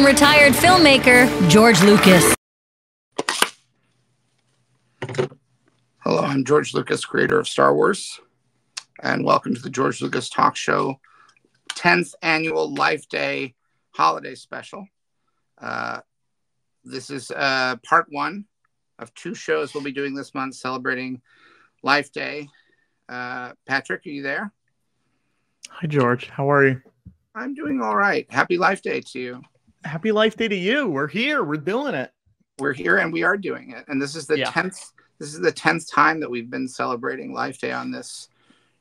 from retired filmmaker George Lucas. Hello, I'm George Lucas, creator of Star Wars, and welcome to the George Lucas Talk Show 10th annual Life Day holiday special. Uh, this is uh, part one of two shows we'll be doing this month celebrating Life Day. Uh, Patrick, are you there? Hi, George. How are you? I'm doing all right. Happy Life Day to you. Happy Life Day to you. We're here. We're doing it. We're here and we are doing it. And this is the Yeah. 10th this is the 10th time that we've been celebrating Life Day on this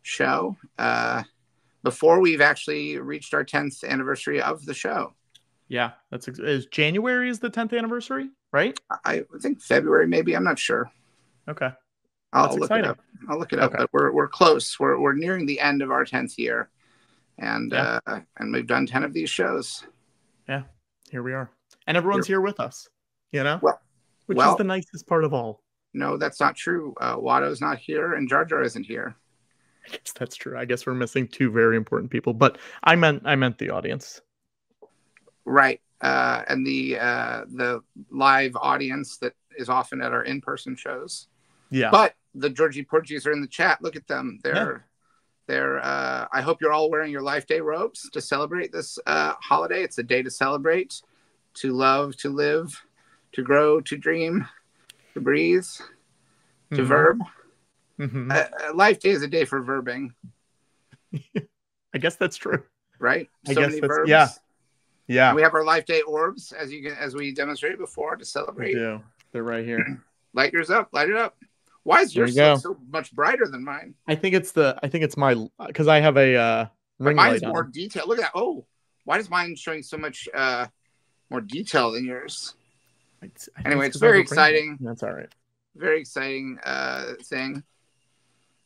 show. Uh, before we've actually reached our 10th anniversary of the show. Yeah, that's is January is the 10th anniversary, right? I think February, maybe. I'm not sure. Okay. I'll That's look exciting. it up. I'll look it up. Okay. But we're we're close. We're we're nearing the end of our tenth year, and Yeah. uh, and we've done ten of these shows. Here we are. And everyone's here with us, you know? Well- Which well- is the nicest part of all. No, that's not true. Uh, Watto's not here, and Jar Jar isn't here. I guess that's true. I guess we're missing two very important people, but I meant I meant the audience. Right. Uh, and the uh, the live audience that is often at our in person shows. Yeah. But the Georgie Porgies are in the chat. Look at them. They're they're. Uh, I hope you're all wearing your Life Day robes to celebrate this uh, holiday. It's a day to celebrate, to love, to live, to grow, to dream, to breathe, to Mhm. verb. Mhm. Uh, uh, Life Day is a day for verbing, I guess that's true. right? I guess many that's- yeah. Yeah. We have our Life Day orbs, as you can, as we demonstrated before, to celebrate. We do. They're right here. Light yours up. Light it up. Why is There yours you so, much brighter than mine? I think it's the I think it's my because I have a uh ring mine's light on. more detailed. Look at that. Oh, why is mine showing so much uh, more detail than yours? It's- Anyway, it's very exciting. That's all right. Very exciting uh, thing.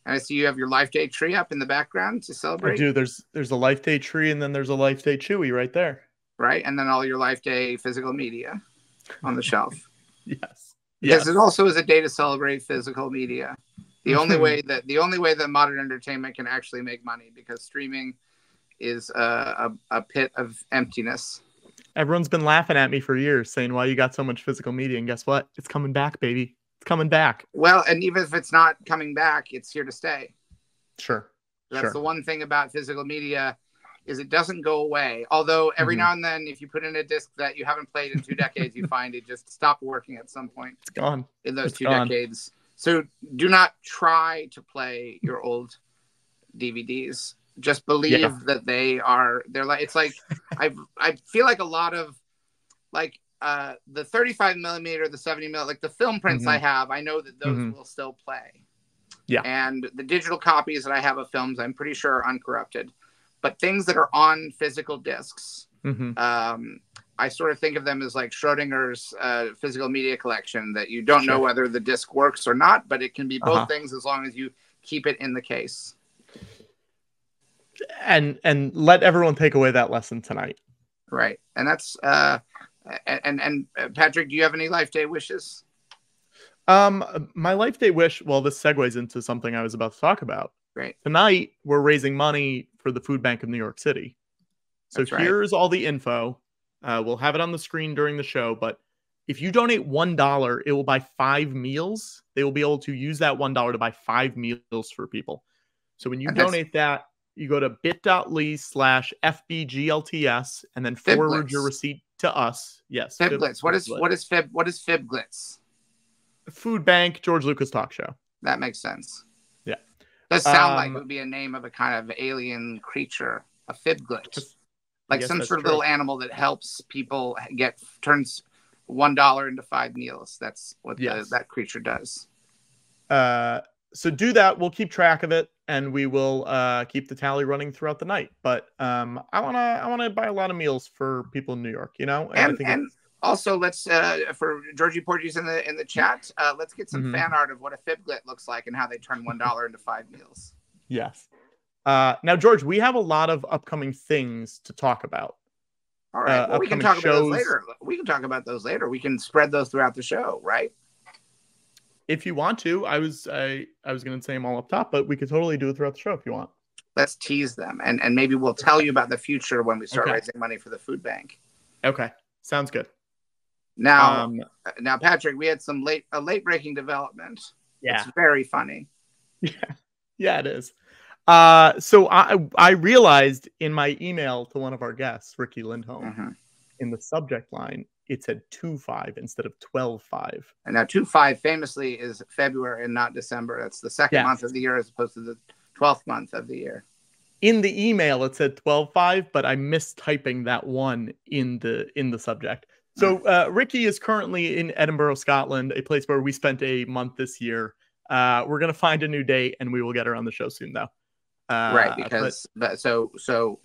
And I see you have your Life Day tree up in the background to celebrate. I do. There's there's a Life Day tree and then there's a Life Day Chewy right there. right? And then all your Life Day physical media on the shelf. Yes. Because Yes. it also is a day to celebrate physical media. The only way that the only way that modern entertainment can actually make money because streaming is a, a, a pit of emptiness. Everyone's been laughing at me for years saying why you got so much physical media and guess what? It's coming back, baby. It's coming back. Well, and even if it's not coming back, it's here to stay. Sure. That's Sure. the one thing about physical media is it doesn't go away. Although every Mhm. now and then, if you put in a disc that you haven't played in two decades, you find it just stopped working at some point It's gone. in those It's two gone. decades. So do not try to play your old DVDs. Just believe Yeah. that they are. They're like it's like I I feel like a lot of like uh the 35 millimeter, the 70 millimeter, like the film prints I have. I know that those Mhm. will still play. Yeah. And the digital copies that I have of films, I'm pretty sure are uncorrupted. But things that are on physical discs, hmm um, I sort of think of them as like Schrodinger's uh, physical media collection that you don't know whether the disc works or not, but it can be both Uh-huh. things as long as you keep it in the case. And and let everyone take away that lesson tonight. Right. And that's, uh, and, and, and uh, Patrick, do you have any life day wishes? Um, my life day wish. Well, this segues into something I was about to talk about. Great. Tonight we're raising money for the Food Bank of New York City. So That's right. here's all the info. Uh, we'll have it on the screen during the show, but if you donate one dollar, it will buy five meals. They will be able to use that one dollar to buy five meals for people. So when you donate that, you go to bit.ly slash FBGLTS and then forward your receipt to us. Yes. Fib- Fibglitz. What is, what is Fib, what is Fibglitz? Food Bank George Lucas Talk Show? That makes sense. Does sound like Um, it would be a name of a kind of alien creature, a Fibglitz. I like some sort of true. little animal that helps people get turns one dollar into five meals. That's what the, that creature does. Uh, so do that. We'll keep track of it, and we will uh, keep the tally running throughout the night. But um, I wanna I wanna buy a lot of meals for people in New York. You know, I And think and also let's uh, for Georgie Porges in the in the chat, uh, let's get some Mhm. fan art of what a fibglit looks like and how they turn one dollar into five meals. yes. Uh, now, George, we have a lot of upcoming things to talk about. All right, Uh, well, we can talk about those later. We can talk about those later. We can spread those throughout the show, right? If you want to, I was I I was gonna say them all up top, but we could totally do it throughout the show if you want. Let's tease them, and and maybe we'll tell you about the future when we start Okay. raising money for the food bank. Okay. Sounds good. Now, Um, now, Patrick, we had some late a late breaking development. yeah. It's very funny. Yeah, yeah, it is. Uh, so I I realized in my email to one of our guests, Riki Lindhome, Mhm. in the subject line, it said two five instead of twelve five. And now, two five famously is February and not December. That's the second month of the year as opposed to the twelfth month of the year. In the email, it said twelve five, but I missed typing that one in the in the subject. So uh, Riki is currently in Edinburgh, Scotland, a place where we spent a month this year. Uh, we're gonna find a new date, and we will get her on the show soon, though. Uh, right, because but, so so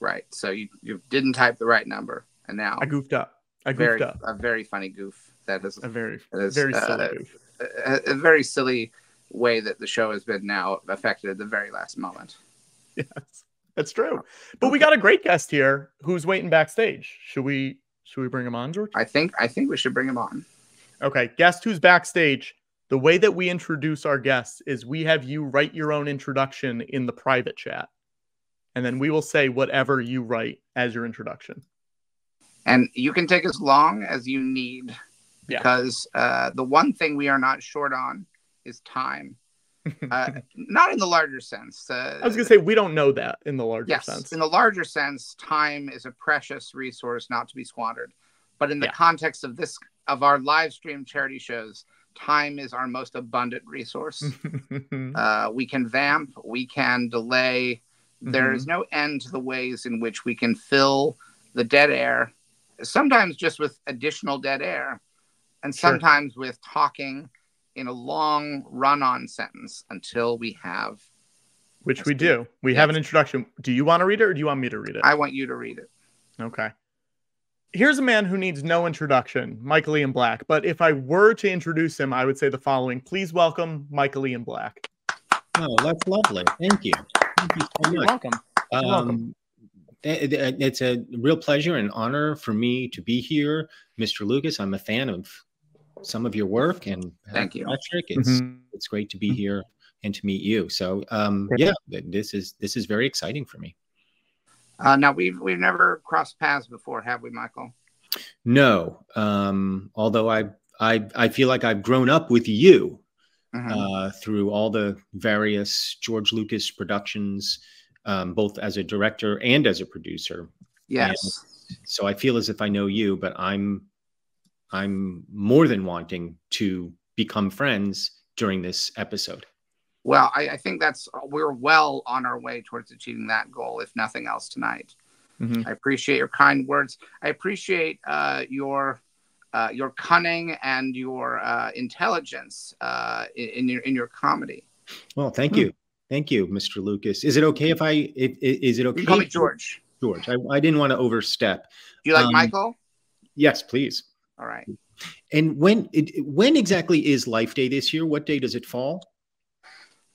right. So you you didn't type the right number, and now I goofed up. I goofed very up. a very funny goof. That is A very that is, very uh, silly goof. a, a very silly way that the show has been now affected at the very last moment. Yes, that's true. But we got a great guest here who's waiting backstage. Should we should we bring him on, George? I think I think we should bring him on. Okay, guest who's backstage. The way that we introduce our guests is we have you write your own introduction in the private chat. And then we will say whatever you write as your introduction. and you can take as long as you need Yeah. because uh, the one thing we are not short on is time uh, not in the larger sense uh, I was gonna say we don't know that in the larger yes sense. in the larger sense time is a precious resource not to be squandered but in the Yeah. context of this of our live stream charity shows time is our most abundant resource uh, we can vamp we can delay There is no end to the ways in which we can fill the dead air, sometimes just with additional dead air, and Sure. sometimes with talking in a long run on sentence until we have. Which we do. We have an introduction. Do you want to read it or do you want me to read it? I want you to read it. Okay. Here's a man who needs no introduction, Michael Ian Black. But if I were to introduce him, I would say the following. Please welcome Michael Ian Black. Oh, that's lovely. Thank you. Thank you so You're much. welcome. You're welcome. Um, it- it- it's a real pleasure and honor for me to be here, Mr. Lucas. I'm a fan of some of your work, and Thank you. Patrick. It's Mhm. it's great to be here and to meet you. So, um, yeah, this is this is very exciting for me. Uh, now we've we've never crossed paths before, have we, Michael? No, um, although I I I feel like I've grown up with you Mhm. uh, through all the various George Lucas productions, um, both as a director and as a producer. yes. So I feel as if I know you, but I'm I'm more than wanting to become friends during this episode. Well, I, I think that's we're well on our way towards achieving that goal, if nothing else, tonight. Mhm. I appreciate your kind words. I appreciate uh, your uh, your cunning and your uh, intelligence uh, in, in your in your comedy. Well, thank Hmm. you, thank you, Mr. Lucas. Is it okay if I? If, is it okay? You can call me George. George. I, I didn't want to overstep. Do you like Um, Michael? Yes, please. All right. And when it, when exactly is Life Day this year? What day does it fall?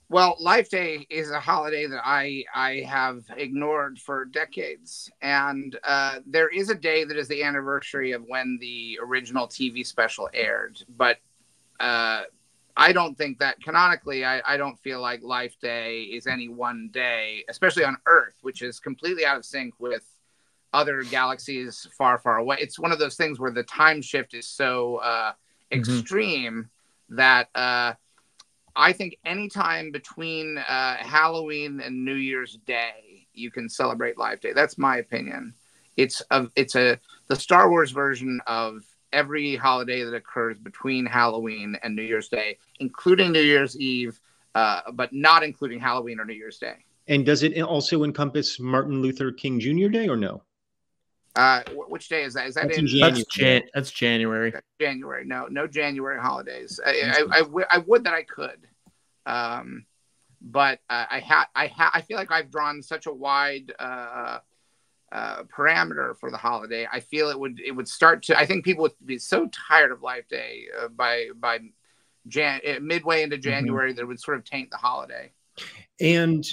Well, Life Day is a holiday that I I have ignored for decades, and uh, there is a day that is the anniversary of when the original TV special aired. But uh, I don't think that canonically, I, I don't feel like Life Day is any one day, especially on Earth, which is completely out of sync with other galaxies far, far away. It's one of those things where the time shift is so uh, extreme that. Uh, I think anytime between uh, Halloween and New Year's Day, you can celebrate Live Day. That's my opinion. It's a it's a the Star Wars version of every holiday that occurs between Halloween and New Year's Day, including New Year's Eve, uh, but not including Halloween or New Year's Day. And does it also encompass Martin Luther King Jr. Day or no? Uh, which day is that? Is that That's in in January. That's Jan- that's January. January? No, no January holidays. I, I, I, w- I would that I could, um, but uh, I ha- I ha- I feel like I've drawn such a wide uh, uh, parameter for the holiday. I feel it would it would start to. I think people would be so tired of Life Day uh, by by Jan- uh, midway into January that it would sort of taint the holiday. And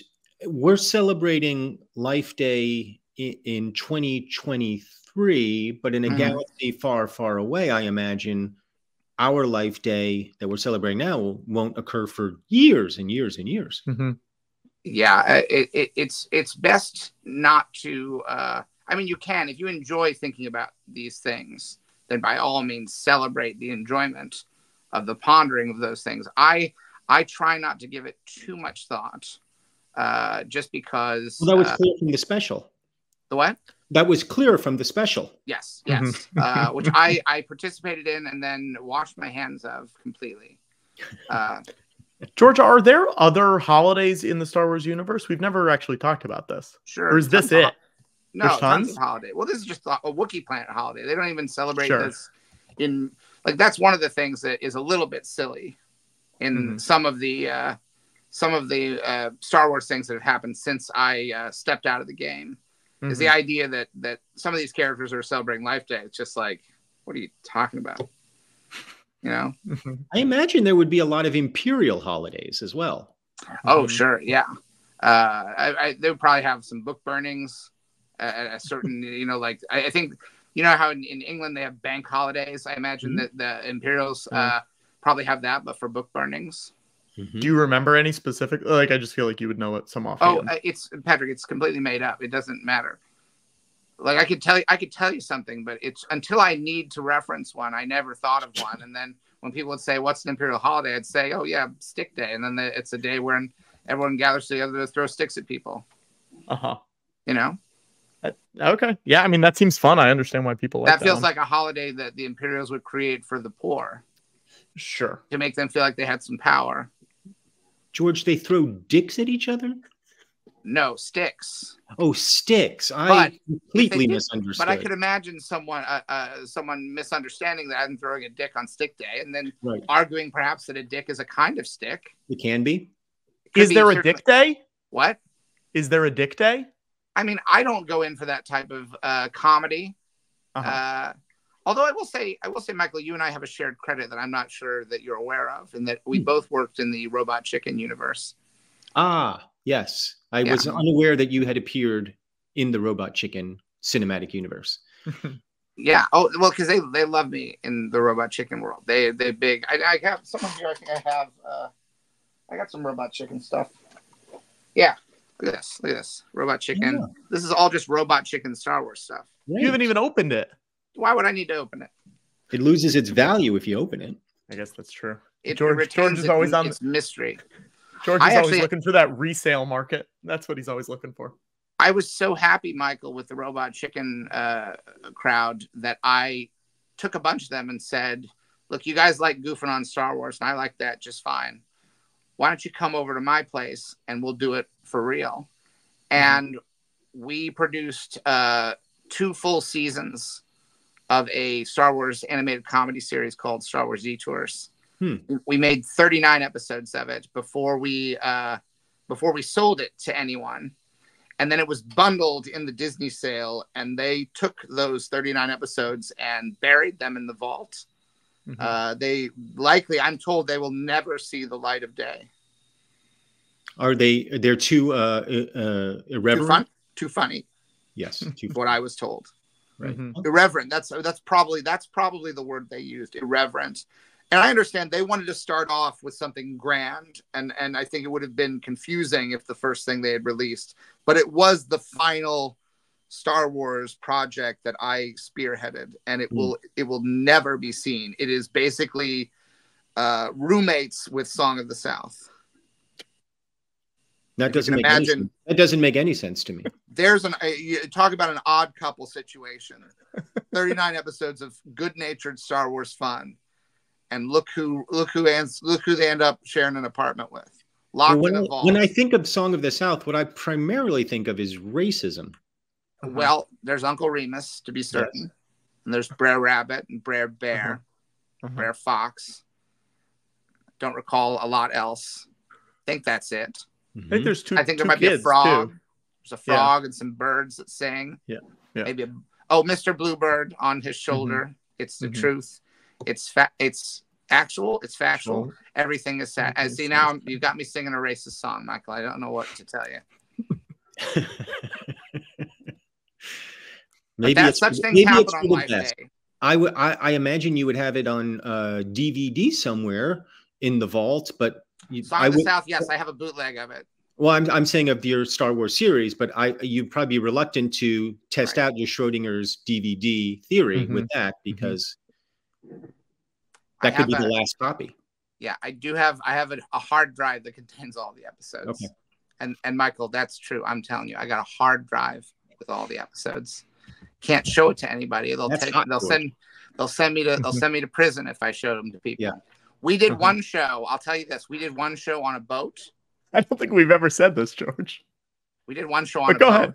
we're celebrating Life Day i- in 2023, but in a Mhm. galaxy far, far away, I imagine our Life Day that we're celebrating now won't occur for years and years and years. Mhm. yeah uh, it, it, it's it's best not to uh I mean, you can if you enjoy thinking about these things, then by all means celebrate the enjoyment of the pondering of those things. I I try not to give it too much thought, uh, just because. Well, that was uh, clear from the special. The what? That was clear from the special. Yes, yes, uh, which I I participated in and then washed my hands of completely. Uh, Georgia, are there other holidays in the Star Wars universe? We've never actually talked about this. sure. Or is this tons of it? No, There's tons tons? of holiday. Well, this is just a a Wookiee planet holiday. They don't even celebrate Sure. this in like that's one of the things that is a little bit silly in Mhm. some of the uh, some of the uh, Star Wars things that have happened since I uh, stepped out of the game. Is the Mhm. idea that that some of these characters are celebrating Life Day? It's just like, what are you talking about? You know? Mhm. I imagine there would be a lot of imperial holidays as well. Oh, Mhm. sure, yeah. Uh, I, I, they would probably have some book burnings at, at a certain, you know, like I, I think, you know how in, in England they have bank holidays. I imagine Mhm. that the Imperials uh, probably have that, but for book burnings. Do you remember any specific? Like, I just feel like you would know it some Oh, offhand. uh, it's Patrick. It's completely made up. It doesn't matter. Like I could tell you, I could tell you something, but it's until I need to reference one, I never thought of one. And then when people would say, "What's an imperial holiday?" I'd say, "Oh yeah, Stick Day," and then the, it's a day when everyone gathers together to throw sticks at people. Uh huh. You know, Okay. Yeah. I mean, that seems fun. I understand why people like that feels one. like a holiday that the Imperials would create for the poor sure. to make them feel like they had some power. George, they throw dicks at each other? No sticks, Oh, sticks. I But completely did- misunderstood. but I could imagine someone, uh, uh, someone misunderstanding that and throwing a dick on Stick Day, and then Right. arguing perhaps that a dick is a kind of stick. It can be. Could Is be there a certainly- dick day? What? Is there a dick day? I mean, I don't go in for that type of uh, comedy. Uh-huh. Although I will say, I will say, Michael, you and I have a shared credit that I'm not sure that you're aware of, and that we Hmm. both worked in the Robot Chicken universe. Ah, yes. I Yeah. was unaware that you had appeared in the Robot Chicken cinematic universe. Yeah. Oh, well, because they they love me in the Robot Chicken world. They they big. I, I have someone here. I think I have. Uh, I got some Robot Chicken stuff. Yeah. Look at this. Look at this. Robot Chicken. Yeah. This is all just Robot Chicken Star Wars stuff. you haven't even opened it. Why would I need to open it? It loses its value if you open it. I guess that's true. It George- retains George is its- always on- its mystery. George I is always actually- looking for that resale market. That's what he's always looking for. I was so happy, Michael, with the Robot Chicken uh, crowd that I took a bunch of them and said, "Look, you guys like goofing on Star Wars, and I like that just fine. Why don't you come over to my place and we'll do it for real?" And we produced uh, two full seasons of a Star Wars animated comedy series called Star Wars Detours. Hmm. We made 39 episodes of it before we uh, before we sold it to anyone and then it was bundled in the Disney sale, and they took those 39 episodes and buried them in the vault. Mhm. Uh, they likely, I'm told, they will never see the light of day. Are they? They're too uh, uh, Too irreverent. fun, too funny. Yes. Too What I was told, Right. Mhm. irreverent. That's that's probably that's probably the word they used, irreverent. And I understand they wanted to start off with something grand, and and I think it would have been confusing if the first thing they had released, but it was the final Star Wars project that I spearheaded, and it Hmm. will it will never be seen. It is basically uh, roommates with Song of the South. That doesn't make any imagine- sense. That doesn't make any sense to me. There's an uh, you talk about an odd couple situation. 39 episodes of good-natured Star Wars fun, and look who look who ends look who they end up sharing an apartment with. Locked Well, when, in I, a vault. when I think of Song of the South, what I primarily think of is racism. Uh-huh. well, there's Uncle Remus to be certain, and there's Brer Rabbit and Brer Bear, Uh-huh. uh-huh. Brer Fox. Don't recall a lot else. I think that's it. I think there's two. I think there might be a frog. too. There's a Yeah. frog and some birds that sing. Yeah. Yeah. Maybe a oh, Mr. Bluebird on his shoulder. It's the Mhm. truth. It's fa- It's actual. It's factual. Well, Everything is. Sa- I Everything's see now. You got me singing a racist song, Michael. I don't know what to tell you. maybe that it's such things maybe happen it's on Life best. Day. I would. I, I imagine you would have it on uh, DVD somewhere in the vault, but you, Song I of the would. South. Yes, I have a bootleg of it. Well, I'm I'm saying of your Star Wars series, but I you'd probably be reluctant to test Right. out your Schrodinger's DVD theory Mhm. with that because I that could be have the last copy. Yeah, I do have I have a, a hard drive that contains all the episodes. Okay. And and Michael, that's true. I'm telling you, I got a hard drive with all the episodes. Can't show it to anybody. They'll That's take they'll George. send they'll send me to they'll Mhm. send me to prison if I showed them to people. Yeah. We did Mhm. one show. I'll tell you this. We did one show on a boat. I don't think we've ever said this, George. We did one show on But a go boat. ahead.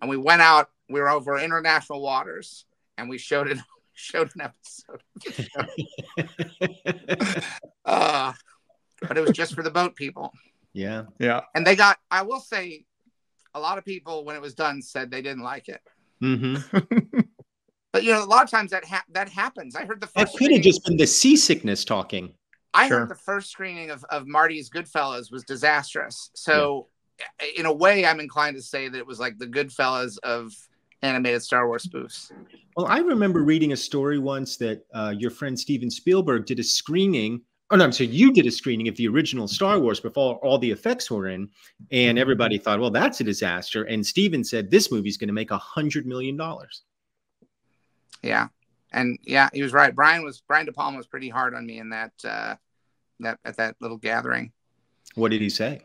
And we went out, we were over international waters and we showed it showed an episode. Uh but it was just for the boat people. yeah. Yeah. And they got I will say a lot of people when it was done said they didn't like it. hmm But you know, a lot of times that ha- that happens. I heard the That first could have just been the seasickness talking. I Sure. heard the first screening of, of Marty's Goodfellas was disastrous. So in a way I'm inclined to say that it was like the Goodfellas of animated Star Wars spoofs. Well, I remember reading a story once that uh, your friend Steven Spielberg did a screening. Oh no, I'm sorry, you did a screening of the original Star Wars before all the effects were in, and everybody thought, well, that's a disaster. And Steven said this movie's going to make a hundred million dollars. Yeah. And yeah, he was right. Brian was Brian De Palma was pretty hard on me in that uh that at that little gathering. What did he say?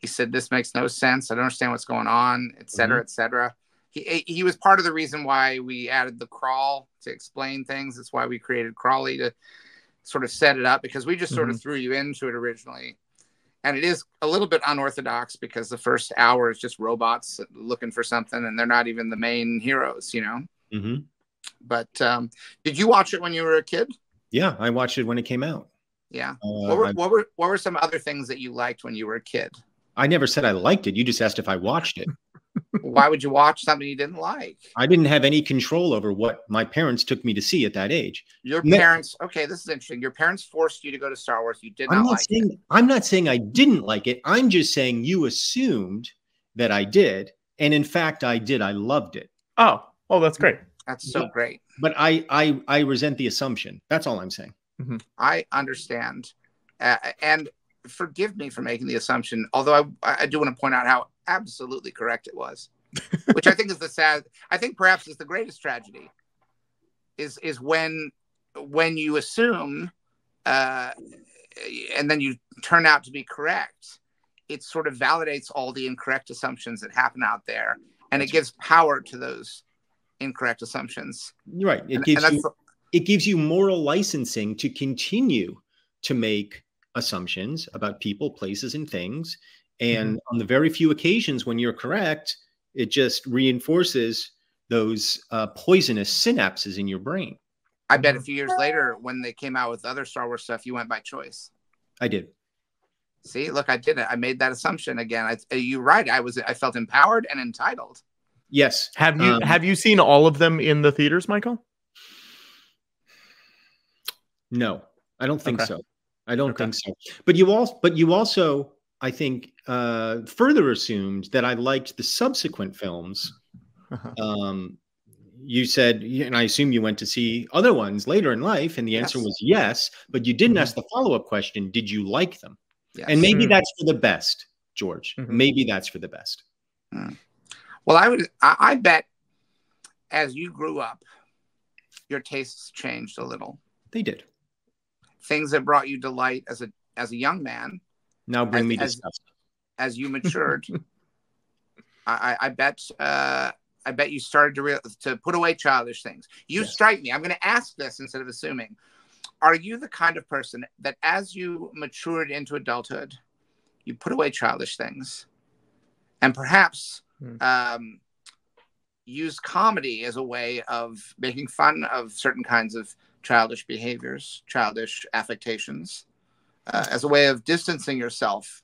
He said this makes no sense. I don't understand what's going on, et cetera, et cetera. He he was part of the reason why we added the crawl to explain things. That's why we created Crawley to sort of set it up because we just sort of threw you into it originally. And it is a little bit unorthodox because the first hour is just robots looking for something and they're not even the main heroes, you know. hmm But um, did you watch it when you were a kid? Yeah, I watched it when it came out. Yeah. Uh, What were, what were what were some other things that you liked when you were a kid? I never said I liked it. You just asked if I watched it. Why would you watch something you didn't like? I didn't have any control over what my parents took me to see at that age. Your Ne- parents. Okay, this is interesting. Your parents forced you to go to Star Wars. You did I'm not not like. it. I'm not saying I didn't like it. I'm just saying you assumed that I did, and in fact I did. I loved it, Oh, oh, that's great. That's so Yeah. great. but I I I resent the assumption. That's all I'm saying. I understand, uh, and forgive me for making the assumption. Although I, I do want to point out how absolutely correct it was, which I think is the sad. I think perhaps is the greatest tragedy. Is is when when you assume, uh, and then you turn out to be correct. It sort of validates all the incorrect assumptions that happen out there, and it gives power to those incorrect assumptions. You're right. It And- gives and you it gives you moral licensing to continue to make assumptions about people, places, and things. And on the very few occasions when you're correct, it just reinforces those uh, poisonous synapses in your brain. I bet a few years later, when they came out with other Star Wars stuff, you went by choice. I did. See, look, I did it. I made that assumption again. I, you're right. I was, I felt empowered and entitled. Yes. Have you Um, have you seen all of them in the theaters, Michael? No, I don't think Okay. so. I don't Okay. think so. But you also, but you also, I think, uh, further assumed that I liked the subsequent films. Um, you said, and I assume you went to see other ones later in life, and the answer Yes. was yes. But you didn't Mhm. ask the follow up question: Did you like them? Yes. And maybe Mm. that's for the best, George. Mhm. Maybe that's for the best. well, I would, I, I bet as you grew up, your tastes changed a little. They did. Things that brought you delight as a, as a young man, Now bring As- me as- disgust. as you matured, I, I I bet, uh, I bet you started to real to put away childish things. You Yes. strike me. I'm going to ask this instead of assuming. Are you the kind of person that, as you matured into adulthood, you put away childish things, and perhaps Hmm. um, use comedy as a way of making fun of certain kinds of childish behaviors, childish affectations, uh, as a way of distancing yourself?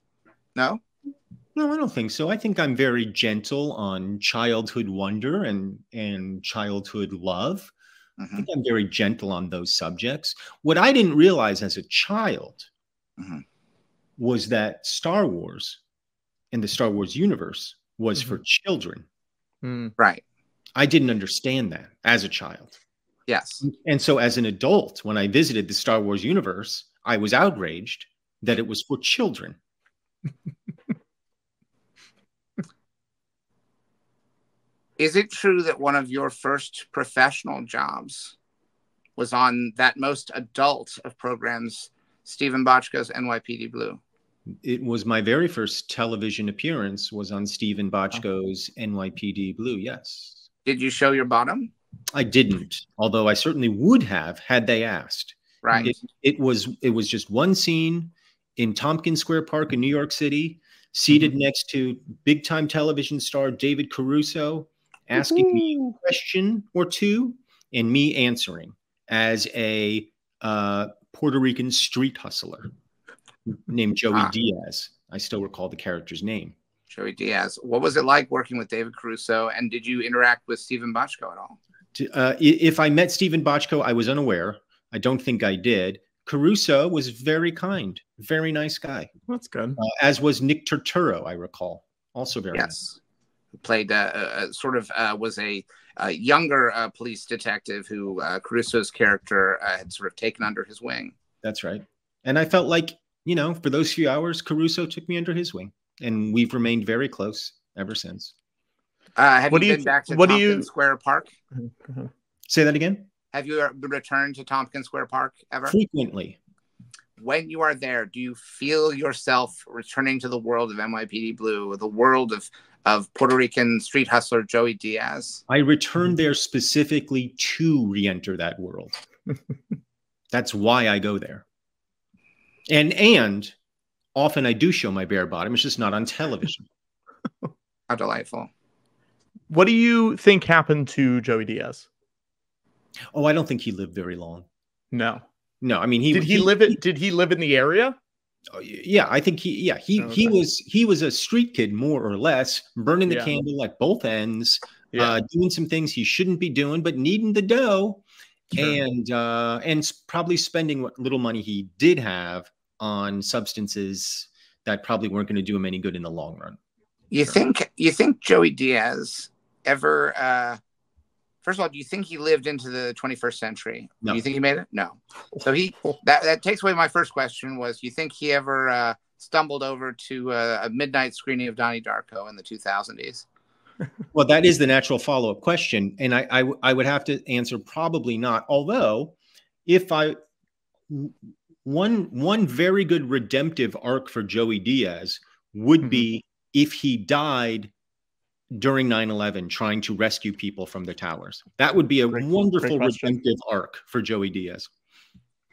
No. No, I don't think so. I think I'm very gentle on childhood wonder and and childhood love. I Mhm. think I'm very gentle on those subjects. What I didn't realize as a child Mhm. was that Star Wars and the Star Wars universe was for children. Mm. Right. I didn't understand that as a child. Yes. And so as an adult, when I visited the Star Wars universe, I was outraged that it was for children. Is it true that one of your first professional jobs was on that most adult of programs, Steven Bochco's NYPD Blue? It was my very first television appearance was on Steven Bochco's oh. NYPD Blue. Yes. Did you show your bottom? I didn't, although I certainly would have had they asked. Right. It, it was it was just one scene in Tompkins Square Park in New York City, seated next to big time television star David Caruso, asking me a question or two, and me answering as a uh, Puerto Rican street hustler named Joey Ah. Diaz. I still recall the character's name. Joey Diaz. What was it like working with David Caruso? And did you interact with Steven Bochco at all? To- Uh, if I met Steven Bochco, I was unaware. I don't think I did. Caruso was very kind, very nice guy, That's good. uh, as was Nick Turturro, I recall. Also very nice. Yes. Who Played uh, uh, sort of uh, was a, a younger uh, police detective who uh, Caruso's character uh, had sort of taken under his wing. That's right. And I felt like, you know, for those few hours, Caruso took me under his wing, and we've remained very close ever since. Uh, have What you do you been back to what do Tompkins you- Square Park? Say that again. Have you ever returned to Tompkins Square Park ever? Frequently. when you are there, do you feel yourself returning to the world of NYPD Blue, the world of of Puerto Rican street hustler Joey Diaz? I returned there specifically to re-enter that world. That's why I go there. And and often I do show my bare bottom. It's just not on television. How delightful! What do you think happened to Joey Diaz? Oh, I don't think he lived very long. No. No, I mean he did he, live it? Did he live in the area? Oh, yeah, I think he yeah, he he was he was a street kid more or less, burning the Yeah. candle at both ends, Yeah. uh doing some things he shouldn't be doing but needing the dough Sure. and uh and probably spending what little money he did have on substances that probably weren't going to do him any good in the long run. You think you think Joey Diaz ever? Uh, first of all, do you think he lived into the 21st century? No. Do you think he made it? No. So he that that takes away my first question. Was do you think he ever uh, stumbled over to uh, a midnight screening of Donnie Darko in the 2000s? Well, that is the natural follow-up question, and I, I would have to answer probably not. Although, if I one one very good redemptive arc for Joey Diaz would be if he died during 9-11 trying to rescue people from the towers. That would be a Great- wonderful great redemptive arc for Joey Diaz.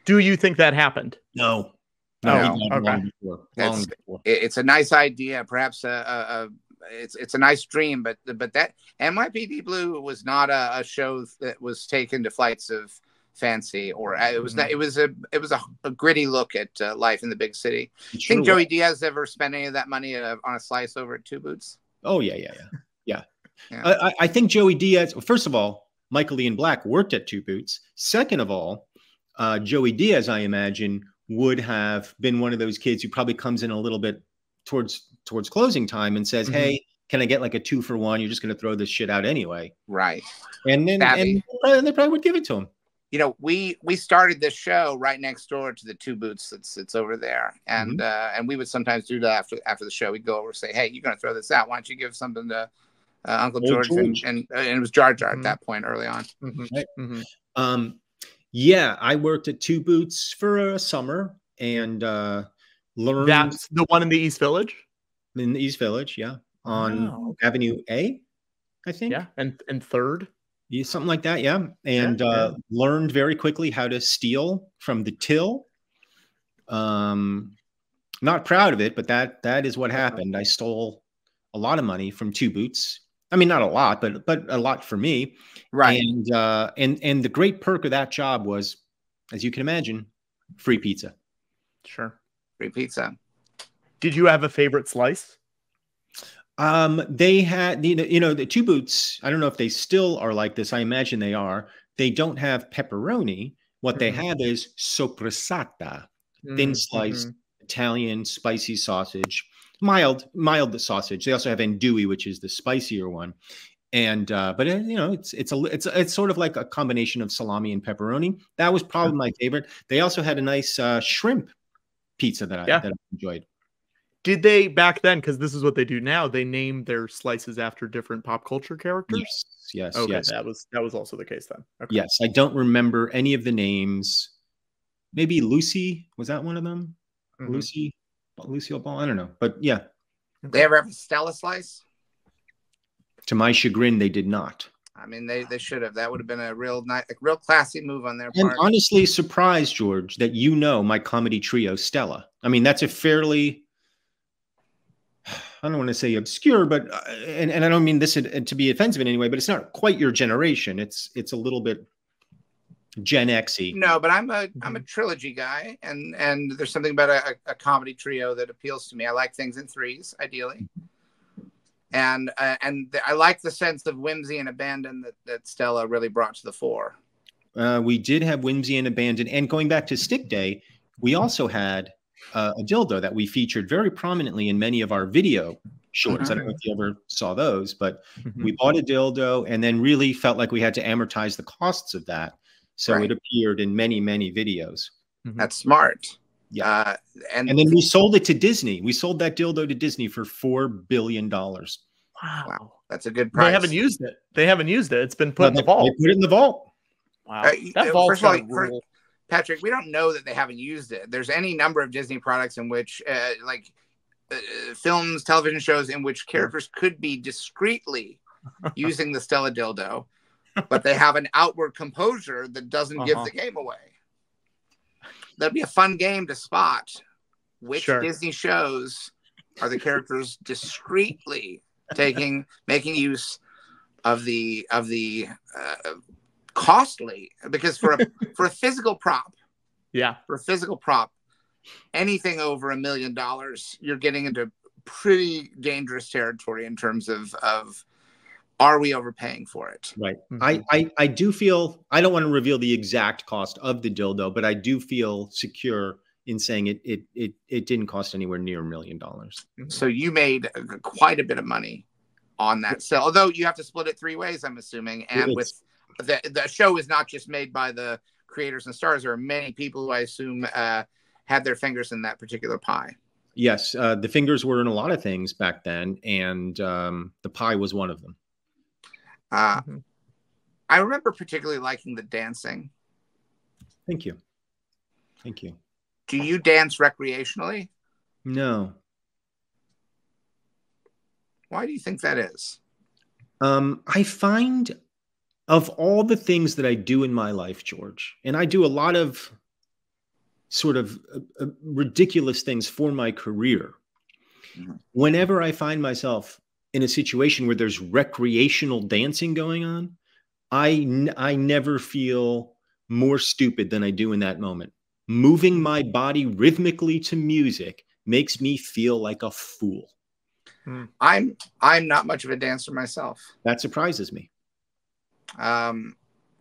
Do you think that happened? No, No, no, he long okay. before. Long That's- before. it's a nice idea, perhaps a, a, a it's it's a nice dream, but but that NYPD Blue was not a, a show that was taken to flights of fancy, or uh, it was not, it was a it was a, a gritty look at uh, life in the big city. It Think Joey was. Diaz ever spent any of that money uh, on a slice over at Two Boots? Oh yeah, yeah, yeah, yeah. Yeah. I, I- think Joey Diaz. First of all, Michael Ian Black worked at Two Boots. Second of all, uh, Joey Diaz, I imagine, would have been one of those kids who probably comes in a little bit towards towards closing time and says, Mhm. "Hey, can I get like a two for one? You're just going to throw this shit out anyway." Right. And then and, and they probably would give it to him. You know, we we started this show right next door to the Two Boots that's that's over there, and Mm-hmm. uh, and we would sometimes do that after after the show. We'd go over and say, "Hey, you're going to throw this out? Why don't you give something to uh, Uncle Old George?" And, George. and and it was Jar Jar Mhm. at that point early on. Mhm. Right. Mhm. Um, yeah, I worked at Two Boots for a summer and uh, learned That's the one in the East Village. in the East Village. Yeah, on Oh, Avenue A, I think. yeah, and and third. Yeah, something like that, yeah. And Yeah, uh, learned very quickly how to steal from the till. Um, not proud of it, but that that is what happened. I stole a lot of money from Two Boots. I mean, not a lot, but but a lot for me. Right. And uh, and and the great perk of that job was, as you can imagine, free pizza. Sure. Free pizza. Did you have a favorite slice? Um, they had you know, you know the two boots. I don't know if they still are like this. I imagine they are. They don't have pepperoni. What they Mhm. have is sopressata, thin sliced mhm. Italian spicy sausage, mild mild sausage. They also have andouille, which is the spicier one. And uh, but uh, you know it's it's a it's it's sort of like a combination of salami and pepperoni. That was probably my favorite. They also had a nice uh, shrimp pizza that I Yeah. that I enjoyed. Did they back then? Because this is what they do now. They name their slices after different pop culture characters. Yes, yes, Okay, yes. that was that was also the case then. Okay. Yes, I don't remember any of the names. Maybe Lucy was that one of them? Mhm. Lucy, Lucille Ball. I don't know, but yeah, They ever have a Stella slice? to my chagrin, they did not. I mean, they, they should have. That would have been a real nice, a real classy move on their part. And part. honestly, surprised George that you know my comedy trio Stella. I mean, that's a fairly I don't want to say obscure, but uh, and, and I don't mean this to to be offensive in any way, but it's not quite your generation. It's it's a little bit Gen Xy. No, but I'm a Mm-hmm. a trilogy guy, and and there's something about a, a comedy trio that appeals to me. I like things in threes, ideally, and uh, and th- I like the sense of whimsy and abandon that that Stella really brought to the fore. Uh, we did have Whimsy and Abandon, and going back to Stick Day, we also had uh, a dildo that we featured very prominently in many of our video shorts. I don't know if you ever saw those, but Mhm. we bought a dildo and then really felt like we had to amortize the costs of that. So Right. it appeared in many, many videos. That's smart. Yeah. Uh, and, And then we sold it to Disney. We sold that dildo to Disney for four billion dollars. Wow. that's a good price. They haven't used it. They haven't used it. It's been put in the vault. They put it in the vault. Wow. Uh, that uh, vault's first of all, gotta for- rule. Patrick, we don't know that they haven't used it. There's any number of Disney products in which, uh, like uh, films, television shows, in which characters could be discreetly using the Stella dildo, but they have an outward composure that doesn't give Uh-huh. the game away. That'd be a fun game to spot which Sure. Disney shows are the characters discreetly taking making use of the of the uh, costly because for a for a physical prop Yeah. for a physical prop anything over a million dollars you're getting into pretty dangerous territory in terms of of are we overpaying for it Right. Mhm. I, I I do feel I don't want to reveal the exact cost of the dildo, but I do feel secure in saying it it it, it didn't cost anywhere near a million dollars. so you made uh, quite a bit of money on that sale although you have to split it three ways i'm assuming and with It's- the the show is not just made by the creators and stars there are many people who i assume uh had their fingers in that particular pie Yes, uh, the fingers were in a lot of things back then, and um, the pie was one of them. uh Mhm. i remember particularly liking the dancing Thank you. Thank you. do you dance recreationally No. why do you think that is Um, I find of all the things that I do in my life, George, and I do a lot of sort of uh, uh, ridiculous things for my career. Mhm. Whenever I find myself in a situation where there's recreational dancing going on, I n- I never feel more stupid than I do in that moment. Moving my body rhythmically to music makes me feel like a fool. i'm i'm not much of a dancer myself That surprises me. Um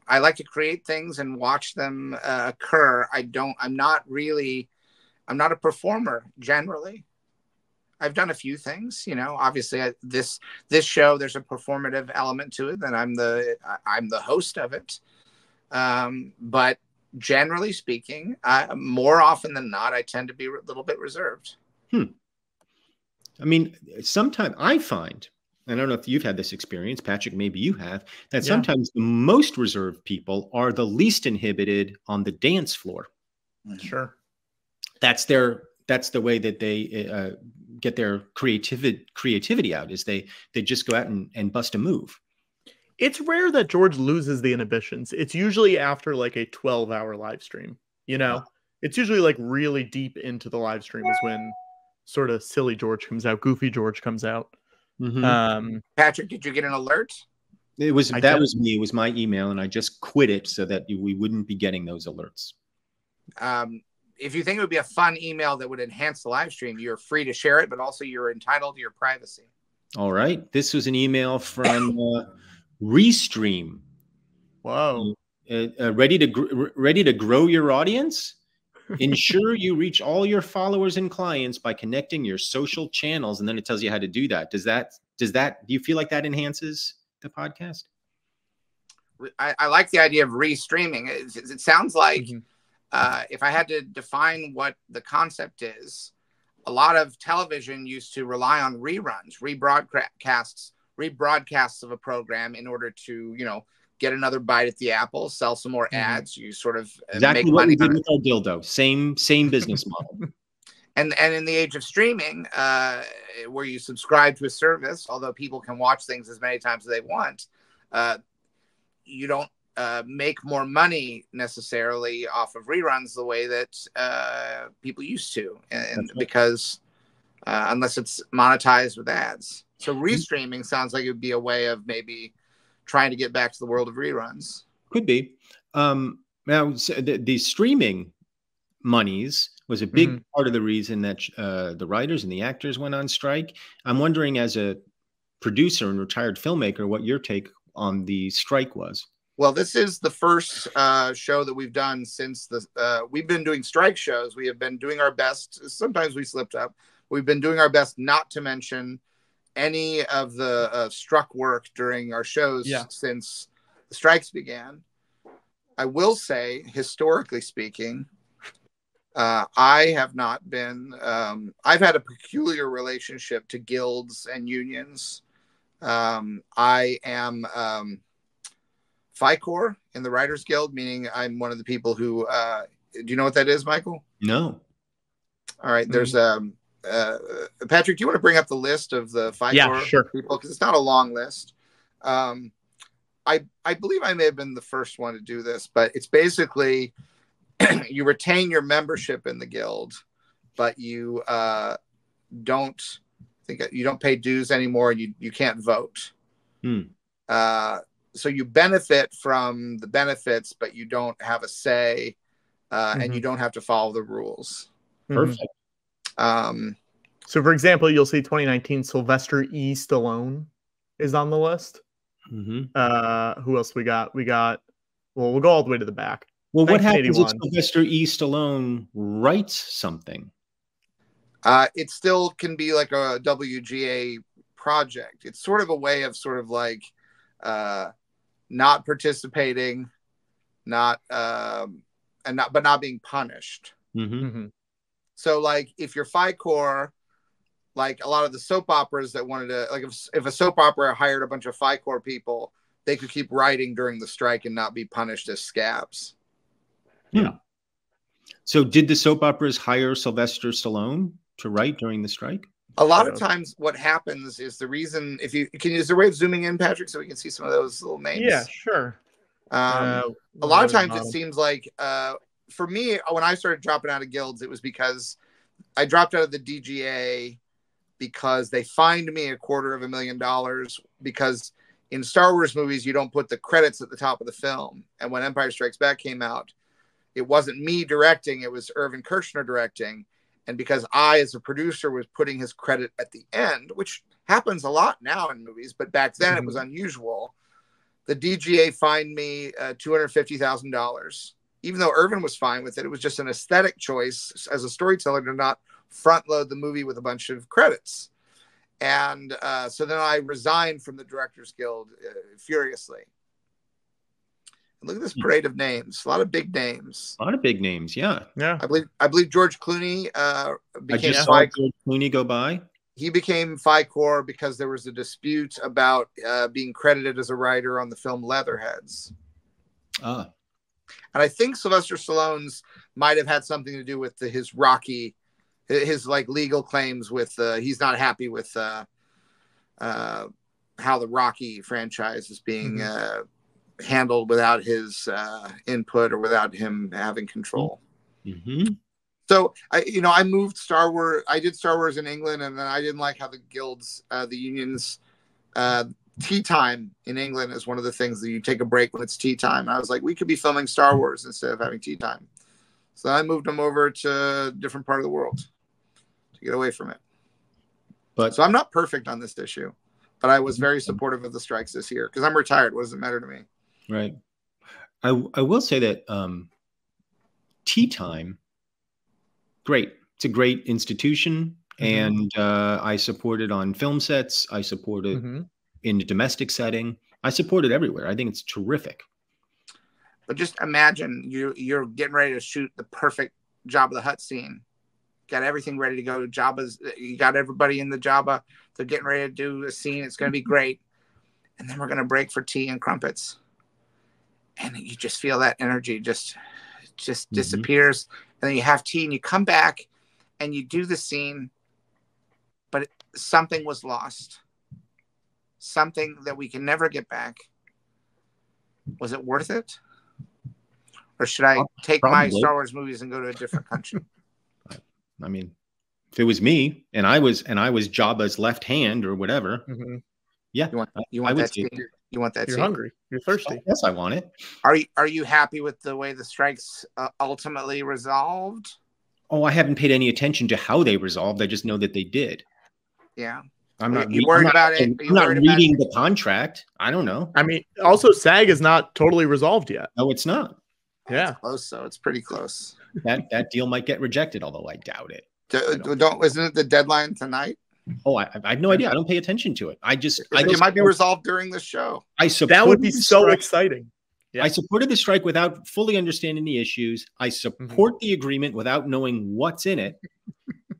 i like to create things and watch them uh, occur. I don't i'm not really i'm not a performer generally. I've done a few things you know obviously I, this this show there's a performative element to it and i'm the i'm the host of it. Um but generally speaking I, more often than not i tend to be a little bit reserved. Hmm. I mean, sometimes I find, I don't know if you've had this experience, Patrick, maybe you have, that Yeah. sometimes the most reserved people are the least inhibited on the dance floor. Sure. That's their that's the way that they uh, get their creativity creativity out is they they just go out and, and bust a move. It's rare that George loses the inhibitions. It's usually after like a 12 hour live stream. You know, it's usually like really deep into the live stream is when sort of silly George comes out, goofy George comes out. Mhm. Um, patrick did you get an alert it was I that did- was me. It was my email, and I just quit it so that we wouldn't be getting those alerts. um, if you think it would be a fun email that would enhance the live stream, you're free to share it, but also you're entitled to your privacy. All right, this was an email from uh, Restream. whoa. uh, uh, ready to gr- ready to grow your audience ensure you reach all your followers and clients by connecting your social channels and then it tells you how to do that does that does that do you feel like that enhances the podcast I, I like the idea of restreaming. It, it sounds like Mhm. uh, if I had to define what the concept is, a lot of television used to rely on reruns, rebroadcasts, rebroadcasts of a program in order to, you know, get another bite at the apple, sell some more Mhm. ads. You sort of uh, Exactly make what money we did with our dildo. Same same business model. and and in the age of streaming uh, where you subscribe to a service although people can watch things as many times as they want uh, you don't uh, make more money necessarily off of reruns the way that uh, people used to and, right. because uh, unless it's monetized with ads so restreaming sounds like it would be a way of maybe trying to get back to the world of reruns Could be. Um, now, s- the, the streaming monies was a big Mhm. part of the reason that uh, the writers and the actors went on strike. I'm wondering, as a producer and retired filmmaker, what your take on the strike was. Well, this is the first uh, show that we've done since the. Uh, we've been doing strike shows. We have been doing our best. Sometimes we slipped up. We've been doing our best not to mention any of the uh, struck work during our shows Yeah. since the strikes began. I will say, historically speaking, uh, I have not been. Um, I've had a peculiar relationship to guilds and unions. Um, I am. Um, Fi-Core in the Writers Guild, meaning I'm one of the people who. Uh, do you know what that is, Michael? No. All right, there's um, uh, Patrick. Do you want to bring up the list of the five Yeah, sure. people because it's not a long list. Um, I I believe I may have been the first one to do this, but it's basically you retain your membership in the guild, but you uh, don't think you don't pay dues anymore, and you you can't vote. Hmm. Uh, so you benefit from the benefits, but you don't have a say, uh, and Mhm. you don't have to follow the rules. Perfect. Um, So, for example, you'll see 2019 Sylvester E. Stallone is on the list. hmm Uh, who else we got? We got. Well, we'll go all the way to the back. Well, what happens if 1981. Sylvester E. Stallone writes something? uh, it still can be like a WGA project. It's sort of a way of sort of like uh, not participating, not um, and not but not being punished. hmm Mhm. So like if you're Fi-Core, like a lot of the soap operas that wanted to like if, if a soap opera hired a bunch of Fi-Core people, they could keep writing during the strike and not be punished as scabs. Yeah. So, did the soap operas hire Sylvester Stallone to write during the strike? A lot of times what happens is the reason if you can is there a way of zooming in, Patrick, so we can see some of those little names. Yeah, sure. Um, Uh, a lot of we'll go to times the it seems like uh, for me when i started dropping out of guilds it was because i dropped out of the dga because they fined me a quarter of a million dollars because in star wars movies you don't put the credits at the top of the film. And when empire strikes back came out it wasn't me directing it was Irvin Kershner directing. And because i as a producer was putting his credit at the end which happens a lot now in movies but back then it was unusual the DGA fined me uh, $250,000. Even though Irvin was fine with it, it was just an aesthetic choice as a storyteller to not front load the movie with a bunch of credits. And uh, so then I resigned from the Directors Guild uh, furiously. And look at this parade of names, a lot of big names. A lot of big names, yeah. Yeah. I believe I believe George Clooney uh, I became just saw Fi-Core. George Clooney go by. He became Fi-Core because there was a dispute about uh, being credited as a writer on the film Leatherheads. Ah, and I think Sylvester Stallone's might have had something to do with the, his Rocky, his, like legal claims with uh, he's not happy with uh, uh, how the Rocky franchise is being uh, handled without his uh, input or without him having control. Mm-hmm. So I, you know, I moved Star Wars. I did Star Wars in England, and then I didn't like how the guilds, uh, the unions, uh, tea time in England is one of the things that you take a break when it's tea time. And I was like, we could be filming Star Wars instead of having tea time. So I moved them over to a different part of the world to get away from it. But So I'm not perfect on this issue, but I was very supportive of the strikes this year because I'm retired. What does it matter to me? right, I I will say that um, tea time, great. It's a great institution, Mhm. and uh, I support it on film sets. I support it Mhm. In a domestic setting. I support it everywhere. I think it's terrific. But just imagine you you're getting ready to shoot the perfect Jabba the Hutt scene, got everything ready to go. Jabba's you got everybody in the Jabba. They're getting ready to do a scene. It's going to be great. And then we're going to break for tea and crumpets. And you just feel that energy just just Mhm. disappears. And then you have tea and you come back and you do the scene, but it, something was lost. Something that we can never get back. Was it worth it? Or should I take my Star Wars movies and go to a different country? I mean, if it was me and I was and I was Jabba's left hand or whatever, Mhm. yeah, You want I- you I want would that see scene? You want that You're scene? hungry. You're thirsty. Yes, I want it. Are you are you happy with the way the strikes uh, ultimately resolved? Oh, I haven't paid any attention to how they resolved. I just know that they did. Yeah. I'm not. you re- worried I'm not- about it? I'm Are not reading the contract. I don't know. I mean, also SAG is not totally resolved yet. No, it's not. Yeah. Close, so it's pretty close. That that deal might get rejected, although I doubt it. Do, don't isn't it the deadline tonight? Oh, I, I have no idea. I don't pay attention to it. I just, I it just, might be resolved during the show. I support That would be so strike. exciting. Yeah. I supported the strike without fully understanding the issues. I mm-hmm. support the agreement without knowing what's in it,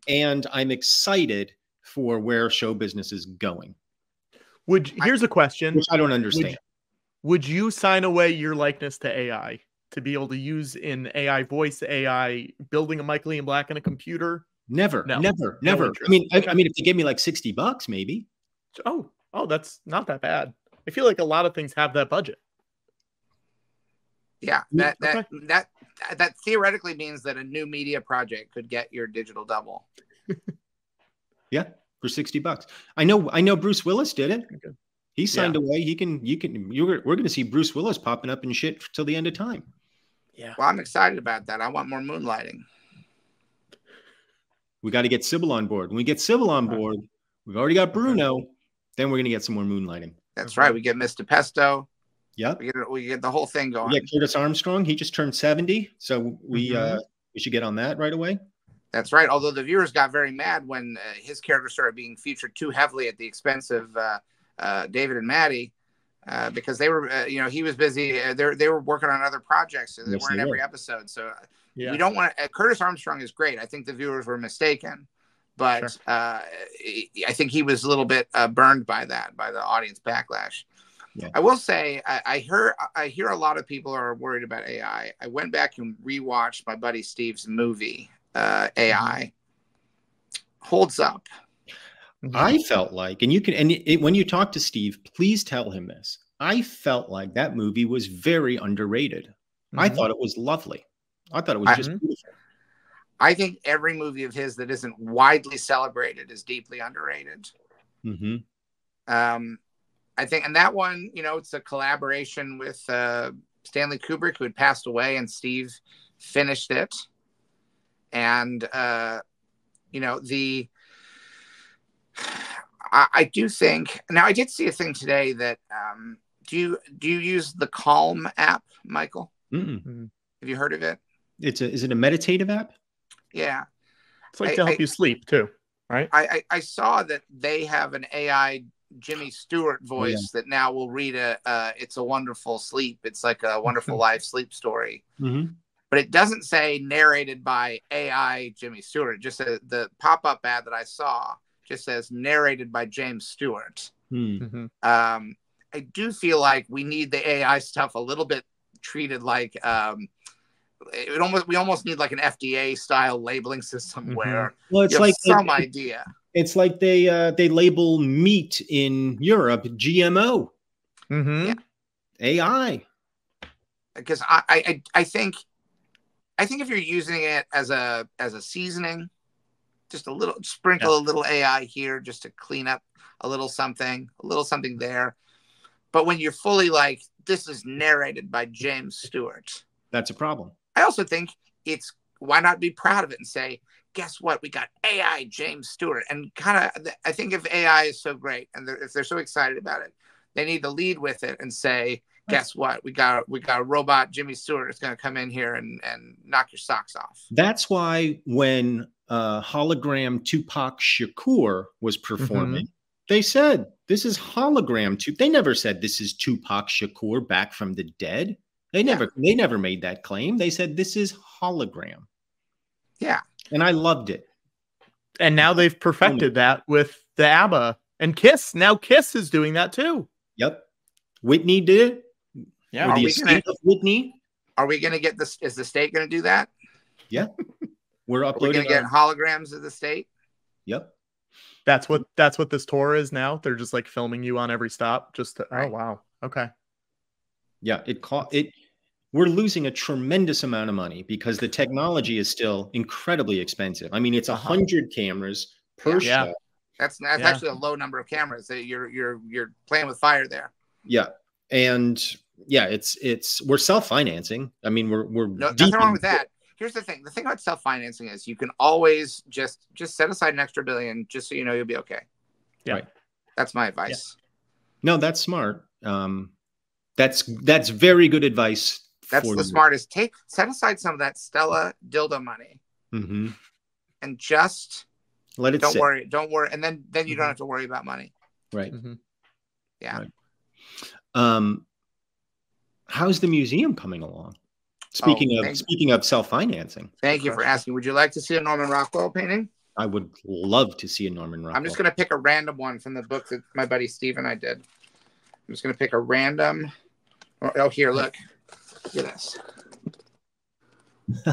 and I'm excited for where show business is going, Would here's a question. which I don't understand. would you sign away your likeness to AI to be able to use in AI voice, AI building a Michael Ian Black in a computer? Never, No. never, No never. I mean, I, I mean, if they gave me like sixty bucks, maybe. Oh, oh, that's not that bad. I feel like a lot of things have that budget. Yeah, Yeah, that that that that theoretically means that a new media project could get your digital double. Yeah, for sixty bucks. I know. I know. Bruce Willis did it. Okay. He signed away. He can. You can. You're. We're going to see Bruce Willis popping up and shit till the end of time. Yeah. Well, I'm excited about that. I want more moonlighting. We got to get Cybill on board. When we get Cybill on Right. board, we've already got Bruno. Then we're going to get some more moonlighting. That's right. We get Mr. Pesto. Yep. We get we get the whole thing going. We get Curtis Armstrong. He just turned seventy, so we Mhm. uh we should get on that right away. That's right. Although the viewers got very mad when uh, his character started being featured too heavily at the expense of uh, uh, David and Maddie, uh, because they were, uh, you know, he was busy. Uh, they they were working on other projects, so they Yes, weren't they every were. episode. So Yeah. we don't want to. Uh, Curtis Armstrong is great. I think the viewers were mistaken, but Sure. uh, I think he was a little bit uh, burned by that, by the audience backlash. Yeah. I will say, I, I hear I hear a lot of people are worried about AI. I went back and rewatched my buddy Steve's movie uh, AI. Holds up. Mhm. I felt like, and you can, and it, when you talk to Steve, please tell him this. I felt like that movie was very underrated. I Mhm. thought it was lovely. I thought it was I- just beautiful. I think every movie of his that isn't widely celebrated is deeply underrated. hmm Um, I think, and that one, you know, it's a collaboration with uh, Stanley Kubrick, who had passed away, and Steve finished it. And uh, you know, the I, I do think now I did see a thing today that um, do you do you use the Calm app, Michael? Mm-mm. Have you heard of it? It's a, is it a meditative app? Yeah. It's like I- to help I- you sleep too, right? I, I, I saw that they have an AI Jimmy Stewart voice that now will read a uh, "It's a Wonderful Sleep." It's like a Wonderful Life sleep story, Mm-hmm. But it doesn't say narrated by AI Jimmy Stewart. It just says the pop-up ad that I saw just says narrated by James Stewart. Hmm. Mhm. Um, I do feel like we need the AI stuff a little bit treated like um, it almost we almost need like an FDA style labeling system Mhm. where Well, it's you have like some it- idea. it's like they uh, they label meat in Europe GMO Mhm. Yeah. AI. because I, I I think I think if you're using it as a as a seasoning, just a little sprinkle a little AI here just to clean up a little something, a little something there. But when you're fully like this is narrated by James Stewart, That's a problem. I also think it's why not be proud of it and say, guess what? We got AI James Stewart, and kind of I think if AI is so great and they're, if they're so excited about it, they need to lead with it and say, guess what? We got we got a robot Jimmy Stewart is going to come in here and and knock your socks off. That's why when uh, hologram Tupac Shakur was performing, they said this is hologram. Tu-. They never said this is Tupac Shakur back from the dead. They never they never made that claim. They said this is hologram. Yeah. And I loved it. And now they've perfected that with the ABBA and Kiss. Now Kiss is doing that too. Yep. Whitney did it. Yeah. Or Are the we estate gonna- of Whitney. Are we going to get this? Is the state going to do that? Yeah. We're Are we uploading. going to get holograms of the state? yep. That's what that's what this tour is now. They're just like filming you on every stop. Just to, oh wow. Okay. Yeah. It caught it. We're losing a tremendous amount of money because the technology is still incredibly expensive. I mean, it's a Uh-huh. hundred cameras per Yeah. show. That's that's Yeah. actually a low number of cameras. You're you're you're playing with fire there. Yeah. And yeah, it's it's we're self-financing. I mean, we're we're No, nothing wrong with that. Here's the thing: the thing about self financing is you can always just just set aside an extra billion just so you know you'll be okay. Yeah. Right. That's my advice. No, that's smart. Um, that's that's very good advice. That's for the you. smartest. Take set aside some of that Stella dildo money Mhm. and just Let it don't sit. worry. Don't worry, and then then you don't Mhm. have to worry about money. Right. Mhm. Yeah. Right. Um, how's the museum coming along? Oh, speaking Oh, of speaking of self-financing, Thank you for asking. Would you like to see a Norman Rockwell painting? I would love to see a Norman Rockwell. I'm just going to pick a random one from the book that my buddy Steve and I did. I'm just going to pick a random. Oh, oh, here, look. Look at this.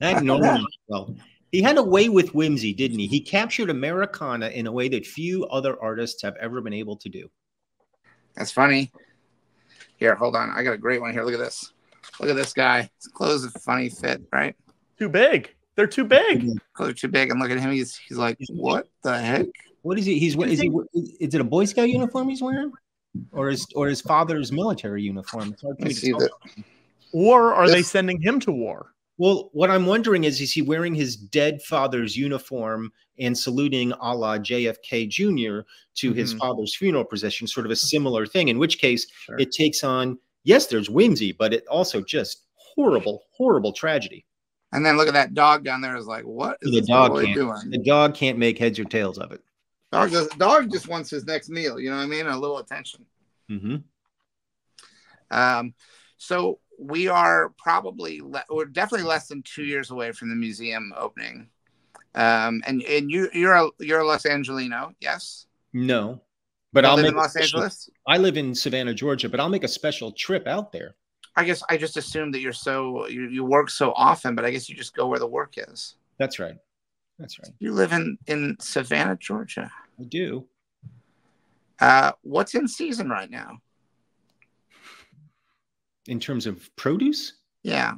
that Norman Rockwell. He had a way with whimsy, didn't he? He captured Americana in a way that few other artists have ever been able to do. That's funny. Here, hold on. I got a great one here. Look at this. Look at this guy. His clothes are funny fit, right? Too big. They're too big. Clothes are too big, and look at him. He's he's like, what the heck? What is he? He's what is he? Is it a Boy Scout uniform he's wearing, or his or his father's military uniform? It's hard for me me to see that. Or are they sending him to war? Well, what I'm wondering is, is he wearing his dead father's uniform and saluting a la JFK Jr. to his Mhm. father's funeral procession, sort of a similar thing, in which case Sure. it takes on, yes, there's whimsy, but it also just horrible, horrible tragedy. And then look at that dog down there. Is like, what is The dog doing? The dog can't make heads or tails of it. Dog, does, dog just wants his next meal. You know what I mean? A little attention. Mm-hmm. Um, so we are probably le- we're definitely less than two years away from the museum opening. Um, and and you you're a you're a Los Angelino, yes? No, but You I'll live make in Los special- Angeles. I live in Savannah, Georgia, but I'll make a special trip out there. I guess I just assumed that you're so you, you work so often, but I guess you just go where the work is. That's right. That's right. You live in in Savannah, Georgia. I do. Uh, what's in season right now? In terms of produce, Yeah,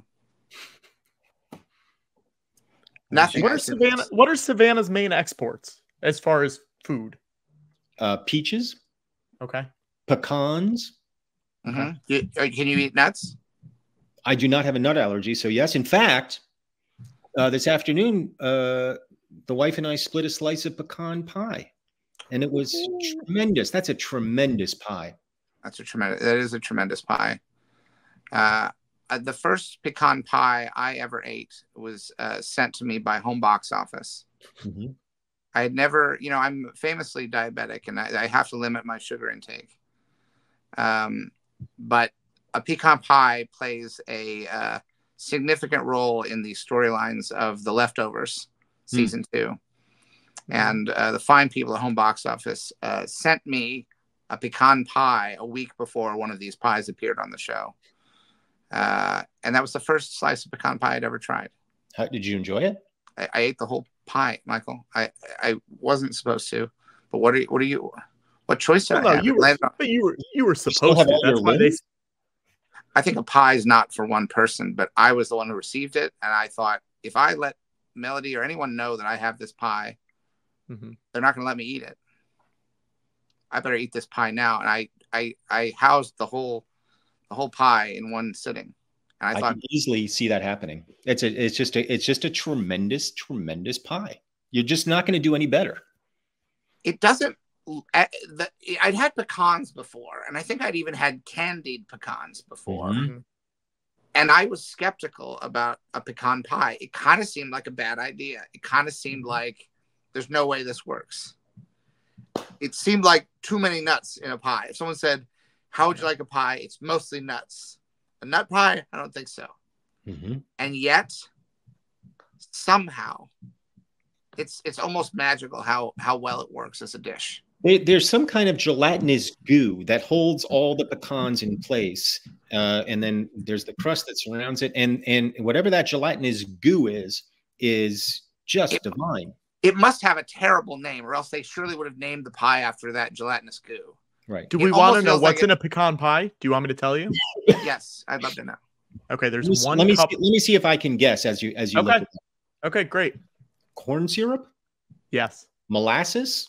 Nothing. What are Savannah? What are Savannah's main exports as far as food? uh, peaches, Okay. pecans. Mhm. You- uh, can you eat nuts? I do not have a nut allergy, so yes. In fact, uh, this afternoon, uh, the wife and I split a slice of pecan pie, and it was tremendous. That's a tremendous pie. That's a tremendous. That is a tremendous pie. Uh, uh, the first pecan pie I ever ate was uh, sent to me by Home Box Office. Mhm. I had never, you know, I'm famously diabetic and I, I have to limit my sugar intake. Um, but a pecan pie plays a uh, significant role in the storylines of The Leftovers season two. And uh, the fine people at Home Box Office uh, sent me a pecan pie a week before one of these pies appeared on the show. Uh, and that was the first slice of pecan pie I'd ever tried. How, did you enjoy it? I, I ate the whole pie, Michael. I I wasn't supposed to, but what are you, what are you what choice did Well, I no, have? you were, but you were you were supposed have to. That's why they. I think a pie is not for one person, but I was the one who received it, and I thought if I let Melody or anyone know that I have this pie, Mhm. they're not going to let me eat it. I better eat this pie now, and I I I housed the whole the whole pie in one sitting, and I, I thought can easily see that happening. It's a, it's just a, it's just a tremendous, tremendous pie. You're just not going to do any better. it doesn't. the- I'd had pecans before, and I think I'd even had candied pecans before. Mhm. and I was skeptical about a pecan pie. It kind of seemed like a bad idea. It kind of seemed like there's no way this works. It seemed like too many nuts in a pie. If someone said, "How would you like a pie?" It's mostly nuts. A nut pie? I don't think so. Mhm. And yet, somehow it's it's almost magical how how well it works as a dish. There's some kind of gelatinous goo that holds all the pecans in place, uh, and then there's the crust that surrounds it, and and whatever that gelatinous goo is is just It- divine. It must have a terrible name, or else they surely would have named the pie after that gelatinous goo. Right. Do we want to know feels like what's it- in a pecan pie? Do you want me to tell you? yes, I'd love to know. Okay, there's Let me, one let me cup. see, let me see if I can guess as you as you look Okay. at. Okay, great. corn syrup, Yes. molasses,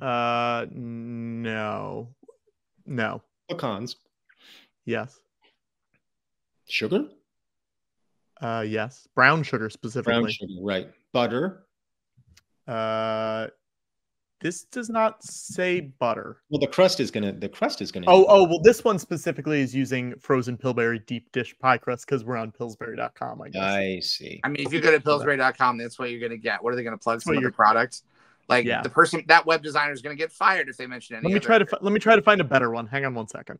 Uh, no, no. pecans, Yes. sugar, Uh, yes. Brown sugar specifically. brown sugar, right? Butter. Uh, this does not say butter. Well, the crust is gonna the crust is gonna. Oh, oh, well, this one specifically is using frozen Pillsbury deep dish pie crust because we're on Pillsbury.com, I guess. I see. I mean, if you go to Pillsbury.com, that's what you're going to get. What are they going to plug some what of the products? Like Yeah. the person, that web designer is going to get fired if they mention any. let me other- try to fi- let me try to find a better one. Hang on one second.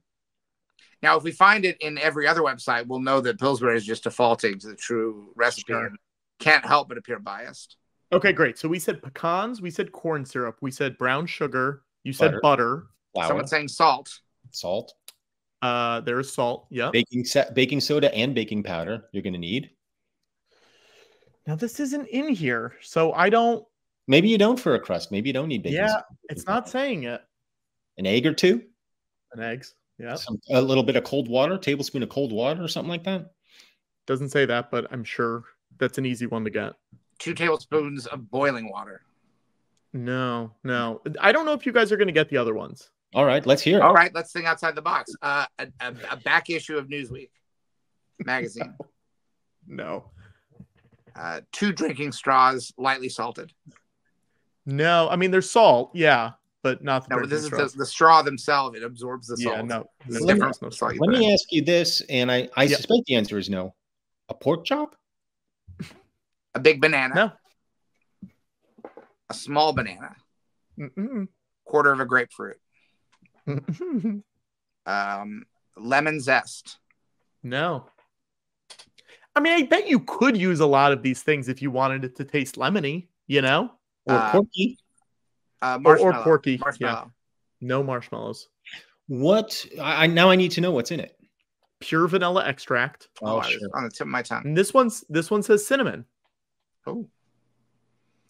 Now, if we find it in every other website, we'll know that Pillsbury is just defaulting to the true recipe Sure. and can't help but appear biased. Okay, great. So we said pecans, we said corn syrup, we said brown sugar, you said Butter. butter. Someone's saying salt. salt, Uh, there is salt. Yeah. baking sa- baking soda, and baking powder. You're gonna need. Now this isn't in here, so I don't. Maybe you don't for a crust. Maybe you don't need baking. Yeah, soda. it's not saying it. An egg or two. An eggs. Yeah, Some, a little bit of cold water, tablespoon of cold water, or something like that. doesn't say that, but I'm sure that's an easy one to get. Two tablespoons of boiling water. No, no, I don't know if you guys are going to get the other ones. All right, let's hear it. All right, let's think outside the box. Uh, a, a, a back issue of Newsweek magazine. No, Uh, two drinking straws, lightly salted. no. I mean, there's salt, yeah, but not the. No, but this is the, the straw themselves. It absorbs the salt. yeah, no, It's Let me- there's no salt. Let me ask you this, and I, I Yeah. suspect the answer is no. A pork chop? A big banana. No. A small banana. Mm-mm. Quarter of a grapefruit. Mm-mm. Um, lemon zest. no. I mean, I bet you could use a lot of these things if you wanted it to taste lemony. You know, Or Uh, porky? Uh, Or- or marshmallow. porky, yeah. No marshmallows. What? I, I now I need to know what's in it. Pure vanilla extract. Oh, Oh, sure. on the tip of my tongue. And this one's this one says cinnamon. Oh,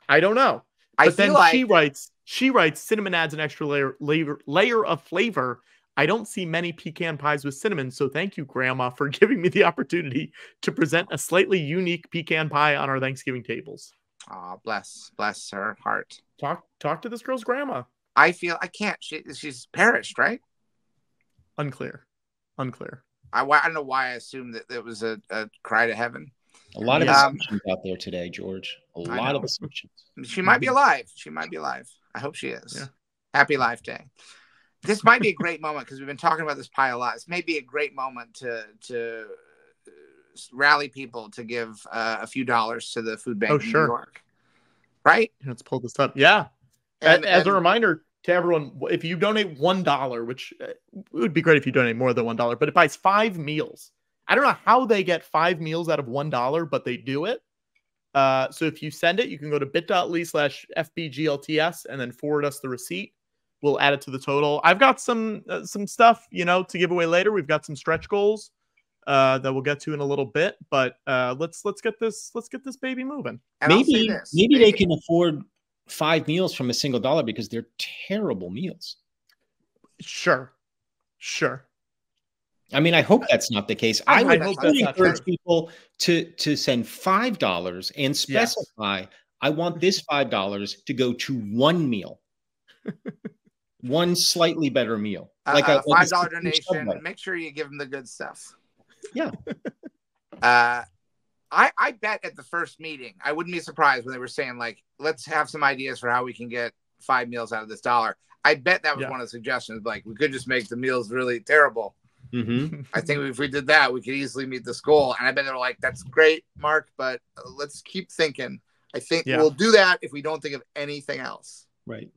I don't know. I But feel then like she writes, she writes, cinnamon adds an extra layer, layer layer of flavor. I don't see many pecan pies with cinnamon, so thank you, Grandma, for giving me the opportunity to present a slightly unique pecan pie on our Thanksgiving tables. oh, bless, bless her heart. Talk talk to this girl's grandma. I feel I can't. She, she's perished, right? Unclear. Unclear. I, I don't know why I assumed that it was a, a cry to heaven. A lot of Um, assumptions out there today, George. A I lot know. of assumptions. She might be alive. She might be alive. I hope she is. Yeah. Happy Life Day. This might be a great moment because we've been talking about this pie a lot. This may be a great moment to to uh, rally people to give uh, a few dollars to the food bank Oh, in sure. New York. Right? Let's pull this up. Yeah. And- as, as a reminder to everyone, if you donate one dollar, which uh, it would be great if you donate more than one dollar, but it buys five meals. I don't know how they get five meals out of one dollar, but they do it. Uh, so if you send it, you can go to bit.ly slash FBGLTS and then forward us the receipt. We'll add it to the total. I've got some uh, some stuff, you know, to give away later. We've got some stretch goals uh, that we'll get to in a little bit, but uh, let's let's get this let's get this baby moving. and I'll say maybe this. maybe they can afford five meals from a single dollar because they're terrible meals. Sure, sure. I mean, I hope that's not the case. I I, would hope encourage people to to send five dollars and specify. I want this five dollars to go to one meal, one slightly better meal, Uh, like a five dollar donation. Subway. Make sure you give them the good stuff. Yeah. uh, I I bet at the first meeting, I wouldn't be surprised when they were saying like, let's have some ideas for how we can get five meals out of this dollar. I bet that was Yeah. one of the suggestions. Like, we could just make the meals really terrible. Mhm. I think if we did that, we could easily meet this goal. And I bet they were like, that's great, Mark, but let's keep thinking. I think Yeah. we'll do that if we don't think of anything else. Right.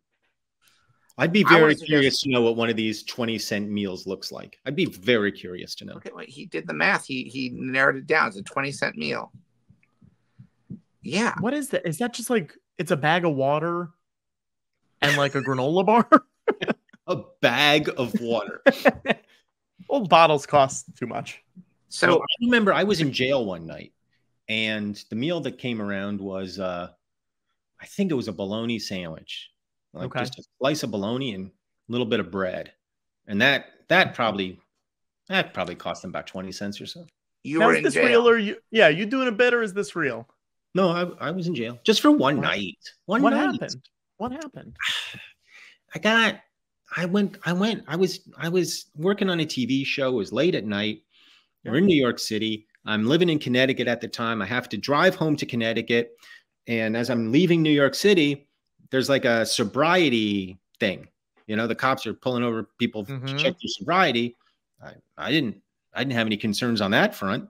I'd be very suggest- curious to know what one of these 20 cent meals looks like. I'd be very curious to know. Okay, wait, he did the math. He he narrowed it down. It's a 20 cent meal. Yeah. What is that? Is that just like it's a bag of water and like a granola bar? A bag of water. Old bottles cost too much. So So I remember I was in jail one night, and the meal that came around was, uh, I think it was a bologna sandwich, like Okay. just a slice of bologna and a little bit of bread, and that that probably that probably cost them about twenty cents or so. you Now, were is in this jail. real or you? Yeah, you doing a bit or is this real? No, I, I was in jail just for one What- night. One what night. happened? What happened? I got I went I went I was I was working on a TV show. It was late at night. We're in New York City. I'm living in Connecticut at the time. I have to drive home to Connecticut. And as I'm leaving New York City, there's like a sobriety thing. You know, the cops are pulling over people to Mhm. check their sobriety. I, I didn't I didn't have any concerns on that front.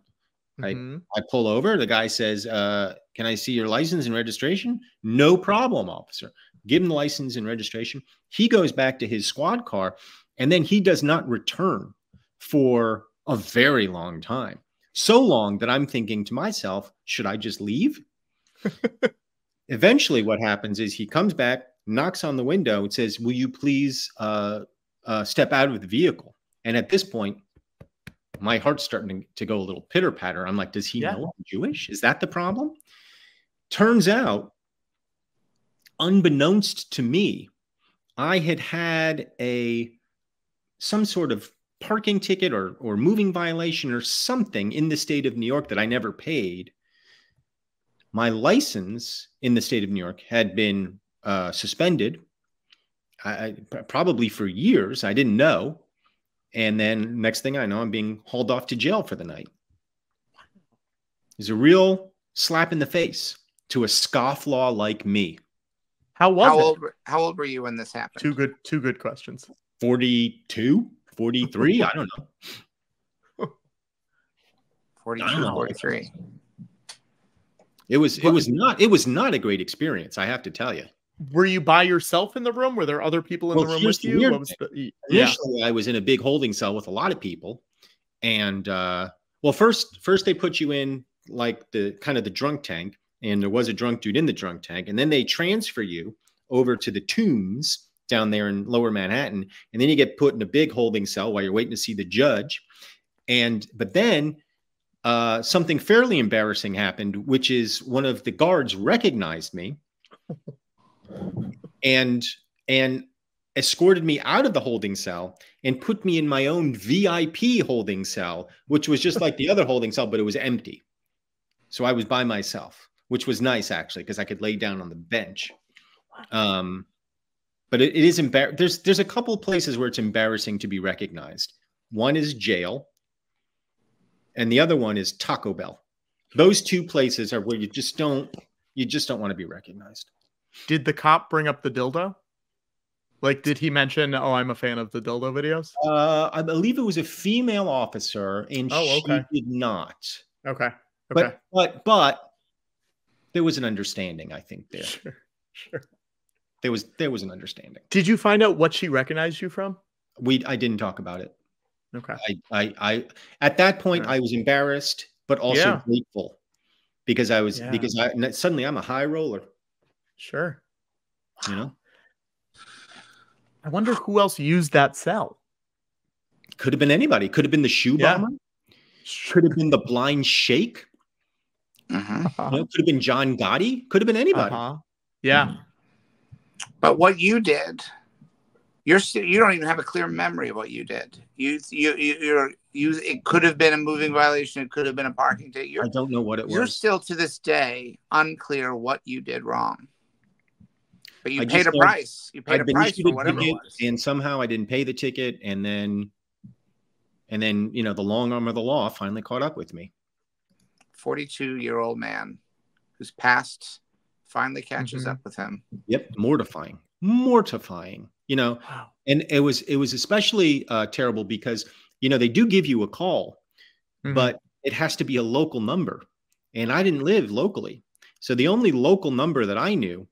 Right. Mhm. I pull over. The guy says, uh, "Can I see your license and registration?" No problem, officer. Give him the license and registration. He goes back to his squad car, and then he does not return for a very long time. So long that I'm thinking to myself, "Should I just leave?" Eventually, what happens is he comes back, knocks on the window, and says, "Will you please uh, uh, step out of the vehicle?" And at this point, my heart's starting to go a little pitter patter. I'm like, does he Yeah. know I'm Jewish? Is that the problem? Turns out, unbeknownst to me, I had had a some sort of parking ticket or or moving violation or something in the state of New York that I never paid. My license in the state of New York had been uh, suspended, I, probably for years. I didn't know. And then next thing I know, I'm being hauled off to jail for the night. It's a real slap in the face to a scofflaw like me. How was How it? old? were- How old were you when this happened? Two good, two good questions. 42, 43, I don't know. 42, don't know. 43. It was it was not it was not a great experience, I have to tell you. Were you by yourself in the room? Were there other people in Well, the room here's with you? What was the, yeah. Initially, I was in a big holding cell with a lot of people, and uh, well, first first they put you in like the kind of the drunk tank, and there was a drunk dude in the drunk tank, and then they transfer you over to the tombs down there in Lower Manhattan, and then you get put in a big holding cell while you're waiting to see the judge, and but then. Uh, something fairly embarrassing happened, which is one of the guards recognized me and and escorted me out of the holding cell and put me in my own VIP holding cell, which was just like the other holding cell, but it was empty. So I was by myself, which was nice actually, because I could lay down on the bench. Um, but it, it is embar- there's there's a couple places where it's embarrassing to be recognized. One is jail, and the other one is Taco Bell. Those two places are where you just don't you just don't want to be recognized. Did the cop bring up the dildo? Like, did he mention, "Oh, I'm a fan of the dildo videos"? Uh, I believe it was a female officer, and Oh, she okay. did not. Okay. Okay. But but but there was an understanding. I think there Sure. Sure. there was there was an understanding. Did you find out what she recognized you from? We I didn't talk about it. Okay. I I, I at that point Yeah. I was embarrassed, but also Yeah. grateful because I was Yeah. because I suddenly I'm a high roller. Sure. You know, I wonder who else used that cell. could have been anybody. Could have been the shoe Yeah. bomber. Could have been the blind sheikh. Mhm. You know, could have been John Gotti. Could have been anybody. Uh-huh. Yeah. But what you did, you're still, you don't even have a clear memory of what you did. You you you you're, you it could have been a moving violation. It could have been a parking ticket. You're I don't know what it was. you're still to this day unclear what you did wrong. But you I paid a price. You paid I'd a price for a whatever it ticket, was. and somehow I didn't pay the ticket, and then, and then you know the long arm of the law finally caught up with me. 42 year old man whose past finally catches Mhm. up with him. Yep, mortifying, mortifying. You know, Wow. and it was it was especially uh, terrible because you know they do give you a call, Mhm. but it has to be a local number, and I didn't live locally, so the only local number that I knew,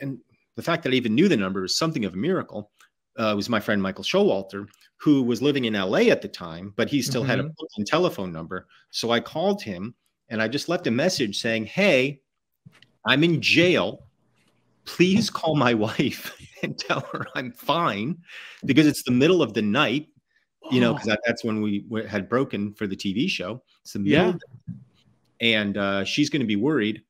and the fact that I even knew the number is something of a miracle. Uh, was my friend Michael Showalter, who was living in LA at the time, but he still had a Mhm. Brooklyn telephone number. So I called him and I just left a message saying, "Hey, I'm in jail. Please call my wife and tell her I'm fine because it's the middle of the night. You know, because that's when we had broken for the TV show. It's the middle Yeah. of the- and uh, she's going to be worried.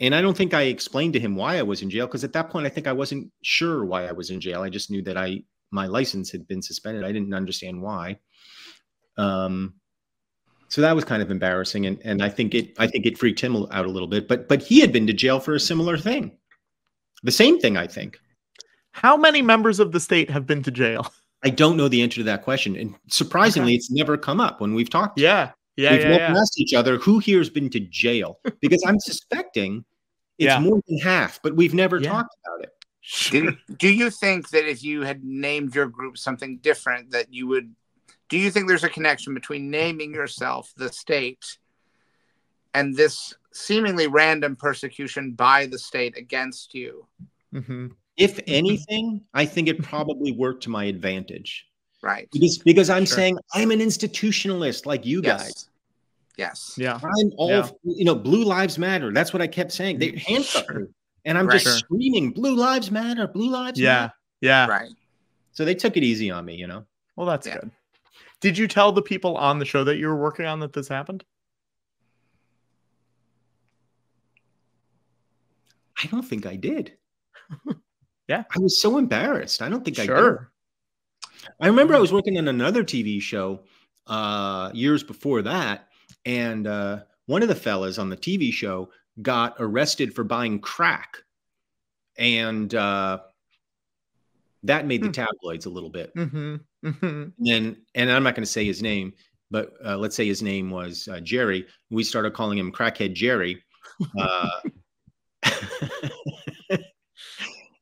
And I don't think I explained to him why I was in jail because at that point I think I wasn't sure why I was in jail. I just knew that I my license had been suspended. I didn't understand why. Um, so that was kind of embarrassing, and and I think it I think it freaked him out a little bit. But but he had been to jail for a similar thing, the same thing. I think. How many members of the state have been to jail? I don't know the answer to that question, and surprisingly, it's never come up when we've talked. Yeah. Yeah. we've Yeah. yeah. asked each other who here has been to jail because I'm suspecting it's Yeah. more than half, but we've never talked about it. Do, do you think that if you had named your group something different, that you would? Do you think there's a connection between naming yourself the state and this seemingly random persecution by the state against you? Mhm. If anything, I think it probably worked to my advantage Right. because because I'm Sure. saying I'm an institutionalist like you guys. Yes. Yes. Yeah. I'm all Yeah. you know. Blue lives matter. That's what I kept saying. They handcuffed Sure. Me, and I'm Right. just screaming, "Blue lives matter! Blue lives Yeah. matter!" Yeah. Right. So they took it easy on me, you know. Well, that's Yeah. good. Did you tell the people on the show that you were working on that this happened? I don't think I did. Yeah. I was so embarrassed. I don't think I did. Sure. I remember I was working on another TV show uh, years before that, and uh, one of the fellas on the TV show got arrested for buying crack, and uh, that made the Hmm. tabloids a little bit. Mm-hmm. Mm-hmm. And and I'm not going to say his name, but uh, let's say his name was uh, Jerry. We started calling him Crackhead Jerry. Uh,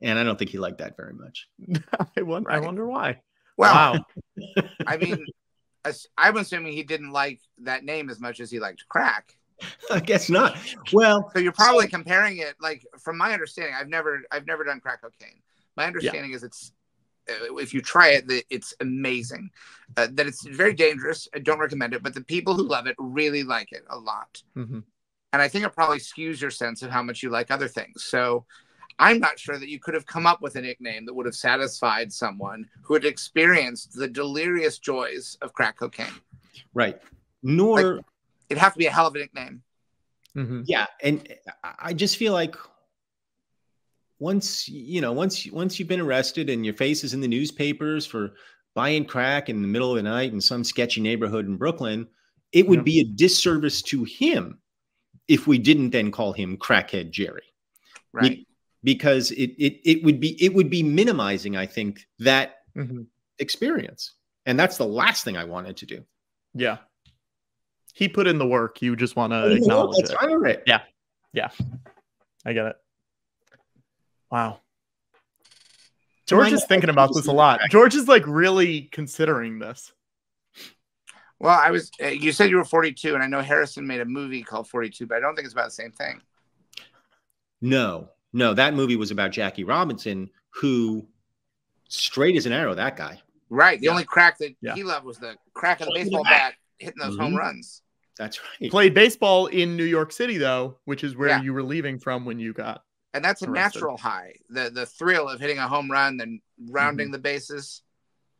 and I don't think he liked that very much. I wonder. I wonder why. Well, wow. I mean, I'm assuming he didn't like that name as much as he liked crack. I guess not. Well, So you're probably comparing it, like from my understanding, I've never, I've never done crack cocaine. My understanding is it's, uh, if you try it, it's amazing. Uh, that it's very dangerous. I don't recommend it, but the people who love it really like it a lot. Mhm. And I think it probably skews your sense of how much you like other things. So I'm not sure that you could have come up with a nickname that would have satisfied someone who had experienced the delirious joys of crack cocaine. right. Nor, It'd have to be a hell of a nickname. Mhm. yeah, and I- I just feel like once you know, once once you've been arrested and your face is in the newspapers for buying crack in the middle of the night in some sketchy neighborhood in Brooklyn, it would Yeah. be a disservice to him if we didn't then call him Crackhead Jerry. Right. Be- because it it it would be it would be minimizing, I think, that Mhm. experience. And that's the last thing I wanted to do. Yeah. He put in the work. You just want to you know, acknowledge that's it. all right. I get it. Wow. George is thinking about this a lot. George is like really considering this. Well, I was. Uh, you said you were 42, and I know Harrison made a movie called 42, but I don't think it's about the same thing. No, no, that movie was about Jackie Robinson, who straight as an arrow, that guy. Right. The Yeah. only crack that Yeah. he loved was the crack of the Point to the baseball bat. bat hitting those home Mhm. runs. That's right. Played baseball in New York City though, which is where Yeah. you were leaving from when you got. And that's a natural high. The the thrill of hitting a home run, then rounding Mm-hmm. the bases.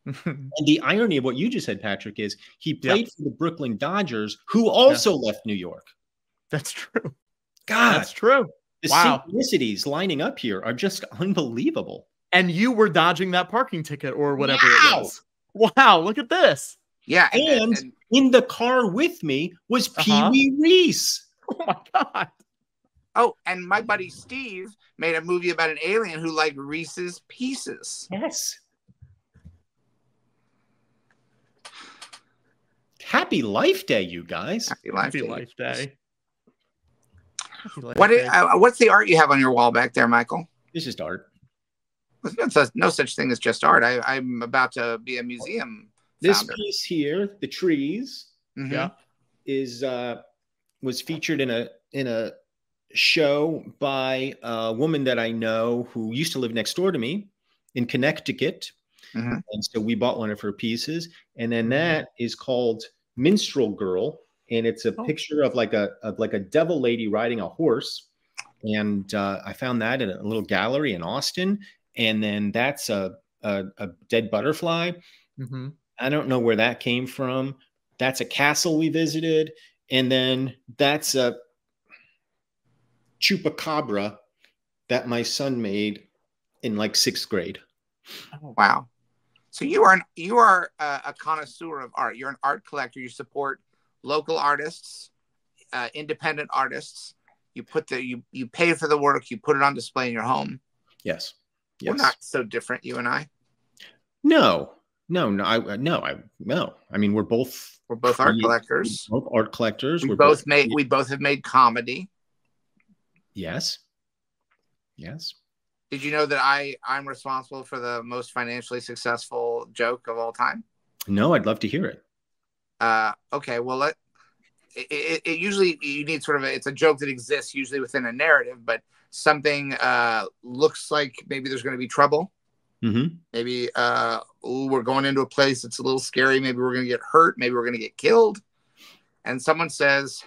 And the irony of what you just said, Patrick, is he Yeah. played for the Brooklyn Dodgers, who also left New York. That's true. God, That's true. the wow. synchronicities lining up here are just unbelievable. And you were dodging that parking ticket or whatever Wow. it was. Wow, look at this. Yeah. And, and- And- and- In the car with me was Pee Uh-huh. Wee Reese. Oh my god. oh, and my buddy Steve made a movie about an alien who liked Reese's Pieces. Yes. Happy Life Day, you guys. Happy Life Happy Day. Life Day. Happy Life What Day. is, uh, what's the art you have on your wall back there, Michael? It's just art. There's no such, no such thing as just art. I, I'm about to be a museum This founder. piece here, the trees, Mhm. Yeah. is uh was featured in a in a show by a woman that I know who used to live next door to me in Connecticut. Mhm. And so we bought one of her pieces. And then that is called Minstrel Girl. and it's a Oh. picture of like a of like a devil lady riding a horse, and uh, I found that in a little gallery in Austin, and then that's a a, a dead butterfly. Mhm. I don't know where that came from. That's a castle we visited, and then that's a chupacabra that my son made in like sixth grade. Wow. So you are an, you are a, a connoisseur of art. You're an art collector. You support local artists, uh, independent artists. You put the you you pay for the work. You put it on display in your home. Yes. We're not so different, you and I. No, no, no. I no, I no. I mean, we're both We're both art collectors. both art collectors. We we're both made we both have made comedy. Yes. Yes. Did you know that I I'm responsible for the most financially successful joke of all time? No, I'd love to hear it. Uh, okay, well, let it, it, it usually you need sort of a, it's a joke that exists usually within a narrative, but something uh, looks like maybe there's going to be trouble. Mm-hmm. Maybe uh, ooh, we're going into a place that's a little scary. Maybe we're going to get hurt. Maybe we're going to get killed. And someone says,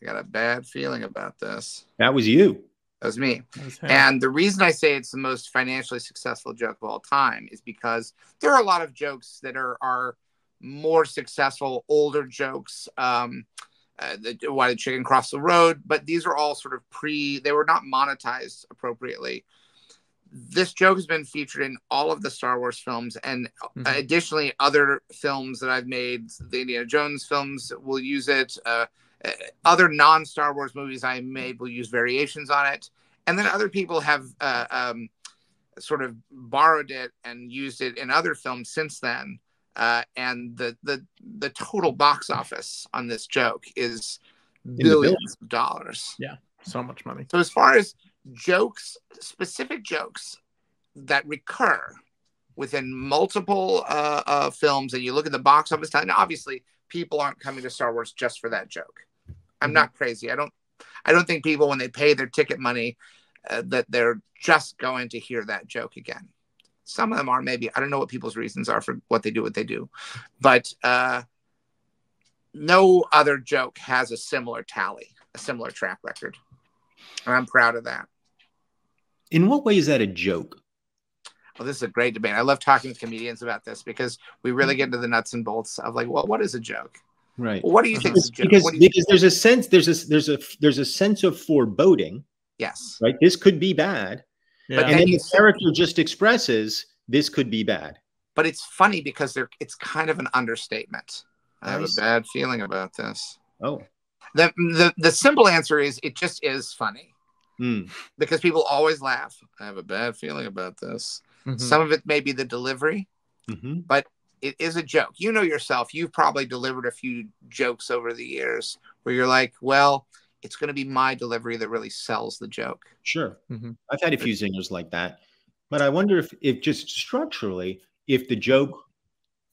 "I got a bad feeling about this." That was you. That was me. That was. And the reason I say it's the most financially successful joke of all time is because there are a lot of jokes that are are more successful, older jokes. Um, uh, the, why the chicken crossed the road, but these are all sort of pre. They were not monetized appropriately. This joke has been featured in all of the Star Wars films, and Mhm. additionally, other films that I've made, the Indiana Jones films will use it. Uh, uh, other non-Star Wars movies I made will use variations on it, and then other people have uh, um, sort of borrowed it and used it in other films since then. Uh, and the the the total box office on this joke is the billions of dollars. Yeah, so much money. So as far as jokes, specific jokes that recur within multiple uh, uh, films, and you look at the box office time, now obviously people aren't coming to Star Wars just for that joke. I'm Mhm. not crazy. I don't. I don't think people when they pay their ticket money uh, that they're just going to hear that joke again. Some of them are maybe. I don't know what people's reasons are for what they do, what they do, but uh, no other joke has a similar tally, a similar track record, and I'm proud of that. In what way is that a joke? Well, this is a great debate. I love talking with comedians about this because we really get mm-hmm. into the nuts and bolts of like, well, what is a joke? Right. Well, what do you think is a Because, joke? because, What do there's a sense there's a there's a there's a sense of foreboding, yes, right? This could be bad. Yeah. And then then the character just expresses this could be bad. but it's funny because they're it's kind of an understatement. I have I a see. bad feeling about this. Oh. The, the the simple answer is it just is funny Hmm. because people always laugh. I have a bad feeling about this. Mhm. Some of it may be the delivery. Mhm. It is a joke. You know yourself. You've probably delivered a few jokes over the years where you're like, well, it's going to be my delivery that really sells the joke. Sure. Mhm. I've had a few zingers like that. But I wonder if, if just structurally, if the joke,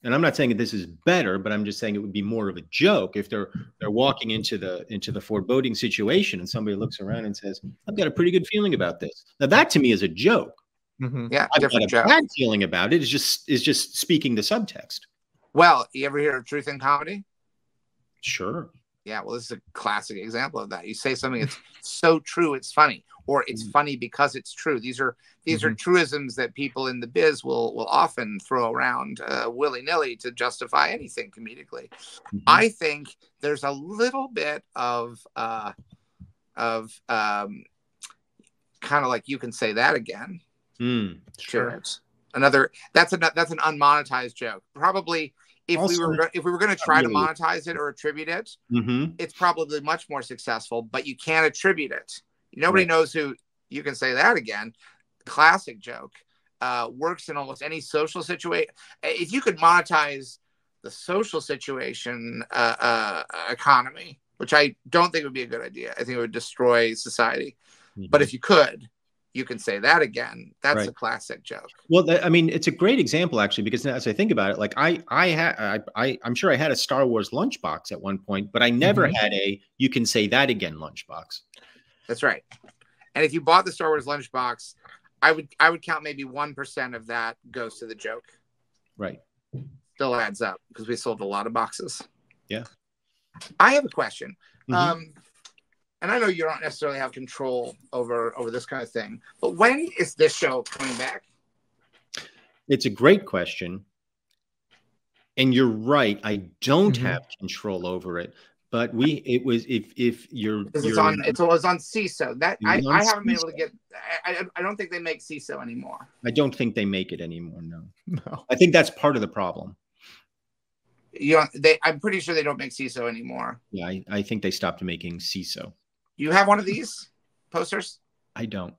and I'm not saying that this is better, but I'm just saying it would be more of a joke if they're they're walking into the into the foreboding situation and somebody looks around and says, I've got a pretty good feeling about this. Now that to me is a joke. Mhm. Yeah, I've got a joke. bad feeling about it. Is just is just speaking the subtext. Well, you ever hear of truth in comedy? Sure. Yeah, well, this is a classic example of that. You say something that's so true it's funny, or it's Mm. funny because it's true. These are these are Mm-hmm. truisms that people in the biz will will often throw around uh, willy nilly to justify anything comedically. Mhm. I think there's a little bit of uh, of um, kind of like you can say that again. To Sure. Another that's a that's an unmonetized joke. Probably if we were if we were going to try to monetize it or attribute it, Mhm. it's probably much more successful. But you can't attribute it. Nobody Right. knows who. You can say that again. Classic joke uh, works in almost any social situation. If you could monetize the social situation uh, uh, economy, which I don't think would be a good idea. I think it would destroy society. But if you could, you can say that again. That's Right. a classic joke. Well, that, I mean, it's a great example actually, because as I think about it, like I, I had, I, I, I'm sure I had a Star Wars lunchbox at one point, but I never Mhm. had a "you can say that again" lunchbox. That's right. And if you bought the Star Wars lunchbox, I would I would count maybe one percent of that goes to the joke. Right. Still adds up because we sold a lot of boxes. Yeah. I have a question. Mhm. Um, and I know you don't necessarily have control over over this kind of thing, but when is this show coming back? It's a great question. And you're right. I don't Mhm. have control over it. But we it was if if you're, Because you're it's on it's, it was on Seeso. That I, on I haven't been able to get. I, I, I don't think they make Seeso anymore. I don't think they make it anymore. No. No. I think that's part of the problem. You know, they. I'm pretty sure they don't make Seeso anymore. Yeah, I, I think they stopped making Seeso. You have one of these posters. I don't.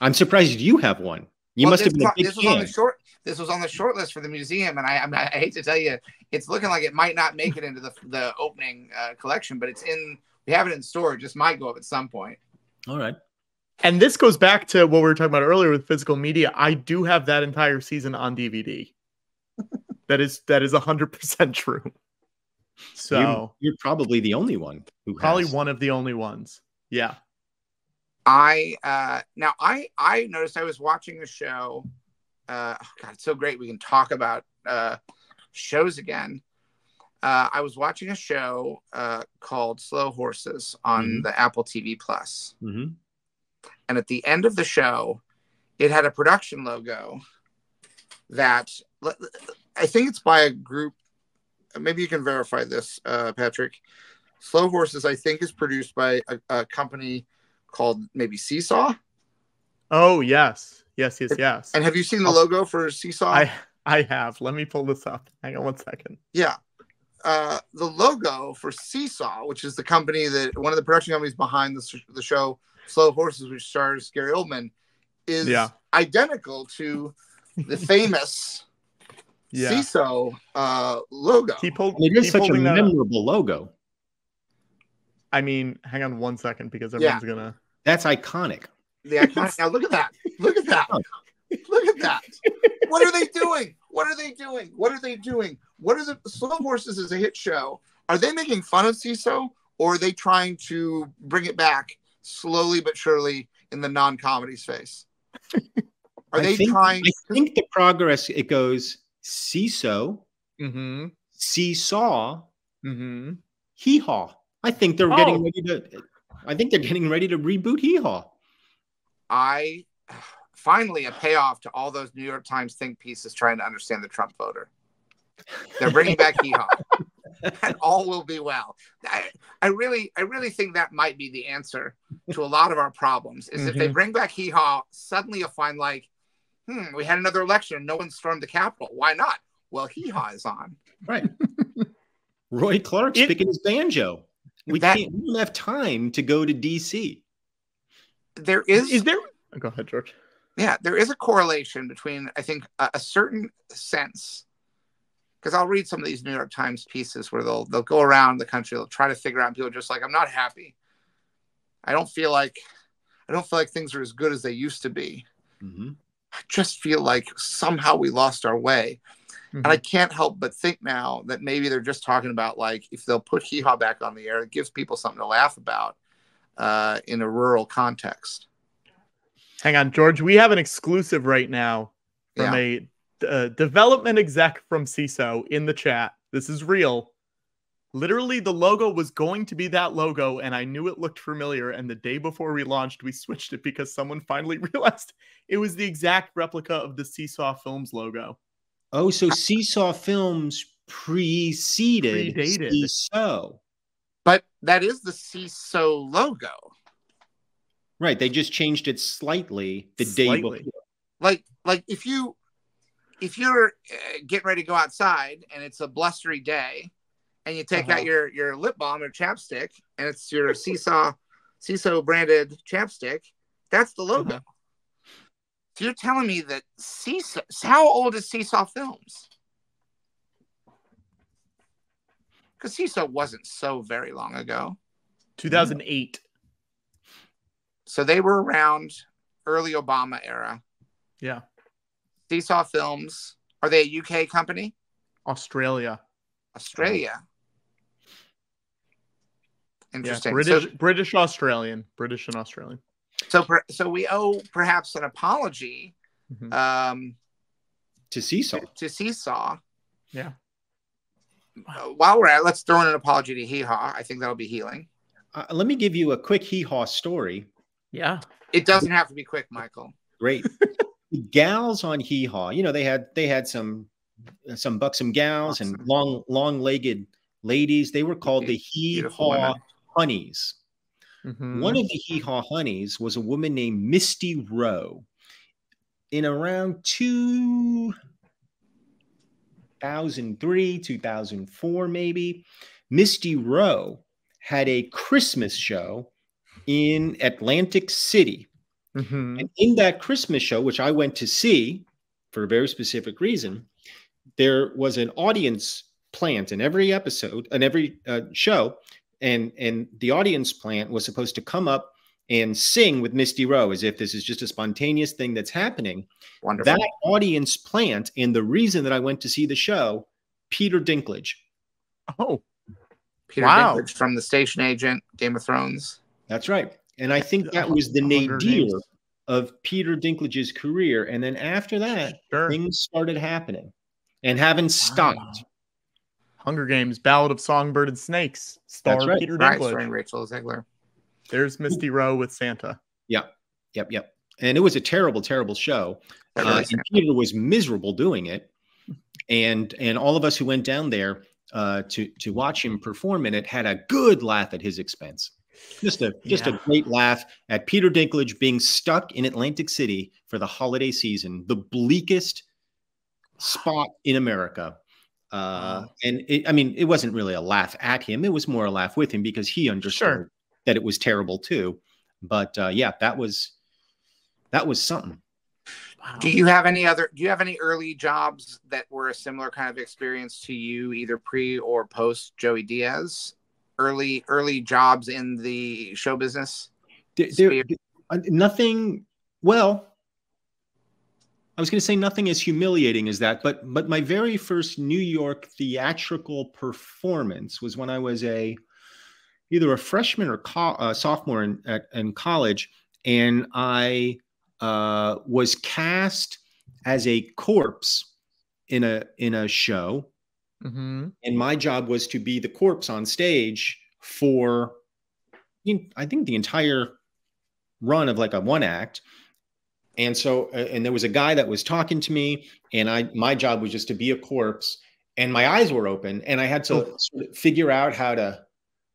I'm surprised you have one. You Well, must have this been a was- big this was on the short. This was on the short list for the museum, and I, I, mean, I hate to tell you, it's looking like it might not make it into the the opening uh, collection, but it's in. We have it in storage. Just might go up at some point. All right. And this goes back to what we were talking about earlier with physical media. I do have that entire season on DVD. that is that is hundred percent true. So You're, you're probably the only one who probably has. one of the only ones. Yeah. I uh now I I noticed I was watching a show. Uh oh God, it's so great we can talk about uh shows again. Uh I was watching a show uh called Slow Horses on Mhm. the Apple TV Plus. Mhm. And at the end of the show, it had a production logo that I think it's by a group. Maybe you can verify this, uh, Patrick. Slow Horses, I think, is produced by a, a company called maybe Seesaw. Oh yes. Yes, yes, yes. And have you seen the logo for Seesaw? I I have. Let me pull this up. Hang on one second. yeah. Uh, the logo for Seesaw, which is the company that one of the production companies behind the, the show Slow Horses, which stars Gary Oldman, is Yeah. identical to the famous Yeah. Seeso uh, logo. Keep, hold, It is such a holding that up. memorable logo. I mean, hang on one second because Yeah. everyone's gonna That's iconic. The iconic. now look at that. Look at that. Look at that. What are they doing? What are they doing? What are they doing? What are the Slow Horses is a hit show? Are they making fun of Seeso or are they trying to bring it back slowly but surely in the non-comedy space? Are I they think, trying? I think the progress it goes seesaw, mm-hmm. seesaw, Mm-hmm. hee haw. I think they're getting Oh. ready to. I think they're getting ready to reboot hee haw. I finally a payoff to all those New York Times think pieces trying to understand the Trump voter. They're bringing back hee haw. and all will be well. I, I really, I really think that might be the answer to a lot of our problems. Is if they Mhm. bring back hee haw, suddenly you'll find like, hmm, we had another election, and no one stormed the Capitol. Why not? Well, hee haw is on. Right. Roy Clark's It- picking his banjo. We That- can't. We don't have time to go to DC. There is, Is there? Go ahead, George. yeah, there is a correlation between I think a, a certain sense. Because I'll read some of these New York Times pieces where they'll they'll go around the country, they'll try to figure out. and People are just like, I'm not happy. I don't feel like, I don't feel like things are as good as they used to be. Mhm. I just feel like somehow we lost our way. And I can't help but think now that maybe they're just talking about like if they'll put Hee Haw back on the air, it gives people something to laugh about uh, in a rural context. Hang on, George. We have an exclusive right now from Yeah. a uh, development exec from Seeso in the chat. This is real. Literally, the logo was going to be that logo, and I knew it looked familiar. And the day before we launched, we switched it because someone finally realized it was the exact replica of the Seesaw Films logo. Oh, so Seesaw Films preceded Predated. Seesaw. But that is the Seesaw logo. Right. They just changed it slightly the day before. Like like if you if you're uh, getting ready to go outside and it's a blustery day and you take Uh-huh. out your your lip balm or chapstick and it's your Seesaw Seeso branded chapstick, that's the logo. Uh-huh. So you're telling me that Seesaw, how old is Seesaw Films? Because Seesaw wasn't so very long ago. 2008. So they were around early Obama era. Yeah. Seesaw Films, are they a UK company? Australia. Australia. Yeah. Interesting. British, So, British, Australian. British and Australian. so, per- so we owe perhaps an apology Mhm. um, To Seesaw. to Seesaw Yeah. uh, while we're at, it, let's throw in an apology to Hee Haw. I think that'll be healing. Uh, let me give you a quick hee haw story. Yeah. It doesn't have to be quick, Michael. Great. the gals on hee haw, you know, they had they had some some buxom gals and long long legged ladies. They were called the hee Beautiful haw women. Honeys. Mhm. One of the hee haw honeys was a woman named Misty Rowe. In around 2003, 2004, maybe, Misty Rowe had a Christmas show in Atlantic City. Mhm. And in that Christmas show, which I went to see for a very specific reason, there was an audience plant in every episode, in every uh, show, and and the audience plant was supposed to come up and sing with Misty Rowe as if this is just a spontaneous thing that's happening. Wonderful. That audience plant, and the reason that I went to see the show, Peter Dinklage. Oh, Peter Wow. Dinklage from the station agent, Game of Thrones. That's right. And I think that Oh, was the nadir Games. of Peter Dinklage's career. And then after that, sure. things started happening and haven't stopped. Hunger Games, Ballad of Songbird and Snakes, star That's right. Peter Right, Dinklage. starring Rachel Zegler. There's Misty Rowe with Santa. Yep, yep. Yep. And it was a terrible, terrible show. Uh, and Peter was miserable doing it. And and all of us who went down there uh, to to watch him perform in it had a good laugh at his expense. Just a just Yeah. a great laugh at Peter Dinklage being stuck in Atlantic City for the holiday season, the bleakest spot in America. Uh, and it, I mean, it wasn't really a laugh at him; it was more a laugh with him because he understood Sure. that it was terrible too. But uh, yeah, that was that was something. Wow. Do you have any other? Do you have any early jobs that were a similar kind of experience to you, either pre or post Joey Diaz? Early, early jobs in the show business. There, there- uh, nothing. Well, I was going to say nothing as humiliating as that, but but my very first New York theatrical performance was when I was a either a freshman or co- uh, sophomore in, at, in college, and I uh, was cast as a corpse in a in a show. Hmm and my job was to be the corpse on stage for i think the entire run of like a one act and so uh, and there was a guy that was talking to me and i my job was just to be a corpse and my eyes were open and i had to Oh. sort of figure out how to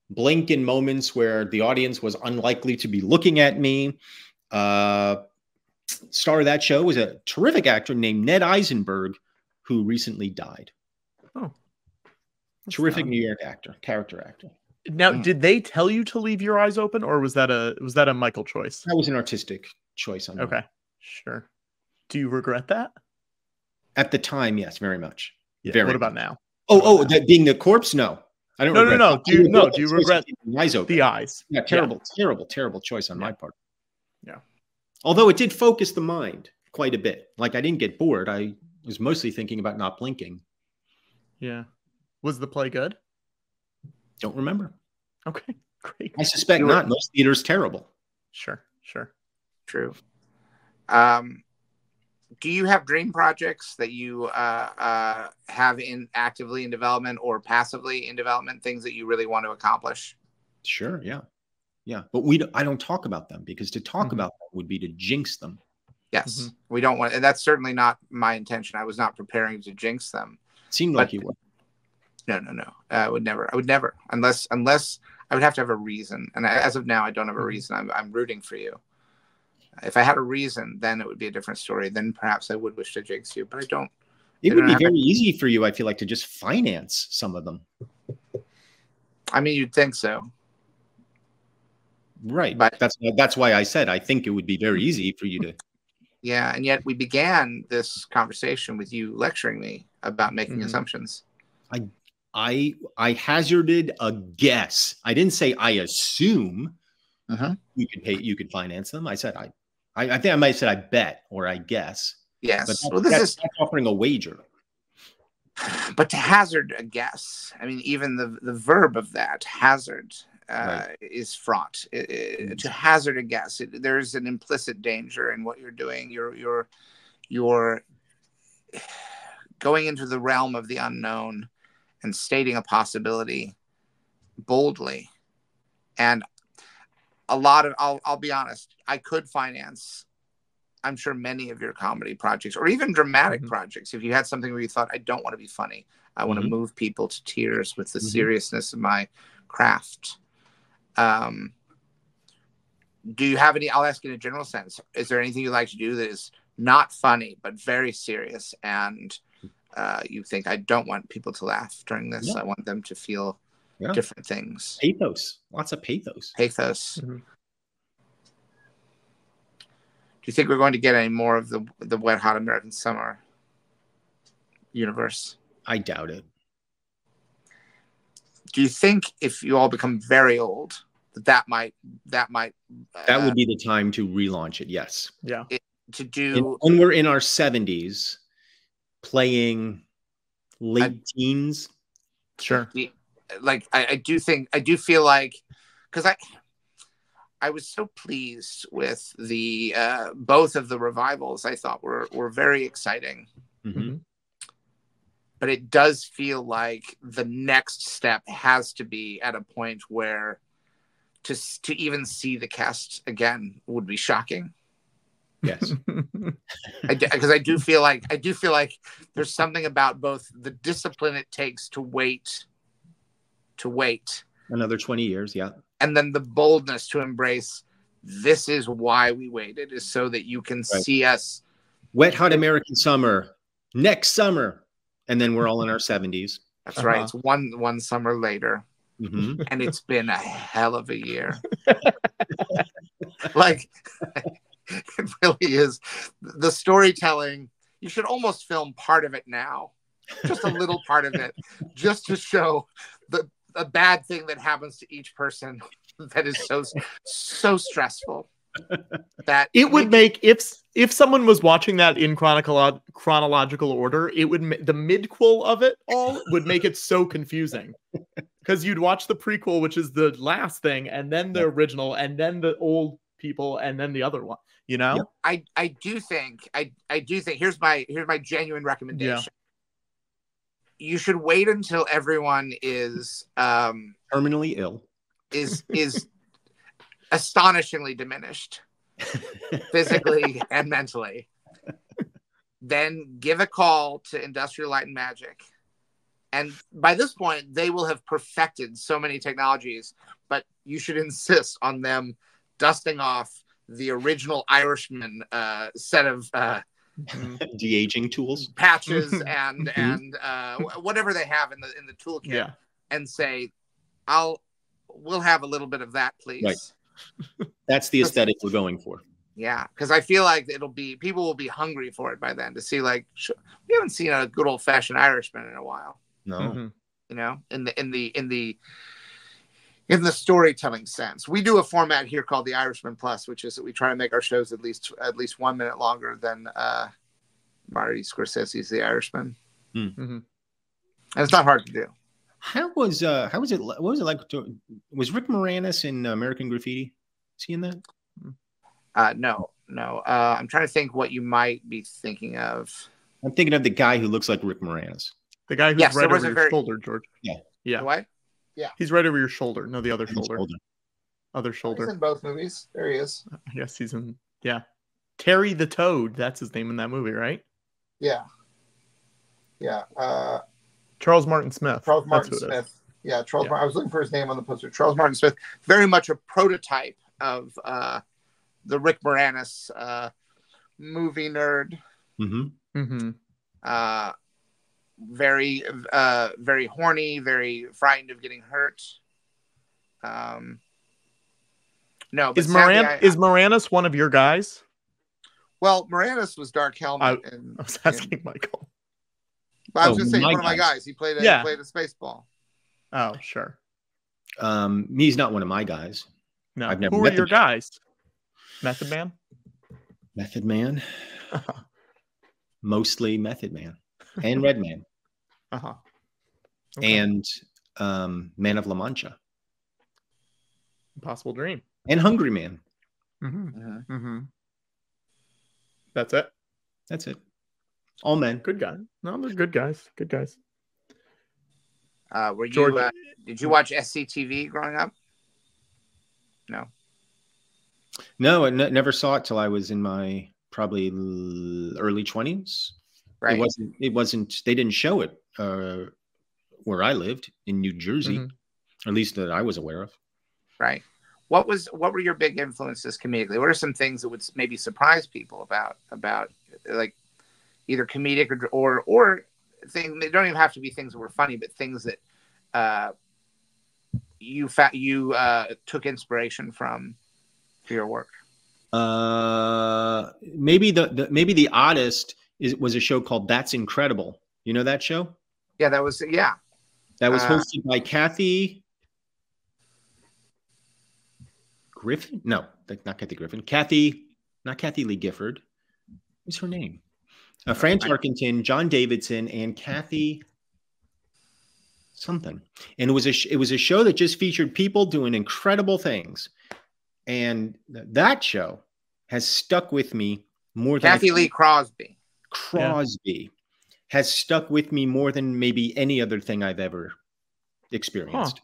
blink in moments where the audience was unlikely to be looking at me uh star of that show was a terrific actor named ned eisenberg who recently died Oh. terrific New York actor, character actor. Now, Mm. did they tell you to leave your eyes open, or was that a was that a Michael choice? That was an artistic choice on Okay, sure. Do you regret that? At the time, yes, very much. Yeah. Very what about now? Oh, oh, that being the corpse? No, I don't. No, no, regret no. that. Do you- no, do you regret keeping eyes open? The eyes. Yeah, terrible, terrible, terrible choice on my part. Yeah. Although it did focus the mind quite a bit. Like I didn't get bored. I was mostly thinking about not blinking. Yeah. Was the play good? Don't remember. Okay, great. I suspect not. Most theaters terrible. Sure, sure. True. Um, do you have dream projects that you uh, uh, have in actively in development or passively in development? Things that you really want to accomplish? Sure. Yeah. Yeah. But we. I don't talk about them because to talk Mhm. about them would be to jinx them. Yes, Mhm. we don't want. And that's certainly not my intention. I was not preparing to jinx them. It seemed But- like you were. No, no, no. Uh, I would never. I would never, unless unless I would have to have a reason. And as of now, I don't have a Mhm. reason. I'm I'm rooting for you. If I had a reason, then it would be a different story. Then perhaps I would wish to jinx you, but I don't. It would be very easy for you, I feel like, to just finance some of them. I mean, you'd think so. Right. But- that's that's why I said I think it would be very easy for you to. Yeah, and yet we began this conversation with you lecturing me about making Mhm. assumptions. I I I hazarded a guess. I didn't say I assume Mhm. you could pay you could finance them. I said I I, I think I might have said I bet or I guess. But Yes. that's, Well, this that's, is that's offering a wager. but to hazard a guess i mean even the the verb of that hazard uh, is fraught I- I- to hazard a guess it, there's an implicit danger in what you're doing you're you're you're going into the realm of the unknown and stating a possibility boldly. And a lot of I'll I'll be honest, I could finance I'm sure many of your comedy projects or even dramatic Mhm. projects if you had something where you thought I don't want to be funny. I want to Mhm. move people to tears with the Mhm. seriousness of my craft. Um do you have any I'll ask in a general sense. Is there anything you like to do that is not funny but very serious and uh, you think I don't want people to laugh during this. Yeah. I want them to feel Yeah. different things. Pathos. Lots of pathos. Pathos. Mhm. Do you think we're going to get any more of the the Wet Hot American Summer universe? I doubt it. Do you think if you all become very old that that might that might That uh, would be the time to relaunch it. Yes. Yeah. to And do when we're in our 70s, playing late teens, Sure. Like I, I do think I do feel like because I I was so pleased with the uh, both of the revivals. I thought were were very exciting, Mhm. but it does feel like the next step has to be at a point where to to even see the cast again would be shocking. yes. Because I, do feel like I do feel like there's something about both the discipline it takes to wait, to wait, Another 20 years. Yeah. and then the boldness to embrace this is why we waited is so that you can Right. see us Wet Hot American Summer next summer. And then we're all in our 70s. that's right Uh-huh. it's one one summer later Mhm. and it's been a hell of a year like it really is the storytelling you should almost film part of it now just a little part of it just to show the a bad thing that happens to each person that is so so stressful that It would make if if someone was watching that in chronological chronological order, it would ma- the midquel of it all would make it so confusing. Because you'd watch the prequel, which is the last thing, and then the original, and then the old people, and then the other one. You know? Yep. I I do think I I do think here's my here's my genuine recommendation. You should wait until everyone is um Terminally ill. is is astonishingly diminished physically and mentally. Then give a call to Industrial Light and Magic. And by this point, they will have perfected so many technologies, but you should insist on them dusting off the original Irishman uh, set of uh, Mhm. De aging tools. patches and Mhm. and uh, whatever they have in the in the toolkit, Yeah. and say, "I'll we'll have a little bit of that, please." Right. That's the aesthetic we're going for. Yeah, because I feel like it'll be people will be hungry for it by then to see like sh- we haven't seen a good old fashioned Irishman in a while. No. Mhm. You know, in the in the in the in the storytelling sense, we do a format here called the Irishman Plus, which is that we try to make our shows at least at least one minute longer than uh, Marty Scorsese's The Irishman, Mhm. and it's not hard to do. How was uh how was it what was it like to, was Rick Moranis in American Graffiti? Is he in that? Uh, no, no. Uh, I'm trying to think what you might be thinking of. I'm thinking of the guy who looks like Rick Moranis. The guy who's Yes, there right over your very- shoulder, George. Yeah. Yeah. What? He's right over your shoulder. No, the other shoulder. shoulder. Other He's shoulder. in both movies. There he is. I guess he's in. Yeah. Terry the Toad. That's his name in that movie, right? Yeah. Yeah. Uh, Charles Martin Smith. Charles Martin who it is. Smith. Yeah, Charles. Yeah. Mar- I was looking for his name on the poster. Charles Martin Smith, very much a prototype of uh, the Rick Moranis uh, movie nerd. Mm-hmm. Mm-hmm. Uh, very, uh, very horny, very frightened of getting hurt. Um, no, but Is Moran I- is Moranis one of your guys? well, Moranis was Dark Helmet, and I was asking Michael. I was Oh, just saying my one of my guys. guys. He played a, Yeah. he played a spaceball. Oh, sure. Um, he's not one of my guys. No. I've never Who are met your guys? Method Man. Method Man, mostly Method Man, and Red Man, Uh huh. and um, Man of La Mancha, Impossible Dream. and Hungry Man. Mm-hmm. Mhm. Mm-hmm. That's it. That's it. All men. Good guy. No, they're good guys. Good guys. Uh, were you? George- Uh, did you watch SCTV growing up? No. No, I never saw it till I was in my probably l- early twenties. Right. It wasn't. It wasn't. They didn't show it uh, where I lived in New Jersey, Mhm. at least that I was aware of. right. What was what were your big influences comedically? What are some things that would maybe surprise people about about like either comedic or or, or things? They don't even have to be things that were funny, but things that uh, you fa- you uh, took inspiration from for your work. Uh, maybe the, the maybe the oddest is was a show called That's Incredible. You know that show? Yeah, that was yeah. That was Uh, hosted by Kathy Griffin. No, not Kathy Griffin. Kathy, not Kathie Lee Gifford. What's her name? Uh, Fran Tarkenton, John Davidson, and Kathy something. And it was a sh- it was a show that just featured people doing incredible things, and th- that show has stuck with me more than Cathy Lee Crosby. Crosby has stuck with me more than maybe any other thing I've ever experienced.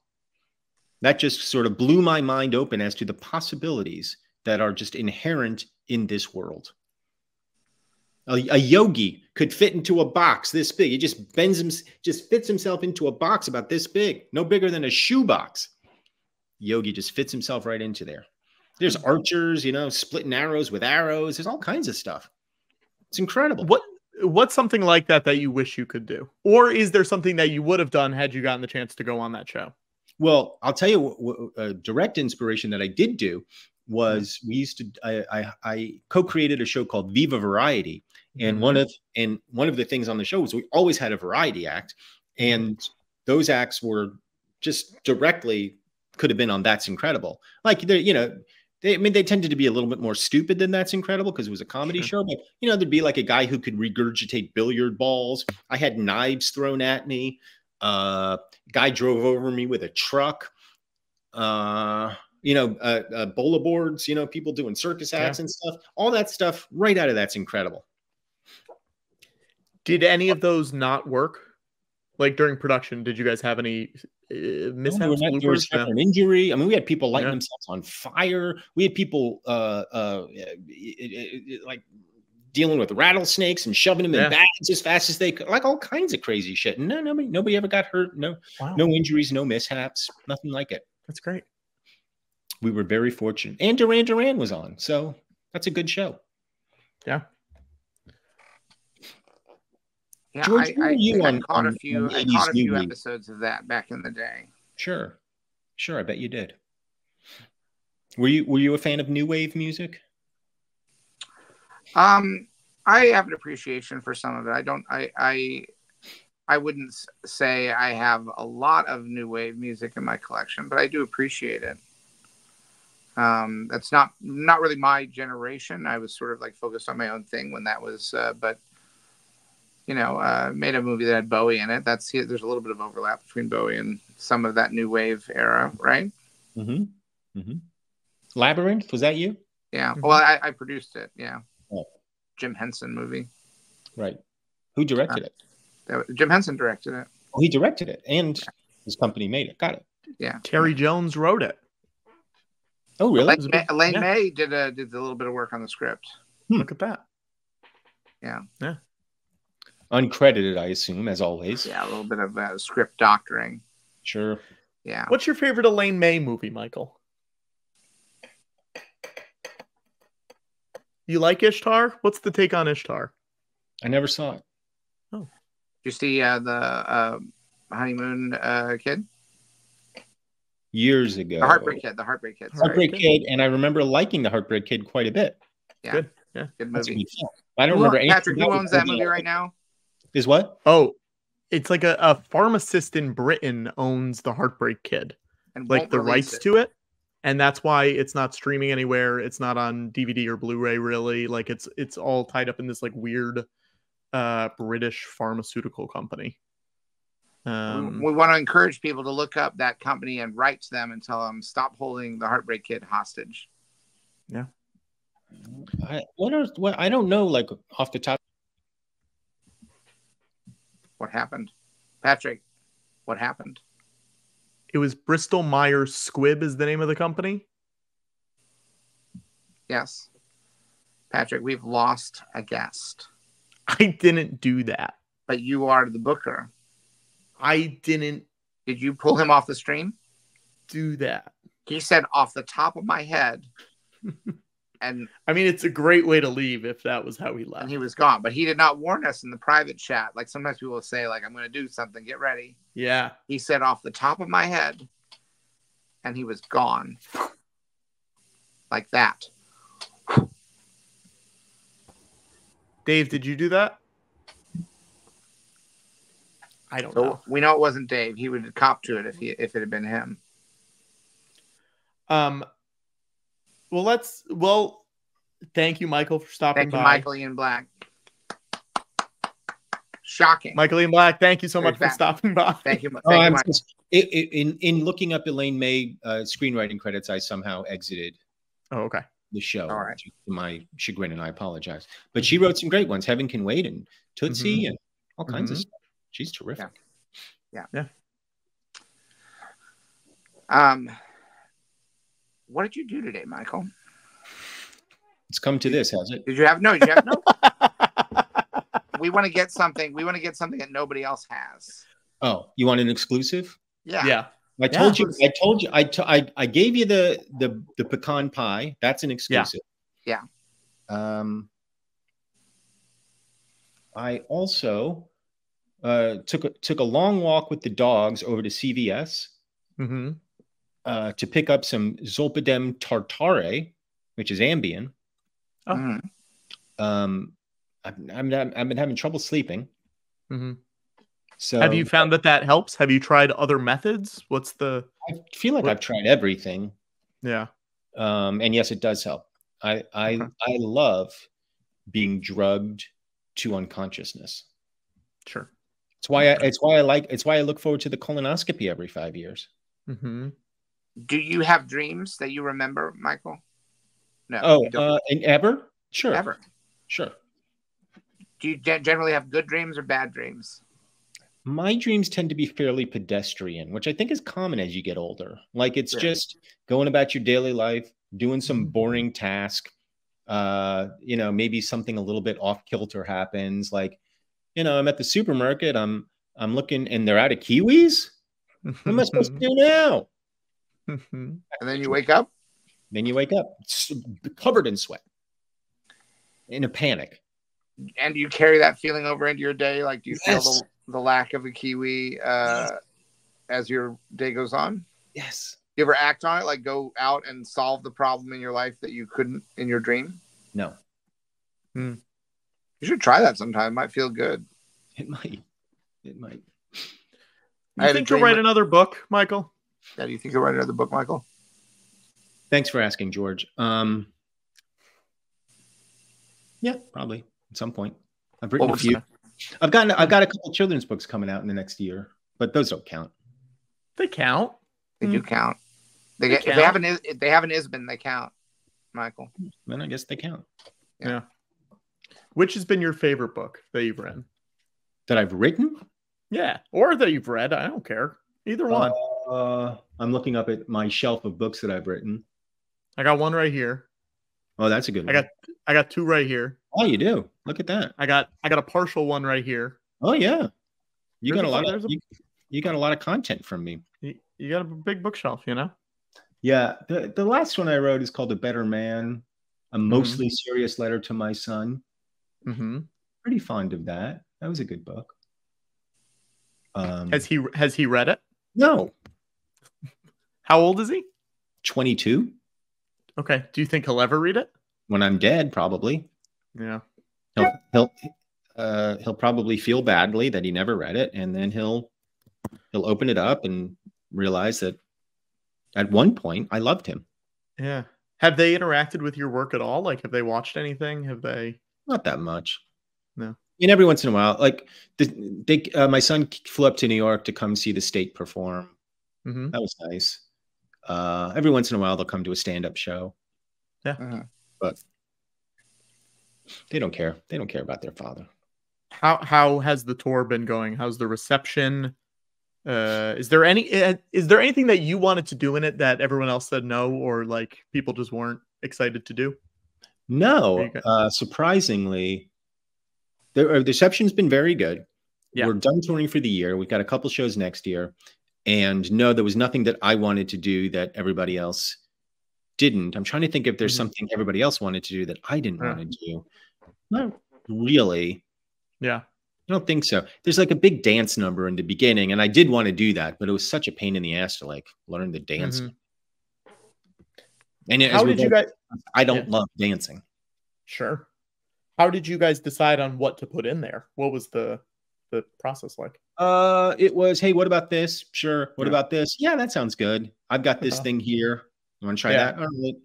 That just sort of blew my mind open as to the possibilities that are just inherent in this world. A, a yogi could fit into a box this big. He just bends him, just fits himself into a box about this big, no bigger than a shoebox. Yogi just fits himself right into there. There's hmm. archers, you know, splitting arrows with arrows. There's all kinds of stuff. It's incredible. What what's something like that that you wish you could do, or is there something that you would have done had you gotten the chance to go on that show? Well, I'll tell you a uh, direct inspiration that I did do mm-hmm. was we used to I, I, I co-created a show called Viva Variety, and one mm-hmm. of and one of the things on the show was we always had a variety act, and mm-hmm. those acts were just directly could have been on That's Incredible. Like you know, they I mean they tended to be a little bit more stupid than That's Incredible because it was a comedy Sure. show, but you know there'd be like a guy who could regurgitate billiard balls. I had knives thrown at me. Uh, guy drove over me with a truck. Uh, you know, uh, uh, bola boards. You know, people doing circus acts and stuff. All that stuff right out of That's Incredible. Did any of those not work? Like during production, did you guys have any uh, No, mishaps? there not- bloopers? never an injury. I mean, we had people lighting Yeah. themselves on fire. We had people uh, uh, it- it- it- like dealing with rattlesnakes and shoving them Yeah. in bags as fast as they could, like all kinds of crazy shit. No, nobody, nobody ever got hurt. No, Wow, no injuries, no mishaps, nothing like it. that's great. We were very fortunate. And Duran Duran was on, so that's a good show. Yeah. Yeah, George, I, I, you I on- caught a few. I caught a few episodes of that back in the day. Sure, sure. I bet you did. Were you were you a fan of new wave music? Um, I have an appreciation for some of it. I don't. I I I wouldn't say I have a lot of new wave music in my collection, but I do appreciate it. Um, that's not not really my generation. I was sort of like focused on my own thing when that was. Uh, but you know, uh, made a movie that had Bowie in it. That's there's a little bit of overlap between Bowie and some of that new wave era, right? Mm-hmm. Mm-hmm. Labyrinth was that you? Yeah. Mhm. Well, I, I produced it. Yeah. Oh. Jim Henson movie. Right. Who directed it? That Jim Henson directed it. Oh, he directed it, and his company made it. Got it. Yeah. Terry Jones wrote it. Oh, really? Elaine, May, big- Elaine yeah. May did a did a little bit of work on the script. Look at that. Uncredited, I assume, as always. Yeah, a little bit of uh, script doctoring. Sure. Yeah. What's your favorite Elaine May movie, Michael? You like Ishtar? What's the take on Ishtar? I never saw it. Oh. you see uh, the uh, honeymoon uh, kid, Years ago. the heartbreak kid, the heartbreak kid. Sorry. Heartbreak Right. Kid, and I remember liking the Heartbreak Kid quite a bit. Yeah. Good. Yeah. Good movie. I don't Who- remember anything Patrick, who owns that movie right now? Is what? Oh, it's like a, a pharmacist in Britain owns the Heartbreak Kid, And like the rights it. to it. And that's why it's not streaming anywhere. It's not on DVD or Blu-ray really. Like it's it's all tied up in this like weird uh British pharmaceutical company. Um we want to encourage people to look up that company and write to them and tell them stop holding the heartbreak kid hostage. Yeah. I, what are what? I don't know. Like off the top. What happened, Patrick? What happened? It was Bristol Myers Squibb is the name of the company. Yes. Patrick, we've lost a guest, I didn't do that. but you are the booker. I didn't Did you pull him off the stream? do that. He said off the top of my head, and I mean, it's a great way to leave if that was how he left. and he was gone. But he did not warn us in the private chat. Like sometimes people will say, like, I'm going to do something, get ready. yeah. He said off the top of my head, and he was gone. Like that. Dave, did you do that? I don't So know. we know it wasn't Dave. He would have copped to it if he if it had been him. Um, well, let's. Well, thank you, Michael, for stopping Thank you, by. Michael Ian Black. Shocking. Michael Ian Black, thank you so much for stopping by. Thank you. Thank Oh, you, just, i- i- in in looking up Elaine May uh, screenwriting credits, I somehow exited Oh, okay. the show. All right. To my chagrin, and I apologize. But she wrote some great ones. Heaven Can Wait and Tootsie and all kinds of Mhm. stuff. She's terrific. Yeah. Yeah. yeah. Um, what did you do today, Michael? It's come to this, has it? Did you have no? Did you have no? we want to get something. We want to get something that nobody else has. Oh, you want an exclusive? Yeah. yeah. I told Yeah. you. I told you. I, t- I I gave you the the the pecan pie. That's an exclusive. Yeah. Um. I also uh, took a, took a long walk with the dogs over to CVS Mm-hmm. Uh, to pick up some Zolpidem tartrate, which is Ambien. Oh. Mhm. Um, I've, I'm, I've been having trouble sleeping. Mm-hmm. So Have you found that that helps? Have you tried other methods? What's the? I feel like what- I've tried everything. Yeah. um, and yes, it does help. I I Okay. I love being drugged to unconsciousness. Sure. It's why I, it's why I like it's why I look forward to the colonoscopy every five years. Mm-hmm. Do you have dreams that you remember, Michael? No. Oh, uh, and ever? Sure, ever. sure. Do you generally have good dreams or bad dreams? My dreams tend to be fairly pedestrian, which I think is common as you get older. Like it's Yeah. just going about your daily life, doing Mm-hmm. some boring task. Uh, you know, maybe something a little bit off kilter happens. Like, you know, I'm at the supermarket. I'm I'm looking, and they're out of kiwis. What am I supposed to do now? Mhm. And then you wake up. Then you wake up covered in sweat, in a panic. and you carry that feeling over into your day? Like, do you feel the, the lack of a kiwi uh, as your day goes on? Yes. You ever act on it? Like, go out and solve the problem in your life that you couldn't in your dream? No, You should try that sometime. It might feel good. it might. It might. I You had a think you'll write that- another book, Michael? Yeah, do you think you'll write another book, Michael? Thanks for asking, George. Um, yeah, probably at some point. I've written What a few. that? I've gotten. I've got a couple children's books coming out in the next year, but those don't count. They count. They do count. They, They get, if they have an if they have an Isbin, they count. Michael, Then I guess they count. Yeah. Which has been your favorite book that you've read? That I've written. Yeah, or that you've read. I don't care. Either one. Uh, I'm looking up at my shelf of books that I've written. I got one right here. Oh, that's a good one. I got I got two right here. Oh, you do. Look at that. I got I got a partial one right here. Oh, yeah. You There's got a lot of a- you, you got a lot of content from me. You, you got a big bookshelf, you know. Yeah, the, the last one I wrote is called A Better Man, a mostly serious letter to my son. Mm-hmm. Pretty fond of that. That was a good book. Um, Has he has he read it? no, How old is he? 22. Okay. Do you think he'll ever read it? When I'm dead, probably Yeah. he'll he'll uh, he'll probably feel badly that he never read it, and then he'll he'll open it up and realize that at one point I loved him. Yeah. Have they interacted with your work at all? Like, have they watched anything? Have they? Not that much. No. And every once in a while, like the, they, uh, my son flew up to New York to come see the state perform. Mm-hmm. That was nice. Uh, every once in a while, they'll come to a stand-up show. Yeah, but They don't care. They don't care about their father. How how has the tour been going? How's the reception? Uh, is there any uh, is there anything that you wanted to do in it that everyone else said no, or like people just weren't excited to do? No, There you go. uh, surprisingly, the uh, the reception's been very good. Yeah. We're done touring for the year. We've got a couple shows next year, and no, there was nothing that I wanted to do that everybody else didn't. I'm trying to think if there's Mhm. something everybody else wanted to do that I didn't Yeah. want to do. Not really. Yeah. I don't think so. There's like a big dance number in the beginning, and I did want to do that, but it was such a pain in the ass to like learn the dance. Mhm. And as How did you guys? I don't yeah. love dancing. Sure. How did you guys decide on what to put in there? What was the the process like? Uh, it was, hey, what about this? Sure. What Yeah. about this? Yeah, that sounds good. I've got this Uh-huh. thing here. You want to try Yeah. that? All right.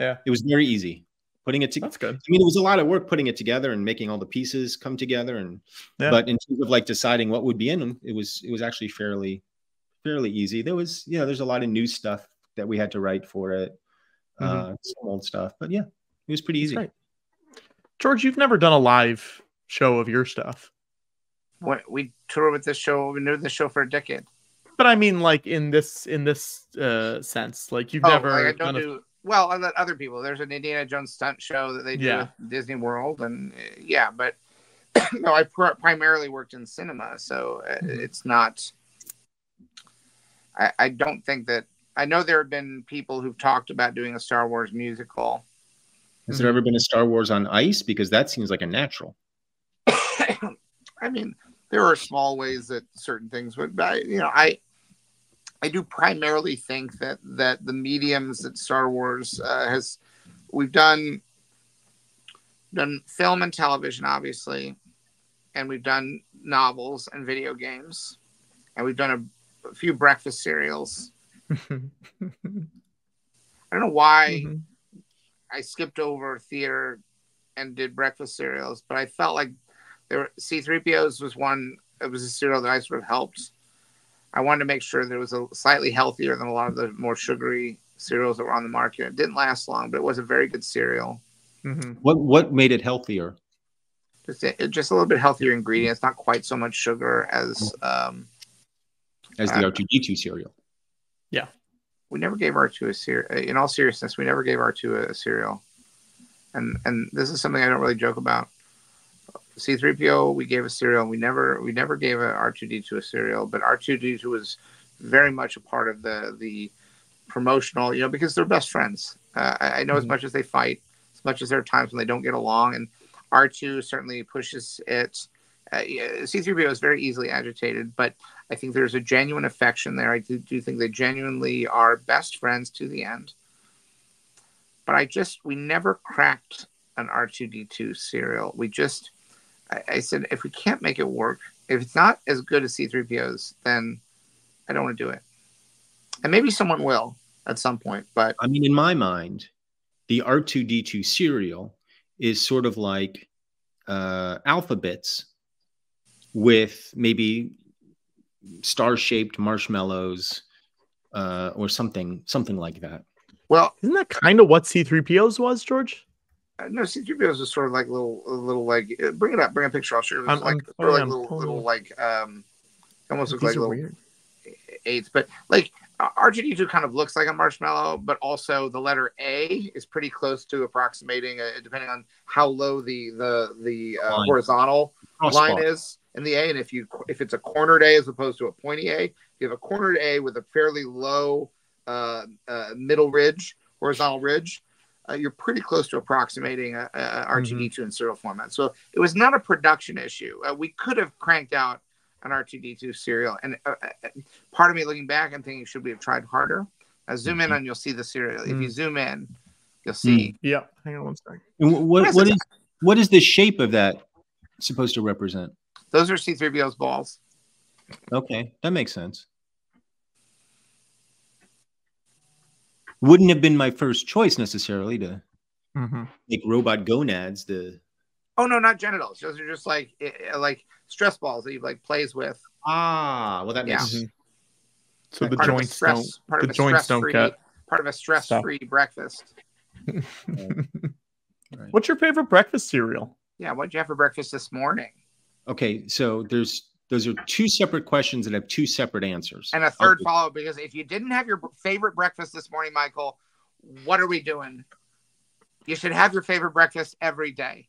Yeah. It was very easy putting it together. That's good. I mean, it was a lot of work putting it together and making all the pieces come together. And Yeah. but in terms of like deciding what would be in them, it was it was actually fairly fairly easy. There was, you know, there's a lot of new stuff that we had to write for it. Uh, some old stuff, but yeah, it was pretty easy. George, you've never done a live show of your stuff, we toured with this show, we knew this show for a decade. but I mean, like in this in this uh, sense, like you've Oh, never like I don't done a- do well. I let other people. There's an Indiana Jones stunt show that they do Yeah. at Disney World, and uh, yeah, but no, I pr- primarily worked in cinema, so uh, Mhm. it's not. I, I don't think that I know there have been people who've talked about doing a Star Wars musical. Has there ever been a Star Wars on ice? Because that seems like a natural. I mean, there are small ways that certain things would, but I, you know, I, I do primarily think that that the mediums that Star Wars uh, has, we've done, done film and television, obviously, and we've done novels and video games, and we've done a, a few breakfast cereals. I don't know why. Mhm. I skipped over theater and did breakfast cereals, but I felt like there C3POs was one it was a cereal that I sort of helped. I wanted to make sure that it was a slightly healthier than a lot of the more sugary cereals that were on the market. It didn't last long, but it was a very good cereal. Mhm. What what made it healthier? Just it, just a little bit healthier ingredients, not quite so much sugar as um, As the Uh, R two D two cereal. Yeah, we never gave R2 a cereal. In all seriousness, we never gave R2 a, a cereal. And and this is something I don't really joke about. C3PO, we gave a cereal. We never we never gave a R2D2 a cereal, but R2D2 was very much a part of the the promotional, you know, because they're best friends. Uh, I, I know as Mhm. much as they fight, as much as there are times when they don't get along, and R2 certainly pushes it. Uh, C3PO is very easily agitated, but I think there's a genuine affection there. I do, do think they genuinely are best friends to the end. But I just, we never cracked an R2D2 cereal. We just, I, I said, if we can't make it work, if it's not as good as C3PO's, then I don't want to do it. And maybe someone will at some point, but I mean, in my mind, the R two D two cereal is sort of like uh, Alpha-Bits with maybe star shaped marshmallows uh, or something something like that. well, Isn't that kind of what C3PO's was, George? Uh, no, C3POs is sort of like little, a little like uh, bring it up, bring a picture. I'll show you. It's I'm- like I'm like I'm little, little like um, almost look like little weird. eights, but like uh, R2D2 kind of looks like a marshmallow, but also the letter A is pretty close to approximating, uh, depending on how low the the the uh, Line. horizontal Crossbar. line is in the A, and if you if it's a cornered A as opposed to a pointy A, you have a cornered A with a fairly low uh, uh, middle ridge, horizontal ridge, uh, you're pretty close to approximating a, a R2D2 in cereal format. So it was not a production issue. Uh, we could have cranked out an R2D2 cereal, and uh, uh, part of me looking back, I'm thinking, should we have tried harder? Uh, zoom in Mhm. and you'll see the cereal. If you Mm. zoom in, you'll see. Yeah. Hang on one second. And wh- what Yes, what it's- is what is the shape of that supposed to represent? Those are C3PO's balls. Okay, that makes sense. Wouldn't have been my first choice necessarily to Mhm. make robot gonads the Oh no, not genitals. Those are just like eh, like stress balls that he like plays with. Ah, well that makes Mhm. So the part of a joints stress, don't. part The of a joints don't stress-free- cut. Part of a stress-free breakfast. What's your favorite breakfast cereal? Yeah, what'd you have for breakfast this morning? Okay, so there's Those are two separate questions that have two separate answers. And a third Okay. follow up because if you didn't have your favorite breakfast this morning, Michael, what are we doing? You should have your favorite breakfast every day.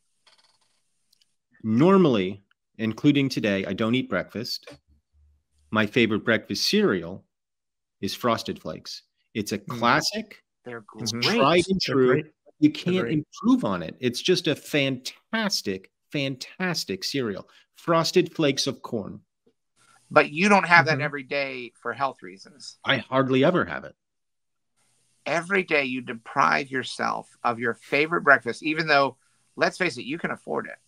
Normally, including today, I don't eat breakfast. My favorite breakfast cereal is Frosted Flakes. It's a mm. classic. They're It's tried and true. great. You can't improve on it. It's just a fantastic, fantastic cereal. Frosted Flakes of corn. But you don't have that Mhm. every day for health reasons. I hardly ever have it. Every day you deprive yourself of your favorite breakfast, even though, let's face it, you can afford it.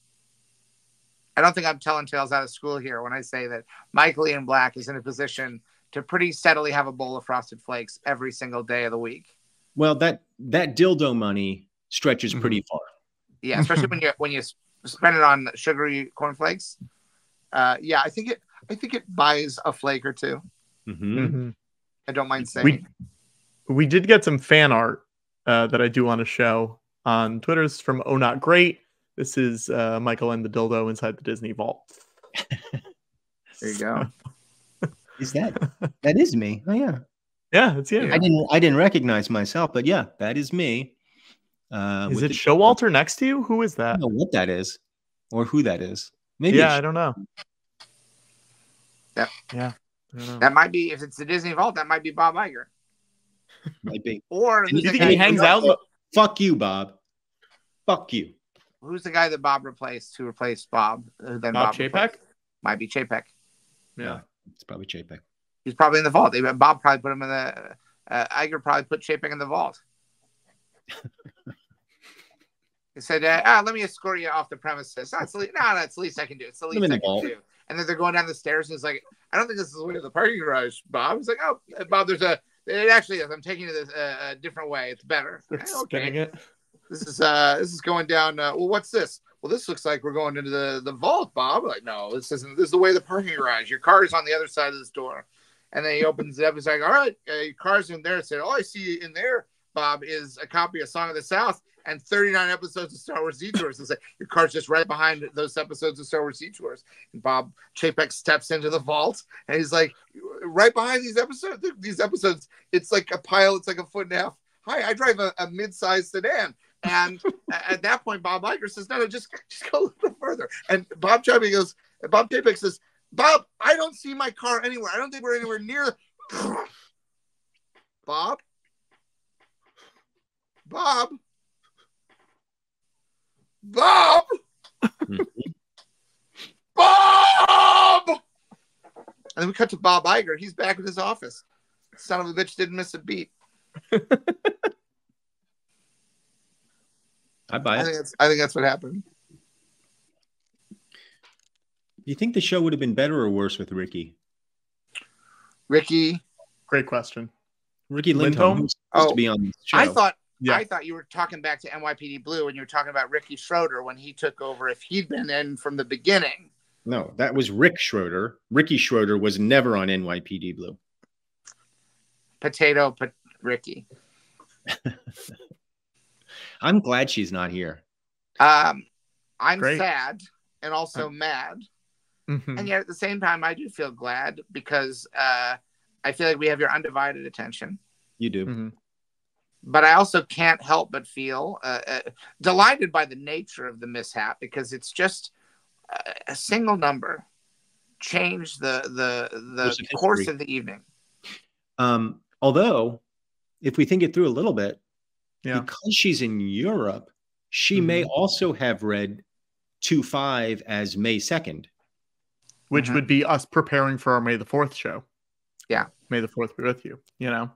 I don't think I'm telling tales out of school here when I say that Michael Ian Black is in a position to pretty steadily have a bowl of frosted flakes every single day of the week. Well, that that dildo money stretches Mhm. pretty far. Yeah, especially when you when you s- spend it on sugary cornflakes. Uh, yeah, I think it I think it buys a flake or two. Mhm. Mhm. I don't mind saying. We we did get some fan art uh, that I do want to show on Twitter's from Oh Not Great. This is uh, Michael and the dildo inside the Disney vault. there you go. Is that that is me? Oh yeah. Yeah, it's you. Yeah. I didn't I didn't recognize myself, but yeah, that is me. Uh, Is with it the- Showalter next to you? Who is that? I don't know what that is, or who that is. Maybe yeah, I don't know. Yep. Yeah. Know. That might be if it's the Disney Vault. That might be Bob Iger. might be. Or Do who's Do you think he hangs out? Fuck you, Bob. Fuck you. Who's the guy that Bob replaced? Who replaced Bob? Who then Bob Bob replaced? Chapek? Might be Chapek. Yeah. It's probably Chapek. He's probably in the vault. Bob probably put him in the. Uh, Iger probably put Chapek in the vault. he said, uh, ah, "Let me escort you off the premises." That's the, no, that's the least I can do. It's the least I can vault. do. And then they're going down the stairs, and it's like, "I don't think this is the way to the parking garage, Bob." He's like, "Oh, uh, Bob, there's a. It actually is. I'm taking it this, uh, a different way. It's better." They're "Eh, spinning it. this is uh this is going down uh, well what's this well this looks like we're going into the the vault bob like no this isn't this is the way of the parking garage your car is on the other side of this door and then he opens it up he's like all right uh, your car's in there said all i see you in there bob is a copy of song of the south and 39 episodes of Star Wars Detours. And like your car's just right behind those episodes of Star Wars Detours. And Bob Chapek steps into the vault and he's like, right behind these episodes, these episodes, it's like a pile, it's like a foot and a half. Hi, I drive a, a mid-sized sedan. And at that point, Bob Iger says, "No, no, just just go a little bit further." And Bob Chapek goes, Bob Chapek says, "Bob, I don't see my car anywhere. I don't think we're anywhere near." Bob, Bob, Bob, Bob. And then we cut to Bob Iger. He's back in his office. Son of a bitch didn't miss a beat. I buy I it. think that's I think that's what happened. Do you think the show would have been better or worse with Riki? Riki, Great question. Riki Lindhome? Lindhome Oh, to be on the show. I thought Yeah. I thought you were talking back to NYPD Blue and you were talking about Ricky Schroder when he took over. If he'd been in from the beginning, no, that was Rick Schroder. Ricky Schroeder was never on NYPD Blue. potato, but Ricky. I'm glad she's not here. Um, I'm Great. sad and also mad, Mhm. and yet at the same time, I do feel glad because uh, I feel like we have your undivided attention. You do. Mhm. But I also can't help but feel uh, uh, delighted by the nature of the mishap because it's just uh, a single number changed the the Course the of course history. of the evening. Um, although, if we think it through a little bit, Yeah. because she's in Europe, she may also have read 2 5 as May 2nd. Which Mhm. would be us preparing for our May the 4th show. Yeah. May the 4th be with you, you know?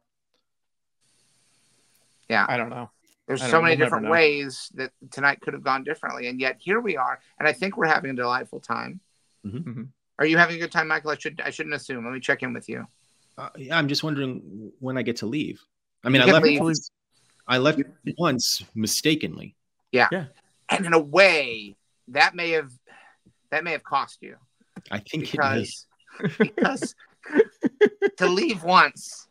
Yeah. I don't know. There's so don't- many we'll different ways that tonight could have gone differently, and yet here we are, and I think we're having a delightful time. Mhm. Mhm. Are you having a good time, Michael? I should I shouldn't assume. Let me check in with you. Uh, yeah, I'm just wondering when I get to leave. I mean, You I left leave. once. I left once mistakenly. Yeah. yeah. And in a way, that may have that may have cost you I think it because because to leave once,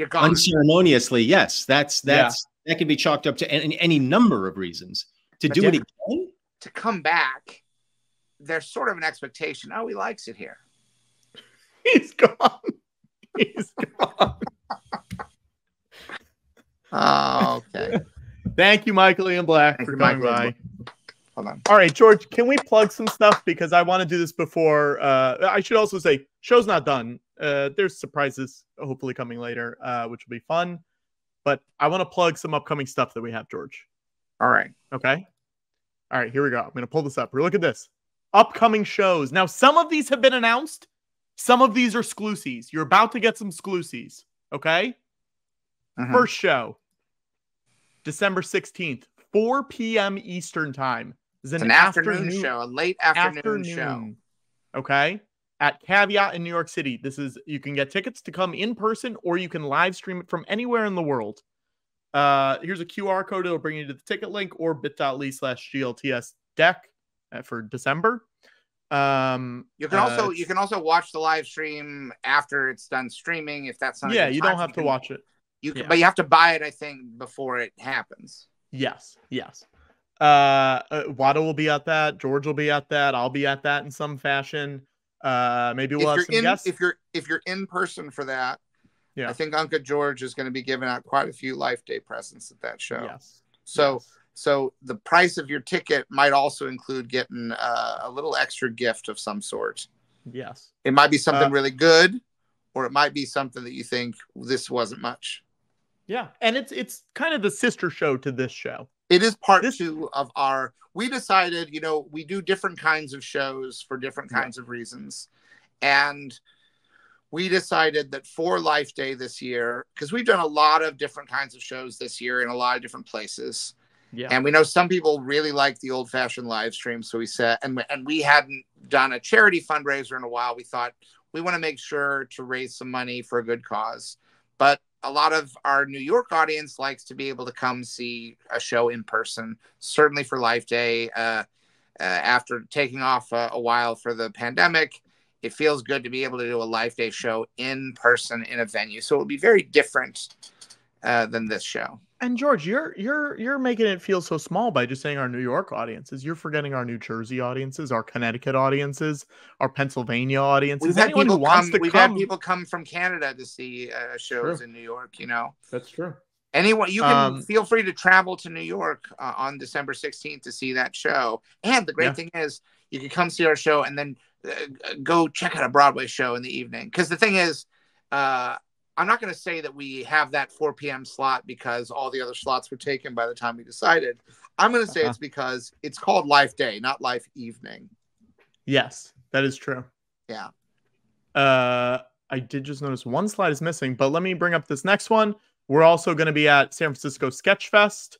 you're gone. unceremoniously. Yes, that's that's that can be chalked up to any, any number of reasons. To But do it again, to come back there's sort of an expectation. Oh, he likes it here. He's gone. He's gone. Oh, okay. Thank you, Michael Ian Black, Thank for coming by. Hold on. All right, George, can we plug some stuff? Because I want to do this before. Uh, I should also say, show's not done. Uh, there's surprises hopefully coming later, uh, which will be fun. But I want to plug some upcoming stuff that we have, George. All right. Okay. All right, here we go. I'm going to pull this up. Look at this. Upcoming shows. Now, some of these have been announced. Some of these are exclusives. You're about to get some exclusives. Okay. Mhm. First show, December 16th, 4 p.m. Eastern time. This is It's an afternoon, show, a late afternoon, show. Okay. At Caveat in New York City. This is you can get tickets to come in person or you can live stream it from anywhere in the world. Uh here's a QR code, it'll bring you to the ticket link or bit.ly slash GLTS deck uh, for December. Um You can uh, also you can also watch the live stream after it's done streaming if that's not. Yeah, you don't have to can- watch it. You can, yeah. but you have to buy it, I think, before it happens. Yes, yes. Uh, uh Watto will be at that, George will be at that, I'll be at that in some fashion. Uh maybe we'll if have you're some in, guests. if you're if you're in person for that, Yeah. I think Uncle George is going to be giving out quite a few Life Day presents at that show. Yes. So yes. so the price of your ticket might also include getting uh, a little extra gift of some sort. yes. It might be something Uh, really good, or it might be something that you think this wasn't much. Yeah. And it's it's kind of the sister show to this show. It is part This- two of our. We decided, you know, we do different kinds of shows for different Yeah. kinds of reasons, and we decided that for Life Day this year, because we've done a lot of different kinds of shows this year in a lot of different places, Yeah. and we know some people really like the old-fashioned live stream. So we said, and and we hadn't done a charity fundraiser in a while. We thought we want to make sure to raise some money for a good cause, but a lot of our New York audience likes to be able to come see a show in person. Certainly for Life Day, uh, uh, after taking off uh, a while for the pandemic, it feels good to be able to do a Life Day show in person in a venue. So it will be very different uh, than this show. And George, you're you're you're making it feel so small by just saying our New York audiences. You're forgetting our New Jersey audiences, our Connecticut audiences, our Pennsylvania audiences. We've had Anyone people who wants come. to We've come. had people come from Canada to see uh, shows True. in New York. You know, That's true. anyone you can Um, feel free to travel to New York uh, on December sixteenth to see that show. And the great Yeah. thing is, you can come see our show and then uh, go check out a Broadway show in the evening. Because the thing is, uh, I'm not going to say that we have that 4 p.m. slot because all the other slots were taken by the time we decided. I'm going to say Uh-huh. it's because it's called Life Day, not Life Evening. Yes, that is true. Yeah. Uh, I did just notice one slide is missing, but let me bring up this next one. We're also going to be at San Francisco Sketch Fest,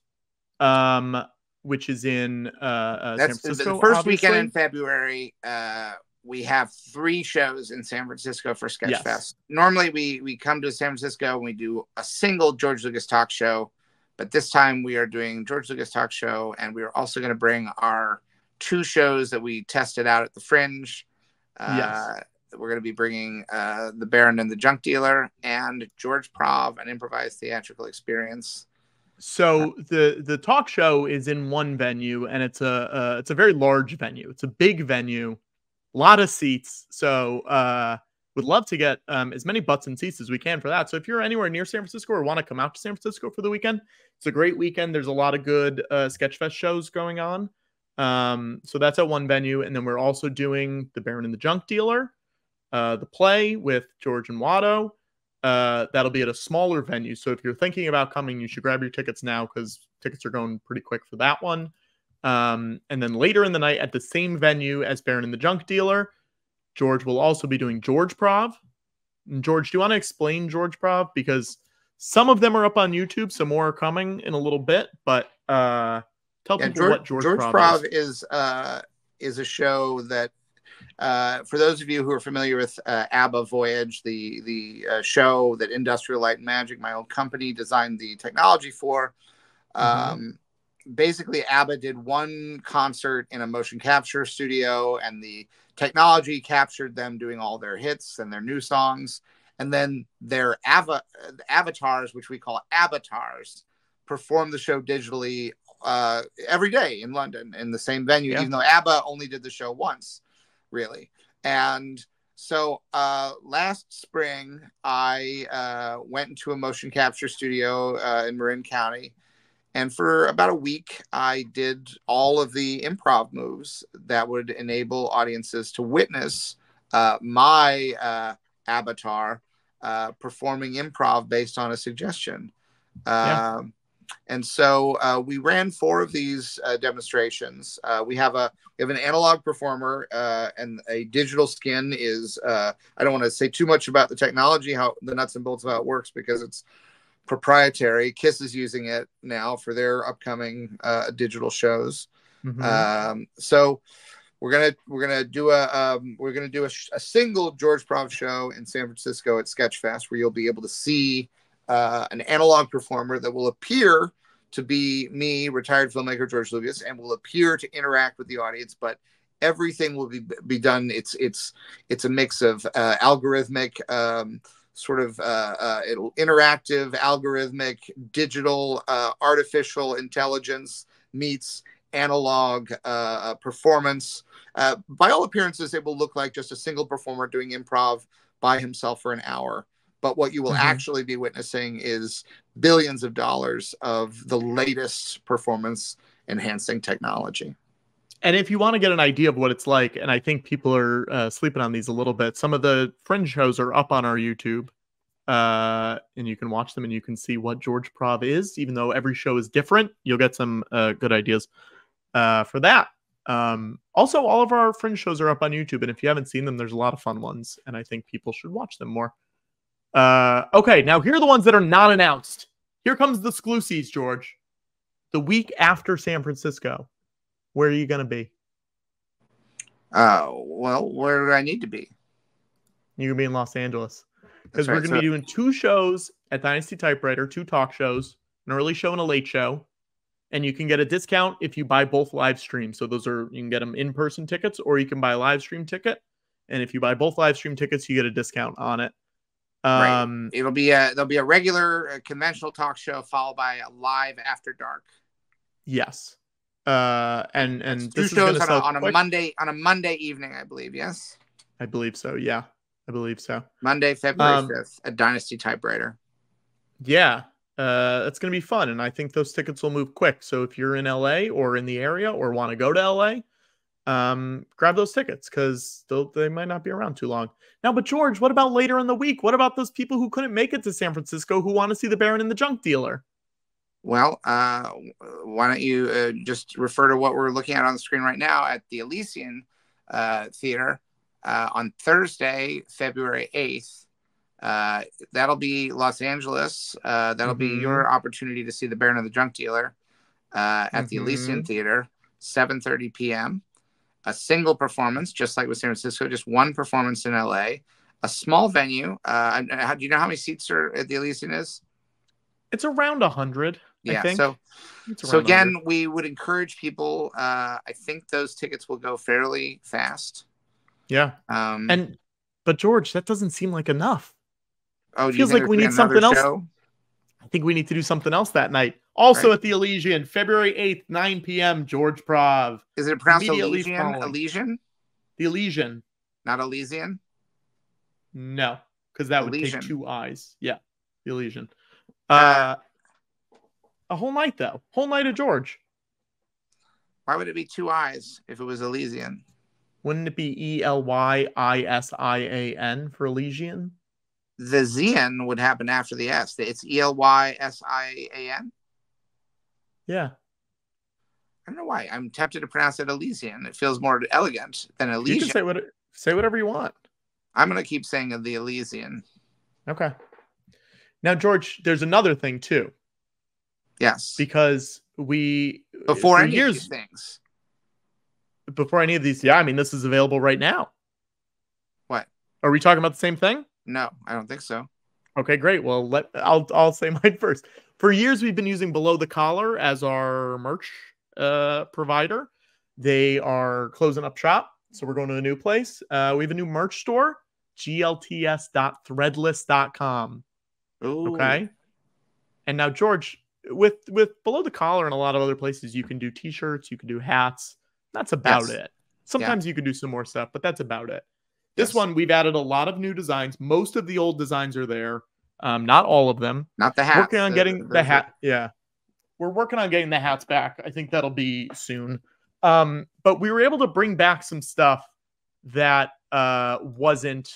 um, which is in uh, uh San Francisco. the first obviously. weekend in February. Uh, we have three shows in San Francisco for Sketch Yes. Fest. Normally, we we come to San Francisco and we do a single George Lucas talk show, but this time we are doing George Lucas talk show, and we are also going to bring our two shows that we tested out at the Fringe. Uh, Yes. We're going to be bringing uh, the Baron and the Junk Dealer and George Prov, an improvised theatrical experience. So the the talk show is in one venue, and it's a uh, it's a very large venue. It's a big venue, a lot of seats. So uh, would love to get um, as many butts and seats as we can for that. So if you're anywhere near San Francisco or want to come out to San Francisco for the weekend, it's a great weekend. There's a lot of good uh, Sketchfest shows going on. Um, so that's at one venue, and then we're also doing the Baron and the Junk Dealer, uh, the play with George and Watto. Uh, that'll be at a smaller venue. So if you're thinking about coming, you should grab your tickets now because tickets are going pretty quick for that one. Um, and then later in the night at the same venue as Baron and the Junk Dealer, George will also be doing George Prov. And George, do you want to explain George Prov? Because some of them are up on YouTube, some more are coming in a little bit. But uh, tell Yeah, people George, what George, George Prov, Prov is. is uh, is a show that, uh, for those of you who are familiar with uh, ABBA Voyage, the the uh, show that Industrial Light and Magic, my old company, designed the technology for. Mhm. Um, Basically, ABBA did one concert in a motion capture studio, and the technology captured them doing all their hits and their new songs. And then their ava- avatars, which we call avatars, perform the show digitally uh, every day in London in the same venue, Yeah. even though ABBA only did the show once, really. And so uh, last spring, I uh, went into a motion capture studio uh, in Marin County. And for about a week, I did all of the improv moves that would enable audiences to witness uh, my uh, avatar uh, performing improv based on a suggestion. Yeah. Um, and so uh, we ran four of these uh, demonstrations. Uh, we have a we have an analog performer uh, and a digital skin is. Uh, I don't want to say too much about the technology, how the nuts and bolts of how it works because it's proprietary. Kiss is using it now for their upcoming uh, digital shows. Mhm. Um, so we're gonna we're gonna do a um, we're gonna do a, sh- a single George Prov show in San Francisco at Sketchfest where you'll be able to see uh, an analog performer that will appear to be me, retired filmmaker George Lucas, and will appear to interact with the audience, but everything will be be done. It's it's it's a mix of uh, algorithmic. Um, sort of uh, uh, interactive algorithmic digital uh, artificial intelligence meets analog uh, uh, performance. Uh, by all appearances, it will look like just a single performer doing improv by himself for an hour. But what you will Mhm. actually be witnessing is billions of dollars of the latest performance enhancing technology. And if you want to get an idea of what it's like, and I think people are uh, sleeping on these a little bit, some of the fringe shows are up on our YouTube, uh, and you can watch them and you can see what George Prov is. Even though every show is different, you'll get some uh, good ideas uh, for that. Um, also, all of our fringe shows are up on YouTube, and if you haven't seen them, there's a lot of fun ones, and I think people should watch them more. Uh, okay, now here are the ones that are not announced. Here comes the exclusives, George. The week after San Francisco, where are you going to be? Oh, well, where do I need to be? You're gonna be in Los Angeles because That's we're gonna be doing two shows at Dynasty Typewriter, two talk shows, an early show and a late show, and you can get a discount if you buy both live streams. So those are you can get them in person tickets, or you can buy a live stream ticket. And if you buy both live stream tickets, you get a discount on it. Right. Um, It'll be a there'll be a regular uh, conventional talk show followed by a live after dark. yes. Uh, and and Two this shows on a, on a. Monday on a Monday evening, I believe. Yes, I believe so. Yeah, I believe so. Monday, February Um, fifth, at Dynasty Typewriter. Yeah, uh, it's going to be fun, and I think those tickets will move quick. So if you're in LA or in the area or want to go to LA, um, grab those tickets because they might not be around too long. Now, but George, what about later in the week? What about those people who couldn't make it to San Francisco who want to see the Baron and the Junk Dealer? Well, uh, why don't you uh, just refer to what we're looking at on the screen right now at the Elysian uh, Theater uh, on Thursday, February 8th. Uh, that'll be Los Angeles. Uh, that'll be Mhm. your opportunity to see the Baron of the Junk Dealer uh, at the Elysian. Theater, 7.30 p.m. A single performance, just like with San Francisco, just one performance in LA. A small venue. Uh, how, do you know how many seats are at the Elysian is? It's around a hundred. I Yeah, think. so so around 100. again, we would encourage people. Uh, I think those tickets will go fairly fast. yeah, Um, and but George, that doesn't seem like enough. oh, you feels like we need something another else. I think we need to do something else that night. Also Right. at the Elysian, February 8th, 9 p.m. George Prov. Is it pronounced Elysian? following. Elysian, The Elysian. not Elysian. No, because that would take two eyes. Yeah, the Elysian. Uh, Uh, a whole night though, whole night of George. Why would it be two eyes if it was Elysian? Wouldn't it be E L Y I S I A N for Elysian? The Zian would happen after the S. It's E L Y S I A N. Yeah, I don't know why. I'm tempted to pronounce it Elysian. It feels more elegant than you can Elysian. say what say whatever you want. I'm gonna keep saying the Elysian. Okay. Now, George, there's another thing too, Yes. because we Before for any years of these things. before any of these. Yeah, I mean, this is available right now. What? Are we talking about the same thing? No, I don't think so. Okay, great. Well, let I'll I'll say mine first. For years, we've been using Below the Collar as our merch uh, provider. They are closing up shop, so we're going to a new place. Uh, we have a new merch store, glts.threadless.com. Ooh. Okay. And now, George, with with below the collar and a lot of other places, you can do t-shirts, you can do hats. That's about Yes. it. Sometimes you can do some more stuff, but that's about it. This Yes. one we've added a lot of new designs. Most of the old designs are there. Um, not all of them. Not the hat. working on getting the hat. Yeah, we're working on getting the hats back. I think that'll be soon. Um, but we were able to bring back some stuff that uh wasn't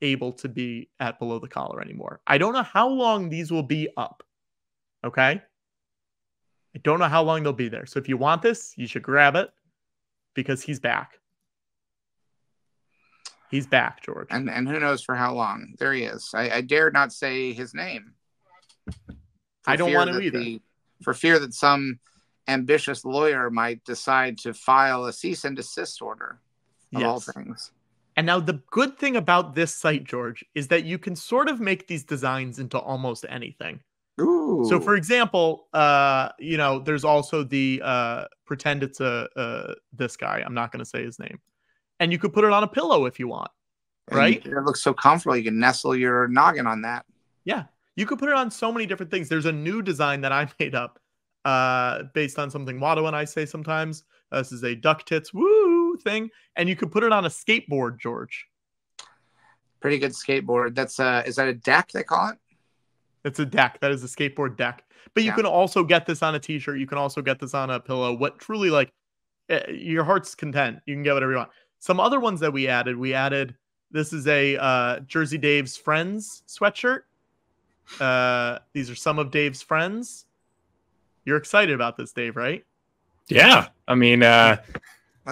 able to be at below the collar anymore. I don't know how long these will be up. Okay. I don't know how long they'll be there. So if you want this, you should grab it because he's back. He's back, George. And and who knows for how long? There he is. I, I dare not say his name. I don't want to either. the- for fear that some ambitious lawyer might decide to file a cease and desist order of all things. And now the good thing about this site, George, is that you can sort of make these designs into almost anything. Ooh. So for example, uh, you know, there's also the uh pretend it's a uh this guy. I'm not gonna say his name. And you could put it on a pillow if you want. And right? It looks so comfortable. You can nestle your noggin on that. Yeah. You could put it on so many different things. There's a new design that I made up uh based on something Watto and I say sometimes. Uh, this is a duck tits woo thing. And you could put it on a skateboard, George. Pretty good skateboard. That's uh is that a deck they call it? It's a deck. That is a skateboard deck. But you Yeah. can also get this on a t-shirt. You can also get this on a pillow. What truly like eh, your heart's content. You can get whatever you want. Some other ones that we added, we added this is a uh, Jersey Dave's friends sweatshirt. Uh, these are some of Dave's friends. You're excited about this, Dave, right? Yeah, I mean, uh,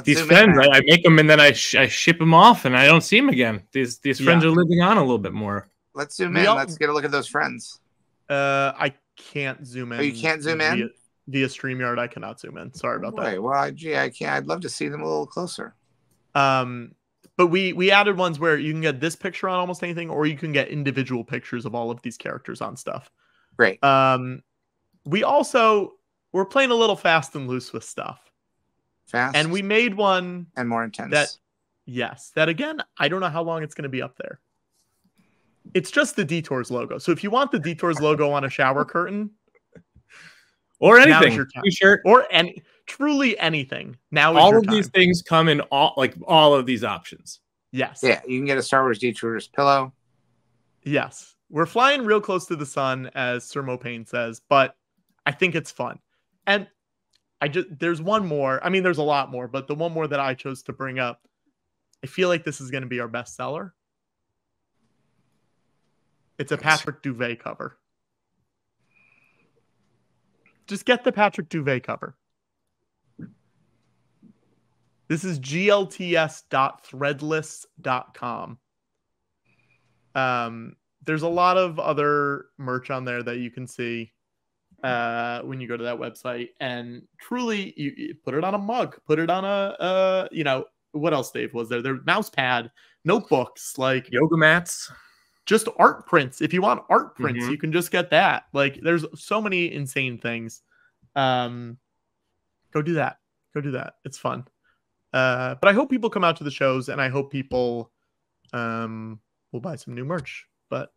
these friends, there. I, I make them and then I, sh- I ship them off, and I don't see them again. These these friends Yeah. are living on a little bit more. Let's zoom in. all- Let's get a look at those friends. Uh, I can't zoom in. Oh, you can't zoom in? via, via StreamYard. I cannot zoom in. Sorry about that. Boy, well, I, gee, I can't. I'd love to see them a little closer. Um, but we we added ones where you can get this picture on almost anything, or you can get individual pictures of all of these characters on stuff. Great. Um, we also we're playing a little fast and loose with stuff, Fast and we made one. and more intense. that- Yes, that again. I don't know how long it's going to be up there. It's just the Detours logo. So if you want the Detours logo on a shower curtain Or anything, your time. t-shirt. or any truly anything, now All your of these things come in all like all of these options. Yes. yeah, you can get a Star Wars Detours pillow. Yes, we're flying real close to the sun, as Sir Mo Payne says, but I think it's fun. And I just there's one more. I mean, there's a lot more, but the one more that I chose to bring up, I feel like this is going to be our best seller. It's a Patrick Duvet cover. Just get the Patrick Duvet cover. This is glts.threadless.com. Um, there's a lot of other merch on there that you can see uh, when you go to that website. And truly, you, you put it on a mug, put it on a, uh, you know, what else, Dave? Was there? There mouse pad, notebooks, like Yoga mats. Just art prints. If you want art prints, Mhm. you can just get that. Like there's so many insane things. Um go do that. Go do that. It's fun. Uh but I hope people come out to the shows and I hope people um will buy some new merch. But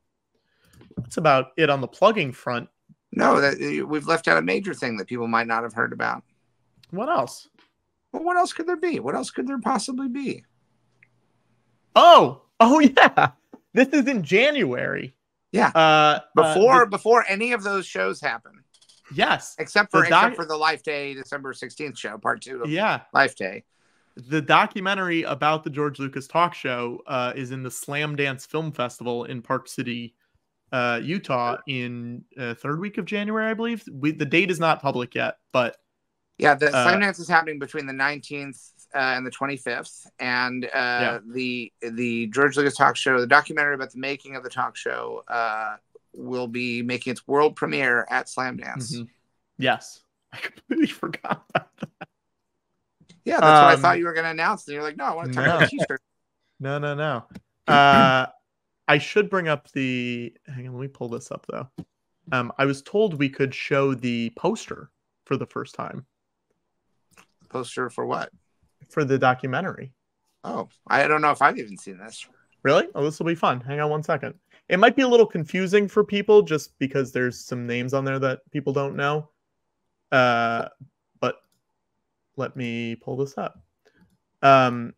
that's about it on the plugging front. No, that we've left out a major thing that people might not have heard about. What else? Well, what else could there be? What else could there possibly be? Oh, oh yeah. This is in January. Yeah. Uh Before uh, before any of those shows happen, yes. except for The doc- except for the Life Day December sixteenth show, part two of Yeah. Life Day. the documentary about the George Lucas talk show uh, is in the Slamdance Film Festival in Park City, uh, Utah, in uh, third week of January, I believe. We, the date is not public yet, but Yeah, the Uh, Slamdance is happening between the nineteenth uh, and the twenty fifth, and uh, Yeah. the the George Lucas talk show, the documentary about the making of the talk show, uh, will be making its world premiere at Slamdance. Mhm. yes, I completely forgot about that. Yeah, that's what I Um, thought you were going to announce. And you're like, no, I want to talk No. about T-shirt. No, no, no. Uh, I should bring up the. Hang on, let me pull this up though. Um, I was told we could show the poster for the first time Poster for what? For the documentary. Oh, I don't know if I've even seen this. Really? Oh, this will be fun. Hang on one second. It might be a little confusing for people just because there's some names on there that people don't know. Uh, but let me pull this up. Um,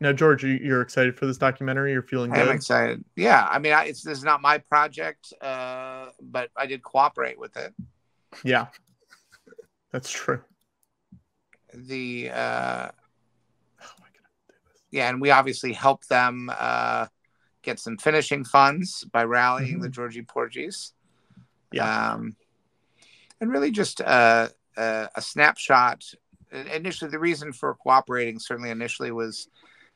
now, George, you- you're excited for this documentary. You're feeling good. I'm excited. Yeah, I mean, I, it's this is not my project, uh, but I did cooperate with it. Yeah, that's true. The uh, How am I gonna do this? yeah, and we obviously helped them uh, get some finishing funds by rallying the Georgie Porgies. Yeah. Um, and really just uh, uh, a snapshot. Initially, the reason for cooperating certainly initially was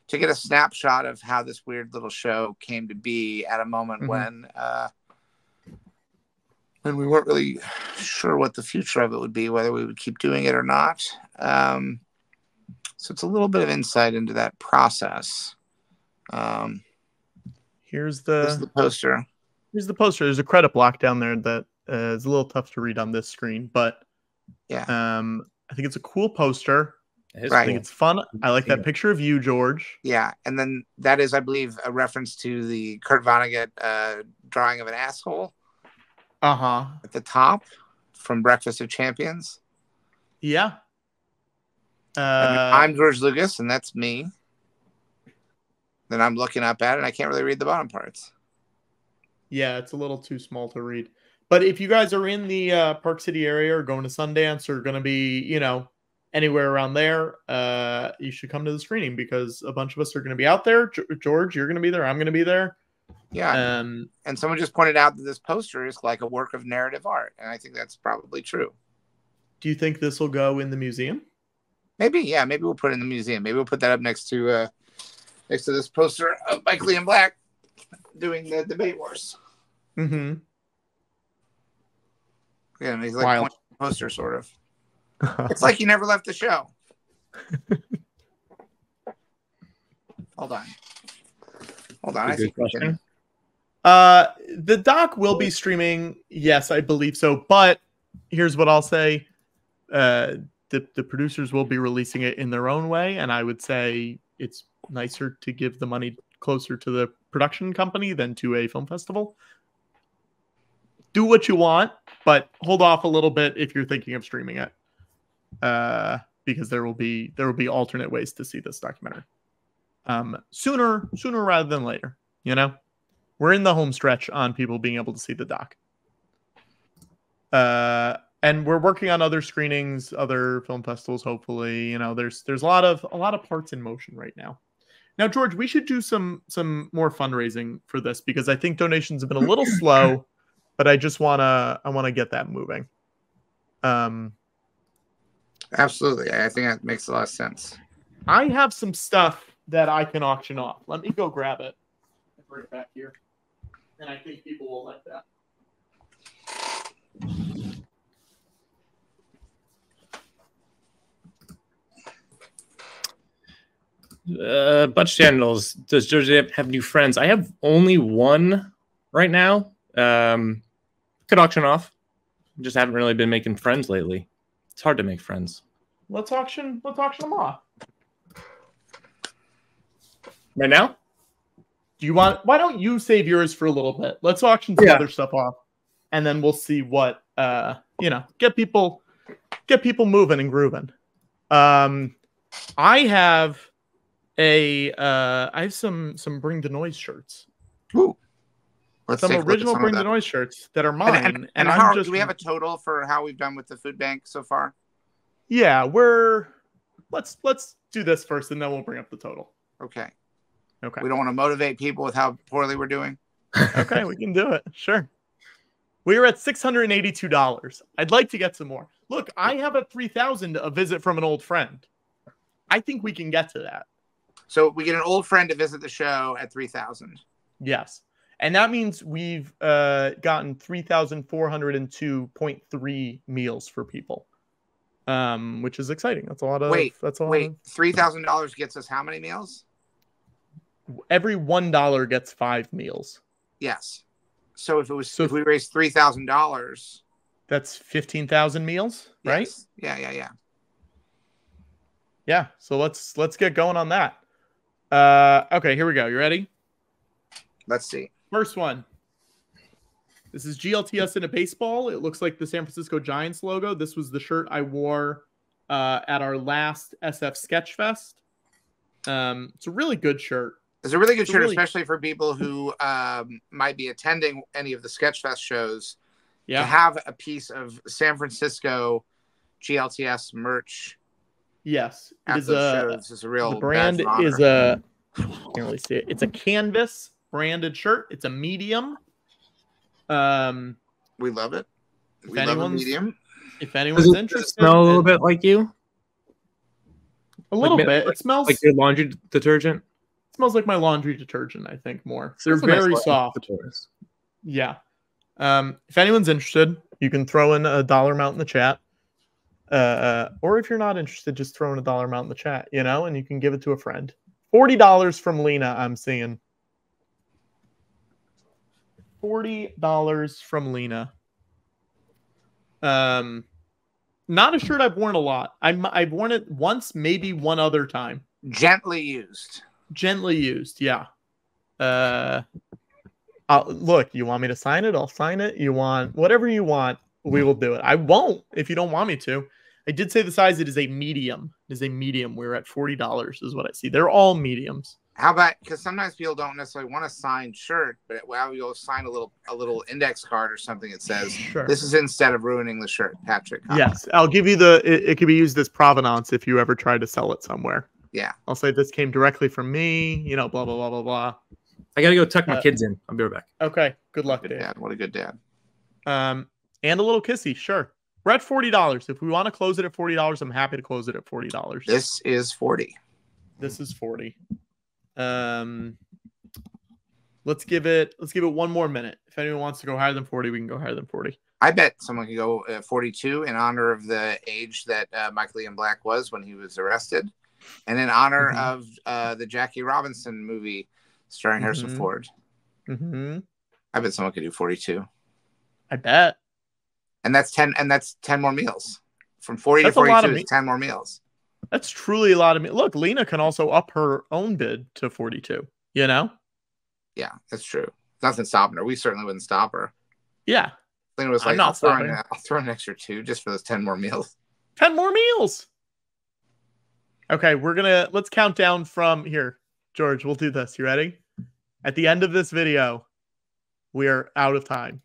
to get a snapshot of how this weird little show came to be at a moment Mhm. when uh, when we weren't really sure what the future of it would be, whether we would keep doing it or not. Um, so it's a little bit of insight into that process. Um, Here's the the poster. here's the poster. There's a credit block down there that uh, is a little tough to read on this screen, but Yeah. um, I think it's a cool poster. It is Right. I think it's fun. I like that picture of you, George. Yeah, and then that is, I believe, a reference to the Kurt Vonnegut uh, drawing of an asshole Uh huh. at the top from Breakfast of Champions. Yeah. Uh, I'm George Lucas, and that's me. Then I'm looking up at it, and I can't really read the bottom parts. Yeah, it's a little too small to read. But if you guys are in the uh, Park City area or going to Sundance or going to be, you know, anywhere around there, uh, you should come to the screening because a bunch of us are going to be out there. G- George, you're going to be there. I'm going to be there. Yeah, Um, and someone just pointed out that this poster is like a work of narrative art, and I think that's probably true. do you think this will go in the museum? Maybe, yeah, maybe we'll put it in the museum. Maybe we'll put that up next to uh, next to this poster of Michael Ian Black doing the debate wars. Mm-hmm. Yeah, and he's like Wild. pointing at the poster, sort of. It's like he never left the show. Hold on. Hold on. I Good think we can- question. Uh, the doc will be streaming. Yes, I believe so. But here's what I'll say: uh, the the producers will be releasing it in their own way, and I would say it's nicer to give the money closer to the production company than to a film festival. Do what you want, but hold off a little bit if you're thinking of streaming it, uh, because there will be there will be alternate ways to see this documentary. Um, sooner sooner rather than later, you know we're in the home stretch on people being able to see the doc. Uh, and we're working on other screenings, other film festivals. Hopefully, you know, there's there's a lot of a lot of parts in motion right now. Now, George, we should do some some more fundraising for this because I think donations have been a little slow, but I just wanna I wanna get that moving. Um, Absolutely. I think that makes a lot of sense. I have some stuff that I can auction off. Let me go grab it. and Bring it back here, and I think people will like that. Uh, Butch Daniels, does Georgia have new friends? I have only one right now. Um, could auction off. Just haven't really been making friends lately. It's hard to make friends. Let's auction. Let's auction them off. Right now? Do you want? Why don't you save yours for a little bit? Let's auction some Yeah. other stuff off, and then we'll see what uh you know get people get people moving and grooving. Um, I have a uh I have some some Bring the Noise shirts, Ooh. Let's some take a look at original some Bring the. Noise shirts that are And, mine, and, and, and I'm how, just do we have a total for how we've done with the food bank so far? yeah we're let's let's do this first, and then we'll bring up the total. Okay. Okay. We don't want to motivate people with how poorly we're doing. okay, we can do it. Sure. We are at six hundred and eighty-two dollars. I'd like to get some more. Look, I have a three thousand a visit from an old friend. I think we can get to that. So we get an old friend to visit the show at 3000 Yes, and that means we've uh, gotten three thousand four hundred and two point three meals for people, um, which is exciting. That's a lot of. Wait, that's a lot Wait, of- $3,000 gets us how many meals? Every one dollar gets five meals. Yes. So if it was, So- if we raised $3,000, That's fifteen thousand meals, right? yes. Yeah, yeah, yeah. Yeah. So let's let's get going on that. Uh, okay, here we go. You ready? Let's see. First one. This is GLTS in a baseball. It looks like the San Francisco Giants logo. This was the shirt I wore uh, at our last SF Sketchfest. Um, it's a really good shirt. It's a really good It's shirt, really- especially for people who um, might be attending any of the Sketchfest shows. To Yeah. have a piece of San Francisco GLTS merch Yes. At is those a shows is a real the brand badge of honor. is a can't really see it. It's a canvas branded shirt. It's a medium. Um, We love it. We love a medium. if Does anyone's it, does it interested, smell a little it- bit like you? a little Like, bit. like- It smells Like your laundry detergent? Smells like my laundry detergent. I think more. They're That's a nice very soft. detergent. Yeah. Um, if anyone's interested, you can throw in a dollar amount in the chat. Uh, or if you're not interested, just throw in a dollar amount in the chat, you know, and you can give it to a friend. Forty dollars from Lena, I'm seeing. Forty dollars from Lena. Um, not a shirt I've worn a lot. I'm I've worn it once, maybe one other time Gently used. Gently used yeah. Uh I'll, look you want me to sign it? I'll sign it. You want whatever you want we will do it. I won't if you don't want me to. I did say the size it is a medium. It is a medium. We're at $40 is what i see. They're all mediums. How about because sometimes people don't necessarily want a signed shirt, but wow, you'll sign a little a little index card or something that says sure. This is instead of ruining the shirt, Patrick. yes i'll give you the it, it could be used as provenance if you ever try to sell it somewhere Yeah. i'll say this came directly from me you know blah blah blah blah blah I gotta go tuck my Uh, kids in. I'll be right back. okay good luck Good dave dad. What a good dad. Um, and a little kissy, sure. We're at forty dollars. If we want to close it at forty dollars, I'm happy to close it at forty dollars. This is forty. This is forty. Um, let's give it. Let's give it one more minute. If anyone wants to go higher than forty, we can go higher than forty. I bet someone could go uh, 42 in honor of the age that uh, Michael Ian Black was when he was arrested, and in honor Mhm. of uh, the Jackie Robinson movie starring Harrison Mhm. Ford. Mm-hmm. I bet someone could do 42, I bet. and that's 10, and that's 10 more meals. From 40 That's to a lot 42 of is meat. 10 more meals. That's truly a lot of me. Look, Lena can also up her own bid to forty-two. You know? Yeah, that's true. Nothing stopping her. We certainly wouldn't stop her. Yeah, Lena was I'm like, not I'll throw, in. I'll throw in an extra two just for those 10 more meals. ten more meals. Okay, we're gonna let's count down from here. George, we'll do this. You ready? At the end of this video, we are out of time.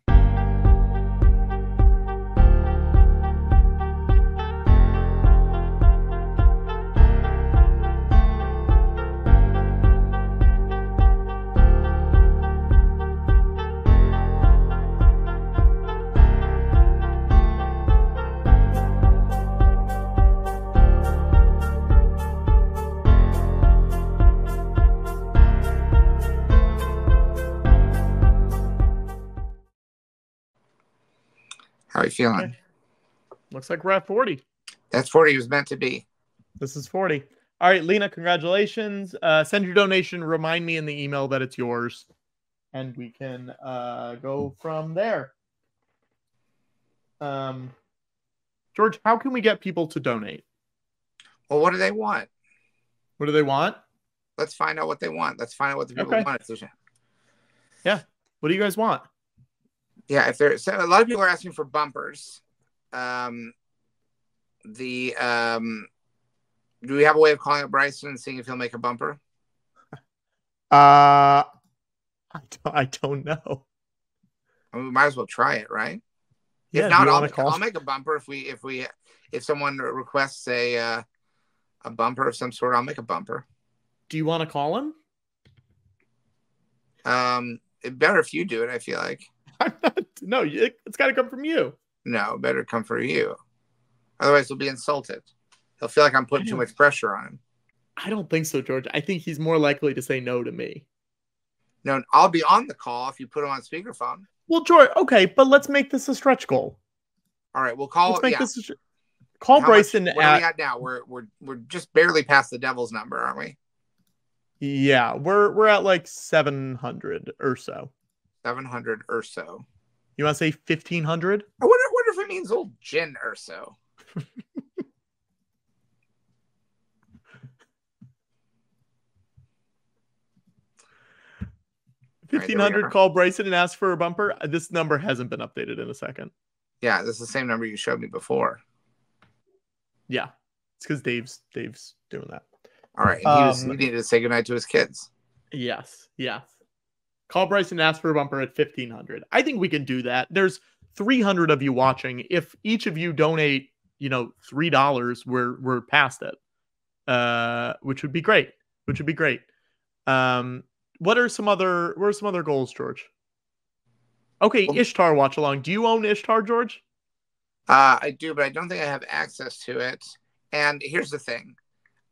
Feeling? Okay. Looks like we're at 40. That's 40 was meant to be. This is 40. All right, Lena, congratulations. Uh, send your donation. Remind me in the email that it's yours, and we can uh, go from there. Um, George, how can we get people to donate? Well, what do they want? What do they want? Let's find out what they want. Let's find out what the people Okay. want. There's- What do you guys want? Yeah, if there's so a lot of people are asking for bumpers. Um, the um, do we have a way of calling up Bryson and seeing if he'll make a bumper? Uh, I don't, I don't know. I mean, we might as well try it, right? Yeah, if do not, you I'll wanna make, call- I'll make a bumper if we if we if someone requests a uh, a bumper of some sort. I'll make a bumper. Do you want to call him? Um, it better if you do it. I feel like I'm not, no, it, it's got to come from you. no, better come from you. Otherwise, he'll be insulted. He'll feel like I'm putting too much pressure on him. I don't think so, George. I think he's more likely to say no to me. No, I'll be on the call if you put him on speakerphone. Well, George, okay, but let's make this a stretch goal. All right, we'll call. Let's make yeah. this. A, call How much- Bryson what are we at. at now? We're we're we're just barely past the devil's number, aren't we? Yeah, we're we're at like seven hundred or so. Seven hundred or so. You want to say fifteen hundred? I wonder, wonder if it means old gin or so. Fifteen hundred. are. Call Bryson and ask for a bumper. This number hasn't been updated in a second. Yeah, this is the same number you showed me before. Yeah, it's because Dave's Dave's doing that. All right. He, was, Um, he needed to say goodnight to his kids. Yes, yes. Call Bryson and ask for a bumper at fifteen hundred. I think we can do that. There's three hundred of you watching. If each of you donate, you know, three dollars, we're we're past it. Uh, which would be great. Which would be great. Um, what are some other what are some other goals, George? Okay, Ishtar watch along. Do you own Ishtar, George? Uh, I do, but I don't think I have access to it. And here's the thing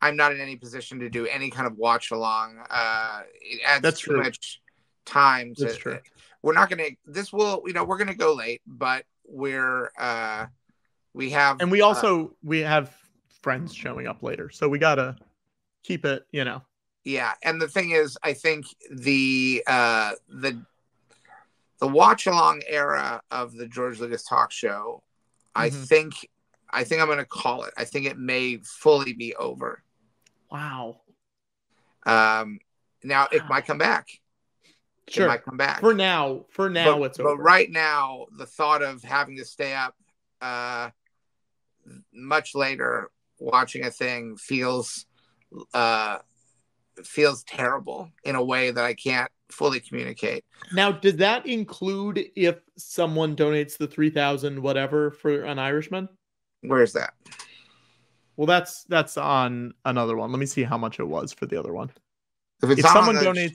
I'm not in any position to do any kind of watch along. Uh, it adds That's too true. much time to. That's true. We're not going to, this will, you know, we're going to go late, but we're, uh, we have, And we uh, also we have friends showing up later, so we gotta keep it. You know, Yeah, and the thing is, I think the uh, the the watch along era of the George Lucas talk show, I Mhm. think I think I'm going to call it. I think it may fully be over. wow. Um, now it Wow. might come back. It Sure. might come back. For now, for now, but, it's but over. right now, the thought of having to stay up uh, much later watching a thing feels uh, feels terrible in a way that I can't fully communicate. Now, does that include if someone donates the three thousand whatever for an Irishman? Where's that? Well, that's that's on another one. Let me see how much it was for the other one. If it's if on someone the- donates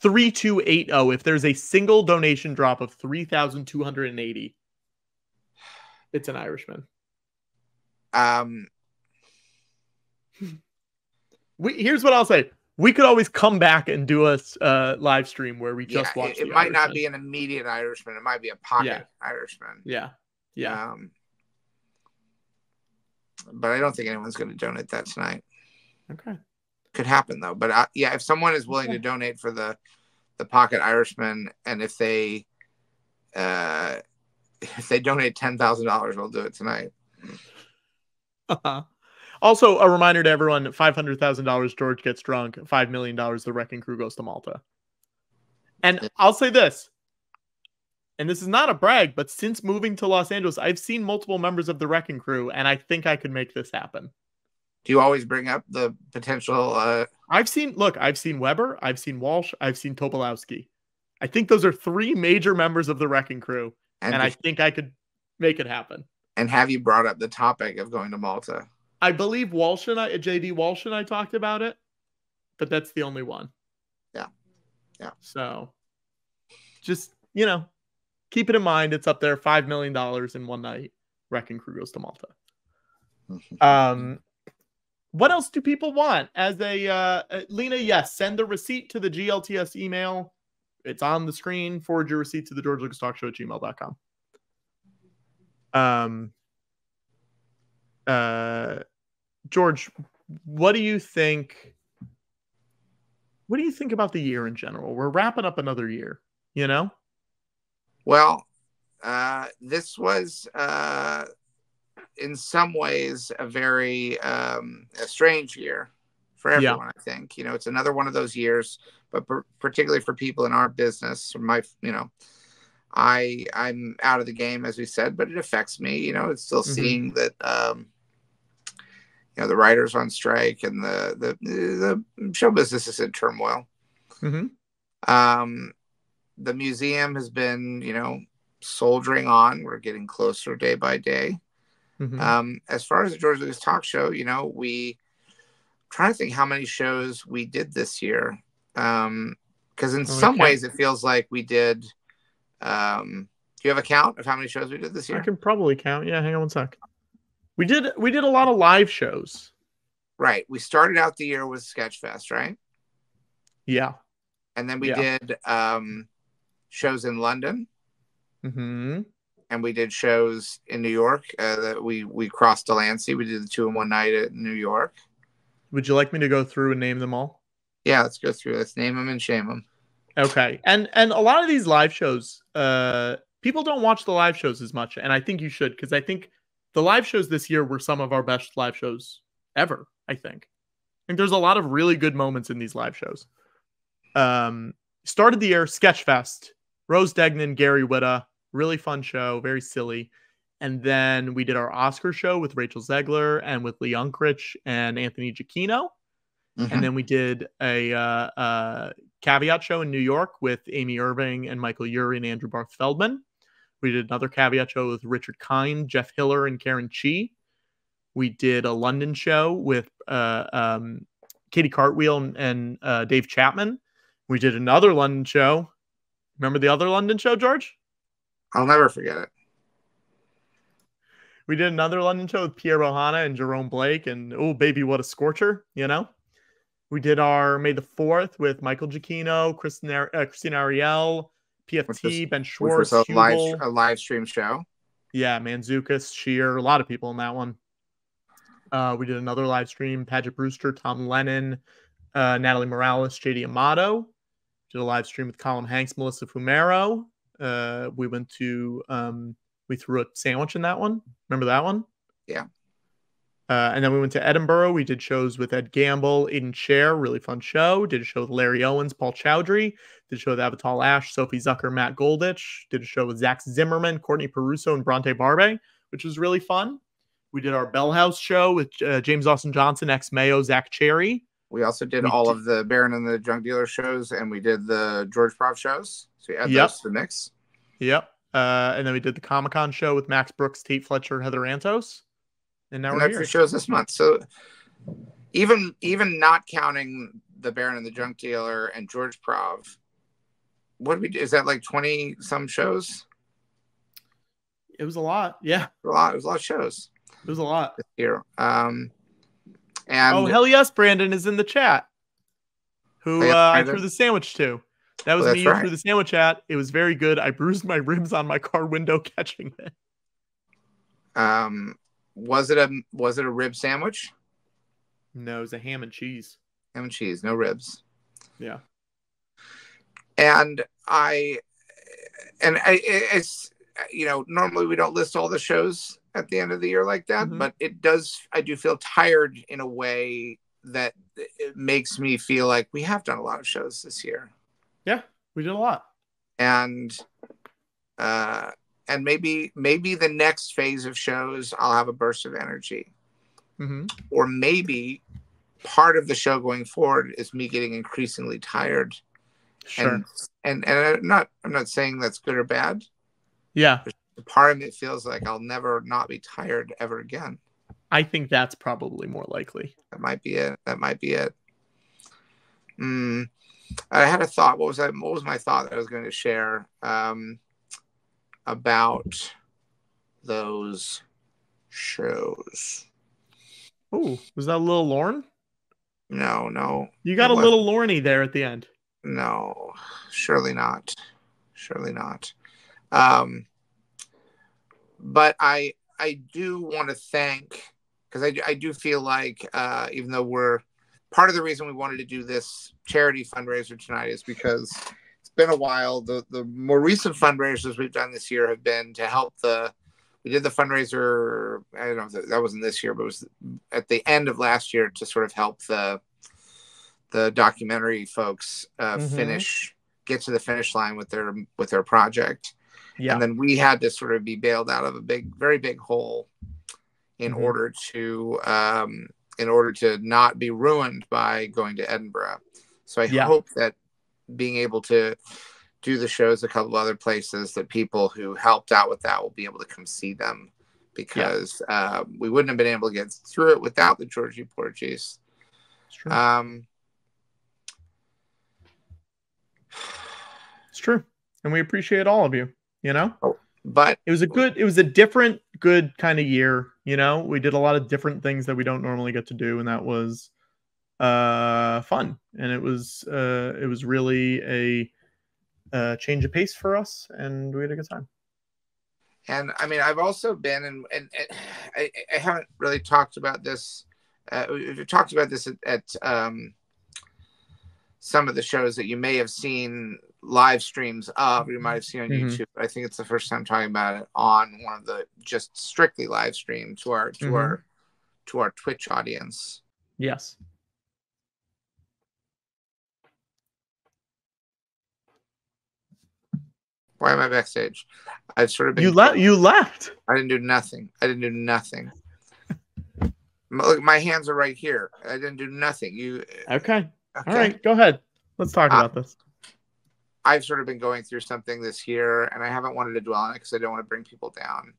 three two eight zero, if there's a single donation drop of three thousand two hundred and eighty, it's an Irishman. um, We here's what I'll say. We could always come back and do a uh, live stream where we just yeah, watch. it, it might not be an immediate Irishman. It might be a pocket Yeah. Irishman. Yeah, yeah. Um, but I don't think anyone's going to donate that tonight. Okay. Could happen though. But uh, yeah, if someone is willing to donate for the the pocket Irishman, and if they uh, if they donate ten thousand dollars, we'll do it tonight. also, a reminder to everyone: five hundred thousand dollars. George gets drunk. Five million dollars. The wrecking crew goes to Malta. And I'll say this, and this is not a brag, but since moving to Los Angeles, I've seen multiple members of the wrecking crew, and I think I could make this happen. Do you always bring up the potential? Uh, I've seen, look, I've seen Weber, I've seen Walsh, I've seen Tobolowski. I think those are three major members of the wrecking crew, and and I think I could make it happen. and have you brought up the topic of going to Malta? I believe Walsh and I, JD Walsh and I talked about it, but that's the only one. Yeah. Yeah. So just, you know, keep it in mind. It's up there $5 million in one night. Wrecking Crew goes to Malta. Um, what else do people want as a, uh, uh, Lena? Yes. Send the receipt to the GLTS email. It's on the screen. Forward your receipt to the George Lucas Talk Show at gmail.com. Um, uh, George, what do you think? What do you think about the year in general? We're wrapping up another year, you know? Well, uh, this was uh, in some ways a very um, a strange year for Yeah. everyone. I think you know it's another one of those years, but per- particularly for people in our business, or my you know, I I'm out of the game as we said, but it affects me. You know, it's still Mhm. seeing that. Um, you know the writers on strike and the the the show business is in turmoil. Mm-hmm. Um, the museum has been, you know, soldiering on. We're getting closer day by day. Mm-hmm. Um, as far as the George Lucas talk show, you know, we trying to think how many shows we did this year. Um, because in Oh, some okay. ways it feels like we did. Um, do you have a count of how many shows we did this year? I can probably count. Yeah, hang on one sec. We did we did a lot of live shows. Right. We started out the year with Sketchfest, right? Yeah. And then we Yeah. did um, shows in London. Mm-hmm. And we did shows in New York. Uh, that we we crossed Delancey. We did the two in one night at New York. Would you like me to go through and name them all? Yeah, let's go through. Let's name them and shame them. Okay. And and a lot of these live shows, uh people don't watch the live shows as much, and I think you should because I think the live shows this year were some of our best live shows ever, I think. I think there's a lot of really good moments in these live shows. Um started the year Sketchfest, Rose Degnan, Gary Whitta, really fun show, very silly. And then we did our Oscar show with Rachel Zegler and with Lee Unkrich and Anthony Giacchino. Mhm. And then we did a uh, uh, caveat show in New York with Amy Irving and Michael Urie and Andrew Barth Feldman. We did another caveat show with Richard Kind, Jeff Hiller, and Karen Chee. We did a London show with uh, um, Katie Cartwheel and, and uh, Dave Chapman. We did another London show. Remember the other London show, George? I'll never forget it. We did another London show with Pierre Ohana and Jerome Blake, and oh baby, what a scorcher! You know. We did our May the Fourth with Michael Giacchino, Christina, uh, Christine Ariel, PFT, was- Ben Schwartz, was a live, a live stream show. yeah, Mantzoukas, Shear, a lot of people in that one. Uh, we did another live stream, Paget Brewster, Tom Lennon, uh, Natalie Morales, JD Amato. Did a live stream with Colin Hanks, Melissa Fumero. Uh, we went to, um, we threw a sandwich in that one. Remember that one? Yeah. Uh, and then we went to Edinburgh. We did shows with Ed Gamble, Aiden Cher, really fun show. Did a show with Larry Owens, Paul Chowdhry. Did a show with Avatal Ash, Sophie Zucker, Matt Goldich. Did a show with Zach Zimmerman, Courtney Pauroso, and Bronte Barbe, which was really fun. We did our Bell House show with uh, James Austin Johnson, X Mayo, Zach Cherry. We also did We all did- of the Baron and the Junk Dealer shows, and we did the George Prov shows. So we add Yep. those to the mix. Yep. Uh, and then we did the Comic Con show with Max Brooks, Tate Fletcher, Heather Antos. And now and we're here. the shows this month. So even even not counting the Baron and the Junk Dealer and George Prov, what did we do? Is that like twenty some shows? It was a lot. Yeah, A lot. It was a lot of shows it was a lot. here. Um, and oh, hell yes, Brandon is in the chat. Who Oh, yeah, uh, I threw the sandwich to. That was Oh, me. You right. threw the sandwich at. It was very good. I bruised my ribs on my car window catching it. um, was it a was it a rib sandwich? No, it was a ham and cheese. Ham and cheese, no ribs. Yeah. and I and I it's you know normally we don't list all the shows at the end of the year like that, Mhm. but it does. I do feel tired in a way that it makes me feel like we have done a lot of shows this year, Yeah, we did a lot. and uh, and maybe maybe the next phase of shows I'll have a burst of energy, hmm or maybe part of the show going forward is me getting increasingly tired Sure. and and and I'm not I'm not saying that's good or bad. yeah, Part of me feels like I'll never not be tired ever again. I think that's probably more likely. That might be it. That might be it. Mm, I had a thought. What was that? What was my thought that I was going to share um, about those shows? Oh, was that a little Lorne? No, no, You got a wasn't. little Lorny there at the end. no. Surely not. Surely not. Um, but I I do want to thank because I, I do feel like uh, even though we're part of the reason we wanted to do this charity fundraiser tonight is because it's been a while. The the more recent fundraisers we've done this year have been to help the we did the fundraiser. I don't know if that, that wasn't this year, but it was at the end of last year to sort of help the the documentary folks uh, Mhm. finish get to the finish line with their with their project Yeah. and then we had to sort of be bailed out of a big very big hole in Mhm. order to um in order to not be ruined by going to edinburgh so i Yeah. hope that being able to do the shows a couple other places that people who helped out with that will be able to come see them because uh, we wouldn't have been able to get through it without the georgie portuguese It's true. um it's true. And we appreciate all of you, you know? but It was a good it was a different good kind of year, you know? We did a lot of different things that we don't normally get to do and that was uh fun. And it was uh it was really a uh change of pace for us and we had a good time. and I mean, I've also been, and, and, and I, I haven't really talked about this. Uh, we've talked about this at, at um, some of the shows that you may have seen live streams of, you might have seen on Mhm. YouTube. I think it's the first time talking about it on one of the just strictly live stream to our to Mhm. our to our Twitch audience. Yes. Why am I backstage? I've sort of been. You left. You left. I didn't do nothing. I didn't do nothing. My- Look, my hands are right here. I didn't do nothing. You. Okay. Okay. All right. Go ahead. Let's talk Uh, about this. I've sort of been going through something this year, and I haven't wanted to dwell on it because I don't want to bring people down.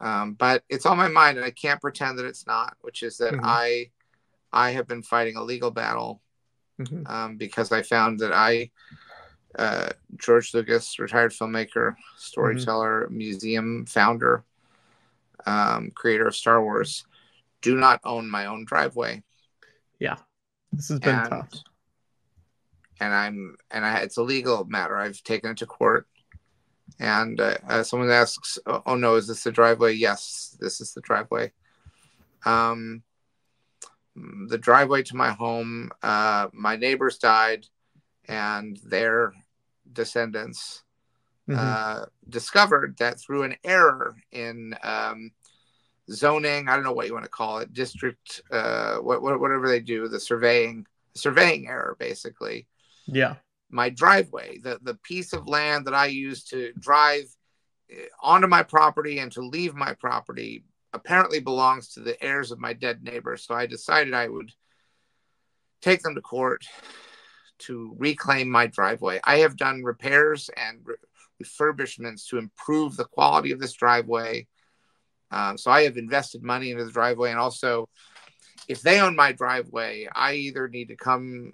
Um, but it's on my mind, and I can't pretend that it's not. Which is that Mhm. I, I have been fighting a legal battle Mhm. um, because I found that I, uh, George Lucas, retired filmmaker, storyteller, museum founder, um, creator of Star Wars, do not own my own driveway. Yeah, this has been and, tough. And I'm and I, it's a legal matter. I've taken it to court. And uh, uh, someone asks, "Oh oh, no, is this the driveway?" Yes, this is the driveway. Um, the driveway to my home. Uh, my neighbors died, and their descendants Mhm. uh, discovered that through an error in um, zoning, I don't know what you want to call it, district, uh, what, what, whatever they do, the surveying, surveying error, basically. Yeah. My driveway, the the piece of land that I use to drive uh, onto my property and to leave my property, apparently belongs to the heirs of my dead neighbor. So I decided I would take them to court to reclaim my driveway. I have done repairs and re- refurbishments to improve the quality of this driveway. Um, so I have invested money into the driveway, and also, if they own my driveway, I either need to come,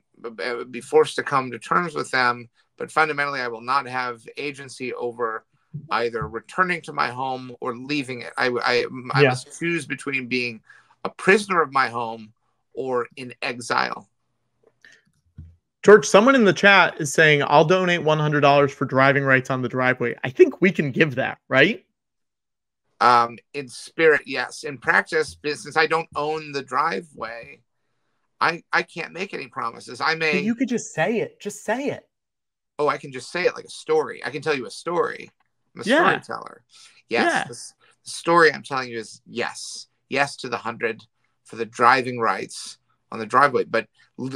be forced to come to terms with them, but fundamentally, I will not have agency over either returning to my home or leaving it. I, I, I Yeah. must choose between being a prisoner of my home or in exile. George, someone in the chat is saying, I'll donate $100 for driving rights on the driveway. I think we can give that, right? Um, in spirit, yes. In practice, since I don't own the driveway, I I can't make any promises. I may. But you could just say it. Just say it. oh, I can just say it like a story. I can tell you a story. I'm a Yeah. storyteller. Yes. Yeah. The, the story I'm telling you is yes, yes to the hundred for the driving rights on the driveway. But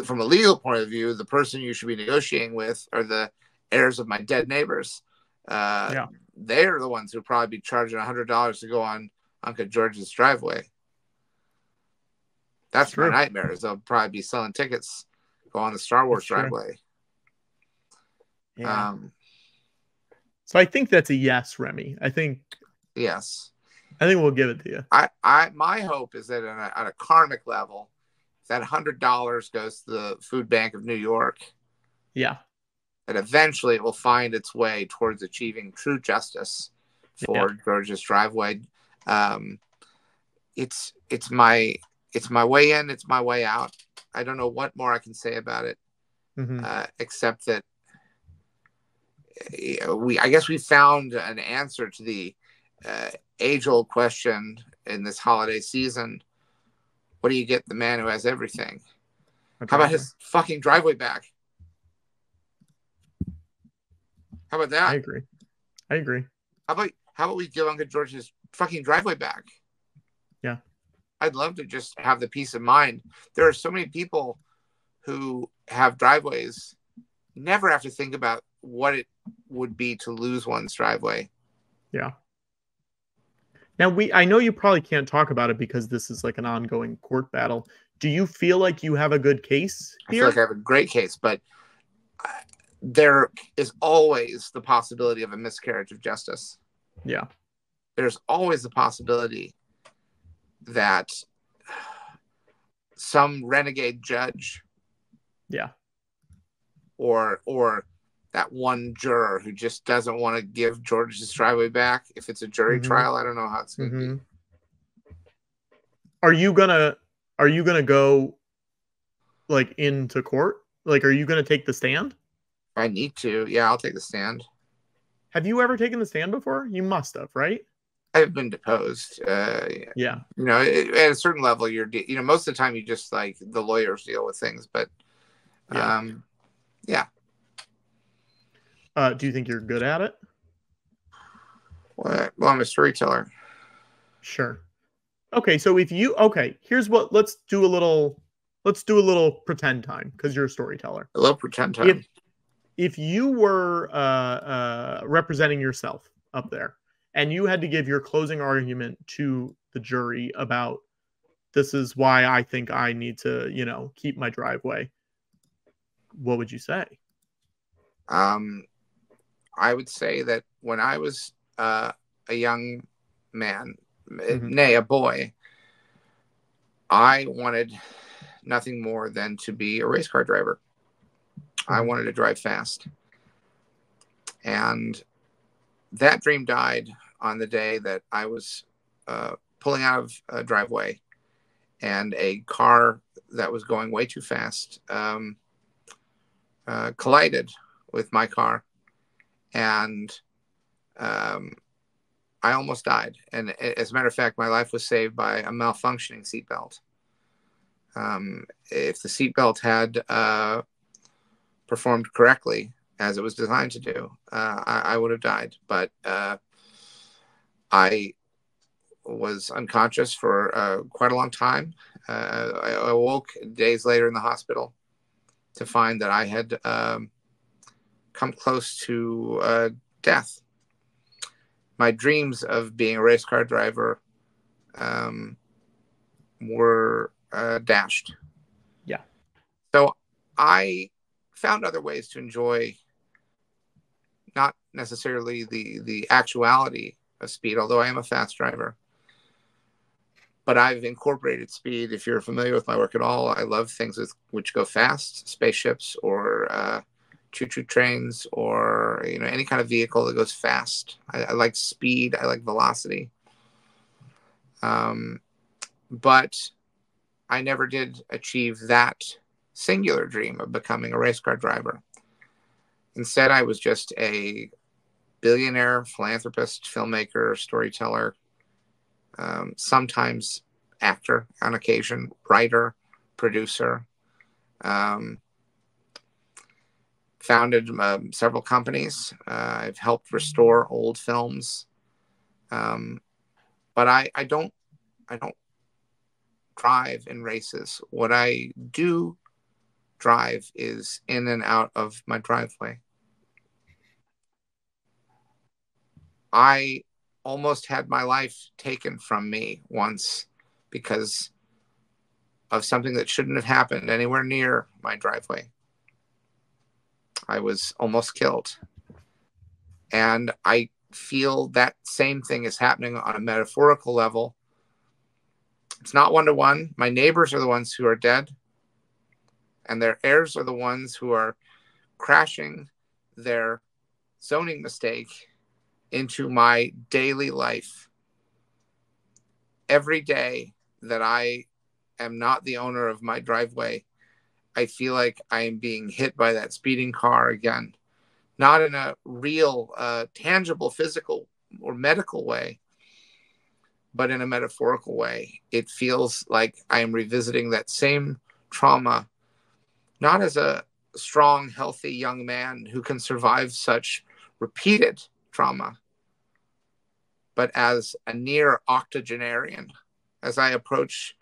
from a legal point of view, the person you should be negotiating with are the heirs of my dead neighbors. Uh, Yeah. They're the ones who probably be charging a hundred dollars to go on Uncle George's driveway. That's True. my nightmare. Is they'll probably be selling tickets, go on the Star Wars That's driveway. Yeah. Um, so I think that's a yes, Remy. I think yes. I think we'll give it to you. I, I my hope is that on a, on a karmic level, that hundred dollars goes to the food bank of New York, Yeah. That eventually it will find its way towards achieving true justice for George's driveway. Um, it's it's my it's my way in, it's my way out. I don't know what more I can say about it, Mhm. uh, except that uh, we I guess we found an answer to the uh, age old question in this holiday season. What do you get the man who has everything? How about his fucking driveway back? How about that? I agree. I agree. How about how about we give Uncle George his fucking driveway back? Yeah. I'd love to just have the peace of mind. There are so many people who have driveways, never have to think about what it would be to lose one's driveway. Yeah. Now we I know you probably can't talk about it because this is like an ongoing court battle. Do you feel like you have a good case I feel here? like I have a great case, but there is always the possibility of a miscarriage of justice. yeah. There's always the possibility that some renegade judge Yeah. or or that one juror who just doesn't want to give George's driveway back if it's a jury Mhm. trial. I don't know how it's going to Mhm. be. Are you gonna are you gonna go like into court? Like are you gonna take the stand? If I need to, yeah, I'll take the stand. Have you ever taken the stand before? You must have, right? I've been deposed. Uh, Yeah. you know, at a certain level, you're, de- you know, most of the time you just like the lawyers deal with things, but, Yeah. um, yeah. Uh, do you think you're good at it? Well, well, I'm a storyteller. Sure. Okay, so if you okay, here's what let's do a little let's do a little pretend time because you're a storyteller. A little pretend time. If- if you were uh, uh, representing yourself up there and you had to give your closing argument to the jury about this is why I think I need to, you know, keep my driveway, what would you say? Um, I would say that when I was uh, a young man, Mhm. nay, a boy, I wanted nothing more than to be a race car driver. I Mhm. wanted to drive fast. And that dream died on the day that I was uh, pulling out of a driveway and a car that was going way too fast um, uh, collided with my car. And um, I almost died. And as a matter of fact, my life was saved by a malfunctioning seatbelt. Um, if the seatbelt had uh, performed correctly, as it was designed to do, uh, I, I would have died. But uh, I was unconscious for uh, quite a long time. Uh, I I awoke days later in the hospital to find that I had um, come close to uh, death. My dreams of being a race car driver um, were uh, dashed. Yeah. So I found other ways to enjoy not necessarily the the actuality of speed, although I am a fast driver. But I've incorporated speed. If you're familiar with my work at all, I love things with, which go fast, spaceships or uh, choo-choo trains, or you know any kind of vehicle that goes fast. I, I like speed. I like velocity. Um, but I never did achieve that singular dream of becoming a race car driver. Instead, I was just a billionaire, philanthropist, filmmaker, storyteller, um, sometimes actor on occasion, writer, producer. Um, founded um, several companies. Uh, I've helped restore old films, um, but I, I don't I don't drive in races. What I do drive is in and out of my driveway. I almost had my life taken from me once because of something that shouldn't have happened anywhere near my driveway. I was almost killed. And I feel that same thing is happening on a metaphorical level. It's not one to one. My neighbors are the ones who are dead, and their heirs are the ones who are crashing their zoning mistake into my daily life. Every day that I am not the owner of my driveway, I feel like I am being hit by that speeding car again. Not in a real, uh, tangible, physical, or medical way, but in a metaphorical way. It feels like I am revisiting that same trauma, not as a strong, healthy young man who can survive such repeated trauma, but as a near octogenarian, as I approach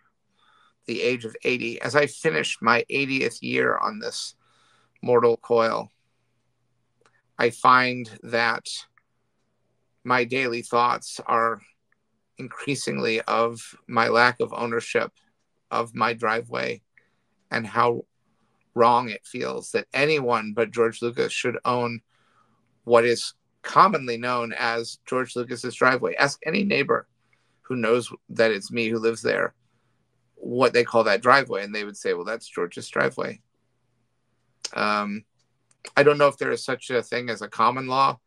the age of 80, as I finish my 80th year on this mortal coil, I find that my daily thoughts are increasingly of my lack of ownership of my driveway and how wrong it feels that anyone but George Lucas should own what is commonly known as George Lucas's driveway. Ask any neighbor who knows that it's me who lives there what they call that driveway, and they would say, "Well, that's George's driveway." Um, I don't know if there is such a thing as a common law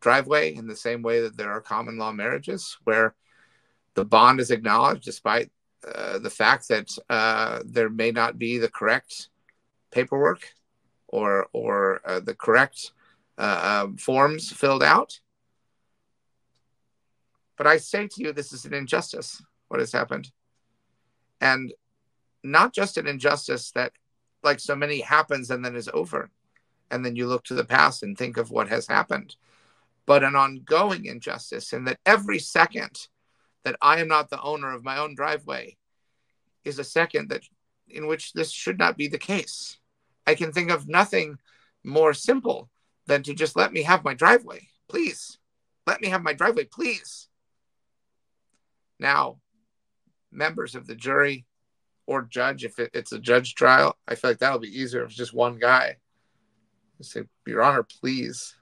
driveway in the same way that there are common law marriages where the bond is acknowledged despite uh, the fact that uh, there may not be the correct paperwork or or uh, the correct uh, um, forms filled out. But I say to you, this is an injustice. What has happened, and not just an injustice that, like so many, happens and then is over, and then you look to the past and think of what has happened, but an ongoing injustice, in that every second that I am not the owner of my own driveway is a second that in which this should not be the case. I can think of nothing more simple than to just let me have my driveway, please. Let me have my driveway, please. Now, members of the jury or judge, if it, it's a judge trial, I feel like that'll be easier if it's just one guy. I say, Your Honor, please,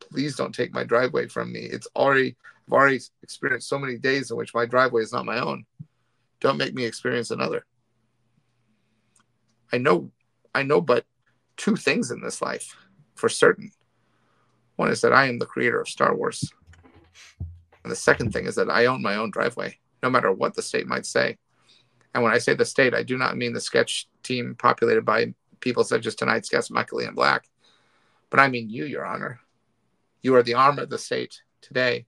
please don't take my driveway from me. It's already, I've already experienced so many days in which my driveway is not my own. Don't make me experience another. I know, I know, but two things in this life for certain. One is that I am the creator of Star Wars. And the second thing is that I own my own driveway, no matter what the state might say. And when I say the state, I do not mean the sketch team populated by people such as tonight's guest, Michael Ian Black, but I mean you, Your Honor. You are the arm of the state today.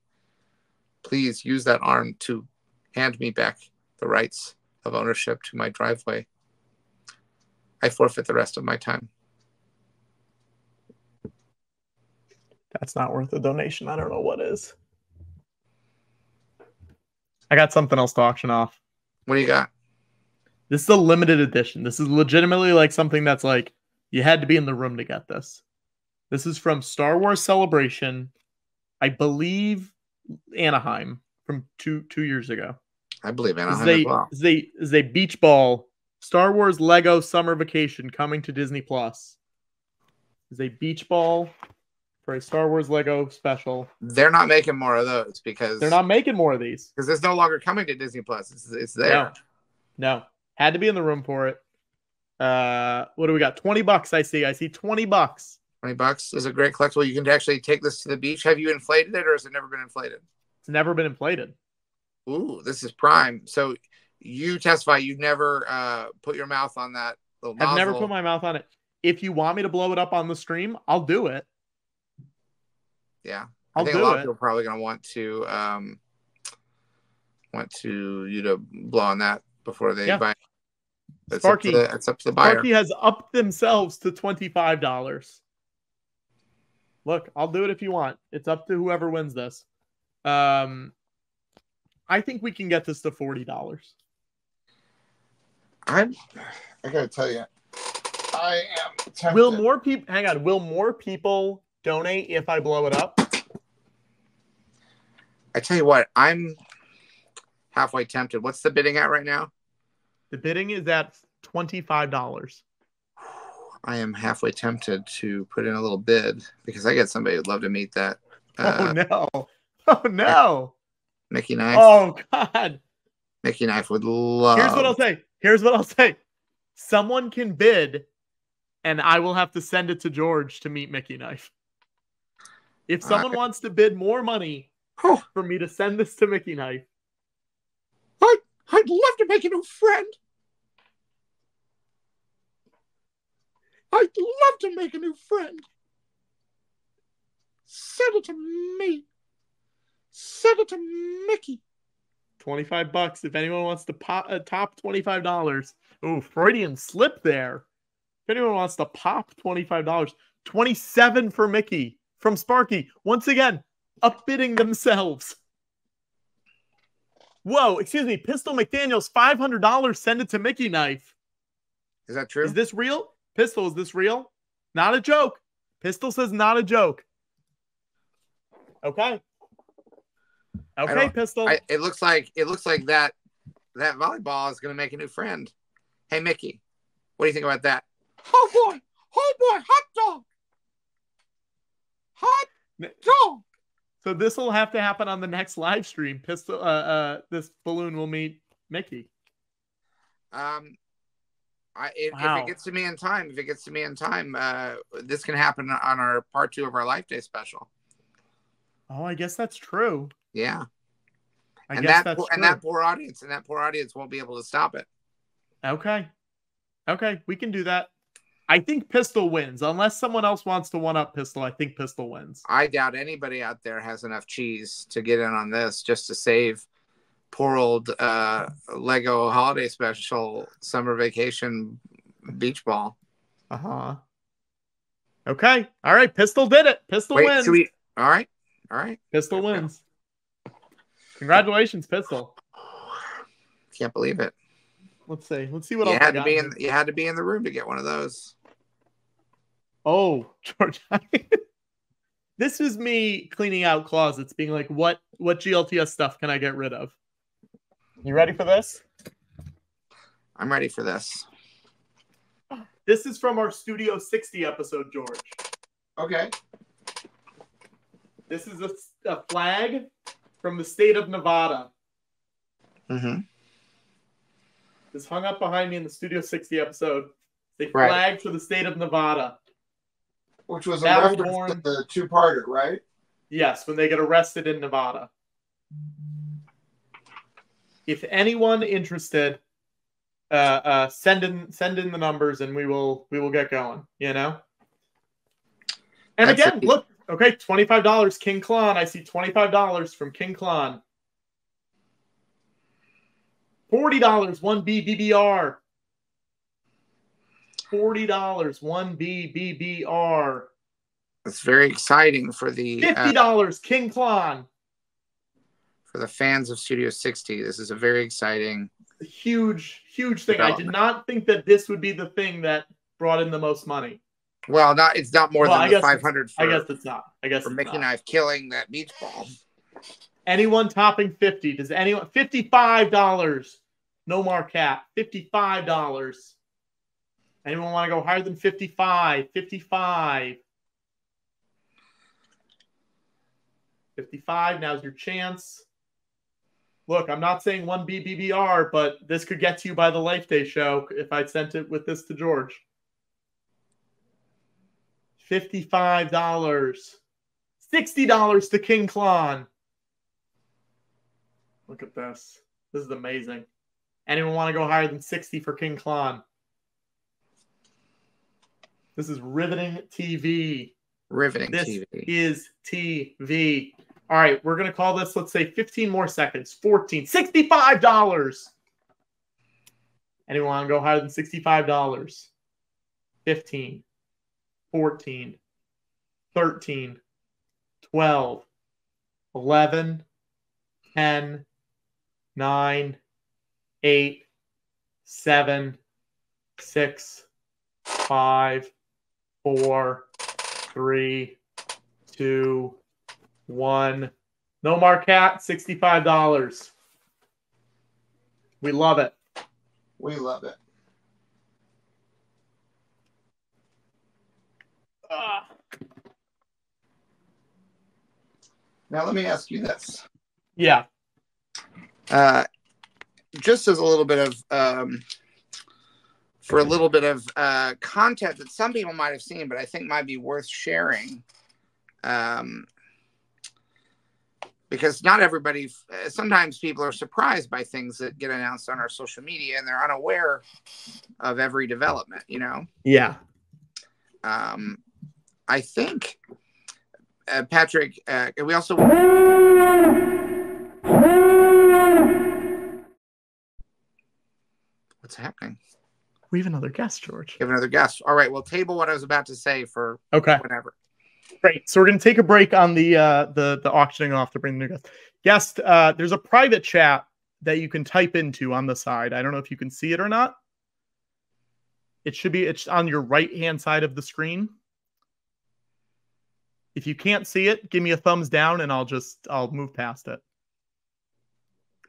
Please use that arm to hand me back the rights of ownership to my driveway. I forfeit the rest of my time. That's not worth a donation. I don't know what is. I got something else to auction off. What do you got? This is a limited edition. This is legitimately like something that's like you had to be in the room to get this. This is from Star Wars Celebration, I believe Anaheim from two two years ago. I believe Anaheim is a, well. is a, is a beach ball Star Wars Lego Summer Vacation coming to Disney Plus. Is a beach ball for a Star Wars Lego special. They're not making more of those because They're not making more of these. because it's no longer coming to Disney Plus. It's, it's there. No. No. Had to be in the room for it. Uh what do we got? 20 bucks I see. I see 20 bucks. Twenty bucks is a great collectible. You can actually take this to the beach. Have you inflated it, or has it never been inflated? It's never been inflated. Ooh, this is prime. So you testify you've never uh, put your mouth on that I've never put my mouth on it. If you want me to blow it up on the stream, I'll do it. Yeah, I'll I think do a lot it. of people are probably going to want to um, want to you to blow on that before they Yeah. buy. It's Sparky. up to the, it's up to the buyer. Sparky has upped themselves to $25. Look, I'll do it if you want. It's up to whoever wins this. Um I think we can get this to $40. I'm. I got to tell you, I am. Tempted. Will more people hang on? Will more people donate if I blow it up? I tell you what, I'm halfway tempted. What's the bidding at right now? The bidding is at $25. I am halfway tempted to put in a little bid because I get somebody who'd love to meet that oh uh, no. Oh no. Mickey Knife. Oh god. Mickey Knife would love. Here's what I'll say. Here's what I'll say. Someone can bid, and I will have to send it to George to meet Mickey Knife. If someone Alright. wants to bid more money Oh, for me to send this to Mickey Knife, I'd, I'd love to make a new friend. I'd love to make a new friend. Send it to me. Send it to Mickey. 25 bucks. If anyone wants to pop a top $25. Oh, Freudian slip there. If anyone wants to pop $25, 27 for Mickey from Sparky. Once again, upbidding themselves. Whoa, excuse me. Pistol McDaniels, $500. Send it to Mickey Knife. Is that true? Is this real? Pistol, is this real? Not a joke. Pistol says not a joke. Okay. Okay, don't- Pistol. I, it looks like it looks like that that volleyball is going to make a new friend. Hey Mickey, what do you think about that? Oh boy, oh boy, hot dog, hot dog. So this will have to happen on the next live stream. Pistol, uh, uh, this balloon will meet Mickey. Um, I if, if it gets to me in time, if it gets to me in time, uh, this can happen on our part two of our Life Day special. Oh, I guess that's true. Yeah, I and guess that that's poor, true. and that poor audience and that poor audience won't be able to stop it. Okay, okay, we can do that. I think Pistol wins, unless someone else wants to one up Pistol. I think Pistol wins. I doubt anybody out there has enough cheese to get in on this just to save poor old uh, Lego holiday special summer vacation beach ball. Uh huh. Okay, all right. Pistol did it. Pistol Wait, wins. we? All right, all right. Pistol wins. Congratulations, Pistol. Can't believe it. Let's see. Let's see what You else. I had to got be here. in. You had to be in the room to get one of those. Oh, George. this is me cleaning out closets, being like, what what GLTS stuff can I get rid of? You ready for this? I'm ready for this. This is from our Studio 60 episode, George. Okay. This is a, a flag from the state of Nevada. Mm-hmm. It's hung up behind me in the Studio 60 episode. They Right. for the state of Nevada. Which was a That was reference born- to the two-parter, right? Yes, when they get arrested in Nevada. If anyone interested, uh, uh, send in send in the numbers and we will we will get going. You know. And That's again, it. look, okay, twenty five dollars, King Klon. I see twenty five dollars from King Klon. Forty dollars, one B BBR. Forty dollars, one B BBR. It's very exciting for the Fifty uh, dollars, King Klon. for the fans of Studio 60. This is a very exciting. huge, huge thing. I did not think that this would be the thing that brought in the most money. Well, not it's not more Well, I than the 500 for, I guess it's not. I guess for Mickey not. Knife killing that beach ball. Anyone topping 50? Does anyone $55? No more cap. $55. Anyone want to go higher than 55? 55. 55, now's your chance. Look, I'm not saying one BBBR, but this could get to you by the Life Day show if I sent it with this to George. $55. $60 to King Klon. Look at this. This is amazing. Anyone want to go higher than 60 for King Klon? This is riveting TV. Riveting This TV. is TV. All right, we're going to call this, let's say 15 more seconds. 14, $65. Anyone want to go higher than $65? 15, 14, 13, 12, 11, 10, 9, 8, 7, 6, 5, 4, 3, 2, 1. No more cat, $65. We love it. We love it. Ah. Now let me ask you this. yeah. Uh, just as a little bit of um, for a little bit of uh, content that some people might have seen, but I think might be worth sharing. Um, because not everybody, uh, sometimes people are surprised by things that get announced on our social media and they're unaware of every development, you know? Yeah. Um, I think, uh, Patrick, uh, we also. What's happening? We have another guest, George. We have another guest. All right, well, table what I was about to say for Okay. whenever. Great. So we're going to take a break on the uh, the the auctioning off to bring the new guest. Guest, uh, there's a private chat that you can type into on the side. I don't know if you can see it or not. It should be it's on your right hand side of the screen. If you can't see it, give me a thumbs down and I'll just I'll move past it.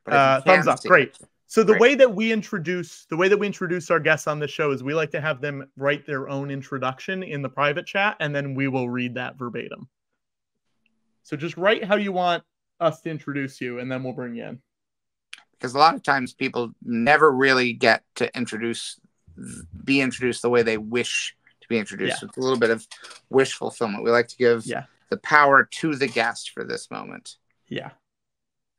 Uh, thumbs up. Great. it- So the Great. way that we introduce the way that we introduce our guests on the show is we like to have them write their own introduction in the private chat and then we will read that verbatim. So just write how you want us to introduce you and then we'll bring you in. because a lot of times people never really get to introduce, be introduced the way they wish to be introduced. It's a little bit of wish fulfillment. We like to give Yeah. the power to the guest for this moment. Yeah.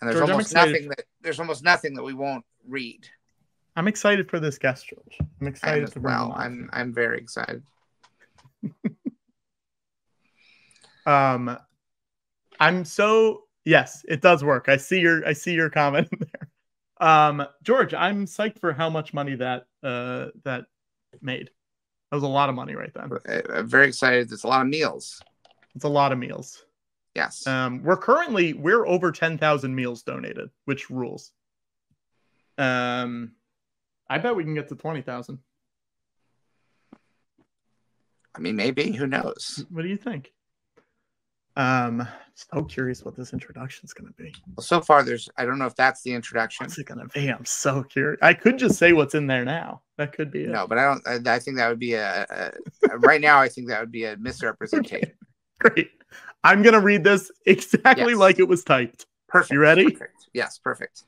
And there's George, almost nothing that there's almost nothing that we won't read. I'm excited for this guest, George. I'm excited to bring well. I'm I'm very excited. Um, I'm so yes, it does work. I see your I see your comment there. Um, George, I'm psyched for how much money that uh that made. That was a lot of money right then. I'm very excited. It's a lot of meals. It's a lot of meals. Yes. Um, we're currently we're over ten thousand meals donated, which rules. Um, I bet we can get to twenty thousand. I mean, maybe. Who knows? What do you think? Um, so curious what this introduction is going to be. Well, so far, there's. I don't know if that's the introduction. What's it going to be? I'm so curious. I could just say what's in there now. That could be it. No, but I don't. I, I think that would be a, a. right now, I think that would be a misrepresentation. Great. I'm going to read this exactly Yes. like it was typed. Perfect. You ready? Perfect. Yes, perfect.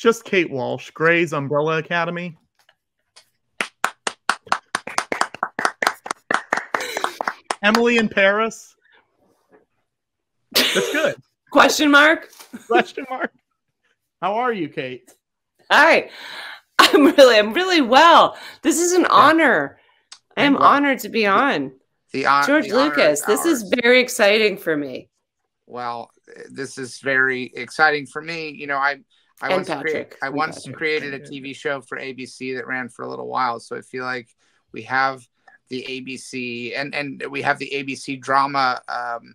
Just Kate Walsh, Grey's Umbrella Academy. Emily in Paris. That's good. Question mark? Question mark. How are you, Kate? Hi. I'm really, I'm really well. This is an honor. I am Well- honored to be on. The hon- George the Lucas, this is very exciting for me. well. This is very exciting for me. You know, I I And once crea- Patrick. I once Patrick. created a TV show for ABC that ran for a little while, so I feel like we have the ABC and and we have the ABC drama um,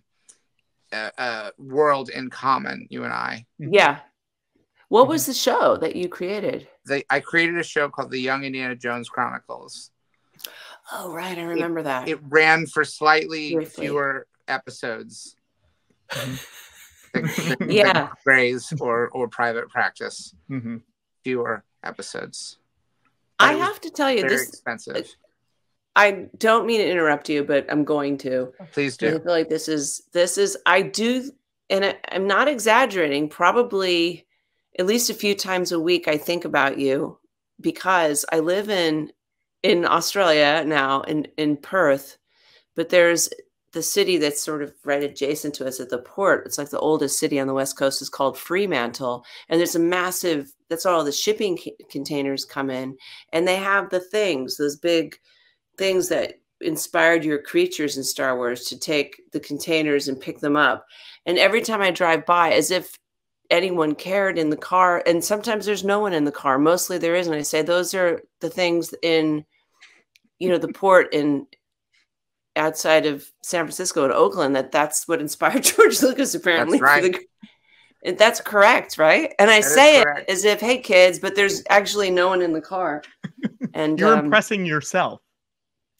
uh, uh, world in common. You and I. Yeah. What was the show that you created? They, I created a show called The Young Indiana Jones Chronicles. Oh, right. I remember that. It ran for slightly Briefly. fewer episodes. Yeah. Grey's or or private practice. Mhm. Fewer episodes. I have to tell you, Very this, expensive. I don't mean to interrupt you, but I'm going to. Please do I feel like this is this is I do, and I, I'm not exaggerating. Probably at least a few times a week, I think about you because I live in in Australia now in in Perth, but there's the city that's sort of right adjacent to us at the port. It's like the oldest city on the west coast is called Fremantle, and there's a massive. That's all the shipping containers come in, and they have the things, those big things that inspired your creatures in Star Wars to take the containers and pick them up. And every time I drive by, as if anyone cared in the car, and sometimes there's no one in the car, mostly there is. And I say, those are the things in, you know, the port in outside of San Francisco and Oakland that that's what inspired George Lucas apparently. That's for the- that's correct, right? And I That is say it as if, hey kids, but there's actually no one in the car. And You're um, impressing yourself.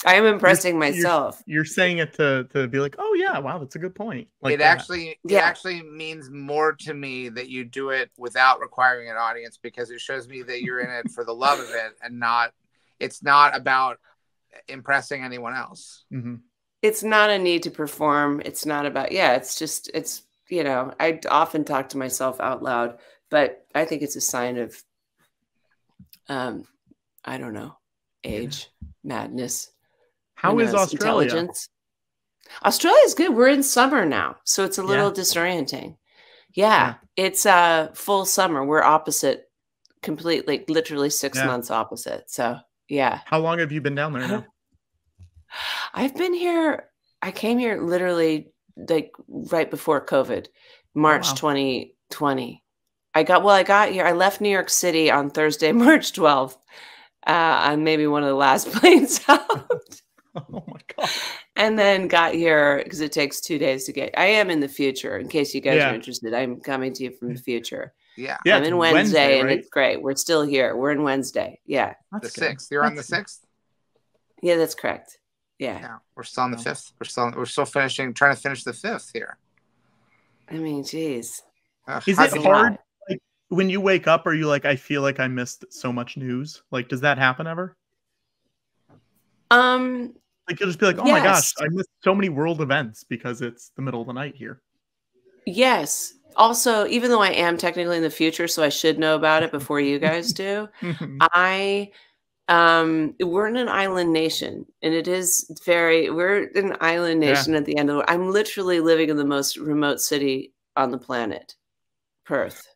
I am impressing you're- myself. You're saying it to to be like, oh yeah, wow, that's a good point. Like it that. actually it Yeah. actually means more to me that you do it without requiring an audience because it shows me that you're in it for the love of it and not it's not about impressing anyone else. Mhm. it's not a need to perform it's not about yeah it's just it's you know i often talk to myself out loud but i think it's a sign of um i don't know age madness How who is knows, Australia? intelligence australia's good we're in summer now so it's a Yeah. little disorienting yeah, it's uh full summer we're opposite completely literally six Yeah. months opposite so yeah How long have you been down there now? I've been here. I came here literally like right before COVID, March wow. 2020. I got well. I got here. I left New York City on Thursday, March 12th. Uh, on maybe one of the last planes out, Oh my god. and then got here because it takes two days to get. I am in the future. In case you guys Yeah. are interested, I'm coming to you from the future. Yeah. Yeah, I'm in Wednesday, and right? it's great. We're still here. We're in Wednesday. Yeah, The That's good. sixth. You're on the That's- sixth? yeah, that's correct. Yeah, Yeah. We're still on the fifth. We're still we're still finishing trying to finish the fifth here. I mean, geez. Ugh, Is it hard like when you wake up? Are you like, I feel like I missed so much news? Like, does that happen ever? Um, Like you'll just be like, oh my gosh, I missed so many world events because it's the middle of the night here. Yes. Also, even though I am technically in the future, so I should know about it before you guys do, I um we're in an island nation and it is very we're an island Yeah. nation at the end of the I'm literally living in the most remote city on the planet, Perth.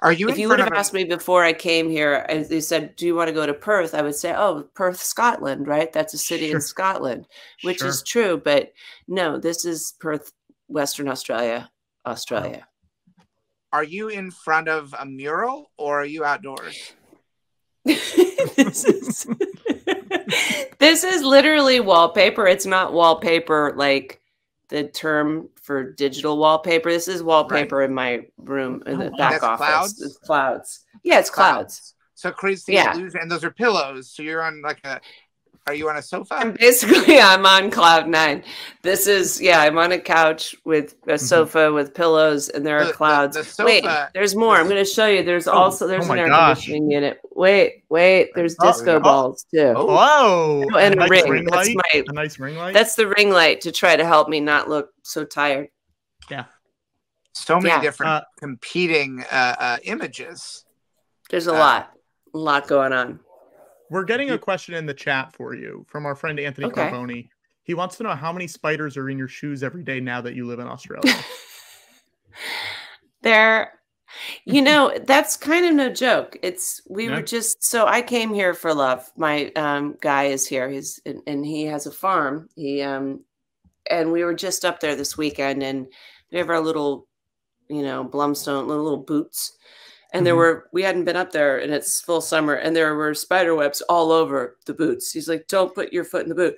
Are you if you would have asked me before I came here and they said, Do you want to go to Perth? I would say, Oh, Perth, Scotland, right? That's a city Sure. in Scotland, which Sure. is true. But no, this is Perth, Western Australia, Australia. Um, are you in front of a mural or are you outdoors? this is this is literally wallpaper. It's not wallpaper like the term for digital wallpaper. This is wallpaper in my room in the back That's office. clouds? It's clouds. Yeah, it's clouds. So it creates the Yeah. illusion and those are pillows. So you're on like a Are you on a sofa? I'm basically I'm on cloud nine. This is yeah, I'm on a couch with a sofa with pillows, and there are the- clouds. the Wait, sofa- there's more. I'm going to show you. There's Oh, also there's oh an air gosh. conditioning unit. Wait, wait. There's Oh, disco oh. balls too. Oh, Whoa! Oh, and a nice ring. ring That's light. my- a nice ring light. That's the ring light to try to help me not look so tired. Yeah. So many Yeah. different Uh, competing uh, uh, images. There's a Uh, lot, a lot going on. We're getting a question in the chat for you from our friend Anthony Okay. Carboni. He wants to know how many spiders are in your shoes every day now that you live in Australia. there you know that's kind of no joke it's we Yeah. were just so i came here for love my um guy is here he's and, and he has a farm he um and we were just up there this weekend and we have our little you know Blundstone little, little boots and there Mhm. were we hadn't been up there and it's full summer and there were spider webs all over the boots. He's like don't put your foot in the boot.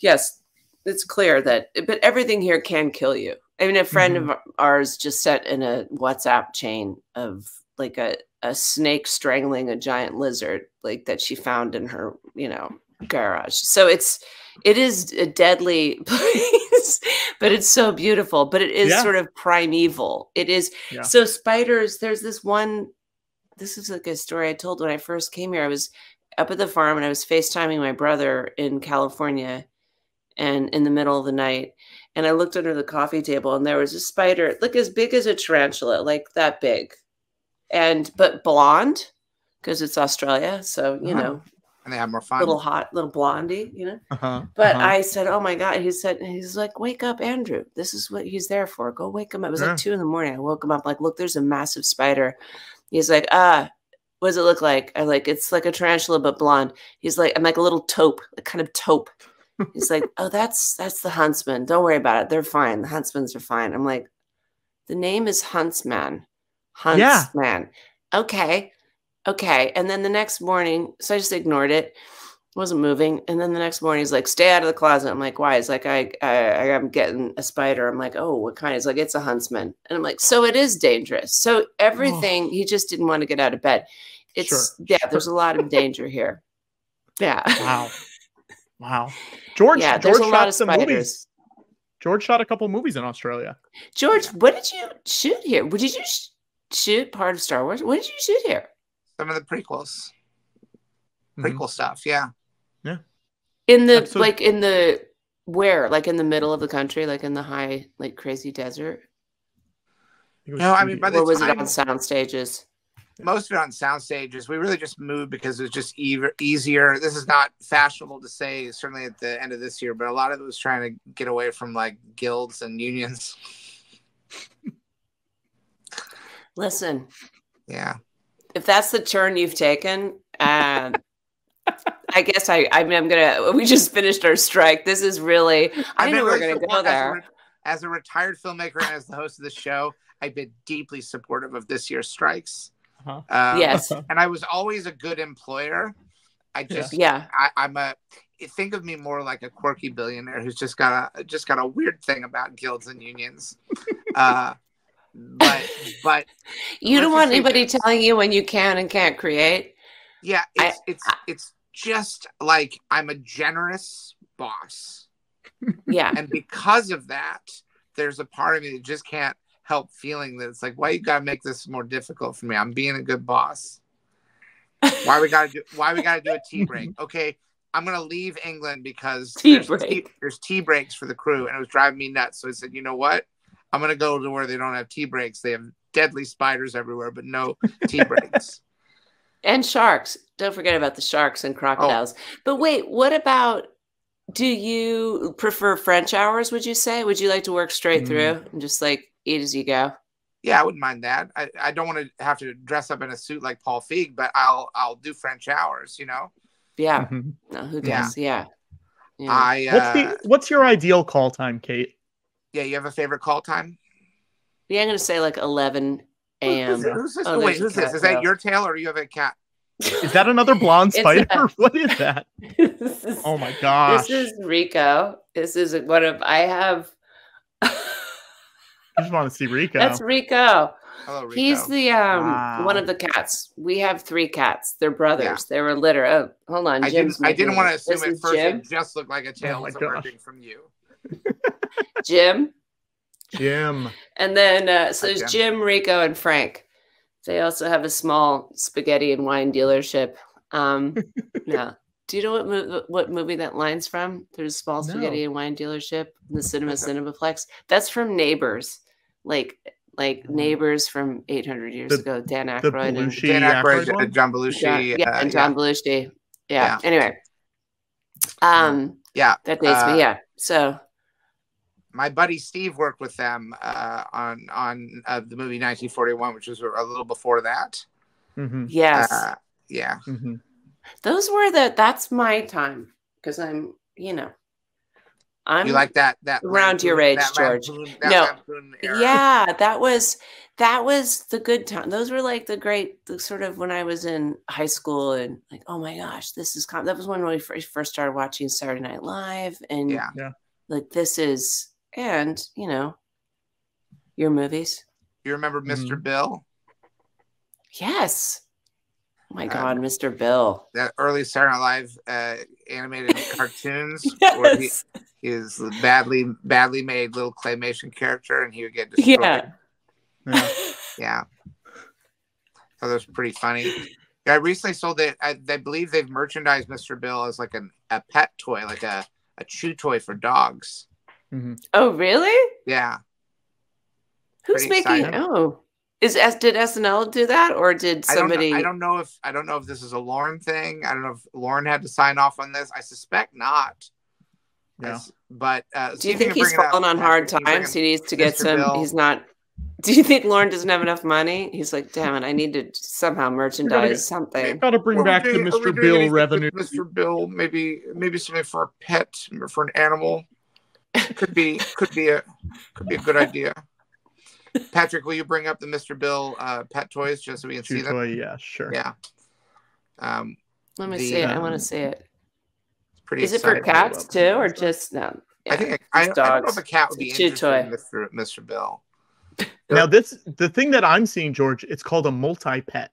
Yes it's clear that but everything here can kill you. I mean a friend of ours just sent in a whatsapp chain of like a, a snake strangling a giant lizard like that she found in her you know garage. So it's it is a deadly place but it's so beautiful but it is Yeah. sort of primeval it is Yeah. so spiders there's this one this is like a story i told when i first came here i was up at the farm and i was facetiming my brother in california and in the middle of the night and i looked under the coffee table and there was a spider like as big as a tarantula like that big and but blonde because it's australia so you Uh-huh. know And they have more fun. little hot little blondie you know Uh-huh, but uh-huh. I said, "Oh my god!" He said, "He's like, wake up, Andrew. This is what he's there for. Go wake him up." It was Yeah. like two in the morning. I woke him up, like, "Look, there's a massive spider." He's like, "Ah, what does it look like?" I like, "It's like a tarantula but blonde." He's like, "I'm like a little taupe, like kind of taupe." He's like, "Oh, that's that's the huntsman. Don't worry about it. They're fine. The huntsmans are fine." I'm like, "The name is Huntsman. Yeah. Huntsman. Okay, okay." And then the next morning, so I just ignored it wasn't moving. And then the next morning, he's like, "Stay out of the closet." I'm like, "Why?" He's like, "I, I, I'm getting a spider." I'm like, "Oh, what kind?" He's like, "It's a huntsman." And I'm like, "So it is dangerous." So everything, he just didn't want to get out of bed. It's Sure, yeah, sure. there's a lot of danger here. Yeah, wow, wow. George, yeah. George a lot shot of some spiders. movies. George shot a couple movies in Australia. George, what did you shoot here? What did you sh- shoot? Part of Star Wars? What did you shoot here? Some of the prequels, Mhm. prequel stuff. Yeah. Yeah. In the Episode- like in the where? Like in the middle of the country, like in the high, like crazy desert, No, I mean, by the or was it on sound stages? most of it on sound stages. We really just moved because it was just e- easier. This is not fashionable to say, certainly at the end of this year, but a lot of it was trying to get away from like guilds and unions. Listen, Yeah. If that's the turn you've taken, um, I guess I, I mean, I'm gonna. We just finished our strike. This is really. I I've knew we were really gonna go support- as a there. As a retired filmmaker and as the host of the show, I've been deeply supportive of this year's strikes. Uh-huh. Um, Yes. And I was always a good employer. I just, Yeah, I, I'm a, think of me more like a quirky billionaire who's just got a, just got a weird thing about guilds and unions. uh, but, but you don't want anybody this. telling you when you can and can't create. yeah, I- it's, it's, it's just like I'm a generous boss. Yeah, and because of that there's a part of me that just can't help feeling that it's like why you gotta make this more difficult for me i'm being a good boss why we gotta do why we gotta do a tea break okay i'm gonna leave england because Tea there's, break. tea, there's tea breaks for the crew and it was driving me nuts so i said you know what i'm gonna go to where they don't have tea breaks they have deadly spiders everywhere but no tea breaks and sharks. Don't forget about the sharks and crocodiles. Oh. But wait, what about? Do you prefer French hours? Would you say? Would you like to work straight Mm. through and just like eat as you go? yeah i wouldn't mind that i, I don't want to have to dress up in a suit like paul feig but i'll i'll do french hours you know Yeah. Mhm. No, who Yeah. does? Yeah. Yeah. i uh, What's the what's your ideal call time, Kate? Yeah you have a favorite call time yeah, I'm gonna say like 11 a.m. Who's, who's this? Oh, wait, who's this? Is that though. your tail or do you have a cat? Is that another blonde spider? a- what is that? Oh my gosh! this is Rico. This is one of I have. I just want to see Rico. That's Rico. Hello, Rico. He's the um one of the cats. We have three cats. They're brothers. They were litter. Oh, hold on. I didn't. I didn't want to assume This at first Jim. it just looked like a tail Oh my was gosh. emerging from you. Jim. Jim. And then uh, so there's Jim. Jim, Rico, and Frank. They also have a small spaghetti and wine dealership. Um, no. Do you know what mo- what movie that line's from? There's a small spaghetti No. and wine dealership in the cinema What's? Cinemaplex. That's from Neighbors, like like Neighbors from 800 years The- ago. Dan The Aykroyd and Dan Aykroyd, Aykroyd uh. John Belushi, John, yeah, uh, and John Belushi. Yeah. Yeah. Anyway, um, yeah. that dates uh, me. Yeah. So My buddy Steve worked with them uh, on on uh, the movie 1941, which was a little before that. Mhm, yes, Uh, yeah, mhm. those were the. That's my time because I'm. You know, I'm. you like that that around your age, that George. Lampoon- that No. Yeah, that was that was the good time. Those were like the great, the sort of when I was in high school and like, oh my gosh, this is com-. that was when we first first started watching Saturday Night Live and Yeah. Yeah. like this is and you know your movies. You remember Mm-hmm. mister Bill? Yes. Oh my Uh, God, Mr. Bill. That early Saturday Night Live uh, animated cartoons where he, Yes. he was badly badly made little claymation character, and he would get destroyed. Yeah. Yeah. Yeah. So that was pretty funny. I recently sold it. I, I believe they've merchandised Mr. Bill as like an, a pet toy, like a, a chew toy for dogs. Mhm. Oh, really? Yeah. Who's Pretty making? exciting. Oh, is S did SNL do that or did I don't, somebody? know, I don't know if I don't know if this is a Lorne thing. I don't know if Lorne had to sign off on this. I suspect not. I Yeah. But uh, Do you think he's fallen on hard times? He needs to get Mr. some. Bill. He's not. Do you think Lorne doesn't have enough money? He's like, damn it, I need to somehow merchandise something. Gotta bring back the Mr. Bill revenue. Mr. Bill, maybe maybe something for a pet, for an animal. Could be could be a could be a good idea. Patrick, will you bring up the Mr. Bill uh, pet toys just so we can see Chew them? toy, yeah, sure. Yeah. Um, Let me The, see it. I want um, to see it. it's pretty Is it for cats too, or just no? I think I, I just don't know if a cat would be It's a chew interested toy. in Mr. Mr. Bill. Now this the thing that I'm seeing, George, it's called a multi-pet.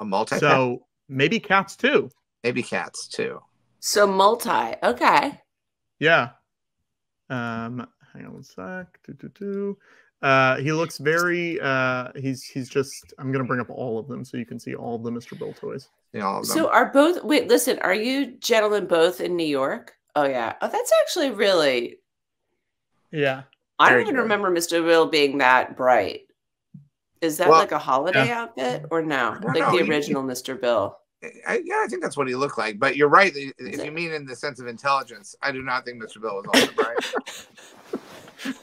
A multi So maybe cats too. maybe cats too. So multi. Okay. Yeah. Um, hang on one sec. Doo, doo, doo. Uh, he looks very. Uh, he's he's just. I'm gonna bring up all of them so you can see all of the Mr. Bill toys. You know, all of them. So are both? Wait, listen. Are you gentlemen both in New York? Oh yeah. Oh, that's actually really. Yeah. I don't even good. remember Mr. Bill being that bright. Is that Well, like a holiday outfit or no? No, Like no, the he- original Mr. Bill. I, yeah, I think that's what he looked like. But you're right. If you mean in the sense of intelligence, I do not think Mr. Bill was all that bright.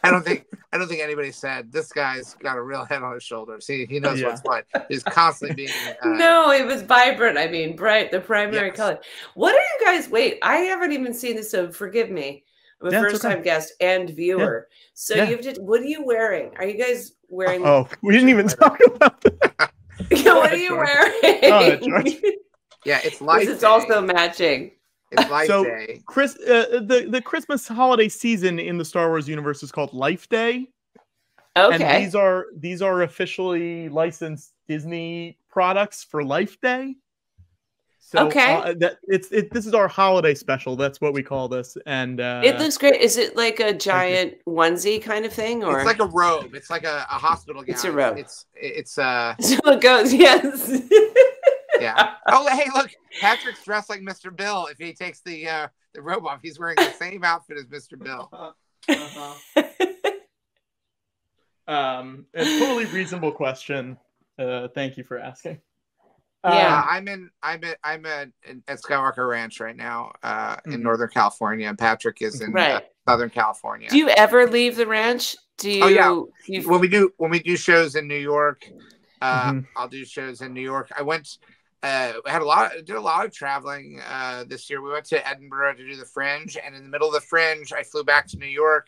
I don't think I don't think anybody said this guy's got a real head on his shoulders. He he knows Yeah. what's what. He's constantly being uh, no, it was vibrant. I mean, bright, the primary Yes. color. What are you guys? Wait, I haven't even seen this, so forgive me. I'm a Yeah, first time guest and viewer. So Yeah. you've just, what are you wearing? Are you guys wearing? Oh, we didn't even talk about that. what are you wearing? Go ahead, George. Yeah, it's life. Because it's Day. also matching. it's life So- day. Chris, uh, the the Christmas holiday season in the Star Wars universe is called Life Day, and Okay. these are these are officially licensed Disney products for Life Day. So, Okay. uh, that it's it. This is our holiday special. That's what we call this, and uh, it looks great. Is it like a giant onesie kind of thing, or It's like a robe. It's like a, a hospital gown. It's a robe. It's it's uh so it goes? Yes. yeah. Oh hey, look, Patrick's dressed like Mr. Bill. If he takes the uh the robe off, he's wearing the same outfit as Mr. Bill. um, a totally reasonable question. Uh, thank you for asking. Yeah. Uh, I'm in. I'm at. I'm at, at Skywalker Ranch right now, uh, in Mhm. Northern California, and Patrick is in uh, Southern California. Do you ever leave the ranch? Do you? Oh, yeah. you when we do when we do shows in New York, uh, Mhm. I'll do shows in New York. I went. Uh, I had a lot. Did a lot of traveling uh, this year. We went to Edinburgh to do the Fringe, and in the middle of the Fringe, I flew back to New York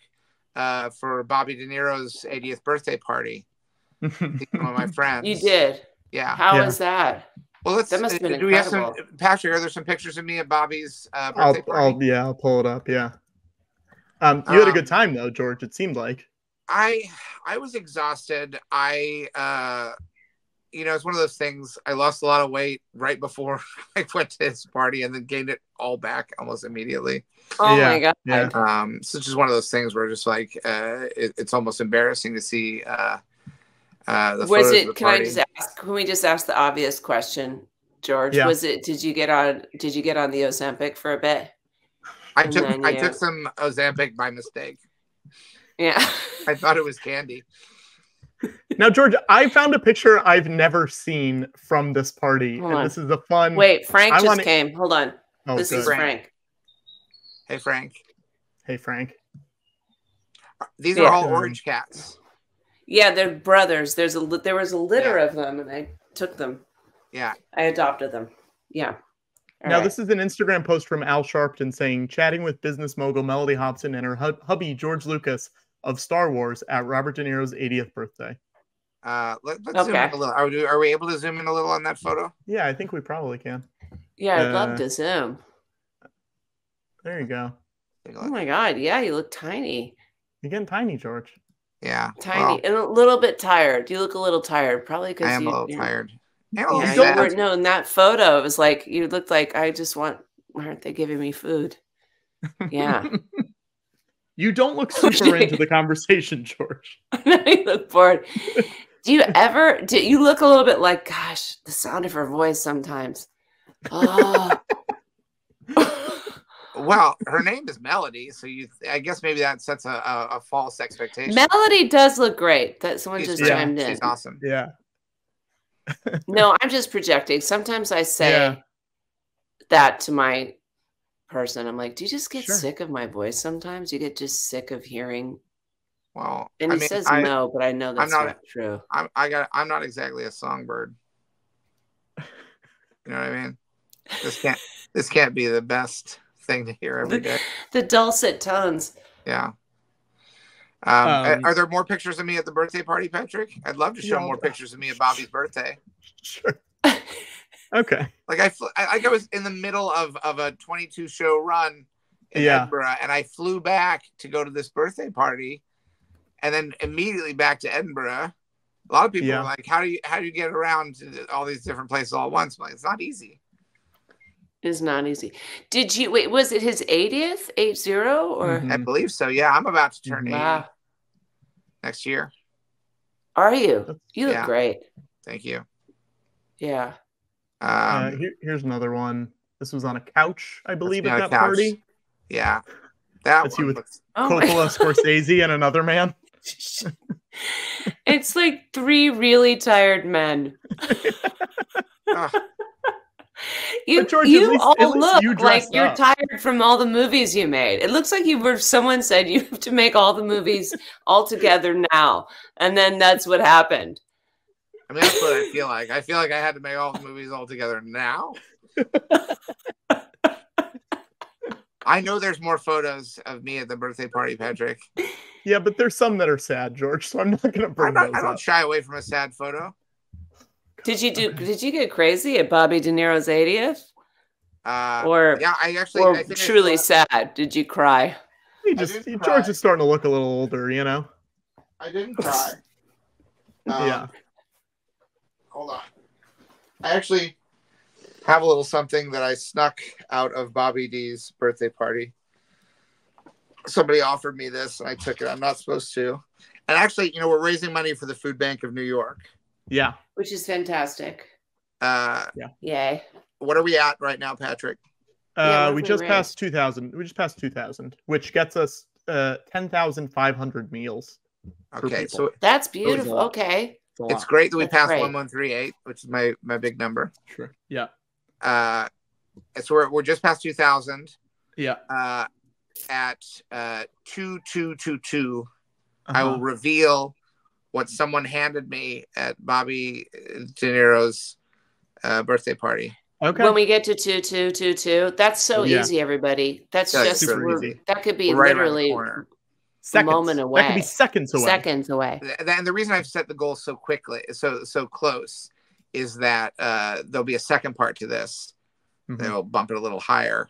uh, for Bobby De Niro's 80th birthday party. He's one of my friends. you did. Yeah. How Yeah. was that? Well, let's. That must have been do we have some incredible. Patrick? Are there some pictures of me at Bobby's uh, I'll, birthday party? I'll yeah, I'll pull it up. Yeah. Um, you had a Um, good time though, George. It seemed like. I I was exhausted. I uh you know, it's one of those things. I lost a lot of weight right before I went to his party and then gained it all back almost immediately. Oh Yeah, my god. yeah. Um, so it's just one of those things where just like uh, it, it's almost embarrassing to see uh, uh, the Was photos of it the can I just ask can we just ask the obvious question, George? Yeah. Was it did you get on did you get on the Ozempic for a bit? I and took I you- took some Ozempic by mistake. Yeah. I thought it was candy. Now, George, I found a picture I've never seen from this party, Hold and on. this is a fun. Wait, Frank I just wanna- came. Hold on. oh, this is. Frank. Hey Frank, Hey, Frank. these Yeah. are all orange cats. Yeah, they're brothers. There's a there was a litter of them and I took them. Yeah, I adopted them. Yeah. All now, right. this is an Instagram post from Al Sharpton saying, chatting with business mogul Mellody Hobson and her hub- hubby George Lucas of Star Wars at Robert De Niro's 80th birthday. uh, let, us zoom in a little. Are we, are we able to zoom in a little on that photo? Yeah, I think we probably can. yeah, I'd uh, love to zoom. There you go. Oh my god, yeah, you look tiny. You're getting tiny, George. Yeah, Tiny well, and a little bit tired. You look a little tired, probably because I am you, a little you- tired. And Yeah, You you don't were, no, in that photo, it was like you looked like I just want. Aren't they giving me food? Yeah, You don't look super into the conversation, George. you look bored. Do you ever? Do you look a little bit like? Gosh, the sound of her voice sometimes. Oh, Well, her name is Mellody, so you. I guess maybe that sets a, a, a false expectation. Mellody does look great. That someone She's just great. chimed in. She's awesome. Yeah. No, I'm just projecting. Sometimes I say Yeah. that to my person. I'm like, do you just get Sure. sick of my voice sometimes? You get just sick of hearing. Well, And I he mean, says I, no, but I know that's not- not, true. I'm, I got. I'm not exactly a songbird. You know what I mean? This can't. this can't be the best thing to hear every day. The dulcet tones. Yeah. Um, Um, are there more pictures of me at the birthday party, Patrick? I'd love to show Yeah. more pictures of me at Bobby's birthday. Sure. Okay. Like I, fl- I, like I was in the middle of of a 22 show run in Yeah. Edinburgh, and I flew back to go to this birthday party, and then immediately back to Edinburgh. A lot of people Yeah. were like, "How do you how do you get around to all these different places all at once?" I'm like, it's not easy. It's not easy. Did you wait? Was it his 80th, 80 or Mhm. I believe so. Yeah, I'm about to turn 80 wow? next year. Are you? You look Yeah. great. Thank you. Yeah. Uh, Um, here, here's another one. This was on a couch, I believe, at that couch. party. yeah, that That's you one with- looks- Oh Coppola, Scorsese, and another man. it's like three really tired men. Ugh. You, George, you least- all look you like you're up. tired from all the movies you made. It looks like you were. Someone said you have to make all the movies all together now, and then that's what happened. I mean, that's what I feel like. I feel like I had to make all the movies all together now. I know there's more photos of me at the birthday party, Patrick. Yeah, but there's some that are sad, George. So I'm not going to bring not, those I don't up. shy away from a sad photo. Did you do? Did you get crazy at Bobby De Niro's 80th, Uh, or yeah, I actually or I think I truly saw- sad? Did you cry? He just didn't cry. George is starting to look a little older, you know. I didn't cry. Um, yeah. Hold on. I actually have a little something that I snuck out of Bobby D's birthday party. Somebody offered me this and I took it. I'm not supposed to. And actually, you know, we're raising money for the Food Bank of New York. Yeah. Which is fantastic. Uh, Yay! what are we at right now, Patrick? Uh, what we just raise? passed 2,000. We just passed 2,000, which gets us uh 10,500 meals. Okay, people. so That's beautiful. Okay. It's it's great that we That's passed 1138, which is my my big number. Sure. Yeah. Uh, so we're, we're just past 2,000. Yeah. Uh, at uh, 2222, I Uh-huh. will reveal what someone handed me at Bobby De Niro's uh, birthday party. Okay. When we get to two two two two, that's so Yeah. easy, everybody. That's Yeah, just super easy. that could be right literally corner. seconds. moment That could be seconds away. seconds away. And the reason I've set the goal so quickly, so so close, is that uh, there'll be a second part to this. Mhm. They'll bump it a little higher,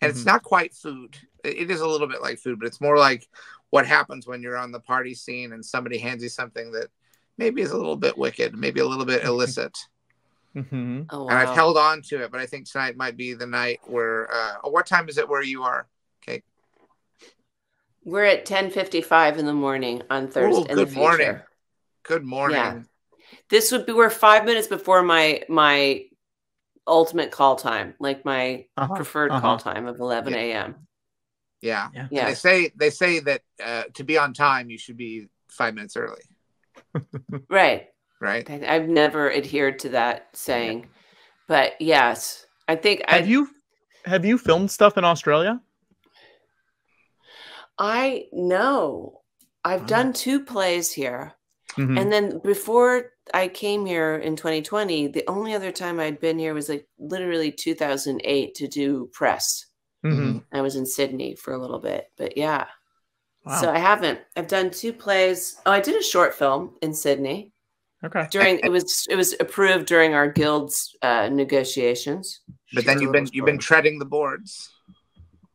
and it's Mhm. not quite food. It- it is a little bit like food, but it's more like what happens when you're on the party scene and somebody hands you something that maybe is a little bit wicked, maybe a little bit illicit. hmm Oh, And I've held on to it, but I think tonight might be the night where. Uh, what time is it where you are? Okay. We're at 10:55 in the morning on Thursday. in the good morning. Good morning. Yeah. This would be we're five minutes before my my ultimate call time, like my Uh-huh. preferred uh-huh. call time of 11 a.m. Yeah. Yeah. Yeah. they say they say that uh, to be on time, you should be five minutes early, Right. right? I- I've never adhered to that saying, but yes, I think Have I you have you filmed stuff in Australia? I know I've Wow. done two plays here. Mhm. And then before I came here in 2020, the only other time I'd been here was like literally 2008 to do press. Mhm. I was in Sydney for a little bit, but yeah. Wow. So I haven't. I've done two plays. Oh, I did a short film in Sydney okay. during it was it was approved during our guild's uh, negotiations. But then you've been you've been treading the boards.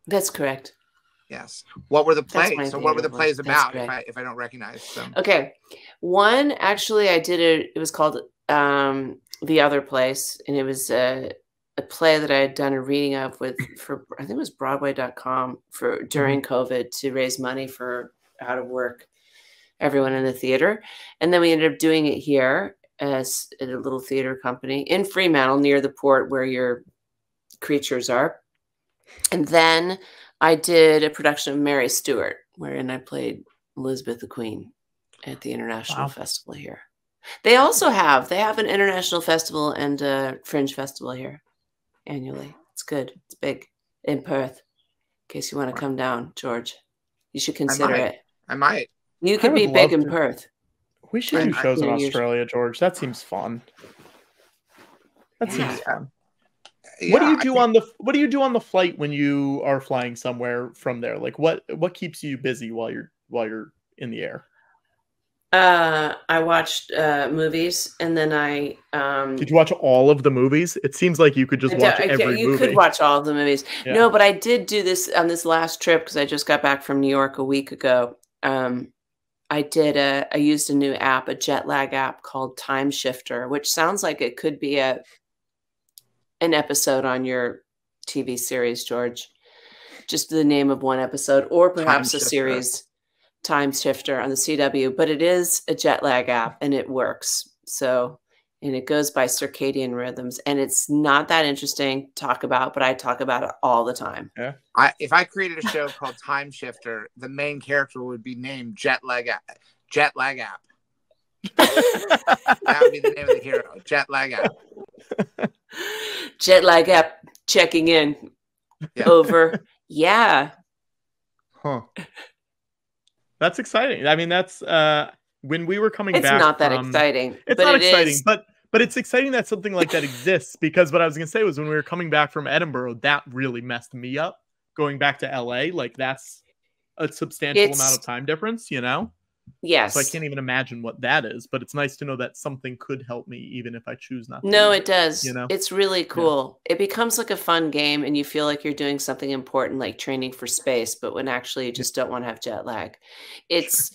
That's correct. Yes. What were the plays? So what were the plays one. About? If. I if I don't recognize them. Okay. One actually I did it it was called um The Other Place and it was a a play that I had done a reading of with for I think it was broadway.com for during COVID to raise money for out of work everyone in the theater. And then we ended up doing it here as at a little theater company in Fremantle near the port where your creatures are. And then I did a production of Mary Stuart wherein I played Elizabeth the Queen at the International Wow. Festival here. They also have they have an international festival and a fringe festival here annually. It's good. It's big in Perth. In case you want to come down, George, you should consider might. it. I might. You could be big love in to. Perth. We should do shows in Yeah, should. Australia, George. That seems fun. That seems Yeah. what do you do think- on the What do you do on the flight when you are flying somewhere from there? Like what what keeps you busy while you're while you're in the air? Uh, I watched uh, movies and then I um, Did you watch all of the movies? It seems like you could just watch don't- I every you movie. could watch all of the movies. Yeah. No, but I did do this on this last trip because I just got back from New York a week ago. Um, I did a, I used a new app, a jet lag app called Time Shifter, which sounds like it could be a an episode on your TV series, George. Just the name of one episode, or perhaps a series, Time Shifter on the CW. But it is a jet lag app, and it works. So and it goes by circadian rhythms and it's not that interesting to talk about but i talk about it all the time I, if I created a show called Time Shifter, the main character would be named Jet Lag App. Jet Lag App. That would be the name of the hero. Jet Lag App. jet lag app checking in Yeah. over yeah Huh. That's exciting. I mean, that's uh when we were coming it's back. not that from- exciting It's but not it exciting, is- but but it's exciting that something like that exists because what I was gonna say was when we were coming back from Edinburgh, that really messed me up. Going back to LA, like that's a substantial amount of time difference, you know? Yes. So I can't even imagine what that is, but it's nice to know that something could help me even if I choose not to. no it does. you know? it's really cool. It becomes like a fun game and you feel like you're doing something important like training for space but when actually you just don't want to have jet lag. It's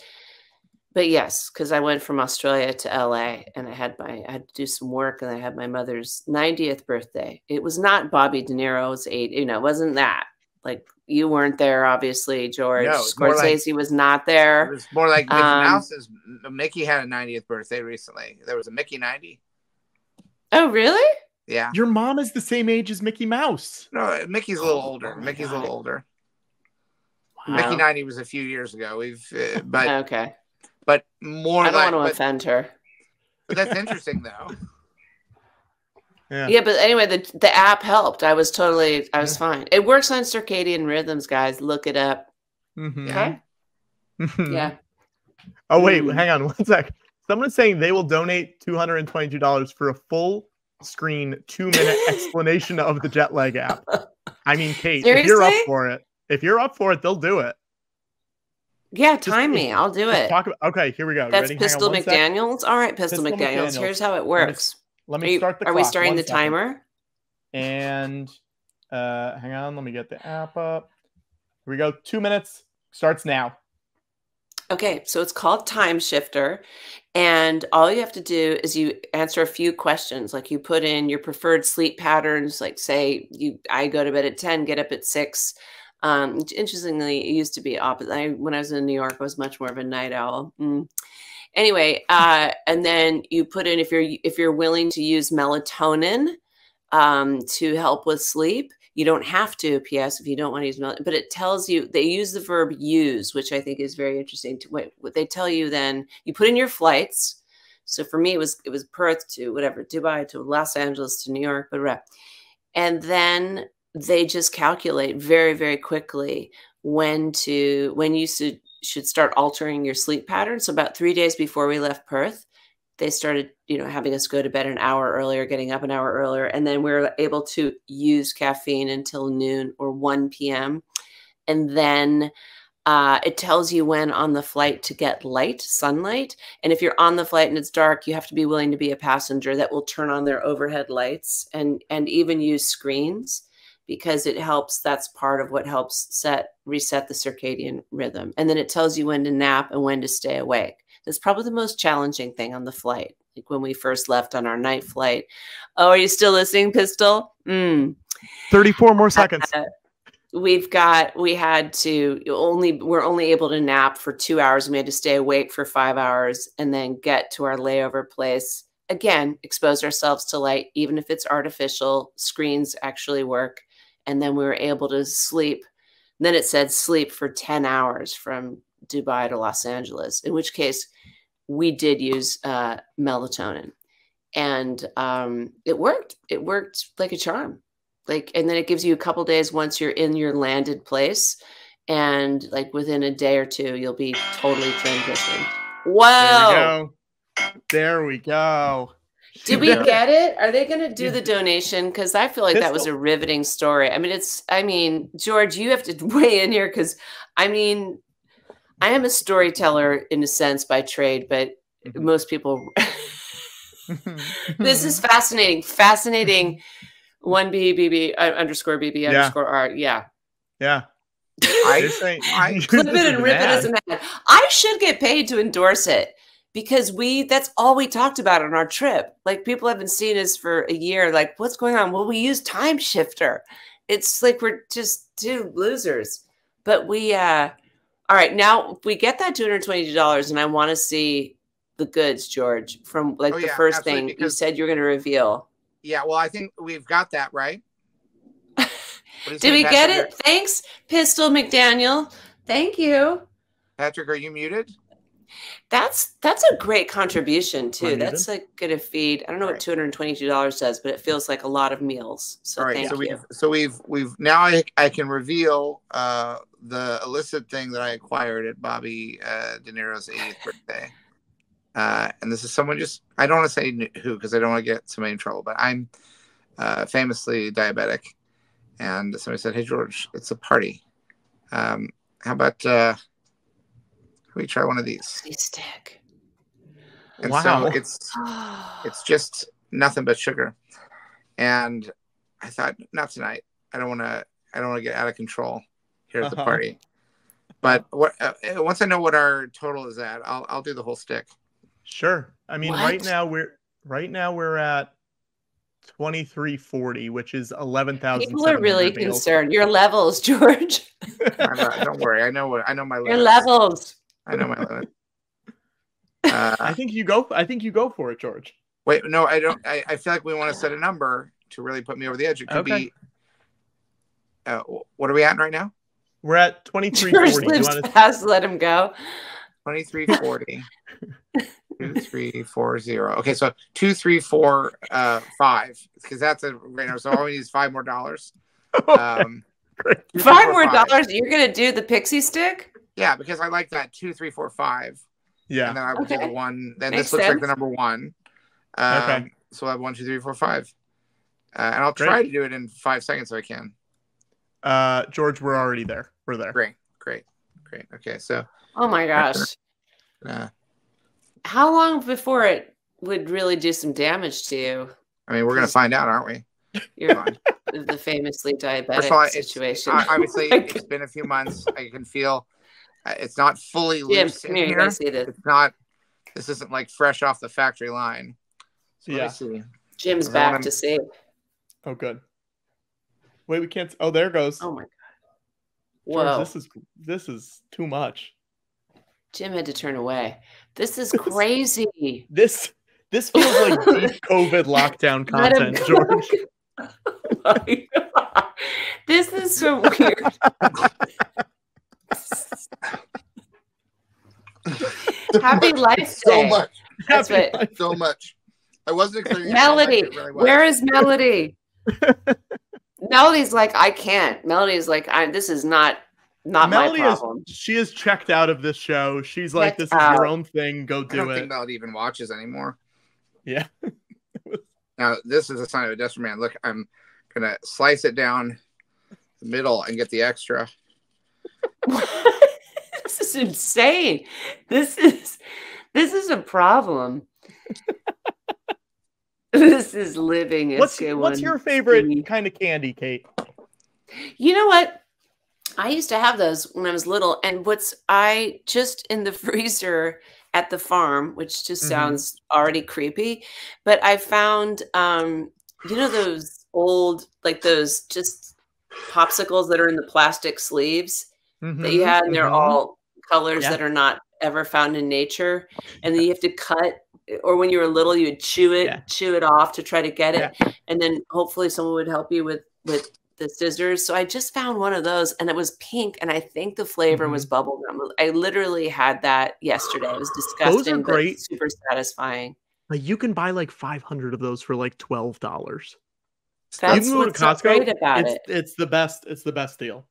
but yes because i went from australia to la and i had my i had to do some work and i had my mother's 90th birthday. It was not bobby de niro's eight you know it wasn't that like you weren't there obviously george No, it's more like- scorsese was not there. It was more like Mickey Um, Mouse's. Mickey had a 90th birthday recently. There was a Mickey 90. oh really Yeah. Your mom is the same age as Mickey Mouse. No, Mickey's a little Oh, older. oh my Mickey's a little older. Wow. Mickey 90 was a few years ago. We've, uh, but okay but more i don't like. want to but- offend her but that's interesting though. Yeah. Yeah, but anyway, the the app helped. I was totally, I was fine. It works on circadian rhythms, guys. Look it up. Mhm. Yeah. Mhm. Yeah. Oh wait, Mm. hang on one sec. Someone's saying they will donate two hundred and twenty-two dollars for a full screen two-minute explanation of the jet lag app. I mean, Kate, if you're up for it, if you're up for it, they'll do it. Yeah, time me. I'll do it. Talk about, okay, here we go. That's Ready? Hang on Pistol one sec. McDaniels. All right, Pistol, Pistol McDaniels. McDaniels. Here's how it Let me- works. Let me you- start the are we starting the second. timer? And uh hang on, let me get the app up. Here we go. Two minutes starts now. Okay, so it's called Time Shifter. And all you have to do is you answer a few questions. Like you put in your preferred sleep patterns, like say you I go to bed at 10, get up at six. Um, interestingly, it used to be opposite. I, when I was in New York, I was much more of a night owl. Mm. Anyway, uh, and then you put in if you're if you're willing to use melatonin um, to help with sleep. You don't have to, PS, if you don't want to use melatonin, but it tells you they use the verb use, which I think is very interesting. To what, what they tell you then, you put in your flights. So for me, it was it was Perth to whatever Dubai to Los Angeles to New York, but and then they just calculate very very quickly when to when you should should start altering your sleep pattern. So about three days before we left Perth, they started, you know, having us go to bed an hour earlier, getting up an hour earlier, and then we are able to use caffeine until noon or 1 p.m. And then uh, it tells you when on the flight to get light, sunlight. And if you're on the flight and it's dark, you have to be willing to be a passenger that will turn on their overhead lights and and even use screens because it helps that's part of what helps set reset the circadian rhythm. And then it tells you when to nap and when to stay awake. That's probably the most challenging thing on the flight like when we first left on our night flight. Oh are you still listening pistol mm. 34 more seconds. Uh, we've got we had to only we're only able to nap for two hours. And we had to stay awake for five hours and then get to our layover place. Again expose ourselves to light even if it's artificial. Screens actually work and then we were able to sleep. And then it said sleep for 10 hours from Dubai to Los Angeles, in which case we did use uh, melatonin. And um, it worked. It worked like a charm. Like, and then it gives you a couple days once you're in your landed place. And like within a day or two, you'll be totally transitioned. Wow. There we go. There we go. Did we get it? Are they going to do the donation? Because I feel like that was a riveting story. I mean, it's, I mean, George, you have to weigh in here because I mean, I am a storyteller in a sense by trade, but mm-hmm. most people. this is fascinating. Fascinating. One B B B uh, underscore B B yeah. underscore R. Yeah. Yeah. I, I clip it and rip it as a man. I should get paid to endorse it because we that's all we talked about on our trip. Like people haven't seen us for a year. Like, what's going on? Well, we use time shifter. It's like we're just two losers. But we uh all right, now we get that $222 and I want to see the goods, George, from like oh, the yeah, first thing you said you're gonna reveal. Yeah, well, I think we've got that right. Did we get it? Thanks, Pistol McDaniel. Thank you. Patrick, are you muted? That's that's a great contribution too. That's like going to feed. I don't know what two hundred twenty two dollars says, but it feels like a lot of meals. So All right, so we so we've we've now I, I can reveal uh, the illicit thing that I acquired at Bobby uh, De Niro's 80th birthday. Uh, and this is someone just I don't want to say who because I don't want to get somebody in trouble, but I'm uh, famously diabetic, and somebody said, "Hey George, it's a party. Um, how about uh, we try one of these? Stick. And wow. so it's it's just nothing but sugar. And I thought, not tonight. I don't want to. I don't want to get out of control here at uh-huh. the party. But what uh, once I know what our total is at, I'll I'll do the whole stick. Sure. I mean, what? right now we're right now we're at 2340, which is 11,000. People are really concerned. Your levels, George. not, don't worry. I know what I know my levels. Your levels. I know my limit. Uh, I think you go. I think you go for it, George. Wait, no, I don't. I, I feel like we want to set a number to really put me over the edge. It could okay. be. Uh, what are we at right now? We're at twenty three forty. Lives to... Let him go. Twenty three forty. two three four zero. Okay, so two three four uh five because that's a right now. So all we need is five more dollars. Um, five more five. dollars. You're gonna do the pixie stick? Yeah, because I like that two, three, four, five. Yeah. And then I would okay. the one. Then Makes this looks sense. like the number one. Um, okay. So I have one, two, three, four, five. Uh, and I'll Great. try to do it in five seconds if I can. Uh, George, we're already there. We're there. Great, great, great. Okay, so. Oh my gosh. Uh, How long before it would really do some damage to you? I mean, we're gonna find out, aren't we? You're the famously diabetic all, situation. Obviously, it's been a few months. I can feel It's not fully Jim, loose come in here. You here. gotta see this. It's not. This isn't like fresh off the factory line. So Yeah. see. Jim's Is back to see. Oh, good. Wait, we can't. Oh, there it goes. Oh my god. George, this is this is too much. Jim had to turn away. This is crazy. This this feels like deep COVID lockdown content, go. George. Oh this is so weird. Happy Life So much. That's Happy what- life. So much. I wasn't expecting it to like Mellody, it really well. where is Mellody? Mellody's like, I can't. Mellody's like, I, this is not not Mellody my is problem. she is checked out of this show. She's like, Checked this is your own thing. Go I do don't it. think Mellody even watches anymore. Yeah. Now this is a sign of a desperate man. Look, I'm gonna slice it down the middle and get the extra. is insane. This is this is a problem. this is living. What's K1 what's your favorite kind of candy, Kate? You know what? I used to have those when I was little, and what's I just in the freezer at the farm, which just Mhm. sounds already creepy, but I found um, you know those old like those just popsicles that are in the plastic sleeves that you Mhm, had, and they're mhm. all colors Yeah. that are not ever found in nature, and then you have to cut. Or when you were little, you would chew it, Yeah. chew it off to try to get it, and then hopefully someone would help you with with the scissors. So I just found one of those, and it was pink, and I think the flavor was Mm-hmm. bubblegum. I literally had that yesterday. It was disgusting, but great. super satisfying. Like you can buy like 500 of those for like twelve dollars. That's you can go to what's so great about it's it. it's the best. It's the best deal.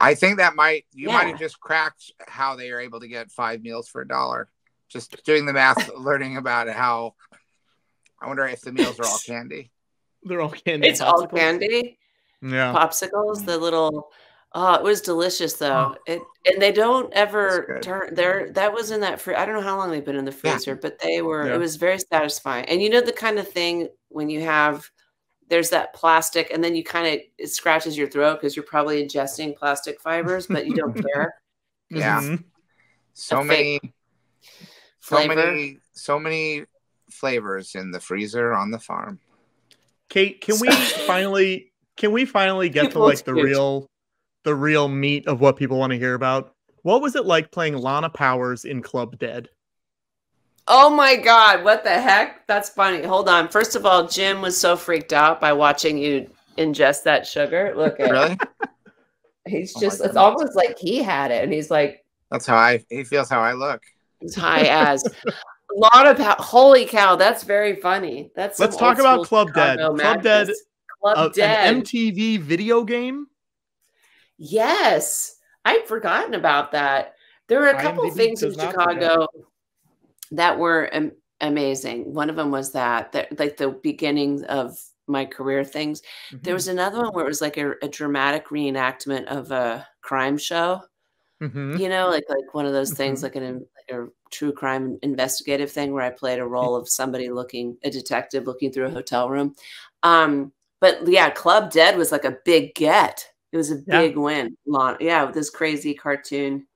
I think that might you might have just cracked how they are able to get five meals for a dollar. Just doing the math, learning about how. I wonder if the meals are all candy. They're all candy. It's all candy. Yeah. popsicles, the little oh, it was delicious though. Oh. It and they don't ever turn there that was in that fr- I don't know how long they've been in the Yeah. freezer, but they were Yeah. it was very satisfying. And you know the kind of thing when you have there's that plastic and then you kind of it scratches your throat because you're probably ingesting plastic fibers, but you don't care. Yeah. Mhm. So many, fake so many, so many flavors in the freezer on the farm. Kate, can we finally can we finally get to like the huge. real the real meat of what people want to hear about? What was it like playing Lana Powers in Club Dead? Oh my god, what the heck? That's funny. Hold on. First of all, Jim was so freaked out by watching you ingest that sugar. Look at Really? He's Oh just, it's goodness. almost like he had it. And he's like, That's how I. He feels how I look. as high as. A lot of, holy cow, that's very funny. That's Let's talk about school Club Dead. Chicago Club Dead. Club Uh, Dead. an MTV video game? Yes, I'd forgotten about that. There were a couple IMDb things in Chicago. forget. That were am- amazing. One of them was that, that like the beginning of my career things. Mm-hmm. There was another one where it was like a, a dramatic reenactment of a crime show. Mhm. You know, like like one of those things, Mhm. like an like a true crime investigative thing, where I played a role of somebody looking, a detective looking through a hotel room. Um, but yeah, Club Dead was like a big get. It was a Yeah. big win. Yeah, with this crazy cartoon.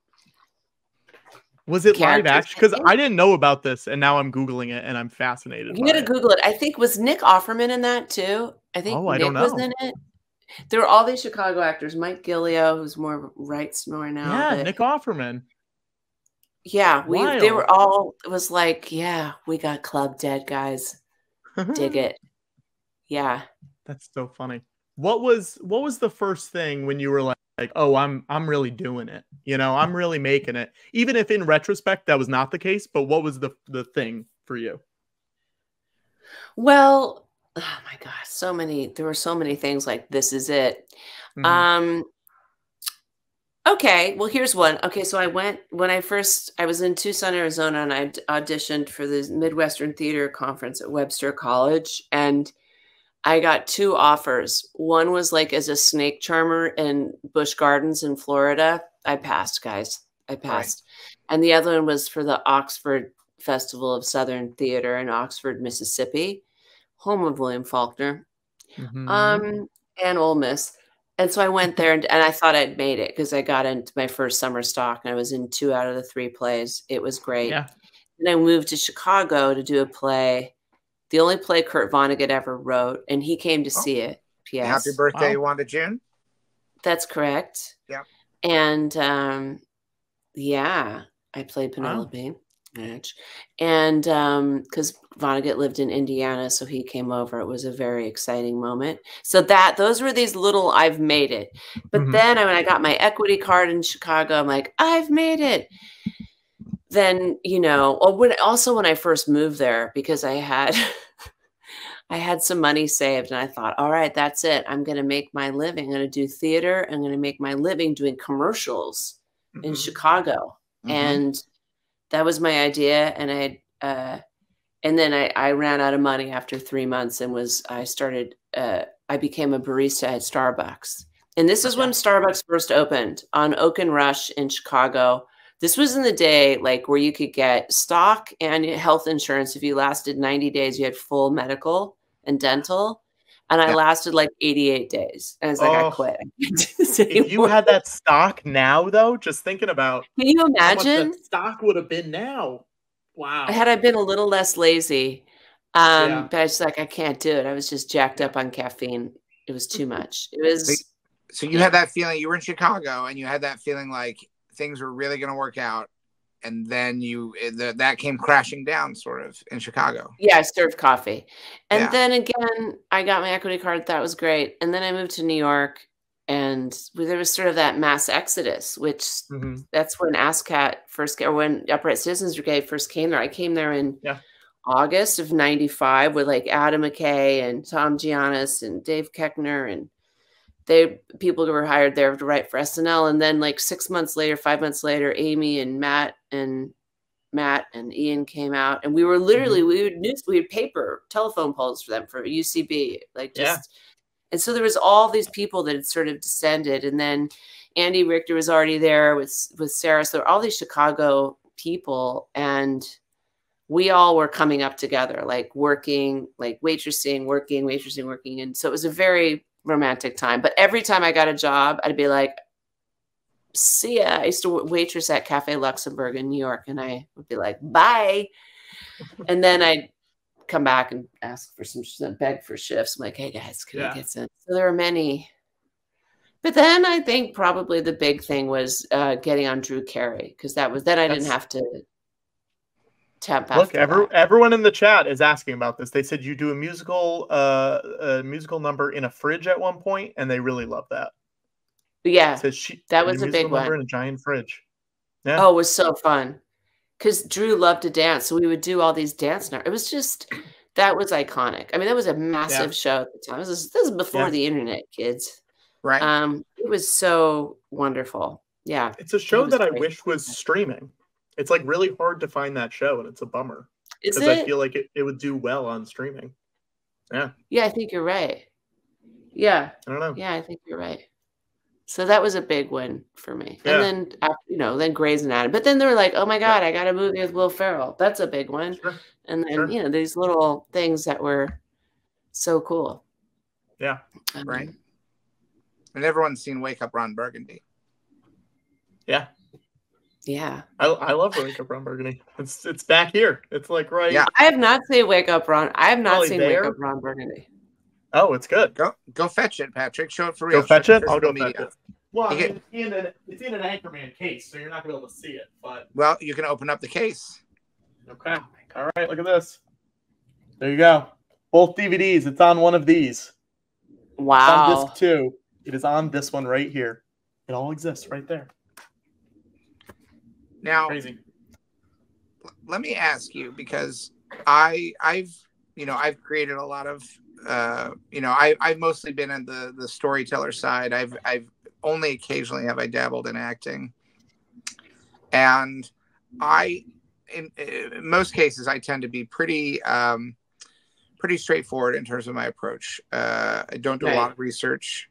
Was it live action? Because. I didn't know about this, and now I'm googling it, and I'm fascinated. You gotta it. Google it. I think was Nick Offerman in that too. I think Oh, I don't know. was in it. There were all these Chicago actors. Mike Gillio, who's more right snore now. Yeah, Nick Offerman. yeah, we they were all. It was like, yeah, we got Club Dead guys. Dig it. Yeah. That's so funny. What was what was the first thing when you were like, like, oh, I'm I'm really doing it. You know, I'm really making it. Even if in retrospect that was not the case, but what was the the thing for you? Well, oh my gosh, so many. There were so many things like this is it. Mhm. Um. Okay, well, here's one. Okay, so I went when I first I was in Tucson, Arizona, and i auditioned for the Midwestern Theater Conference at Webster College, and I got two offers. One was like as a snake charmer in Busch Gardens in Florida. I passed, guys. I passed. And the other one was for the Oxford Festival of Southern Theater in Oxford, Mississippi, home of William Faulkner Mhm. um and Ole Miss. And so I went there and, and I thought I'd made it because I got into my first summer stock and I was in two out of the three plays. It was great. Yeah. And I moved to Chicago to do a play, the only play Kurt Vonnegut ever wrote, and he came to Oh. see it. P.S. Happy birthday, Wow. Wanda June. That's correct. Yeah. And um, yeah, I played Wow. Penelope. Mitch. And because Vonnegut lived in Indiana, so he came over. It was a very exciting moment. So that those were these little I've made it. But Mhm. then when I got my equity card in Chicago, I'm like, I've made it. Then, you know, or when also when I first moved there, because I had I had some money saved and I thought, all right, that's it. I'm gonna make my living. I'm gonna do theater. I'm gonna make my living doing commercials in Mhm. Chicago. Mhm. And that was my idea. And I uh and then I, I ran out of money after three months and was I started uh I became a barista at Starbucks. And this is when Starbucks first opened on Oak and Rush in Chicago. This was in the day like where you could get stock and health insurance if you lasted 90 days, you had full medical and dental. And I Yeah. lasted like 88 days. And I was like, I Oh. quit. I can't do this If you had that stock now, though, just thinking about Can you how much imagine? stock would have been now. Wow. Had I been a little less lazy, um, Yeah. but I was like, I can't do it. I was just jacked up on caffeine. It was too much. It was, So you had that feeling. You were in Chicago, and you had that feeling like things were really going to work out, and then you the, that came crashing down, sort of in Chicago. yeah, I served coffee. And Yeah. then again, I got my equity card. That was great. And then I moved to New York, and there was sort of that mass exodus, which Mhm. that's when ASCAT first came, or when Upright Citizens Brigade first came there. I came there in Yeah. August of 95 with like Adam McKay and Tom Gianas and Dave Koechner and they people who were hired there to write for SNL. And then like six months later, five months later, Amy and Matt and Matt and Ian came out and we were mm-hmm. literally we would news we had paper telephone poles for them for UCB. Like Yeah. just and so there was all these people that had sort of descended and then Andy Richter was already there with with Sarah. So there were all these Chicago people and we all were coming up together, like working, like waitressing, working, waitressing, working. And so it was a very romantic time. But every time I got a job, I'd be like, see ya. I used to waitress at Cafe Luxembourg in New York, and I would be like, bye. and then I'd come back and ask for some, beg for shifts. I'm like, hey guys, can Yeah. I get some? So there were many. But then I think probably the big thing was uh, getting on Drew Carey because that was then I didn't have to tap Look, every, that. everyone in the chat is asking about this. They said you do a musical, uh, a musical number in a fridge at one point, and they really love that. yeah. It says she that was a big musical number one. in a giant fridge. Yeah. Oh, it was so fun. Because Drew loved to dance. So we would do all these dance numbers. It was just, that was iconic. I mean, that was a massive show at the time. This is, this is before Yeah. the internet, kids. Right. Um, It was so wonderful. Yeah. It's a show was that I wish was streaming. It's like really hard to find that show, and it's a bummer Is because I feel like it, it would do well on streaming. Yeah, yeah, I think you're right. Yeah. I don't know. Yeah, I think you're right. So that was a big win for me. Yeah. And then, you know, then Grey's Anatomy. But then they were like, oh my God, I got a movie with Will Ferrell. That's a big one. Sure. And then, Sure. you know, these little things that were so cool. Yeah. Um, Right. And everyone's seen Wake Up Ron Burgundy. Yeah, Yeah. I, I love Wake Up Ron Burgundy. It's it's back here. It's like right. Yeah. I have not seen Wake Up Ron. I have not Probably seen there. Wake Up Ron Burgundy. Oh, it's good. Go go fetch it, Patrick. Show it for real. Go fetch it. I'll go physical fetch media. it. Well, I mean, it's in an it's in an Anchorman case, so you're not gonna be able to see it. But Well, you can open up the case. okay, all right. Look at this. There you go. Both DVDs. It's on one of these. It's on Wow. disc two. It is on this one right here. It all exists right there. Now, Crazy. let me ask you because I I've you know I've created a lot of uh you know I I've mostly been on the the storyteller side. I've I've only occasionally have I dabbled in acting, and I in, in most cases I tend to be pretty um pretty straightforward in terms of my approach. Uh, I don't do a lot of research.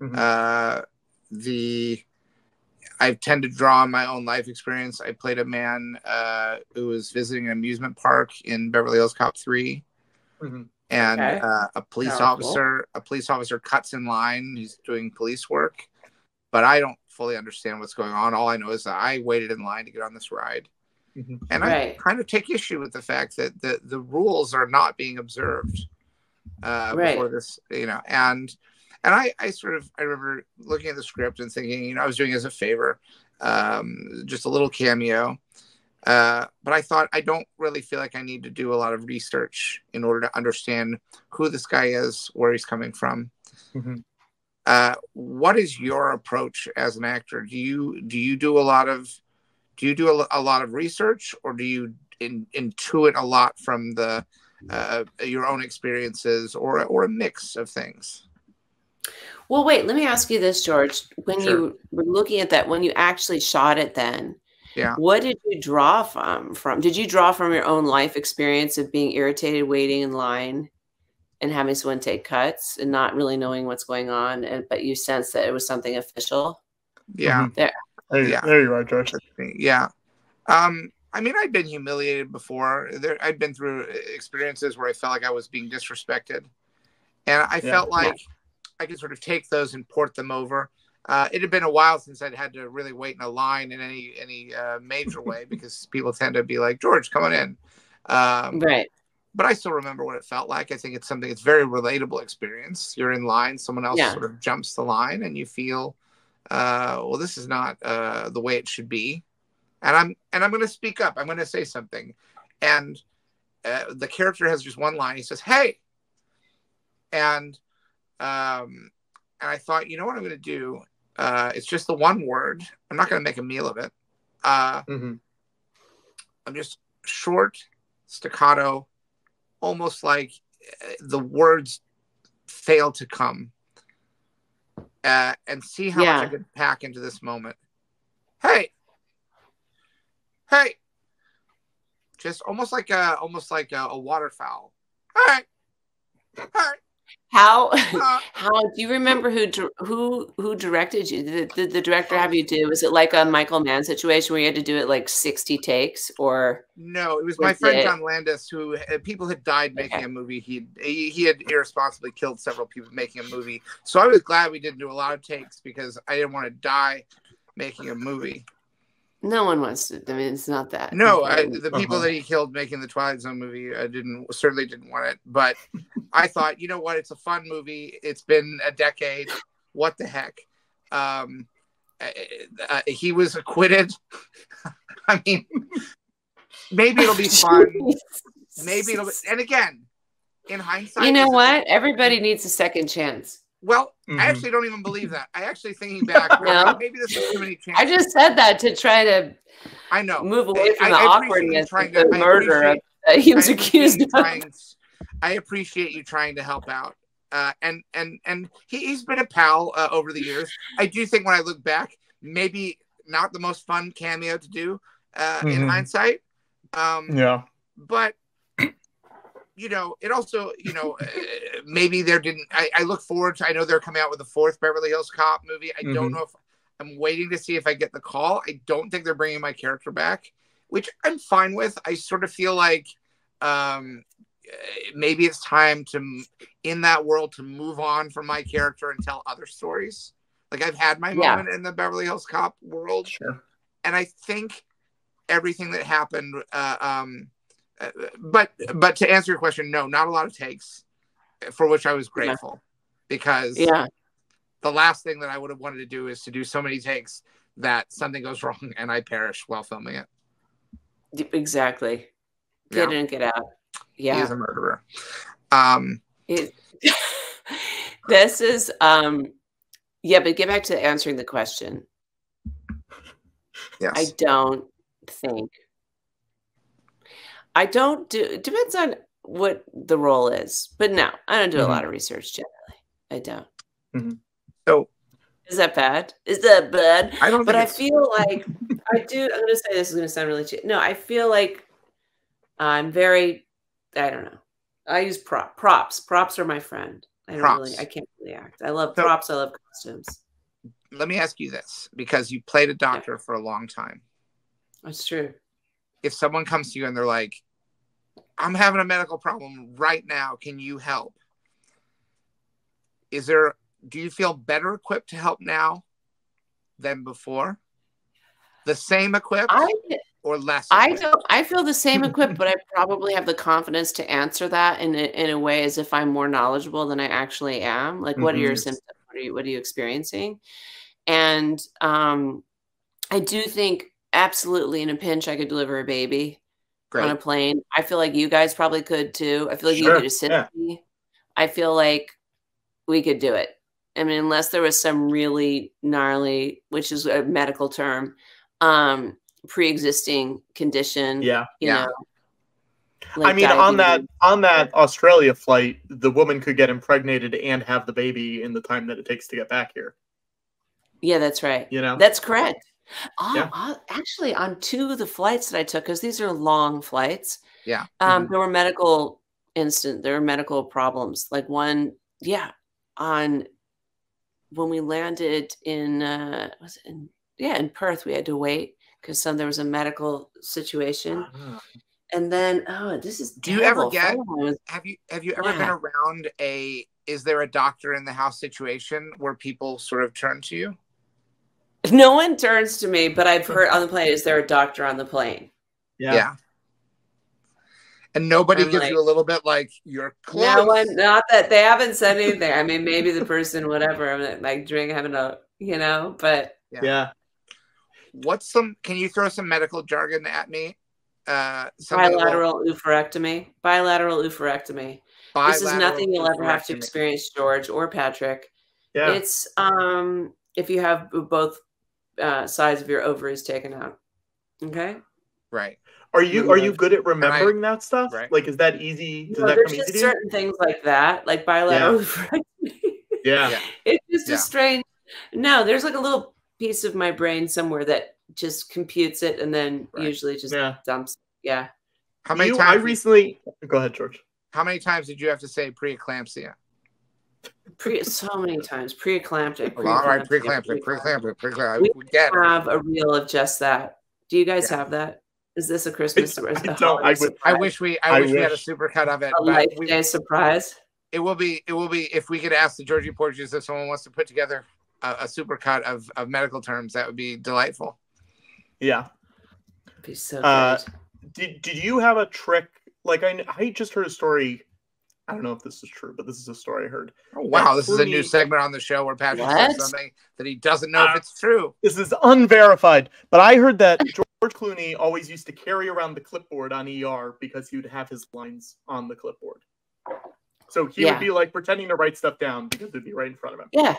Mhm. Uh, the I tend to draw on my own life experience. I played a man uh, who was visiting an amusement park in Beverly Hills Cop 3. Mhm. and Okay. uh, a police Powerful. officer a police officer cuts in line. He's doing police work, but I don't fully understand what's going on. All I know is that I waited in line to get on this ride, Mhm. and I kind of take issue with the fact that the the rules are not being observed uh, Right. before this, you know, and and I I sort of I remember looking at the script and thinking, you know, I was doing it as a favor, um, just a little cameo. Uh, but I thought I don't really feel like I need to do a lot of research in order to understand who this guy is, where he's coming from. Mhm. Uh, what is your approach as an actor? Do you do you do a lot of do you do a, a lot of research, or do you in, intuit a lot from the uh, your own experiences, or or a mix of things? Well, wait, let me ask you this, George. When Sure. you were looking at that, when you actually shot it then, Yeah. what did you draw from from? Did you draw from your own life experience of being irritated waiting in line and having someone take cuts and not really knowing what's going on and but you sense that it was something official? Yeah. There, you- Yeah. there you are, Josh. yeah um i mean i'd been humiliated before there i'd been through experiences where i felt like i was being disrespected and i Yeah. felt like i can sort of take those and port them over uh, it had been a while since I'd had to really wait in a line in any any uh, major way because people tend to be like George, come on in. Um, Right. but I still remember what it felt like. I think it's something it's very relatable experience. You're in line, someone else Yeah. sort of jumps the line, and you feel, uh, well, this is not uh, the way it should be. And I'm and I'm going to speak up. I'm going to say something, and uh, the character has just one line. He says, "Hey," and um, and I thought, you know what I'm going to do? Uh, it's just the one word. I'm not going to make a meal of it. Uh, mm-hmm. I'm just short, staccato, almost like uh, the words fail to come. Uh, and see how Yeah. much I can pack into this moment. Hey, hey, just almost like a almost like a, a waterfowl. Hey, hey, How uh, how how do you remember who who who directed you? Did, did the director have you do? Was it like a Michael Mann situation where you had to do it like 60 takes or No, it was my friend it- John Landis who uh, people had died making Okay. a movie. He he he had irresponsibly killed several people making a movie. So I was glad we didn't do a lot of takes because I didn't want to die making a movie. No one wants to? I mean, it's not that. No, I, the people Uh-huh. that he killed making the Twilight Zone movie I didn't certainly didn't want it. But I thought, you know what? It's a fun movie. It's been a decade. What the heck? Um, uh, uh, he was acquitted. I mean, maybe it'll be fun. maybe it'll be, and again in hindsight You know what? Everybody needs a second chance. Well Mhm. i actually don't even believe that i actually thinking back No. maybe this is too many chances I just said that to try to i know move away I- from I the appreciate you awkwardness trying of to- the I murder that he was accused of. trying- i appreciate you trying to help out uh, and and and he, he's been a pal uh, over the years i do think when i look back maybe not the most fun cameo to do uh, in Mhm. hindsight um, Yeah. but you know it also you know uh, maybe there didn't I, I look forward to i know they're coming out with the fourth beverly hills cop movie i don't Mhm. know if i'm waiting to see if i get the call i don't think they're bringing my character back which i'm fine with i sort of feel like um uh, maybe it's time to in that world to move on from my character and tell other stories like i've had my Yeah. moment in the beverly hills cop world Sure. and I think everything that happened. Uh, um, but but to answer your question, no, not a lot of takes, for which I was grateful, because Yeah. the last thing that I would have wanted to do is to do so many takes that something goes wrong and I perish while filming it. Exactly. Get Yeah. in, get out. Yeah. he's a murderer. Um, It, this is um yeah, but get back to answering the question. yes. I don't think I don't do it depends on what the role is. But no, I don't do a Mhm. lot of research generally. I don't. Mm-hmm. so Is that bad? Is that bad? I don't. But I feel like I do. I'm going to say this is going to sound really cheap. No, I feel like I'm very. I don't know. I use prop props. Props are my friend. I don't really. I can't really act. I love So- props. I love costumes. let me ask you this, because you played a doctor for a long time. That's true. If someone comes to you and they're like, I'm having a medical problem right now. Can you help? Is there, do you feel better equipped to help now than before? The same equipped I or less? I don't. I feel the same equipped, but I probably have the confidence to answer that in a, in a way as if I'm more knowledgeable than I actually am. Like, what are your Mhm. symptoms? What are you What are you experiencing? And um, I do think absolutely in a pinch I could deliver a baby on a plane. I feel like you guys probably could too. I feel like you could assist yeah. me. I feel like we could do it. I mean, unless there was some really gnarly, which is a medical term, um, pre-existing condition. Yeah. You Yeah. know. I like mean, on that on that Australia flight, the woman could get impregnated and have the baby in the time that it takes to get back here. Yeah, that's right. You know? That's correct. Oh, Yeah. uh, actually, on two of the flights that I took, because these are long flights, Yeah. um, Mhm. there were medical instant, there were medical problems. Like one, yeah, on when we landed in, uh, was it in, yeah, in Perth, we had to wait because some there was a medical situation, Ah. and then oh, this is Do you ever get- Friend of mine was- Have you have you ever been around a is there a doctor in the house situation where people sort of turn to you? No one turns to me, but I've heard on the plane, is there a doctor on the plane? Yeah. yeah. And nobody I'm gives like- you a little bit like you're close. No one, not that they haven't said anything. I mean, maybe the person, whatever, I'm like drink having a, you know, but Yeah. Yeah. What's some? Can you throw some medical jargon at me? Uh, something along- bilateral oophorectomy, bilateral oophorectomy. this is nothing you'll ever have to experience, George or Patrick. Yeah. It's um if you have both uh, sides of your ovaries taken out. Okay. Right. Are you are you good at remembering that stuff? Right. Like, is that easy? Does No, that there's come just easy to you? certain things like that, like bilateral oophorectomy. Yeah. Yeah. it's just Yeah. a strange. No, there's like a little piece of my brain somewhere that just computes it and then Right. usually just Yeah. dumps. Yeah. How many You- I recently. Go ahead, George. how many times did you have to say preeclampsia? Pre so many times preeclamptic. All right, preeclamptic, preeclampsia, preeclampsia, preeclampsia. We We get it. have a reel of just that. Do you guys Yeah. have that? Is this a Christmas or is I it a don't. I holiday would- I wish we. I, I wish, we had a wish. supercut of it. a but life we- day surprise? it will be. It will be. If we could ask the Georgie Portuguese if someone wants to put together a, a supercut of of medical terms, that would be delightful. Yeah. Be so Uh, great. Did Did you have a trick? Like, I I just heard a story. I don't know if this is true, but this is a story I heard. Oh, wow, this is a new segment on the show where Patrick What? says something that he doesn't know if Uh, it's true. This is unverified, but I heard that George Clooney always used to carry around the clipboard on ER because he would have his lines on the clipboard. So he Yeah. would be like pretending to write stuff down because it'd be right in front of him. Yeah.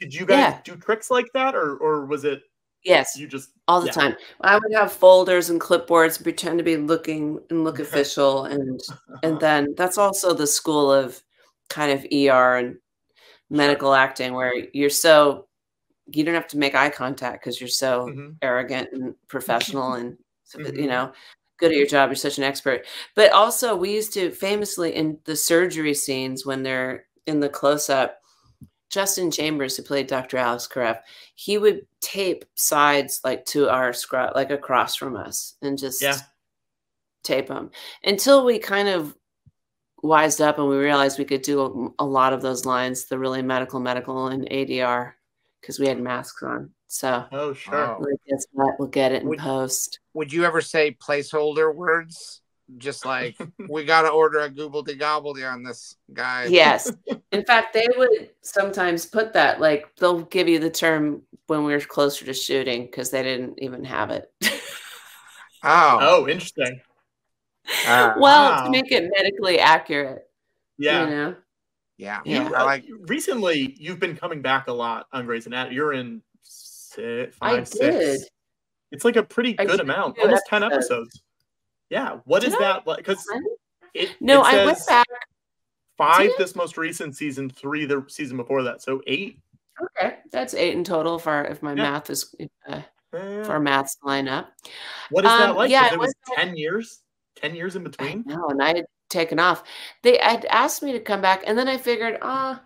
Did you guys Yeah. do tricks like that, or or was it Yes. you just all the yeah. time. I would have folders and clipboards, pretend to be looking and look official, and and then that's also the school of kind of ER and medical acting where you're so you don't have to make eye contact because you're so Mhm. arrogant and professional and Mhm. you know good at your job you're such an expert but also we used to famously in the surgery scenes when they're in the close-up justin chambers who played dr alex karev he would tape sides like to our scrot like across from us and just Yeah. tape them until we kind of wised up and we realized we could do a, a lot of those lines the really medical medical and adr because we had masks on so Oh sure. We'll get, that, we'll get it in Would- post Would you ever say placeholder words? Just like we got to order a gobbledy gobbledy on this guy. Yes. In fact, they would sometimes put that, like, they'll give you the term when we were closer to shooting because they didn't even have it. Oh. Oh, interesting. Ah, well, wow. to make it medically accurate, Yeah. you know? yeah. Yeah. You, I uh, like. recently you've been coming back a lot on Grey's Anatomy. You're in six, I five, six. did. It's like a pretty good amount, two almost ten episodes. Yeah. What is Did I? that like? Because No, it I went back. five this most recent season, three the season before that, so eight. Okay. That's eight in total if, our, if my Yeah. math is, uh, if our maths line up. what is that um, like? yeah, it was ten years. Ten years in between. know, and I had taken off. They had asked me to come back, and then I figured, ah,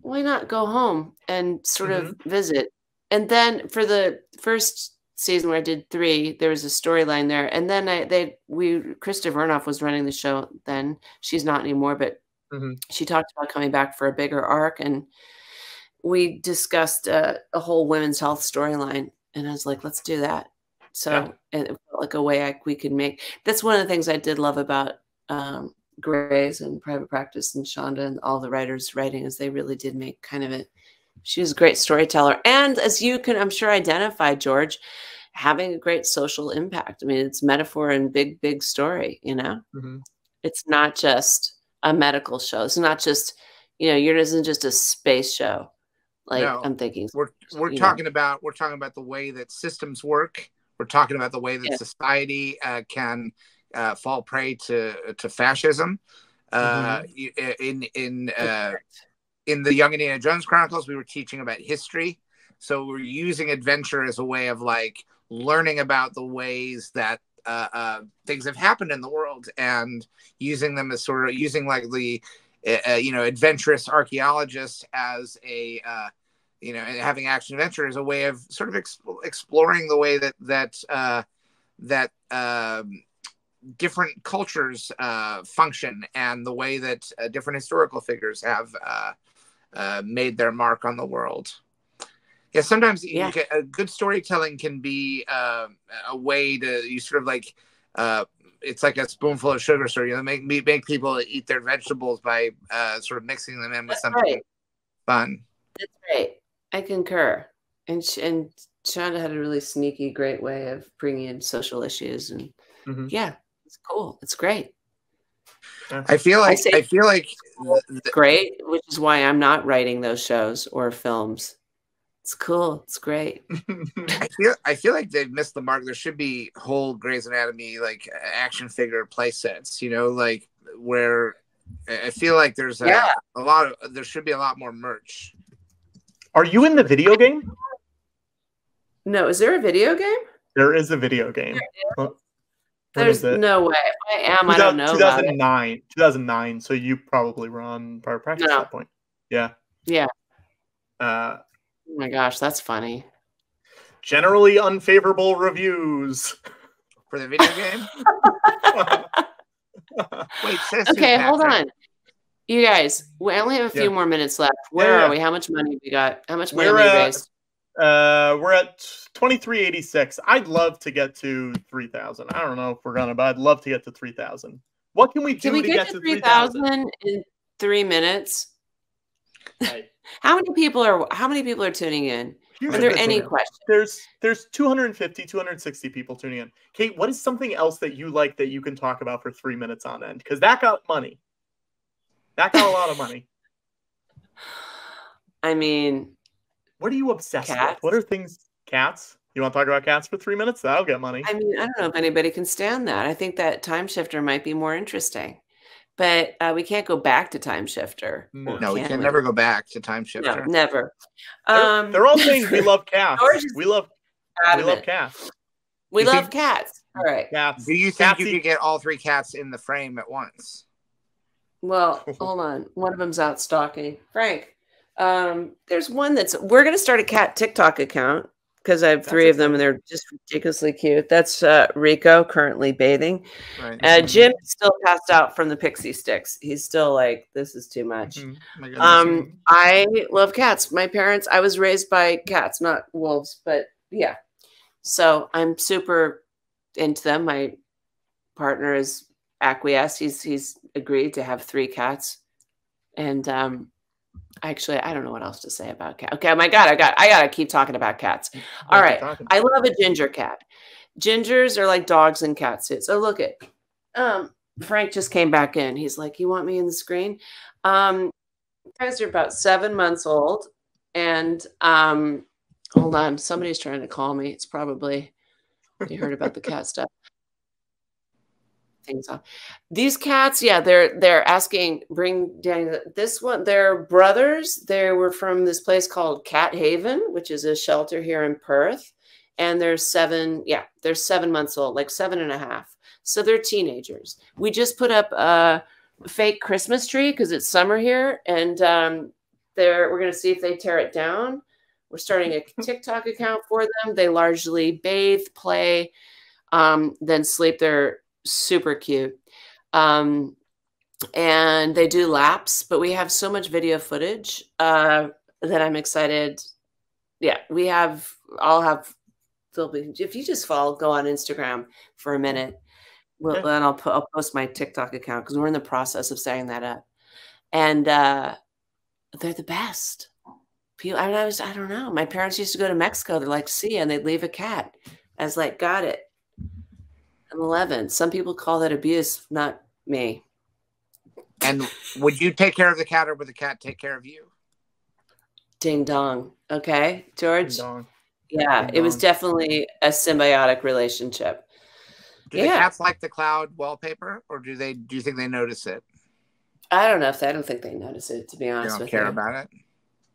why not go home and sort of Mm-hmm. visit? And then for the first season where I did three, there was a storyline there, and then I they we Krista Vernoff was running the show then. She's not anymore, but Mhm. she talked about coming back for a bigger arc, and we discussed uh, a whole women's health storyline, and I was like, let's do that. So Yeah. and it felt like a way I, we could make. That's one of the things I did love about um, Grey's and Private Practice and Shonda and all the writers writing is they really did make kind of it. She was a great storyteller, and as you can, I'm sure, identify George, having a great social impact. I mean, it's metaphor and big, big story. You know, Mhm. it's not just a medical show. It's not just you know, yours isn't just a space show. Like No. I'm thinking, We're we're you know. talking about we're talking about the way that systems work. We're talking about the way that Yeah. society uh, can uh, fall prey to to fascism. Uh, you- in in uh, in the Young Indiana Jones Chronicles, we were teaching about history. So we're using adventure as a way of like learning about the ways that uh, uh, things have happened in the world and using them as sort of using like the uh, you know adventurous archaeologist as a uh, you know having action adventure as a way of sort of ex- exploring the way that that uh, that um, different cultures uh, function and the way that uh, different historical figures have uh, made their mark on the world. Yeah, sometimes you Yeah. get, a good storytelling can be uh, a way to you sort of like uh, it's like a spoonful of sugar, so you know, make make people eat their vegetables by uh, sort of mixing them in with That's something right. fun. That's right. I concur. And sh- and Shonda had a really sneaky, great way of bringing in social issues, and Mhm. yeah, it's cool. It's great. I feel like say- I, feel like th- th- Great, which is why I'm not writing those shows or films. It's cool. It's great. I feel I feel like they've missed the mark. There should be whole Grey's Anatomy like action figure play sets, you know, like where I I feel like there's a, Yeah. a lot of there should be a lot more merch. Are you in the video game? No, is there a video game? There is a video game. What- when There's no way. If I am, I don't know about it. 2009. 2009. So you probably were on prior practice No. at that point. Yeah. Yeah. Uh, Oh my gosh, that's funny. generally unfavorable reviews. For the video game? Wait, sis, Okay, hold Patrick? on. You guys, we only have a few Yeah. more minutes left. Where Yeah, are we? How much money we got? How much money We're we at- raised? Uh, we're at 2386. I'd love to get to 3000. I don't know if we're gonna, but I'd love to get to 3000. What can we do Can we to get, get to to 3000? in three minutes? Right. How many people are how many people are tuning in? Here's Are there any thing. questions? There's there's 250, 260 people tuning in. Kate, what is something else that you like that you can talk about for three minutes on end? Because that got money. That got a lot of money. I mean, What are you obsessed Cats. with? What are things? Cats? You want to talk about cats for three minutes? That'll get money. I mean, I don't know if anybody can stand that. I think that time shifter might be more interesting. But uh, we can't go back to time shifter. No. Or No, we can can never go back to time No, shifter. never. They're, Um, they're all saying we love cats. We love we love cats. We You love think- cats. All right. Cats. Do you think you Catsy- could get all three cats in the frame at once? Well, hold on. One of them's out stalking. Frank, um, there's one that's we're gonna start a cat TikTok account because I have That's three of them and they're just ridiculously cute. That's uh, Rico currently bathing. Right. Uh, Jim is still passed out from the pixie sticks. He's still like, this is too much. Mhm. Um, I love cats. My parents, I was raised by cats, not wolves, but yeah. So I'm super into them. My partner is acquiesced. He's he's agreed to have three cats. And um actually I don't know what else to say about cat. Okay, oh my god, I got I gotta keep talking about cats. All What are you right. I love a ginger cat. Gingers are like dogs in cat suits. Oh, look it. Um, Frank just came back in. He's like, "You want me in the screen?" Um, guys are about seven months old, and um, hold on, somebody's trying to call me. It's probably you heard about the cat stuff. Things on these cats. Yeah, they're they're asking. Bring Danny. This one, they're brothers. They were from this place called Cat Haven, which is a shelter here in Perth and they're seven yeah they're seven months old like seven and a half so they're teenagers we just put up a fake christmas tree because it's summer here and um they're we're going to see if they tear it down We're starting a TikTok account for them. They largely bathe, play, um, then sleep. They're super cute. Um, and they do laps, but we have so much video footage uh, that I'm excited. Yeah, we have, I'll have, if you just follow, go on Instagram for a minute, well, Okay. then I'll, put, I'll post my TikTok account because we're in the process of setting that up. And uh, they're the best. People, I, mean, I was, I don't know. My parents used to go to Mexico. They're like, see, and they'd leave a cat. I was like, got it. I'm 11. Some people call that abuse, not me. And would you take care of the cat or would the cat take care of you? Ding dong. Okay, George. Dong. Yeah, Ding it was definitely a symbiotic relationship. Do the Yeah. cats like the cloud wallpaper or do they do you think they notice it? I don't know if they, I don't think they notice it to be They honest don't with care you. about it.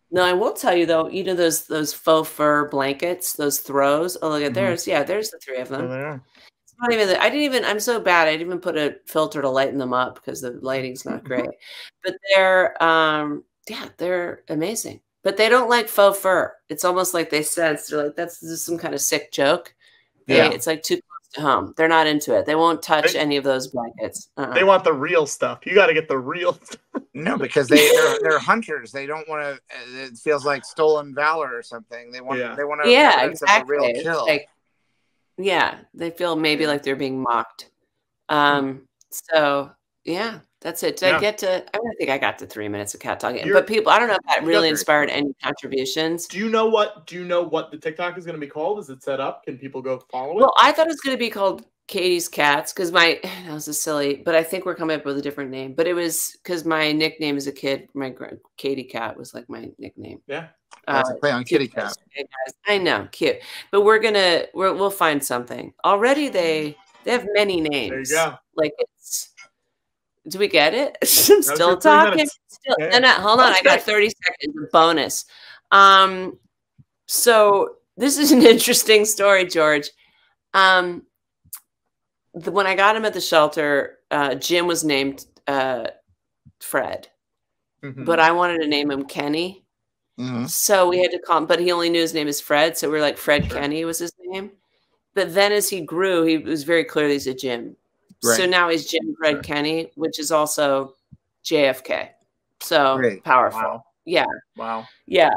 No, I will tell you though. You know those those faux fur blankets, those throws. Oh, look at Mhm. there's yeah, there's the three of them. they are. It's not even. I didn't even. I'm so bad. I didn't even put a filter to lighten them up because the lighting's not great. but they're um yeah, they're amazing. But they don't like faux fur. It's almost like they sense they're like that's just some kind of sick joke. They- Yeah. it's like too close to home. They're not into it. They won't touch They- any of those blankets. Uh-uh. They want the real stuff. You got to get the real. No, because they they're, they're hunters. They don't want to. It feels like stolen valor or something. They want Yeah. they want to yeah, evidence of a exactly. real It's kill. like- yeah, they feel maybe like they're being mocked. Um, so yeah, that's it. Did Yeah. I get to? I don't think I got to three minutes of cat talking. You're- but people, I don't know if that really inspired any contributions. Do you know what? Do you know what the TikTok is going to be called? Is it set up? Can people go follow it? Well, I thought it was going to be called Katie's Cats because my that was a silly, but I think we're coming up with a different name. But it was because my nickname as a kid, my gra- Katie Cat was like my nickname. yeah. Uh, play on kitty cat. guys. I know, cute. But we're gonna we're, we'll find something. Already they they have many names. There you go. Like it's. Do we get it? I'm still talking. Still, Yeah. no, no, hold on. I got 30 seconds of bonus. Um, so this is an interesting story, George. Um, the, when I got him at the shelter, uh, Jim was named uh, Fred, Mhm. but I wanted to name him Kenny. Mhm. So we had to call him, but he only knew his name is Fred. So we are like, Fred Sure. Kenny was his name. But then as he grew, he was very clear that he's a Jim. Right. So now he's Jim Fred Right. Kenny, which is also JFK. So Great. powerful. Wow. Yeah. Wow. Yeah.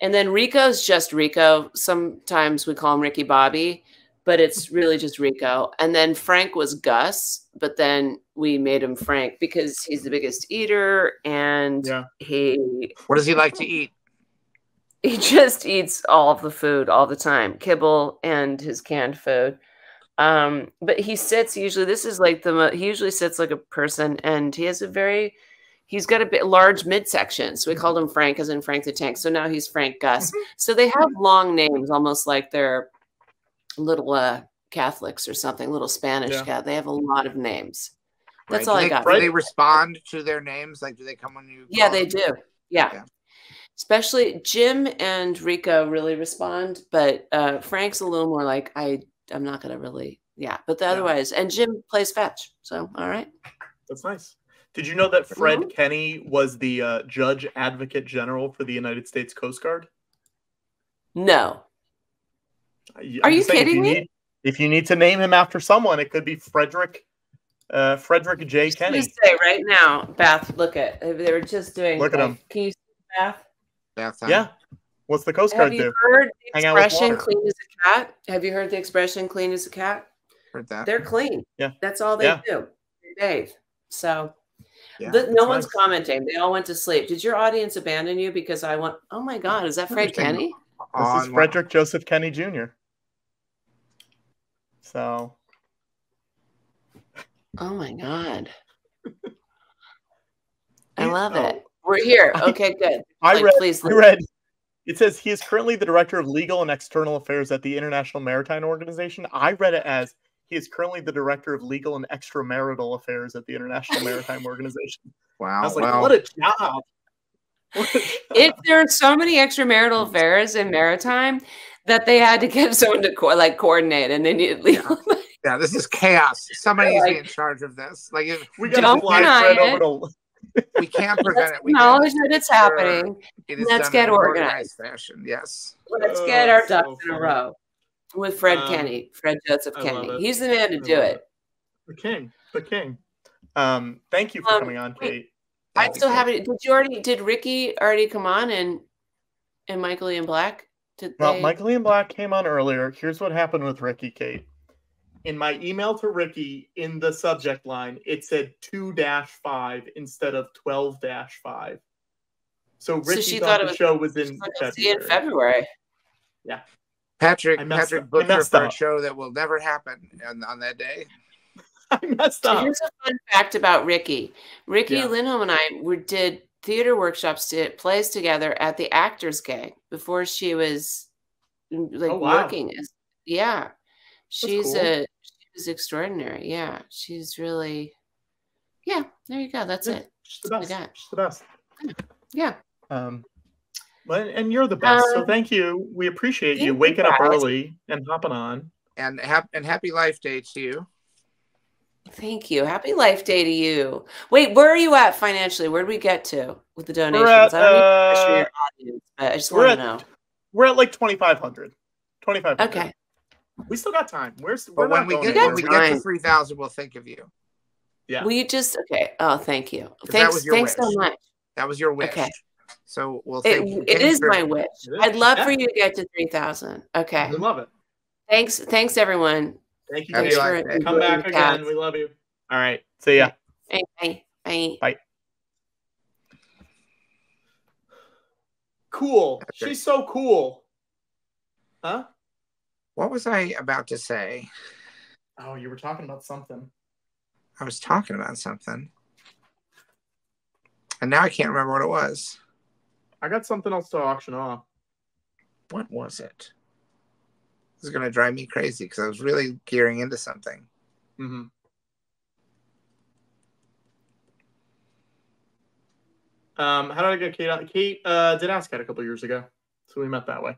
And then Rico's just Rico. Sometimes we call him Ricky Bobby, but it's really just Rico. And then Frank was Gus, but then we made him Frank because he's the biggest eater and Yeah. he What does he like to eat? he just eats all of the food all the time kibble and his canned food um but he sits usually this is like the mo- he usually sits like a person and he has a very he's got a bit large midsection so we called him frank as in frank the tank so now he's frank gus so they have long names almost like they're little uh catholics or something little spanish Yeah. cat they have a lot of names that's Right. all do i they, got Do they respond to their names? Like, do they come when you? yeah, they them? do. Yeah. Okay. Especially Jim and Rico really respond, but uh, Frank's a little more like I. I'm not gonna really. Yeah, but the Yeah. otherwise, and Jim plays fetch. So all right. That's nice. Did you know that Fred Mhm. Kenny was the uh, Judge Advocate General for the United States Coast Guard? No. I- Are you just saying, if kidding me? Need, if you need to name him after someone, it could be Frederick, uh, Frederick J. Just Kenny. say right now, Beth. Look at they were just doing. Look at like- 'em. Can you see Beth? Bath time. Yeah. What's the Coast Have Guard you do? heard the Hang expression "clean as a cat"? Have you heard the expression "clean as a cat"? Heard that. They're clean. Yeah. That's all they Yeah. do. They bathe. So Yeah. The- no that's one's nice. commenting. They all went to sleep. Did your audience abandon you because I went? Oh my God, is that Fred Kenny? This is Frederick Joseph Kenny Jr. So Oh my God, I love oh. it. We're here. Okay, good. I Like, read. please I read. It says he is currently the director of legal and external affairs at the International Maritime Organization. I read it as he is currently the director of legal and extramarital affairs at the International Maritime Organization. Wow. I was like, well, what a job! What a It, job. there are so many extramarital affairs in maritime that they had to get someone to co- like coordinate, and they needed legal. yeah, this is chaos. Somebody needs to be in charge of this. Like, if, we got Don't to fly deny Fred it. over to we can't prevent it. We Acknowledge can- that it's Sure. happening. It is Let's get in an organized. fashion. Yes. Let's Oh, get our so ducks in a row with Fred Um, Kenny, Fred Joseph I Kenny. He's the man to I do love it. The king, the king. Um, thank you for Um, coming on, Kate. I'm Thank you, so happy. Did you already? Did Riki already come on and and Michael Ian Black? Did Well, they? Michael Ian Black came on earlier. Here's what happened with Riki, Kate. In my email to Riki, in the subject line, it said 2 dash 5 instead of 12 dash 5. So So Riki she thought, thought the was- show was in We'll in February. Yeah. Patrick Patrick up. I Butcher messed for a show that will never happen on, on that day. I messed up. here's a fun fact about Riki. Riki Yeah. Lindhome and I were, did theater workshops, did plays together at the Actors Gang before she was mm, like Oh, wow. working. As, yeah, she's cool. a she's extraordinary. Yeah, she's really. Yeah, there you go. That's Yeah. it. She's the best. what She's the best. Yeah. Um, but, and you're the best. so Um, thank you. We appreciate you thank you, waking up early and hopping on. And hap- and happy life day to you. Thank you. Happy Life Day to you. Wait, where are you at financially? Where do we get to with the donations? at, I don't need to pressure uh, your audience, but I just want to know. We're at like 2,500. 2,500. Okay. We still got time. We're, we're But when we get when we get to three thousand, we'll think of you. Yeah. Will you just okay? Oh, thank you. that Thanks, was your thanks so much. That was your wish. Okay. So we'll It, think. it is my wish. wish. I'd love for you to get to three thousand. Okay. I love it. Thanks, thanks everyone. Thank you. Happy Thanks Kate. For Day. Come enjoying back again. cast. We love you. All right. See ya. Bye. Bye. Bye. Cool. Okay. She's so cool. Huh? What was I about to say? Oh, you were talking about something. I was talking about something, and now I can't remember what it was. I got something else to auction off. What was it? This is gonna drive me crazy because I was really gearing into something. Mm-hmm. Um, how did I get Kate? on- Kate uh, did ask that a couple years ago, so we met that way.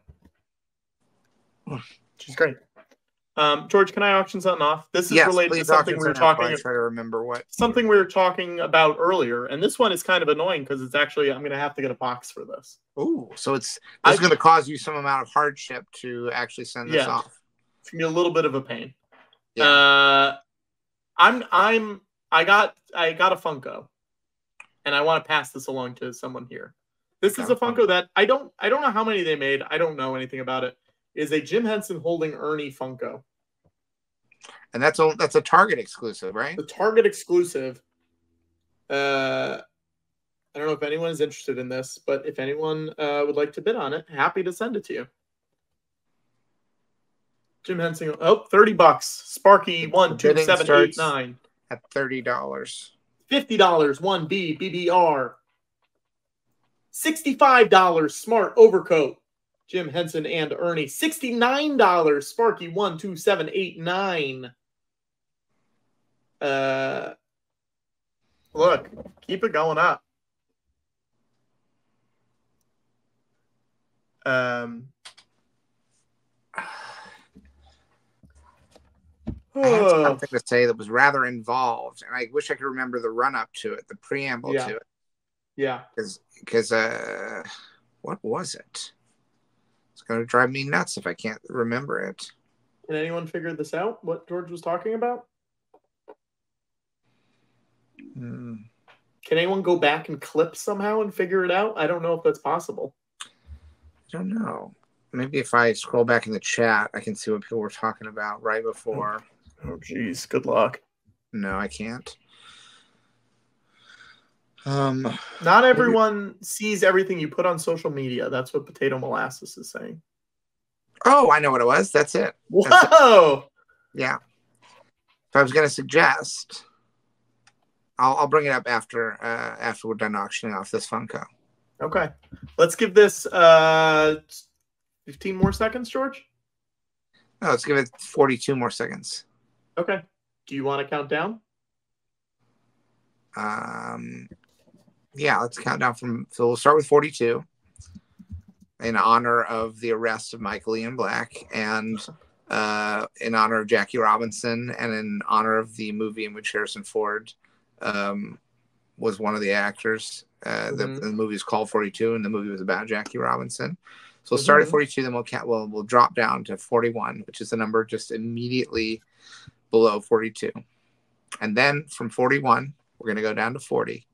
She's great. Um, George, can I auction something off? This is yes, related to something we were something off while talking. I try to remember what. Something we were talking about earlier, and this one is kind of annoying because it's actually I'm going to have to get a box for this. Ooh, so it's this I- is going to cause you some amount of hardship to actually send this Yeah. off. It's gonna be a little bit of a pain. Yeah. Uh, I'm I'm I got I got a Funko, and I want to pass this along to someone here. This is a a Funko. Funko that I don't I don't know how many they made. I don't know anything about it. Is a Jim Henson holding Ernie Funko, And that's a that's a Target exclusive, right? the Target exclusive. Uh, I don't know if anyone is interested in this, but if anyone uh, would like to bid on it, happy to send it to you. Jim Henson, oh, 30 bucks. Sparky, one, two, seven, eight, nine. At thirty dollars. $50 one B BBR. $65 smart overcoat. Jim Henson and Ernie. $69 Sparky 12789. Uh look, keep it going up. Um I had something to say that was rather involved, and I wish I could remember the run up to it, the preamble Yeah. to it, yeah. because because uh, what was it? Going to drive me nuts if I can't remember it. Can anyone figure this out? What George was talking about? Hmm. Can anyone go back and clip somehow and figure it out? I don't know if that's possible. I don't know. Maybe if I scroll back in the chat, I can see what people were talking about right before. Oh, jeez. Good luck. No, I can't. Um, Not everyone sees everything you put on social media. That's what Potato Molasses is saying. oh, I know what it was. That's it. That's it. Yeah. If I was going to suggest, I'll, I'll bring it up after uh, after we're done auctioning off this Funko. Okay. Let's give this uh 15 more seconds, George. No, let's give it 42 more seconds. Okay. Do you want to count down? Um, yeah, let's count down from. So we'll start with 42 in honor of the arrest of Michael Ian Black and uh, in honor of Jackie Robinson and in honor of the movie in which Harrison Ford um, was one of the actors. Uh, the, Mhm. the movie is called 42, and the movie was about Jackie Robinson. So we'll start at Mhm. 42, then we'll, count, we'll we'll drop down to 41, which is the number just immediately below 42. And then from 41, we're going to go down to 40,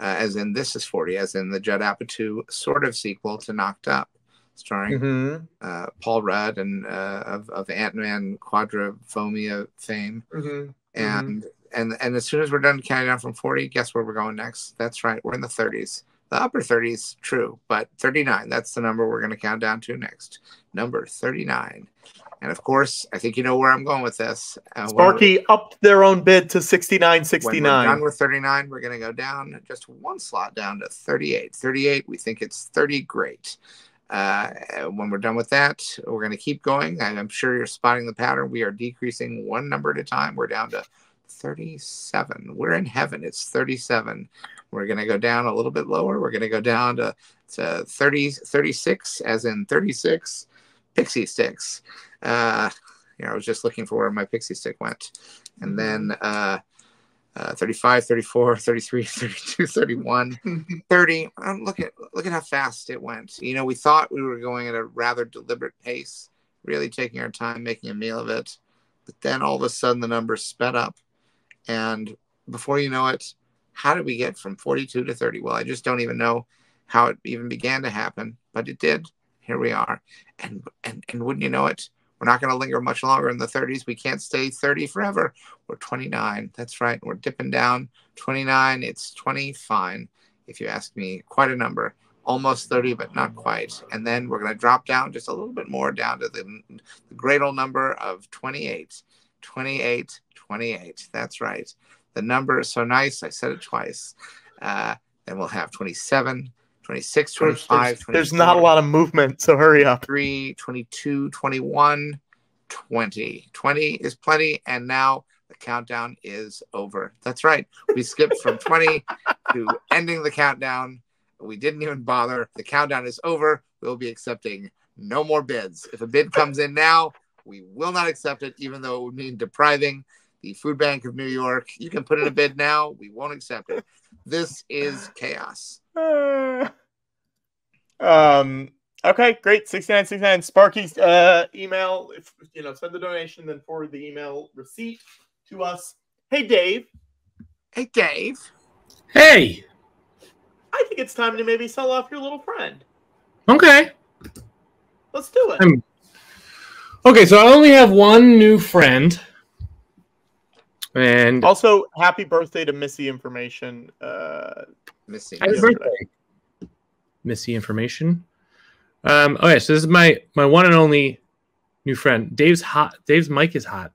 uh, as in this is 40, as in the Judd Apatow sort of sequel to Knocked Up, starring Mm-hmm. uh, Paul Rudd and uh, of, of Ant Man Quadrophobia fame. Mm-hmm. And and and as soon as we're done counting down from 40, guess where we're going next? That's right, we're in the 30s. The upper 30s, true, but 39, that's the number we're going to count down to next. Number 39. And of course, I think you know where I'm going with this. Uh, Sparky upped their own bid to 69 69. when we're done with 39, we're going to go down just one slot down to 38. 38, we think it's 30. Great. Uh, when we're done with that, we're going to keep going. And I'm sure you're spotting the pattern. We are decreasing one number at a time. We're down to 37. We're in heaven. It's 37. We're going to go down a little bit lower. We're going to go down to, to 30, 36, as in 36 pixie sticks. Uh, you know, I was just looking for where my pixie stick went. And then uh, uh, 35, 34, 33, 32, 31, 30. Um, look at look at how fast it went. You know, we thought we were going at a rather deliberate pace, really taking our time, making a meal of it. But then all of a sudden the numbers sped up. And before you know it, how did we get from 42 to 30? Well, I just don't even know how it even began to happen, but it did. Here we are. And and and wouldn't you know it? We're not going to linger much longer in the 30s. We can't stay 30 forever. We're 29. That's right. We're dipping down. 29. It's 20. Fine. If you ask me, quite a number. Almost 30, but not quite. And then we're going to drop down just a little bit more down to the, the great old number of 28. 28. 28. That's right. The number is so nice. I said it twice. Uh, then we'll have 27, 26, 25, There's not a lot of movement, so hurry up. 23, 22, 21, 20. 20 is plenty. And now the countdown is over. That's right. We skipped from 20 to ending the countdown. We didn't even bother. The countdown is over. We'll be accepting no more bids. If a bid comes in now, we will not accept it, even though it would mean depriving the Food Bank of New York. You can put in a bid now. We won't accept it. This is chaos. Uh, um. Okay, great. 6969 Sparky's uh, email. If you know, send the donation, then forward the email receipt to us. Hey, Dave. Hey, Dave. Hey. I think it's time to maybe sell off your little friend. Okay. Let's do it. I'm- Okay, so I only have one new friend. And Also, happy birthday to Missy Information. Uh, Missy. Happy yesterday. birthday. Missy information. Um, okay, so this is my my one and only new friend. Dave's hot. Dave's mic is hot.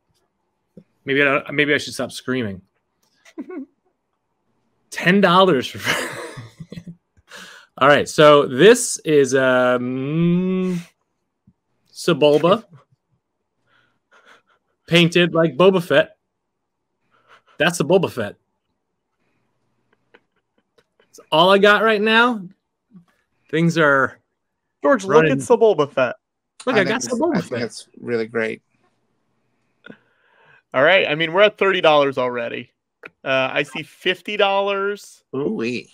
Maybe I don't, maybe I should stop screaming. Ten dollars for. All right, so this is um Sebulba painted like Boba Fett. That's the Boba Fett. That's all I got right now. Things are George, Running. look at Sebulba Fett. look. I, think got it's- some I Boba think Fett. it's really great. All right. I mean, we're at thirty dollars already. Uh, I see fifty dollars. Ooh-wee.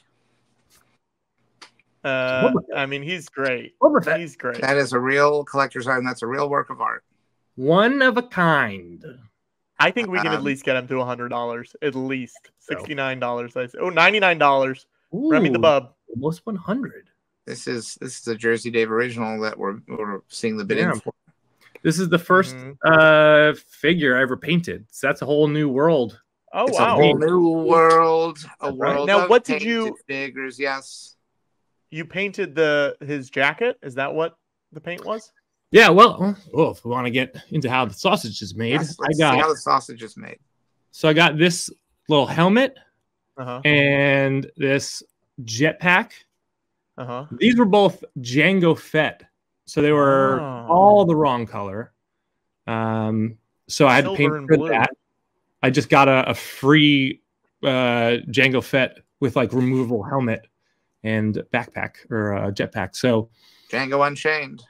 Uh, I mean, he's great. Boba Fett. He's great. That is a real collector's item. That's a real work of art. One of a kind. I think we can at Um, least get him to hundred dollars. At least sixty nine dollars. I say. Oh, 99 dollars. Remy the Bub. Almost 100. This is this is a Jersey Dave original that we're we're seeing the bidding Yeah. for. This is the 1st Mhm. uh figure I ever painted. So that's a whole new world. Oh It's wow. a whole new world. A That's right. world Now, of what did you- figures? Yes. You painted the his jacket. Is that what the paint was? Yeah, well, oh, if we want to get into how the sausage is made, I let's see how the sausage is made. so I got this little helmet Uh huh. and this jetpack. Uh huh. These were both Jango Fett, so they were Oh. all the wrong color. Um, so I had to paint for blue. that. I just got a, a free uh, Jango Fett with like removable helmet and backpack or uh, jetpack. So, Django Unchained.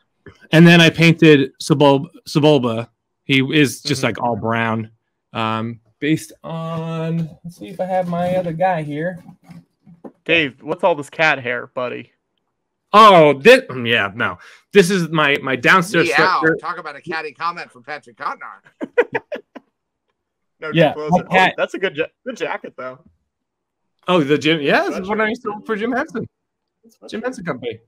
And then I painted Sebulba. Sebulba. He is just Mhm. like all brown. Um, based on let's see if I have my other guy here. Dave, what's all this cat hair, buddy? Oh, this yeah, no. This is my my downstairs Meow. sweatshirt. Talk about a catty comment from Patrick Cotnoir. No, Yeah, closer. my cat- Oh, that's a good ja- good jacket though. Oh, the Jim. Yeah, this is what I used to work for Jim Henson. Jim Henson Company.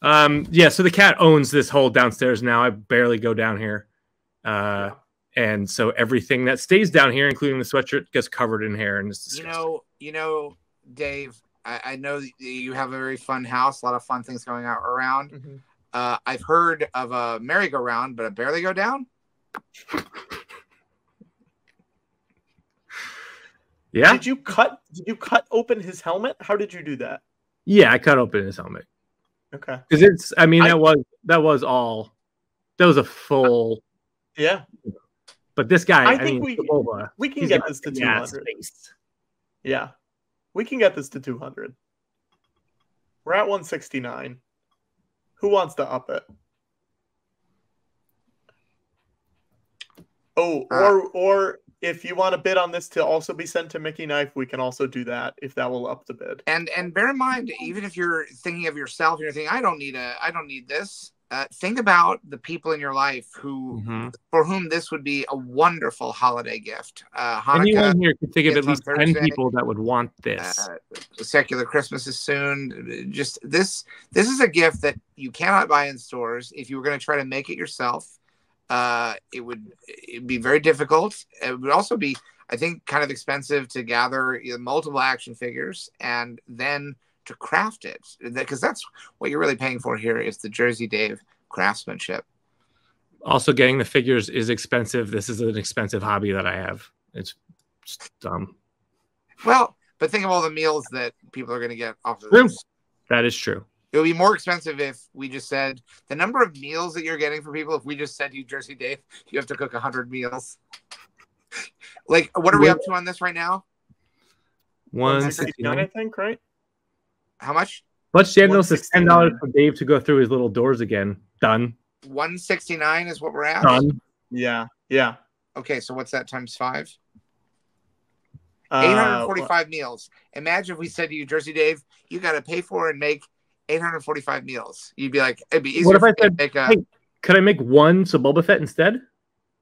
Um, yeah, so the cat owns this whole downstairs now. I barely go down here. Uh and so everything that stays down here, including the sweatshirt, gets covered in hair and it's You know, you know, Dave. I, I know you have a very fun house, a lot of fun things going out around. Mm-hmm. Uh, I've heard of a merry-go-round, but a barely go down. yeah, Did you cut? Did you cut open his helmet? How did you do that? yeah, I cut open his helmet Okay. because it's. I mean, I- that was that was all. That was a full. Yeah, But this guy, I I, think mean, we- Sebulba, we can get this to two hundred. yeah, hundred. space. Yeah, we can get this to two hundred. We're at one sixty nine. Who wants to up it? Oh, Uh, or or if you want to bid on this to also be sent to Mickey Knife, we can also do that if that will up the bid. And and bear in mind, even if you're thinking of yourself and you're thinking, I don't need a, I don't need this. Uh, think about the people in your life who, Mm-hmm. for whom this would be a wonderful holiday gift. Uh, Hanukkah, Anyone here could think of at gets on least ten people that would want this. uh, secular Christmas is soon. Just this, this is a gift that you cannot buy in stores. If you were going to try to make it yourself, uh, it would it'd be very difficult. It would also be, I think, kind of expensive to gather multiple action figures and then to craft it, because that's what you're really paying for here is the Jersey Dave craftsmanship. also, getting the figures is expensive. This is an expensive hobby that I have. It's dumb. Well, but think of all the meals that people are going to get off of this. That is true. It would be more expensive if we just said the number of meals that you're getting for people. If we just said you Jersey Dave, you have to cook hundred meals. like, what are we up to on this right now? 169, sixty I think, right? How much? Butch Daniels is ten dollars for Dave to go through his little doors again. Done. One sixty nine is what we're at. Done. Yeah, yeah. Okay, so what's that times five? Uh, Eight hundred forty five meals. Imagine if we said to you, Jersey Dave, you got to pay for and make eight hundred forty five meals. You'd be like, it'd be easier. What if for I me to said, make a, hey- Could I make one so Boba Fett instead?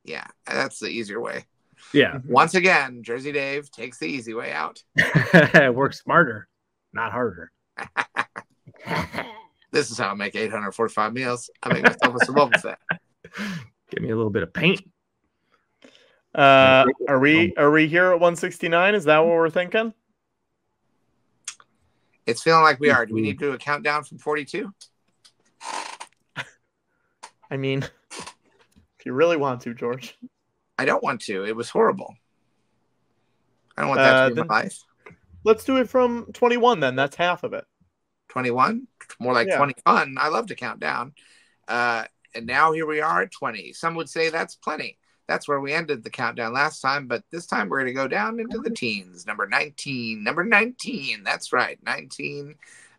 yeah, that's the easier way. Yeah. Once again, Jersey Dave takes the easy way out. Work smarter, not harder. This is how I make 845 meals. I make myself a Boba Fett. Give me a little bit of paint. Uh, are we are we here at 169? Is that what we're thinking? It's feeling like we are. Do we need to do a countdown from 42? I mean, if you really want to, George. I don't want to. It was horrible. I don't want that Uh, to be my life. Let's do it from 21 then. That's half of it. 21, more like Yeah. 20 fun. I love to count down. Uh, and now here we are at 20. Some would say that's plenty. That's where we ended the countdown last time, but this time we're going to go down into the teens. Number 19, number 19. That's right, 19.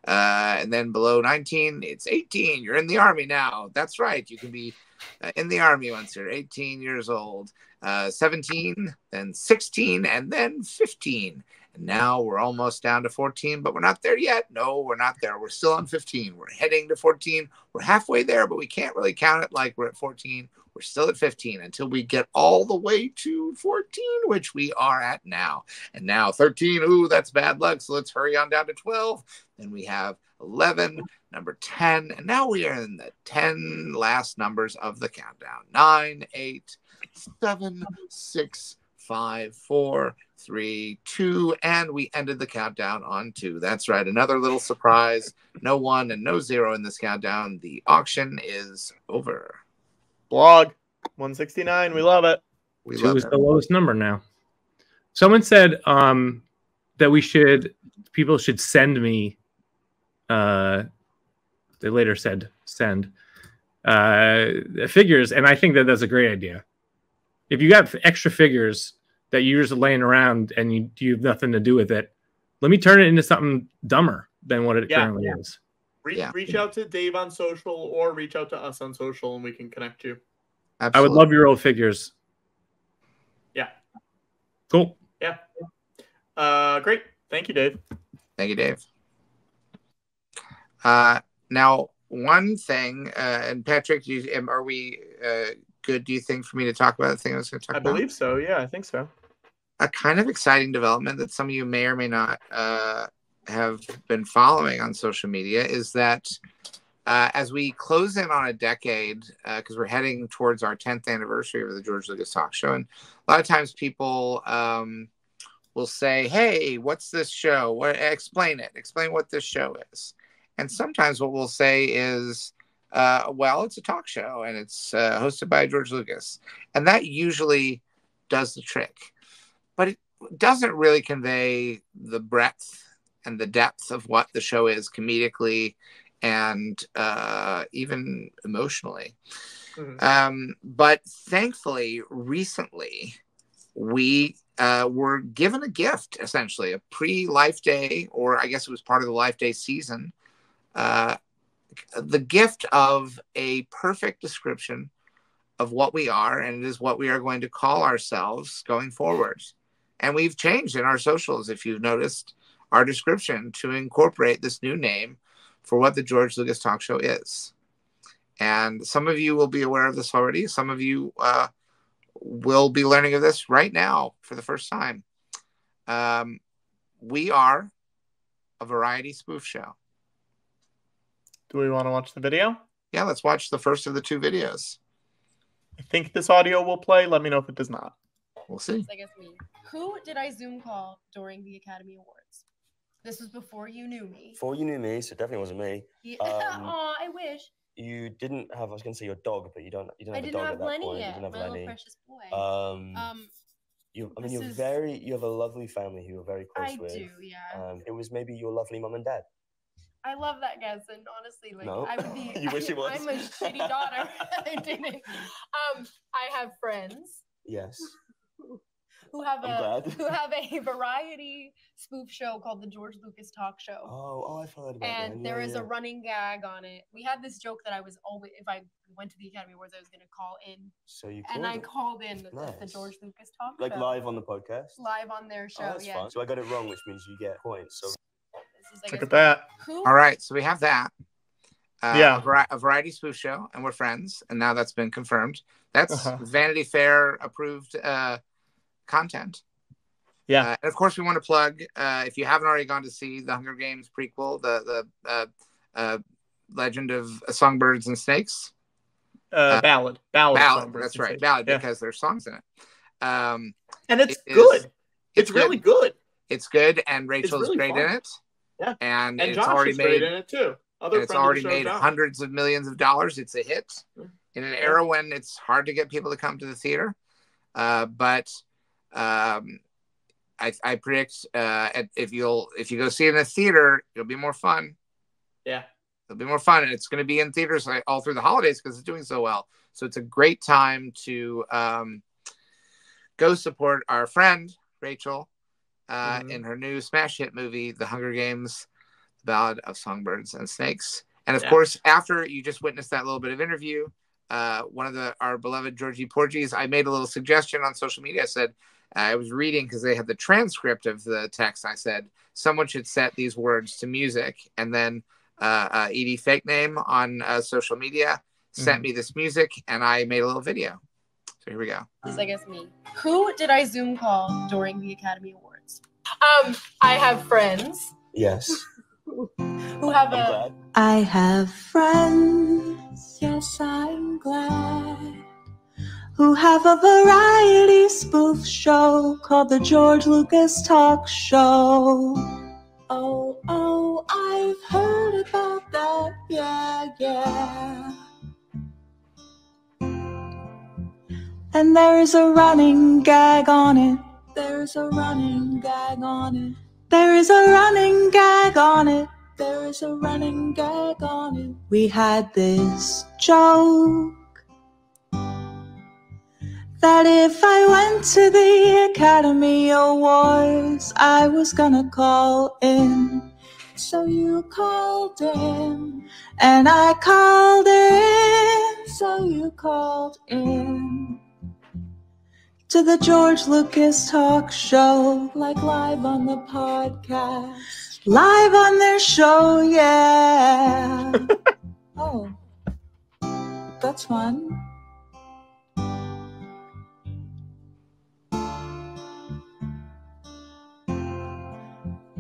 Uh, and then below 19, it's 18. You're in the army now. That's right. You can be uh, in the army once you're 18 years old. Uh, 17, then 16, and then 15. And now we're almost down to 14, but we're not there yet. No, we're not there. We're still on 15. We're heading to 14. We're halfway there, but we can't really count it like we're at 14. We're still at 15 until we get all the way to 14, which we are at now. And now 13, ooh, that's bad luck. So let's hurry on down to 12. Then we have 11, number 10. And now we are in the 10 last numbers of the countdown 9, 8, 7, 6, 5, 4, 3, 2. And we ended the countdown on 2. That's right. Another little surprise. No one and no zero in this countdown. The auction is over. Blog 169. We love it. We Two love is it. Was the lowest number now. Someone said um, that we should people should send me. Uh, they later said send uh, figures, and I think that that's a great idea. If you got extra figures that you're just laying around and you, you have nothing to do with it, let me turn it into something dumber than what it Yeah. currently is. Reach, Yeah. reach out to Dave on social or reach out to us on social and we can connect you. Absolutely. I would love your old figures. Yeah. Cool. Uh, great. Thank you, Dave. Thank you, Dave. Uh, now, one thing, uh, and Patrick, do you, am- are we uh, good? Do you think for me to talk about the thing I was going to talk I about? I believe so. Yeah, I think so. a kind of exciting development that some of you may or may not uh, have been following on social media is that uh, as we close in on a decade, because we're heading towards our 10th anniversary of the George Lucas Talk Show, and a lot of times people um, will say, "Hey, what's this show? What? Explain it. Explain what this show is." And sometimes what we'll say is, uh, "Well, it's a talk show, and it's uh, hosted by George Lucas," and that usually does the trick but it doesn't really convey the breadth and the depth of what the show is comedically and uh, even emotionally. Mhm. Um, but thankfully, recently, we uh, were given a gift essentially a pre Life Day, or I guess it was part of the Life Day season, uh, the gift of a perfect description of what we are, and it is what we are going to call ourselves going forward. And we've changed in our socials, if you've noticed, our description to incorporate this new name for what the George Lucas Talk Show is. And some of you will be aware of this already. Some of you uh, will be learning of this right now for the first time. Um, we are a variety spoof show. Do we want to watch the video? Yeah, let's watch the first of the two videos. I think this audio will play. Let me know if it does not. We'll see. I guess me. Who did I Zoom call during the Academy Awards? This was before you knew me. Before you knew me, so it definitely wasn't me. Yeah. um, Aw, I wish. You didn't have. I was going to say your dog, but you don't. You didn't have a didn't dog have at that Lenny point. yet. You didn't My have little Lenny. precious boy. Um, um, you. I mean, you're is- very. You have a lovely family who you're very close I with. do, yeah. Um, it was maybe your lovely mum and dad. I love that guess, and honestly, like No? I would be. You wish it was. I'm a shitty daughter. I didn't. Um, I have friends Yes. Who have I'm a glad. who have a variety spoof show called the George Lucas Talk Show. Oh, oh, I've heard about and them. there yeah, is yeah. a running gag on it. We had this joke that I was always, if I went to the Academy Awards, I was going to call in, So you and called I it. called in at the Nice. George Lucas Talk like Show, live on the podcast. live on their show. Oh, that's yeah, fun. So I got it wrong, which means you get points. So this is, Look at that. Who? All right, so we have that. Uh, Yeah. a, vari- a variety spoof show, and we're friends, and now that's been confirmed. That's Uh-huh. Vanity Fair approved uh, content. Yeah. Uh, and of course, we want to plug uh, if you haven't already gone to see the Hunger Games prequel, the the uh, uh, Legend of Songbirds and Snakes. Uh, ballad. Ballad. Ballad, that's right, ballad Yeah. because there's songs in it. Um, And it's it is- good. It's, good. really good. It's good, and Rachel's really great fun. in it. Yeah. and, And it's Josh already is made great in it too. Other and it's friend of the already made Josh. hundreds of millions of dollars. It's a hit in an era when it's hard to get people to come to the theater. Uh, but um, I, I predict uh, if you'll if you go see it in a theater, it'll be more fun. Yeah. It'll be more fun, and it's going to be in theaters all through the holidays because it's doing so well. So it's a great time to um, go support our friend Rachel uh, Mhm. in her new smash hit movie, The Hunger Games: The Ballad of Songbirds and Snakes. And of Yeah. course, after you just witnessed that little bit of interview, uh, one of the our beloved Georgie Porgies, I made a little suggestion on social media. I said I was reading because they had the transcript of the text. I said someone should set these words to music, and then uh, uh, Edie Fake Name on uh, social media sent Mhm. me this music, and I made a little video. So here we go. This is, I guess, me. Who did I Zoom call during the Academy Awards? Um, I have friends yes, who have I'm a. glad. I have friends, yes, I'm glad, who have a variety spoof show called The George Lucas Talk Show. Oh, oh, I've heard about that, yeah, yeah. And there's a running gag on it. There's a running gag on it. There is a running gag on it. There is a running gag on it. We had this joke that if I went to the Academy Awards, I was gonna call in. So you called in, and I called in. So you called in. to the George Lucas Talk Show, like live on the podcast, live on their show, yeah. oh, that's fun.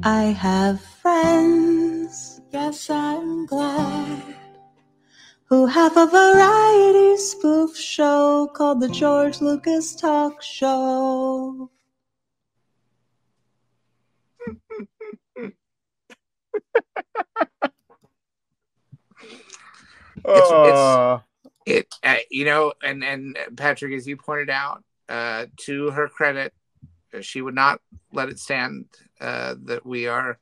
I have friends, yes, I'm glad, who have a variety spoof show called The George Lucas Talk Show. It's, Uh, it's it uh, you know and and Patrick as you pointed out uh to her credit she would not let it stand uh that we are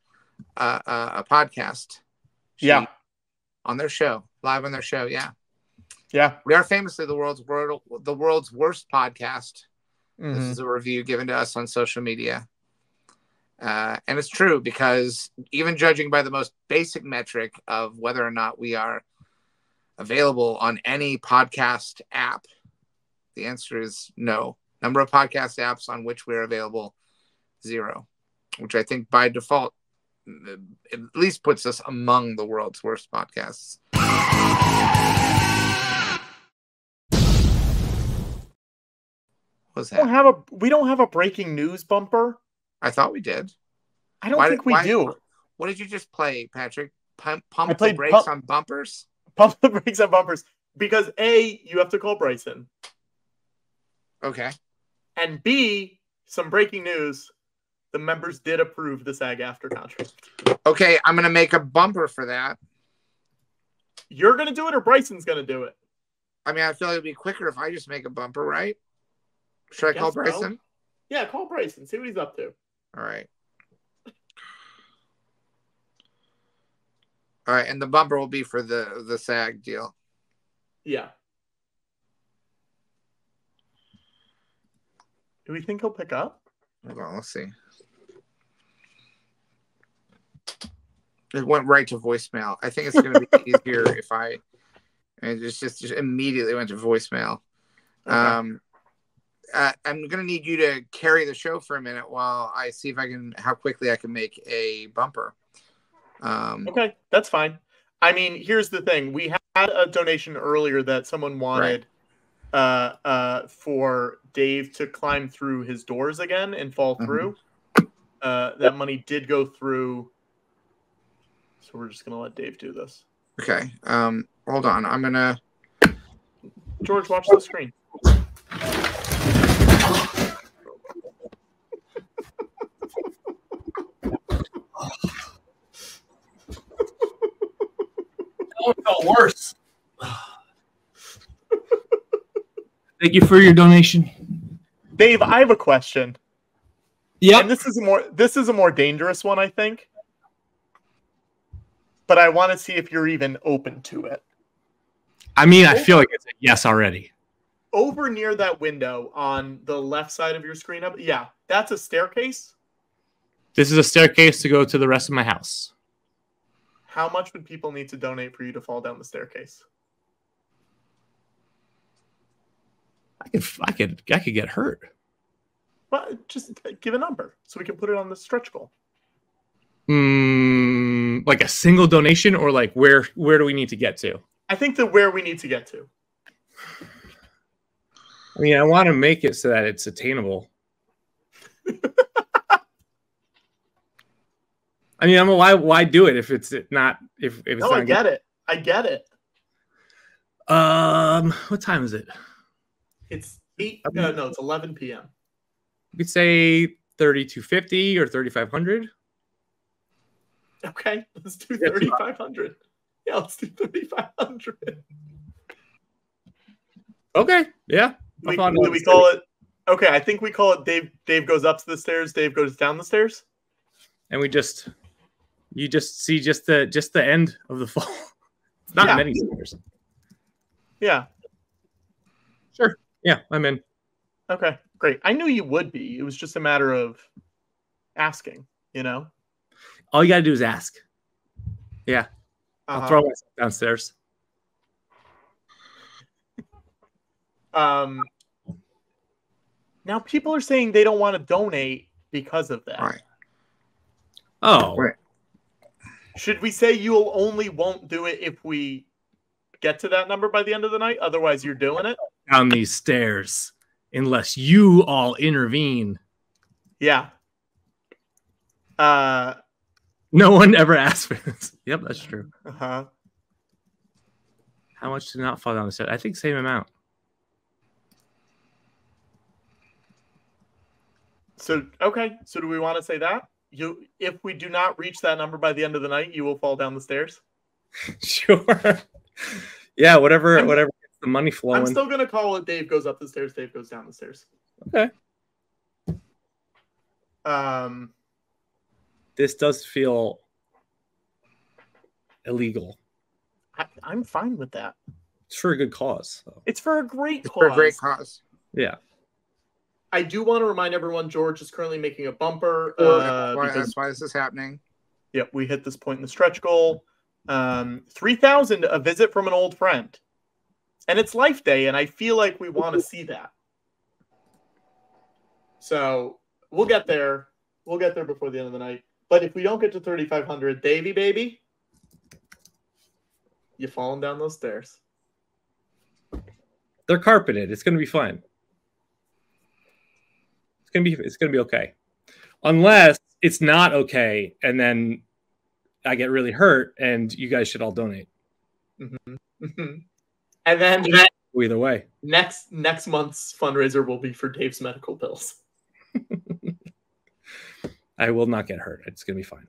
uh, uh, a podcast yeah, on their show live on their show yeah yeah. we are famously the world's world the world's worst podcast This Mhm. is a review given to us on social media. Uh, and it's true because even judging by the most basic metric of whether or not we are available on any podcast app, the answer is no. Number of podcast apps on which we're available, zero, which I think by default at least puts us among the world's worst podcasts. What's We don't that? have a we don't have a breaking news bumper. I thought we did. I don't Why think did- we why- do. What did you just play, Patrick? Pump, pump I the played brakes pump- on bumpers? Pump the brakes on bumpers because a you have to call Bryson, Okay. and b some breaking news: the members did approve the SAG-AFTRA contract. Okay, I'm gonna make a bumper for that. You're gonna do it, or Bryson's gonna do it. I mean, I feel like it'd be quicker if I just make a bumper, right? Should I call Guess so. Bryson? Yeah, call Bryson. See what he's up to. All right. All right, and the bumper will be for the the SAG deal. Yeah. Do we think he'll pick up? Hold on, let's see. It went right to voicemail. I think it's going to be easier if I. And it just, just immediately went to voicemail. Um, uh, I'm going to need you to carry the show for a minute while I see if I can how quickly I can make a bumper. Um, Okay, that's fine. I mean, here's the thing: we had a donation earlier that someone wanted uh, uh, for Dave to climb through his doors again and fall Mhm. through. Uh, that money did go through, so we're just gonna let Dave do this. Okay. Um, hold on. I'm gonna. George, watch the screen. It felt worse. Thank you for your donation. Dave, I have a question. Yeah. And this is a more this is a more dangerous one, I think. But I want to see if you're even open to it. I mean, I feel like it's a yes already. Over near that window on the left side of your screen, up yeah, that's a staircase. This is a staircase to go to the rest of my house. How much would people need to donate for you to fall down the staircase? I could, I could, I could get hurt. Well, just uh, give a number so we can put it on the stretch goal. Hmm. Like a single donation, or like where, where do we need to get to? I think that where we need to get to. I mean, I want to make it so that it's attainable. I mean, I'm a, why why do it if it's not if, if it's No, not I get it. I get it. Um, what time is it? It's eight. Uh, no, it's eleven p.m. We could say thirty two fifty or thirty five hundred. Okay, let's do thirty five hundred. Yeah, let's do thirty five hundred. Okay, yeah. Do we, do we call it? Okay, I think we call it. Dave. Dave goes up the stairs. Dave goes down the stairs. And we just you just see just the just the end of the fall. It's not Yeah. many stairs. Yeah. Sure. Yeah, I'm in. Okay. Great. I knew you would be. It was just a matter of asking. You know. All you gotta do is ask. Yeah. I'll Uh-huh. throw myself downstairs. Um. Now people are saying they don't want to donate because of that. Right. Oh, Right. Should we say you'll only won't do it if we get to that number by the end of the night? Otherwise, you're doing it. down these stairs unless you all intervene. Yeah. Uh. No one ever asked for this. Yep, that's true. huh. How much did not fall down the stairs? I think same amount. So okay. So do we want to say that you, if we do not reach that number by the end of the night, you will fall down the stairs? sure. yeah, whatever, I'm- whatever gets the money flowing. I'm still gonna call it. Dave goes up the stairs. Dave goes down the stairs. okay. Um. This does feel illegal. I, I'm fine with that. It's for a good cause. So. It's for a great It's cause. for a great cause. Yeah. I do want to remind everyone George is currently making a bumper. Uh, that's, why, because that's why this is happening. Yep, we hit this point in the stretch goal. Um, 3,000, a visit from an old friend. And it's Life Day, and I feel like we want to see that. So we'll get there. We'll get there before the end of the night. But if we don't get to 3,500, Davy, baby, you're falling down those stairs. They're carpeted. It's gonna be fine. It's gonna be it's gonna be okay. Unless it's not okay and then I get really hurt and you guys should all donate. Mhm. Mhm. and then Either way. next next month's fundraiser will be for Dave's medical bills. I will not get hurt. It's gonna be fine.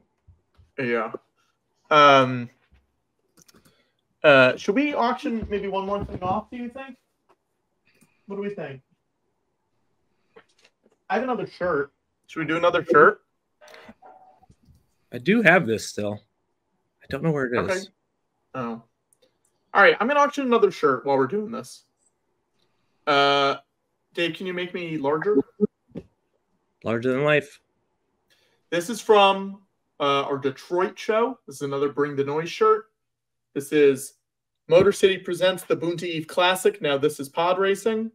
Yeah. Um. Uh, should we auction maybe one more thing off? Do you think? What do we think? I have another shirt. Should we do another shirt? I do have this still. I don't know where it is. Okay. Oh. All right. I'm gonna auction another shirt while we're doing this. Uh, Dave, can you make me larger? Larger than life. This is from uh, our Detroit show. This is another Bring the Noise shirt. This is Motor City presents the Boonta Eve Classic. Now this is pod racing.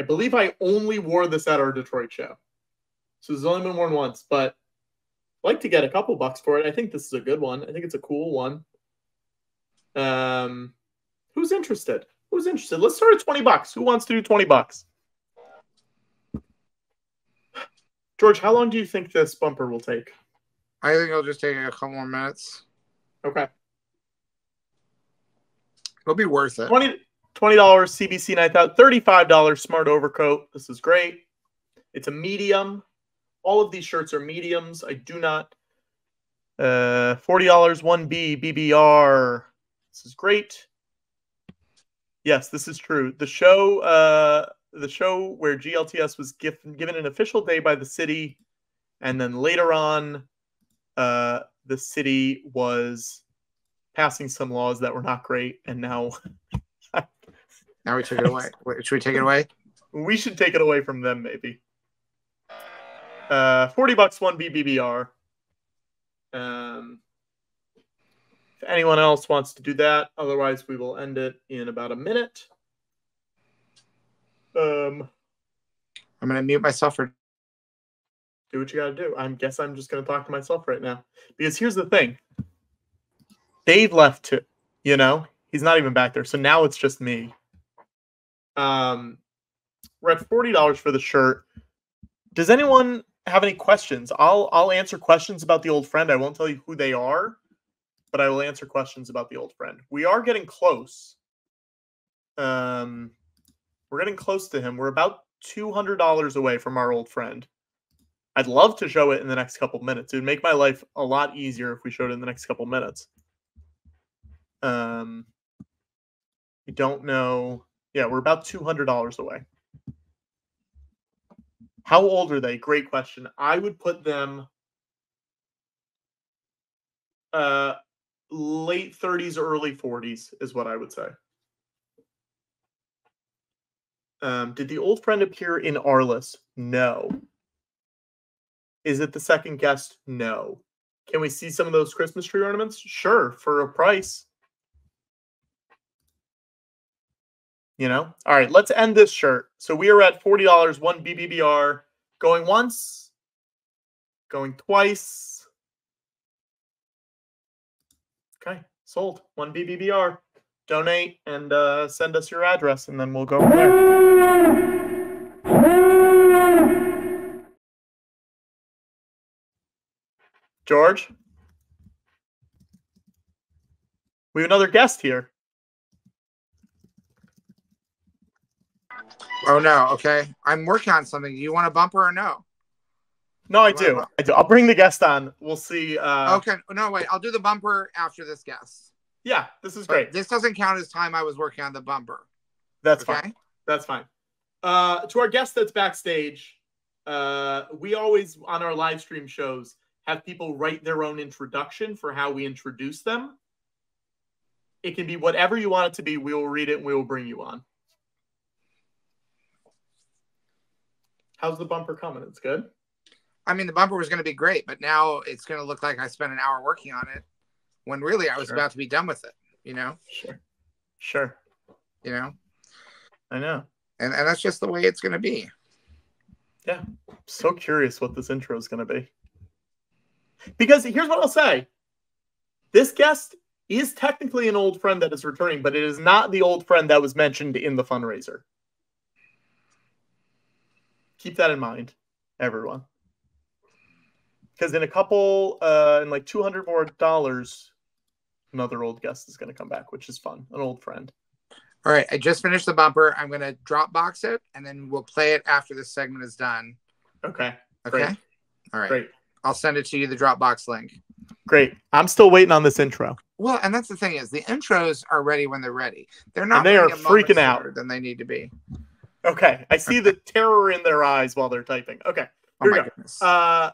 I believe I only wore this at our Detroit show, so it's only been worn once. But I'd like to get a couple bucks for it. I think this is a good one. I think it's a cool one. Um, who's interested? Who's interested? Let's start at twenty bucks. Who wants to do twenty bucks? George, how long do you think this bumper will take? I think it'll just take a couple more minutes. Okay. It'll be worth it. 20 dollars CBC 9000, thirty-five dollars smart overcoat. This is great. It's a medium. All of these shirts are mediums. I do not. Uh, forty dollars one B BBR. This is great. Yes, this is true. The show, uh, the show where GLTS was given given an official day by the city, and then later on, uh, the city was passing some laws that were not great, and now Now we took it away. Wait, should we take it away? we should take it away from them, maybe. Uh, forty bucks one BBBR. Um, if anyone else wants to do that, otherwise we will end it in about a minute. Um, I'm gonna mute myself for do what you got to do. I guess I'm just going to talk to myself right now because here's the thing. Dave left too. You know, he's not even back there, so now it's just me. Um, we're at forty dollars for the shirt. Does anyone have any questions? I'll I'll answer questions about the old friend. I won't tell you who they are, but I will answer questions about the old friend. We are getting close. Um, we're getting close to him. We're about two hundred dollars away from our old friend. I'd love to show it in the next couple minutes. It would make my life a lot easier if we showed it in the next couple minutes. Um, we don't know. Yeah, we're about two hundred dollars away. How old are they? Great question. I would put them uh late 30s, early 40s is what I would say. Um, did the old friend appear in Arliss? No. Is it the second guest? No. Can we see some of those Christmas tree ornaments? Sure, for a price. You know? All right, let's end this shirt. So we are at $40, one BBBR. Going once, going twice. Okay, sold. One BBBR. Donate and uh, send us your address, and then we'll go from there. George? We have another guest here. Oh no. Okay, I'm working on something. Do you want a bumper or no? No, I do. I do. I'll bring the guest on. We'll see. Uh, okay. No, wait. I'll do the bumper after this guest. Yeah, this is great. This doesn't count as time I was working on the bumper. That's Okay. fine. That's fine. Uh, to our guest that's backstage, uh, we always on our live stream shows have people write their own introduction for how we introduce them. It can be whatever you want it to be. We will read it and we will bring you on. How's the bumper coming? It's good. I mean, the bumper was going to be great, but now it's going to look like I spent an hour working on it when really I was Sure. about to be done with it. You know, Sure. Sure. you know, I know. and and that's just the way it's going to be. Yeah. So curious what this intro is going to be. Because here's what I'll say this guest is technically an old friend that is returning, but it is not the old friend that was mentioned in the fundraiser. Keep that in mind, everyone. Because in a couple, uh, in like 200 more dollars, another old guest is going to come back, which is fun. An old friend. All right, I just finished the bumper. I'm going to drop box it, and then we'll play it after this segment is done. Okay. Okay. Great. All right. Great. I'll send it to you, the Dropbox link. Great. I'm still waiting on this intro. Well, and that's the thing is the intros are ready when they're ready. They're not. And they are freaking out. than they need to be. Okay. I see the terror in their eyes while they're typing. Okay. Oh Here my we go. goodness. Uh,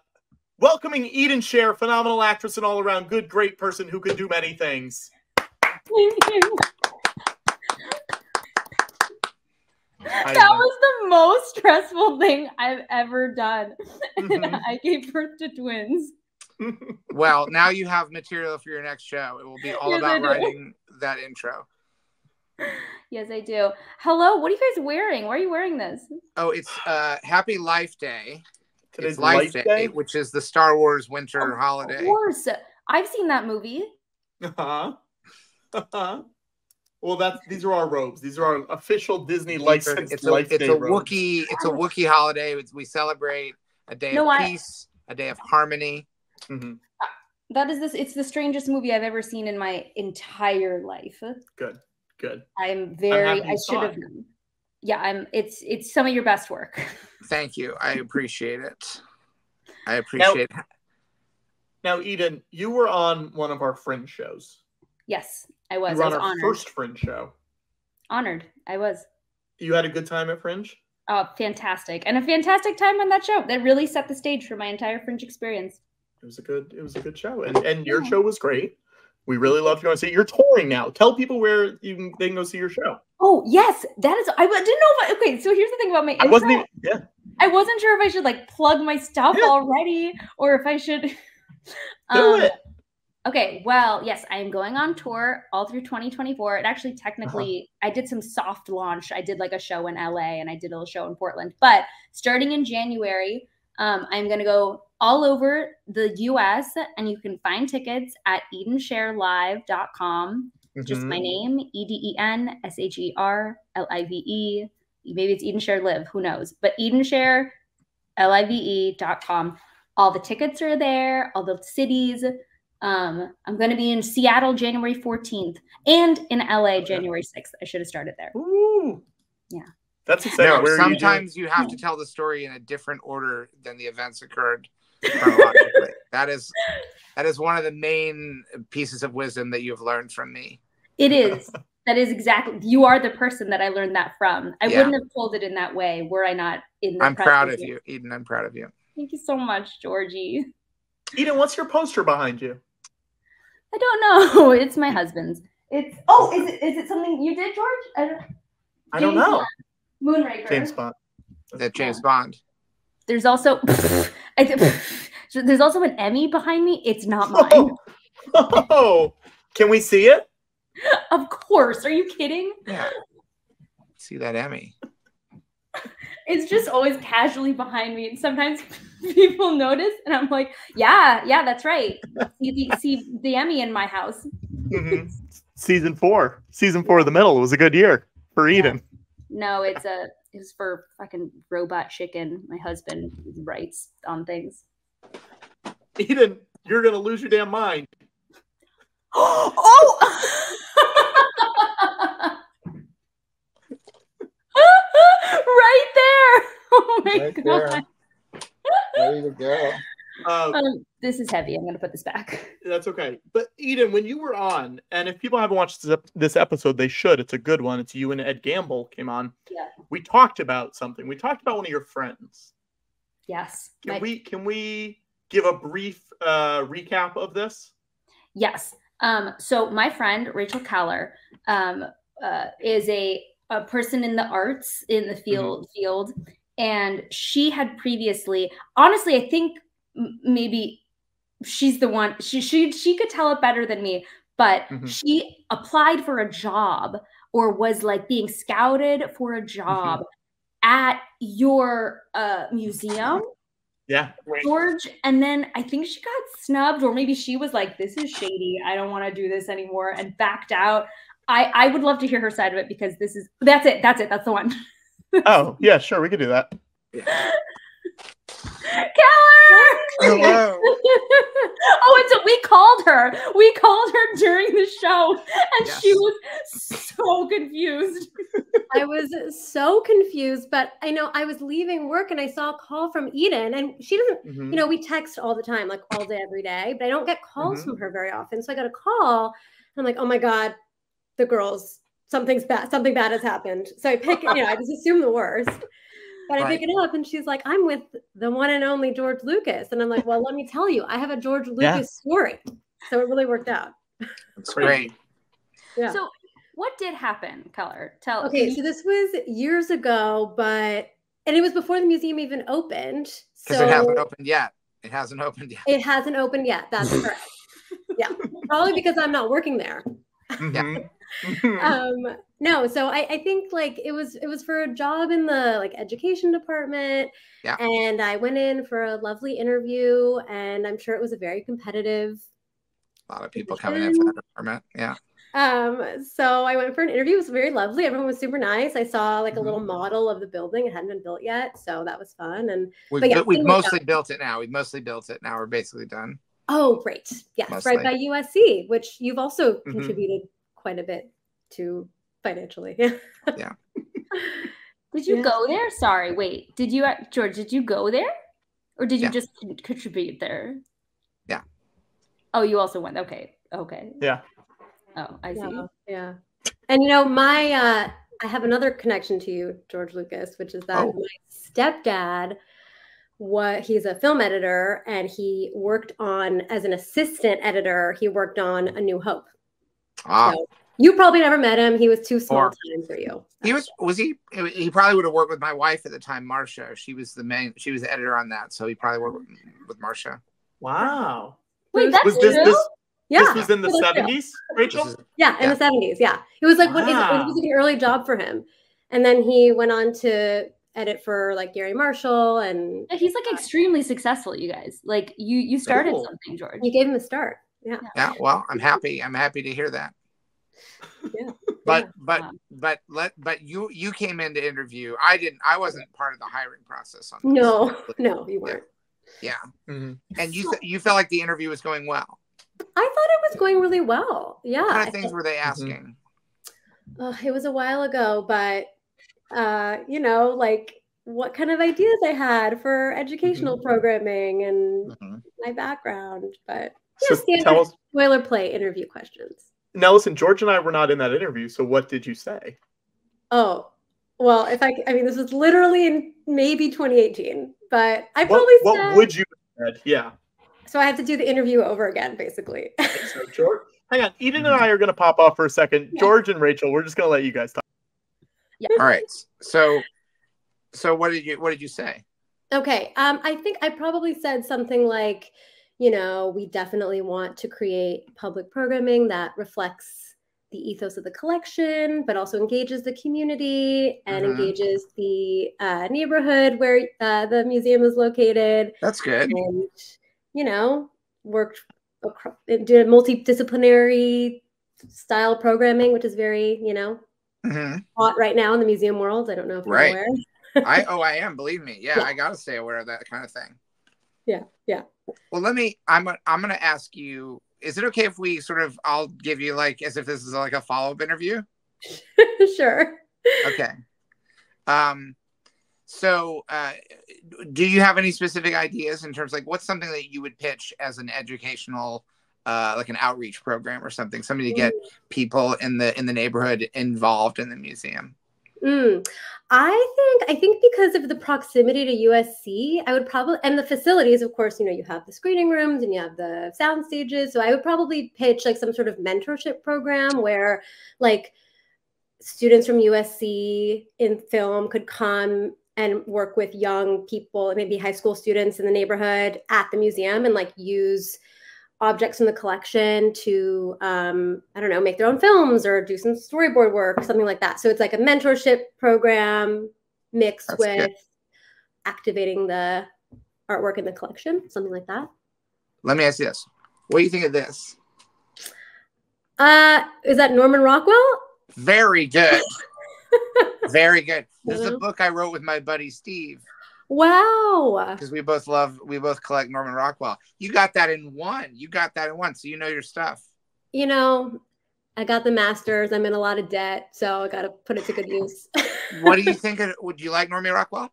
welcoming Eden Sher, phenomenal actress and all around good, great person who can do many things. Thank you. I That was the most stressful thing I've ever done. Mhm. I gave birth to twins. well, now you have material for your next show. It will be all Yes, about writing that intro. Yes, I do. Hello, what are you guys wearing? Why are you wearing this? Oh, it's uh Happy Life Day. Today's it's Life, Life Day, Day? which is the Star Wars winter Of holiday. Of course. I've seen that movie. Uh-huh. Uh-huh. Well, that's these are our robes. These are our official Disney It's a, licensed it's a, Life it's Day a robes. Wookiee, it's a Wookiee holiday. We celebrate a day No, of I- peace, a day of harmony. Mhm. That is this it's the strangest movie I've ever seen in my entire life. Good. Good. I'm very happy I should have known. Yeah, I'm it's it's some of your best work. Thank you. I appreciate it. I appreciate it. Now, Eden, you were on one of our fringe shows. Yes, I was. you were I on was our honored. first fringe show. Honored. I was. You had a good time at Fringe? Oh, fantastic. And a fantastic time on that show. That really set the stage for my entire fringe experience. It was a good it was a good show. And and your show was great. We really going to see. You're touring now. Tell people where you can they can go see your show. Oh, yes. That is I didn't know if I, okay, so here's the thing about my I wasn't even yeah. I wasn't sure if I should like plug my stuff already or if I should Do Um, it. Okay, well, yes, I am going on tour all through 2024. It actually technically I did some soft launch. I did like a show in LA and I did a little show in Portland. But starting in January, um, I'm gonna go all over the US and you can find tickets at edensherlive.com. Just my Mhm. name, E D E N S H E R L I V E. Maybe it's Eden Sher Live, who knows? But Eden Sher live.com. All the tickets are there, all the cities. Um, I'm going to be in Seattle January 14th and in LA January 6th. I should have started there. Ooh. Yeah. That's exciting. No, Where are you sometimes you, have to tell the story in a different order than the events occurred chronologically. that is that is one of the main pieces of wisdom that you've learned from me. It is. that is exactly. You are the person that I learned that from. I Yeah. wouldn't have told it in that way were I not in the I'm proud of you, Eden. I'm proud of you. Thank you so much, Georgie. Eden, what's your poster behind you? I don't know. It's my husband's. It's oh, is it is it something you did, George? I don't, I don't know. Bond. Moonraker. James Bond. That James Bond. There's also I th- so there's also an Emmy behind me. It's not mine. Oh, can we see it? of course. Are you kidding? Yeah. see that Emmy. It's just always casually behind me, and sometimes people notice, and I'm like, "Yeah, yeah, that's right." See the, see the Emmy in my house. Mhm. Season four, season four of the middle was a good year for Eden. No, it's a it's for fucking robot chicken. My husband writes on things. Eden, you're gonna lose your damn mind. oh! right there. Oh my Right there. god. There you go. Um, Um, this is heavy. I'm gonna put this back. That's okay. But Eden, when you were on, and if people haven't watched this, episode, they should. It's a good one. It's you and Ed Gamble came on. Yeah. We talked about something. We talked about one of your friends. Yes. Can My- we can we give a brief uh, recap of this? Yes. Um, so my friend Rachel Keller um, uh, is a, a person in the arts in the field field, and she had previously, honestly, I think maybe she's the one. She she she could tell it better than me, but Mhm. she applied for a job or was like being scouted for a job at your uh, museum. Yeah. George, and then I think she got snubbed, or maybe she was like, "This is shady. I don't want to do this anymore," and backed out. I I would love to hear her side of it because this is that's it. That's it. That's the one. Oh yeah, sure, we could do that. Keller. Hello. oh, it's a, we called her. We called her during the show, and she was so confused. I was so confused, but I know I was leaving work and I saw a call from Eden, and she doesn't, Mhm. you know, we text all the time, like all day, every day, but I don't get calls Mhm. from her very often. So I got a call, and I'm like, oh my God, the girls, something's bad, something bad has happened. So I pick, you know, I just assume the worst. But I pick it up and she's like, I'm with the one and only George Lucas. And I'm like, well, let me tell you, I have a George Lucas Yeah. story. So it really worked out. That's great. Yeah. So, what did happen, Keller? Tell. Okay, so this was years ago, but and it was before the museum even opened. Because So it hasn't opened yet. It hasn't opened yet. it hasn't opened yet. That's correct. yeah, probably because I'm not working there. Mhm. Um, no, so I, I think like it was it was for a job in the like education department. Yeah. And I went in for a lovely interview, and I'm sure it was a very competitive A lot of people coming in for that department. Yeah. Um, so I went for an interview. It was very lovely. Everyone was super nice. I saw like a little model of the building. It hadn't been built yet, so that was fun. And We've, yeah, we've mostly built it now. We've mostly built it now. We're basically done. Oh, great. Yes, Mostly. right by USC, which you've also Mhm. contributed quite a bit to financially. Yeah. Did you Yeah. go there? Sorry, wait. Did you, George? Did you go there, or did you Yeah. just con- contribute there? Yeah. Oh, you also went. Okay. Okay. Yeah. Oh, I see. Yeah, yeah. And you know, my uh I have another connection to you, George Lucas, which is that Oh. my stepdad what he's a film editor and he worked on as an assistant editor, he worked on A New Hope. Ah, So you probably never met him. He was too small Or- time for you. he was was he he probably would have worked with my wife at the time, Marcia. She was the main she was the editor on that, so he probably worked with, with Marcia. Wow. Wait, that's Was this true. this Yeah. this was in the seventies, Rachel? Is- Yeah, in Yeah. the 70s. Yeah. It was like what it, it was like an early job for him. And then he went on to edit for like Garry Marshall and Yeah, He's like extremely successful, you guys. Like you, you started Cool. something, George. you gave him a start. Yeah. yeah, well, I'm happy. I'm happy to hear that. Yeah. But Yeah. but Wow. but let but you you came in to interview. I didn't. I wasn't part of the hiring process on this. No, no, you weren't. Yeah, Mhm. and you you felt like the interview was going well. I thought it was going really well. Yeah. What kind of things thought- were they asking? uh, it was a while ago, but uh, you know, like what kind of ideas I had for educational programming and Mhm. my background, but So yeah, standard tell us, boilerplate interview questions. now listen, George and I were not in that interview. So what did you say? Oh, well, if I, I mean, this was literally in maybe 2018, but I probably what said, would you have said? Yeah. so I have to do the interview over again, basically. So George, hang on. Eden and I are going to pop off for a second. George and Rachel, we're just going to let you guys talk. Yeah. All right. So so what did you what did you say? Okay. Um, I think I probably said something like, you know, we definitely want to create public programming that reflects the ethos of the collection, but also engages the community and Mhm. engages the uh, neighborhood where uh, the museum is located. That's good. And, you know, worked across, did multidisciplinary style programming, which is very, you know, Mhm. hot right now in the museum world. I don't know if you're Right. aware. I oh I am. Believe me. Yeah, Yeah. I gotta stay aware of that kind of thing. Yeah, yeah. Well, let me. I'm. i I'm gonna ask you. Is it okay if we sort of? I'll give you like as if this is like a follow up interview. sure. Okay. Um. So, uh, do you have any specific ideas in terms like what's something that you would pitch as an educational, uh, like an outreach program or something, something to get people in the in the neighborhood involved in the museum? Mm. I think I think because of the proximity to USC, I would probably and the facilities, of course, you know, you have the screening rooms and you have the sound stages. So I would probably pitch like some sort of mentorship program where like students from USC in film could come and work with young people, maybe high school students in the neighborhood at the museum and like use objects from the collection to um, i don't know make their own films or do some storyboard work something like that so it's like a mentorship program mixed That's with good. activating the artwork in the collection something like that Let me ask you this: What do you think of this? uh is that norman rockwell Very good. Very good. This is a book I wrote with my buddy Steve wow because we both love we both collect Norman Rockwell. You got that in one. You got that in one, so you know your stuff. you know i got the masters i'm in a lot of debt so i gotta put it to good use What do you think? Of, would you like Norman Rockwell?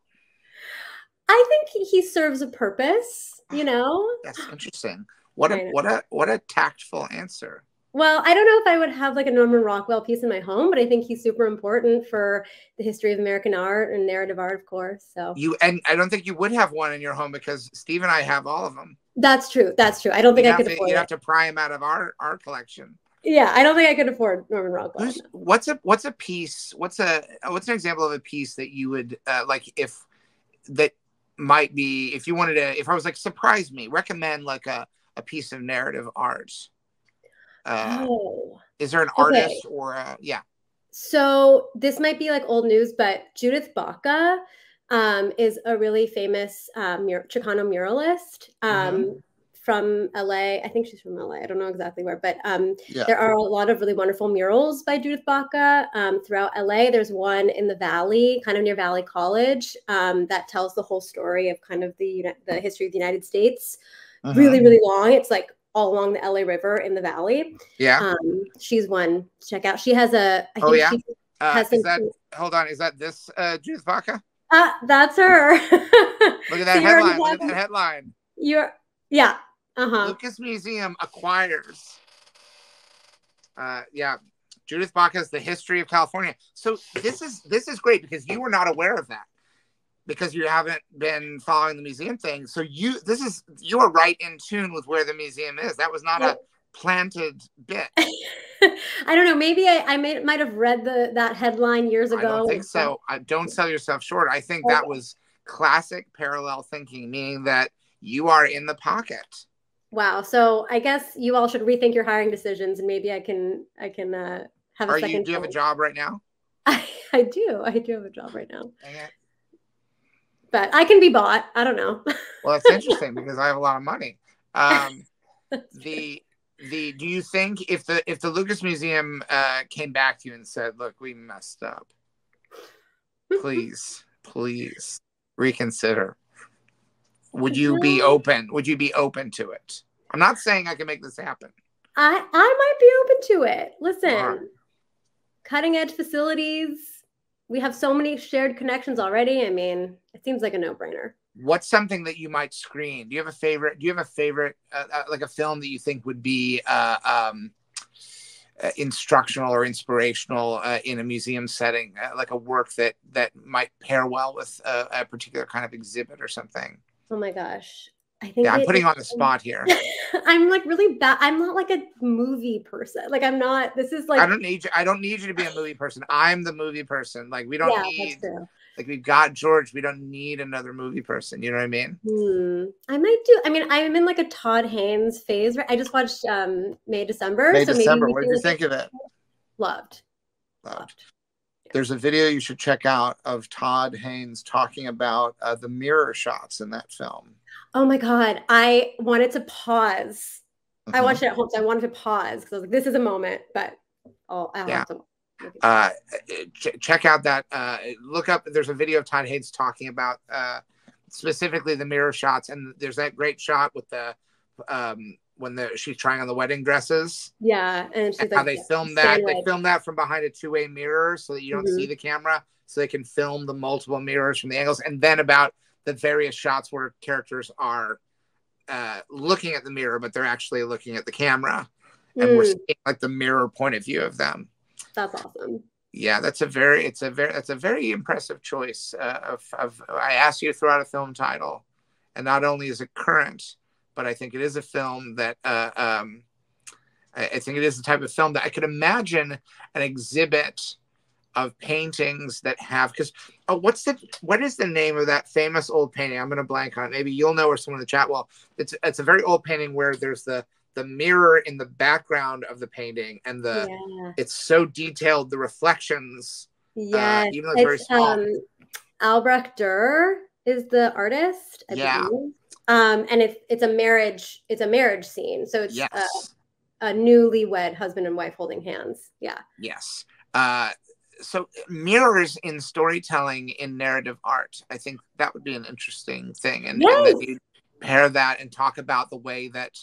i think he- he serves a purpose you know That's interesting. What a what a what a tactful answer. Well, I don't know if I would have like a Norman Rockwell piece in my home, but I think he's super important for the history of American art and narrative art, of course. So You and I don't think you would have one in your home because Steve and I have all of them. that's true. That's true. I don't think You'd I could to, afford you'd it. have to pry him out of our our collection. Yeah, I don't think I could afford Norman Rockwell. Who's, what's a what's a piece? What's a what's an example of a piece that you would uh, like if that might be if you wanted to if I was like surprise me recommend like a a piece of narrative art. Uh, oh. Is there an Okay. artist or a, yeah? So this might be like old news, but Judith Baca um, is a really famous um, mur- Chicano muralist um, from LA. I think she's from LA. I don't know exactly where, but um, Yeah. there are a lot of really wonderful murals by Judith Baca um, throughout LA. There's one in the Valley, kind of near Valley College, um, that tells the whole story of kind of the the history of the United States. Mhm. Really, really long. It's like all along the LA River in the Valley. Yeah. Um, she's one to check out. She has a. I oh yeah. she Uh, is that hold on? Is that this uh, Judith Baca? Ah, that's her. Look at that So headline. Look at that headline. You're yeah. Uh-huh. Lucas Museum acquires. Uh, yeah, Judith Baca's The History of California. So this is this is great because you were not aware of that because you haven't been following the museum thing. So you this is you are right in tune with where the museum is. That was not a planted bit. I don't know. Maybe I, I may, might have read the that headline years ago. I don't think so. I don't sell yourself short. I think that was classic parallel thinking, meaning that you are in the pocket. Wow. So I guess you all should rethink your hiring decisions, and maybe I can I can uh, have a Are second. you do you have a job right now? I do. I do have a job right now. But I can be bought. I don't know. Well, that's interesting because I have a lot of money. Um, the the do you think if the if the Lucas Museum uh, came back to you and said, "Look, we messed up. Please, please reconsider." Would you be open? Would you be open to it? I'm not saying I can make this happen. I I might be open to it. Listen, Alright. cutting edge facilities. We have so many shared connections already. I mean, it seems like a no brainer. What's something that you might screen? Do you have a favorite? Do you have a favorite, uh, uh, like a film that you think would be uh, um, uh, instructional or inspirational uh, in a museum setting, uh, like a work that that might pair well with a, a particular kind of exhibit or something? Oh my gosh. I think Yeah, I'm it- putting you on the spot here. I'm like really bad. I'm not like a movie person. Like I'm not. This is like I don't need you. I don't need you to be a movie person. I'm the movie person. Like we don't yeah, need. Like we've got George. We don't need another movie person. You know what I mean? Hmm. I might do. I mean, I'm in like a Todd Haynes phase. Right? I just watched um May December. May so December. maybe What did you think of it? Loved. Loved. There's a video you should check out of Todd Haynes talking about uh, the mirror shots in that film. Oh my god, I wanted to pause. I Mhm. watched it at home, so I wanted to pause because I was like, "This is a moment," but oh, I'll Yeah. have to. uh, ch- check out that. Uh, look up. There's a video of Todd Haynes talking about uh, specifically the mirror shots, and there's that great shot with the um, when the she's trying on the wedding dresses. Yeah, and and like, how they film that. They film that from behind a two-way mirror so that you don't Mhm. see the camera, so they can film the multiple mirrors from the angles, and then about the various shots where characters are uh, looking at the mirror, but they're actually looking at the camera, and we're Mm. seeing like the mirror point of view of them. That's awesome. Yeah, that's a very it's a very that's a very impressive choice. Uh, of, of I asked you to throw out a film title, and not only is it current, but I think it is a film that uh, um, I, I think it is the type of film that I could imagine an exhibit of paintings that have because oh what's the what is the name of that famous old painting i'm going to blank on it maybe you'll know or someone in the chat will it's it's a very old painting where there's the the mirror in the background of the painting and the Yeah. it's so detailed the reflections Yes, even though it's very small. um, Albrecht Dürer is the artist. I Yeah. believe. Um, and it's it's a marriage. It's a marriage scene. So it's yes a, a newlywed husband and wife holding hands. Yeah. yes uh so mirrors in storytelling in narrative art i think that would be an interesting thing and, and that you pair that and talk about the way that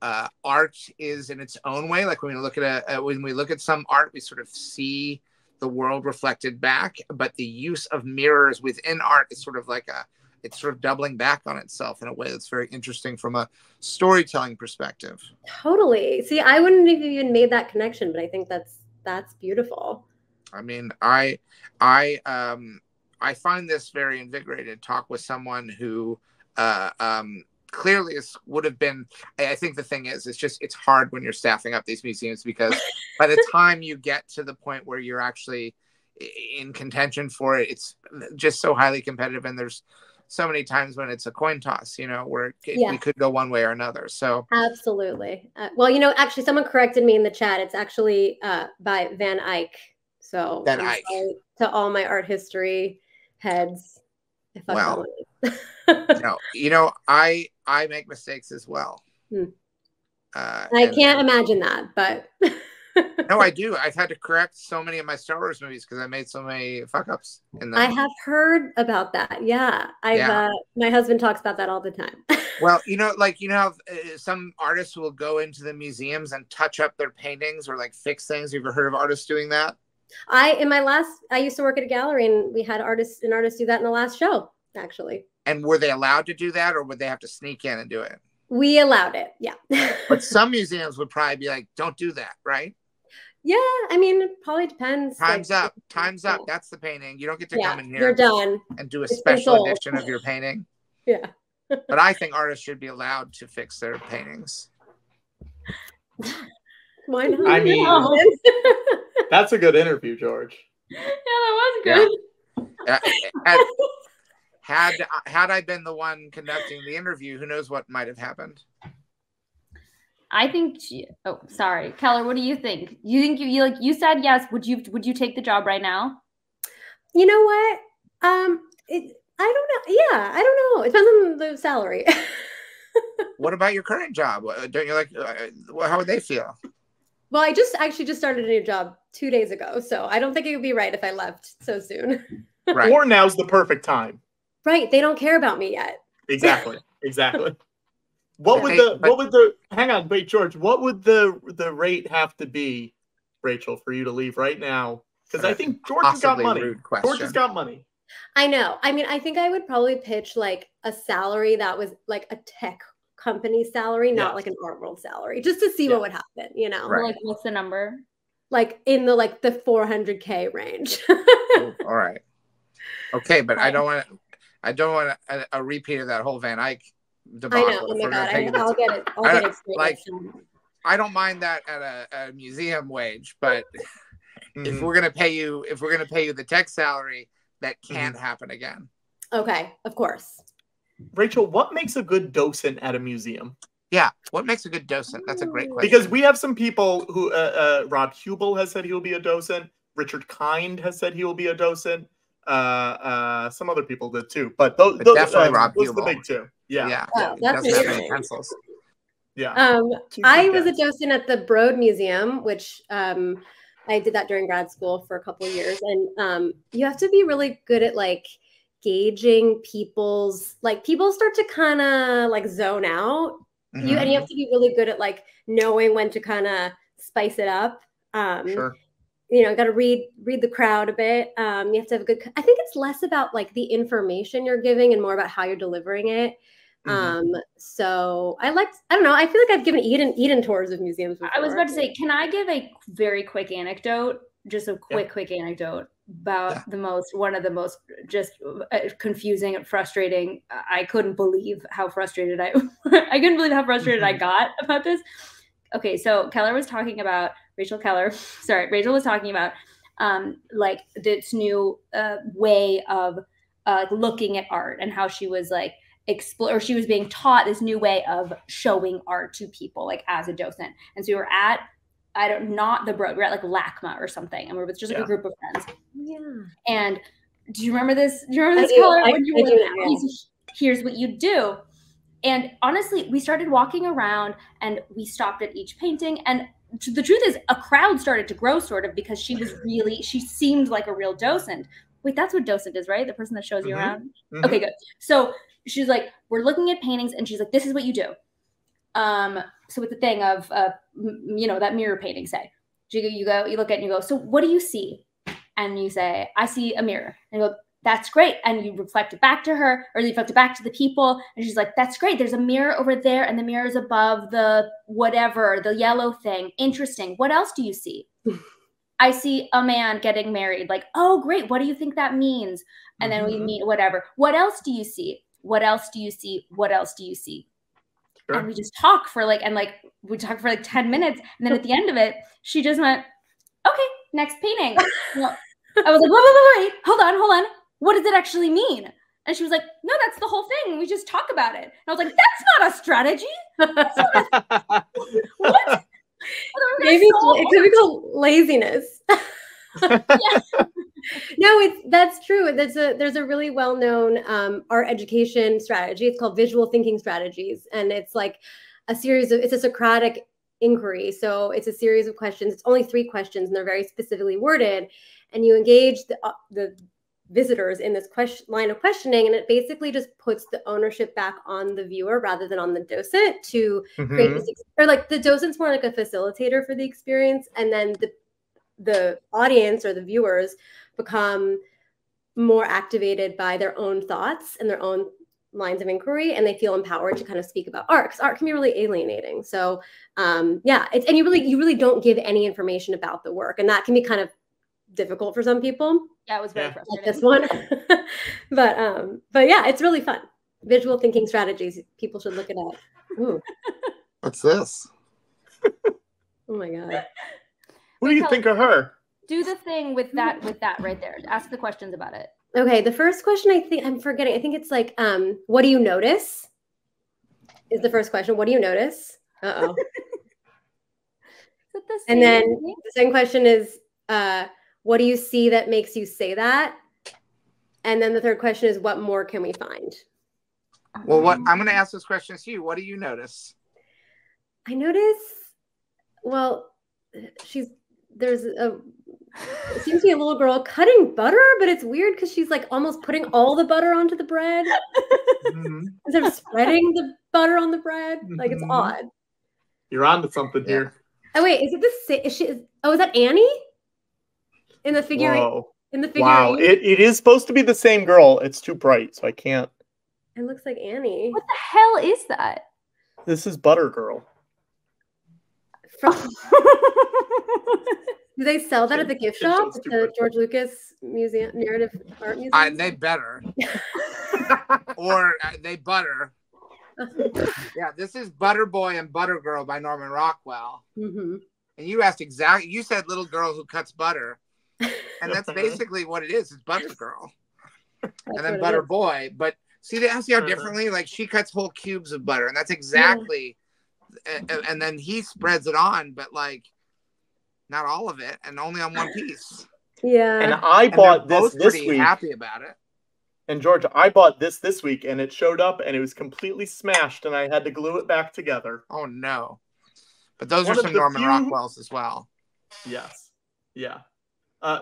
uh, art is in its own way like when we look at a, a when we look at some art we sort of see the world reflected back but the use of mirrors within art is sort of like a it's sort of doubling back on itself in a way that's very interesting from a storytelling perspective Totally. See, I wouldn't have even made that connection, but I think that's that's beautiful. I mean, I, I, um, I find this very invigorating. to Talk with someone who, uh, um, clearly this would have been. I I think the thing is, it's just it's hard when you're staffing up these museums because by the time you get to the point where you're actually in contention for it, it's just so highly competitive, and there's so many times when it's a coin toss, you know, where it, Yeah. we could go one way or another. So Absolutely. Uh, well, you know, actually, someone corrected me in the chat. It's actually uh, by Van Eyck. So Van Eyck. to all my art history heads. If I Well, well, you know, I I make mistakes as well. Hmm. Uh, I can't imagine that, but no, I do. I've had to correct so many of my Star Wars movies because I made so many fuck ups in them. I have heard about that. Yeah, I've. Yeah. Uh, my husband talks about that all the time. well, you know, like you know, uh, some artists will go into the museums and touch up their paintings or like fix things. You ever heard of artists doing that? I in my last, I used to work at a gallery, and we had artists and artists do that in the last show. Actually, And were they allowed to do that, or would they have to sneak in and do it? we allowed it. Yeah. But some museums would probably be like, "Don't do that," right? Yeah, I mean, it probably depends. Time's like, up. Time's up. That's the painting. You don't get to Yeah, come in here. you're done. And do a It's special edition of your painting. Yeah. But I think artists should be allowed to fix their paintings. Why not? I mean- That's a good interview, George. Yeah, that was Yeah. good. Uh, had, had had I been the one conducting the interview, who knows what might have happened? I think. She, oh, sorry, Keller. What do you think? You think you, you like you said yes? Would you would you take the job right now? You know what? Um, it, I don't know. Yeah, I don't know. It depends on the salary. What about your current job? Uh, Don't you like? Uh, how would they feel? well, I just actually just started a new job two days ago, so I don't think it would be right if I left so soon. Right. Or now's the perfect time. right? They don't care about me yet. Exactly. Exactly. What would the what would the hang on, wait, George, what would the the rate have to be, Rachel, for you to leave right now? Because I think George has got money. George has got money. I know. I mean, I think I would probably pitch like a salary that was like a tech company salary, not Yeah. like an art world salary, just to see Yeah. what would happen. You know, Right. Like, what's the number? like in the like the 400k range. Oh, all right. Okay, but I don't want. I don't want a, a uh, uh, repeat of that whole Van Eyck I know. Oh my god, I, I'll get it. I'll I get don't- it like- I don't mind that at a, a museum wage, but if Mhm. we're gonna pay you, if we're gonna pay you the tech salary, that Mm-hmm. can't happen again. Okay, of course. Rachel, what makes a good docent at a museum? Yeah. What makes a good docent? That's a great question. Because we have some people who, uh, uh, Rob Huebel has said he will be a docent. Richard Kind has said he will be a docent. Uh, uh, some other people did too, but those, But those, definitely uh, Rob those are the big two. Yeah, yeah. Oh, he that's doesn't have any amazing. pencils. yeah. Um, I was a docent at the Broad Museum, which um, I did that during grad school for a couple of years, and um, you have to be really good at like gauging people's like people start to kind of like zone out. You and you have to be really good at like knowing when to kind of spice it up. Um, Sure. You know, got to read read the crowd a bit. Um, you have to have a good. I think it's less about like the information you're giving and more about how you're delivering it. Mhm. Um, so I liked. I don't know. I feel like I've given Eden Eden tours of museums. Before. I was about to say, can I give a very quick anecdote? Just a quick, quick anecdote about the most, one of the most just uh, confusing and frustrating. I couldn't believe how frustrated I, I couldn't believe how frustrated I got about this. Okay, so Keller was talking about Rachel Keller. Sorry, Rachel was talking about um, like this new uh, way of uh, looking at art and how she was like explore or she was being taught this new way of showing art to people like as a docent and so we were at i don't not the bro we are at like lacma or something and we are with just like Yeah. a group of friends Yeah. and do you remember this do you remember I this do. color I- when you I do, yeah. "Here's- here's what you do and honestly we started walking around and we stopped at each painting. And the truth is a crowd started to grow sort of because she was really she seemed like a real docent. Wait that's what docent is right? The person that shows you Mhm. around? Mhm. okay good. So she's like we're looking at paintings and she's like this is what you do. Um so with the thing of uh m- you know that mirror painting say. You go you go you look at it and you go so what do you see? And you say i see a mirror. And you go that's great and you reflect it back to her or you reflect it back to the people and she's like that's great there's a mirror over there and the mirror is above the whatever the yellow thing interesting what else do you see I see a man getting married. Like, oh, great. What do you think that means? And then we Mhm. meet whatever. What else do you see? What else do you see? What else do you see? Sure. And we just talk for like, and like, we talk for like 10 minutes. And then at the end of it, she just went, okay, next painting. Well, I was like, wait, wait, wait, wait. Hold on, hold on. What does it actually mean? And she was like, no, that's the whole thing. We just talk about it. And I was like, that's not a strategy. Not a- what? Maybe it could be called laziness. no, it's that's true. There's a there's a really well known um, art education strategy. It's called visual thinking strategies, and it's like a series of it's a Socratic inquiry. So it's a series of questions. It's only three questions, and they're very specifically worded. And you engage the uh, the visitors in this question line of questioning, and it basically just puts the ownership back on the viewer rather than on the docent to create Mhm. this or like the docent's more like a facilitator for the experience, and then the the audience or the viewers become more activated by their own thoughts and their own lines of inquiry and they feel empowered to kind of speak about art because art can be really alienating so um yeah it's and you really you really don't give any information about the work and that can be kind of difficult for some people Yeah, it was very Yeah. frustrating. like this one but um but yeah it's really fun visual thinking strategies people should look it up Ooh, What's this? oh my god What do you think of her? Do the thing with that, with that right there. Ask the questions about it. Okay, the first question I think I'm forgetting. I think it's like, um, what do you notice? Is the first question. What do you notice? Uh oh. The and then thing? the second question is, uh, what do you see that makes you say that? And then the third question is, what more can we find? Well, what I'm going to ask this question to you. What do you notice? I notice. Well, she's there's a. It seems to be a little girl cutting butter, but it's weird because she's like almost putting all the butter onto the bread Mhm. instead of spreading the butter on the bread. Like it's Mhm. odd. You're on to something here. Oh wait, is it the same? Is she? Is, oh, is that Annie? In the figure. Whoa. In the figure. Wow. It, it is supposed to be the same girl. It's too bright, so I can't. It looks like Annie. What the hell is that? This is Butter Girl. From, do they sell that at the gift shop at the. George Lucas Museum Narrative Art Museum? Uh, they better. or uh, they butter. Yeah, this is Butter Boy and Butter Girl by Norman Rockwell. hmm And you asked exactly, you said little girl who cuts butter. And that's basically what it is. It's Butter Girl. and then Butter. Boy. But see, that see how Uh-huh. differently? Like she cuts whole cubes of butter. And that's exactly and, and then he spreads it on, but like not all of it, and only on one piece. Yeah. And I And bought they're this both this pretty week. happy about it. And George, I bought this this week, and it showed up, and it was completely smashed, and I had to glue it back together. Oh no! But those One are some Norman few- Rockwells as well. Yes. Yeah. Uh,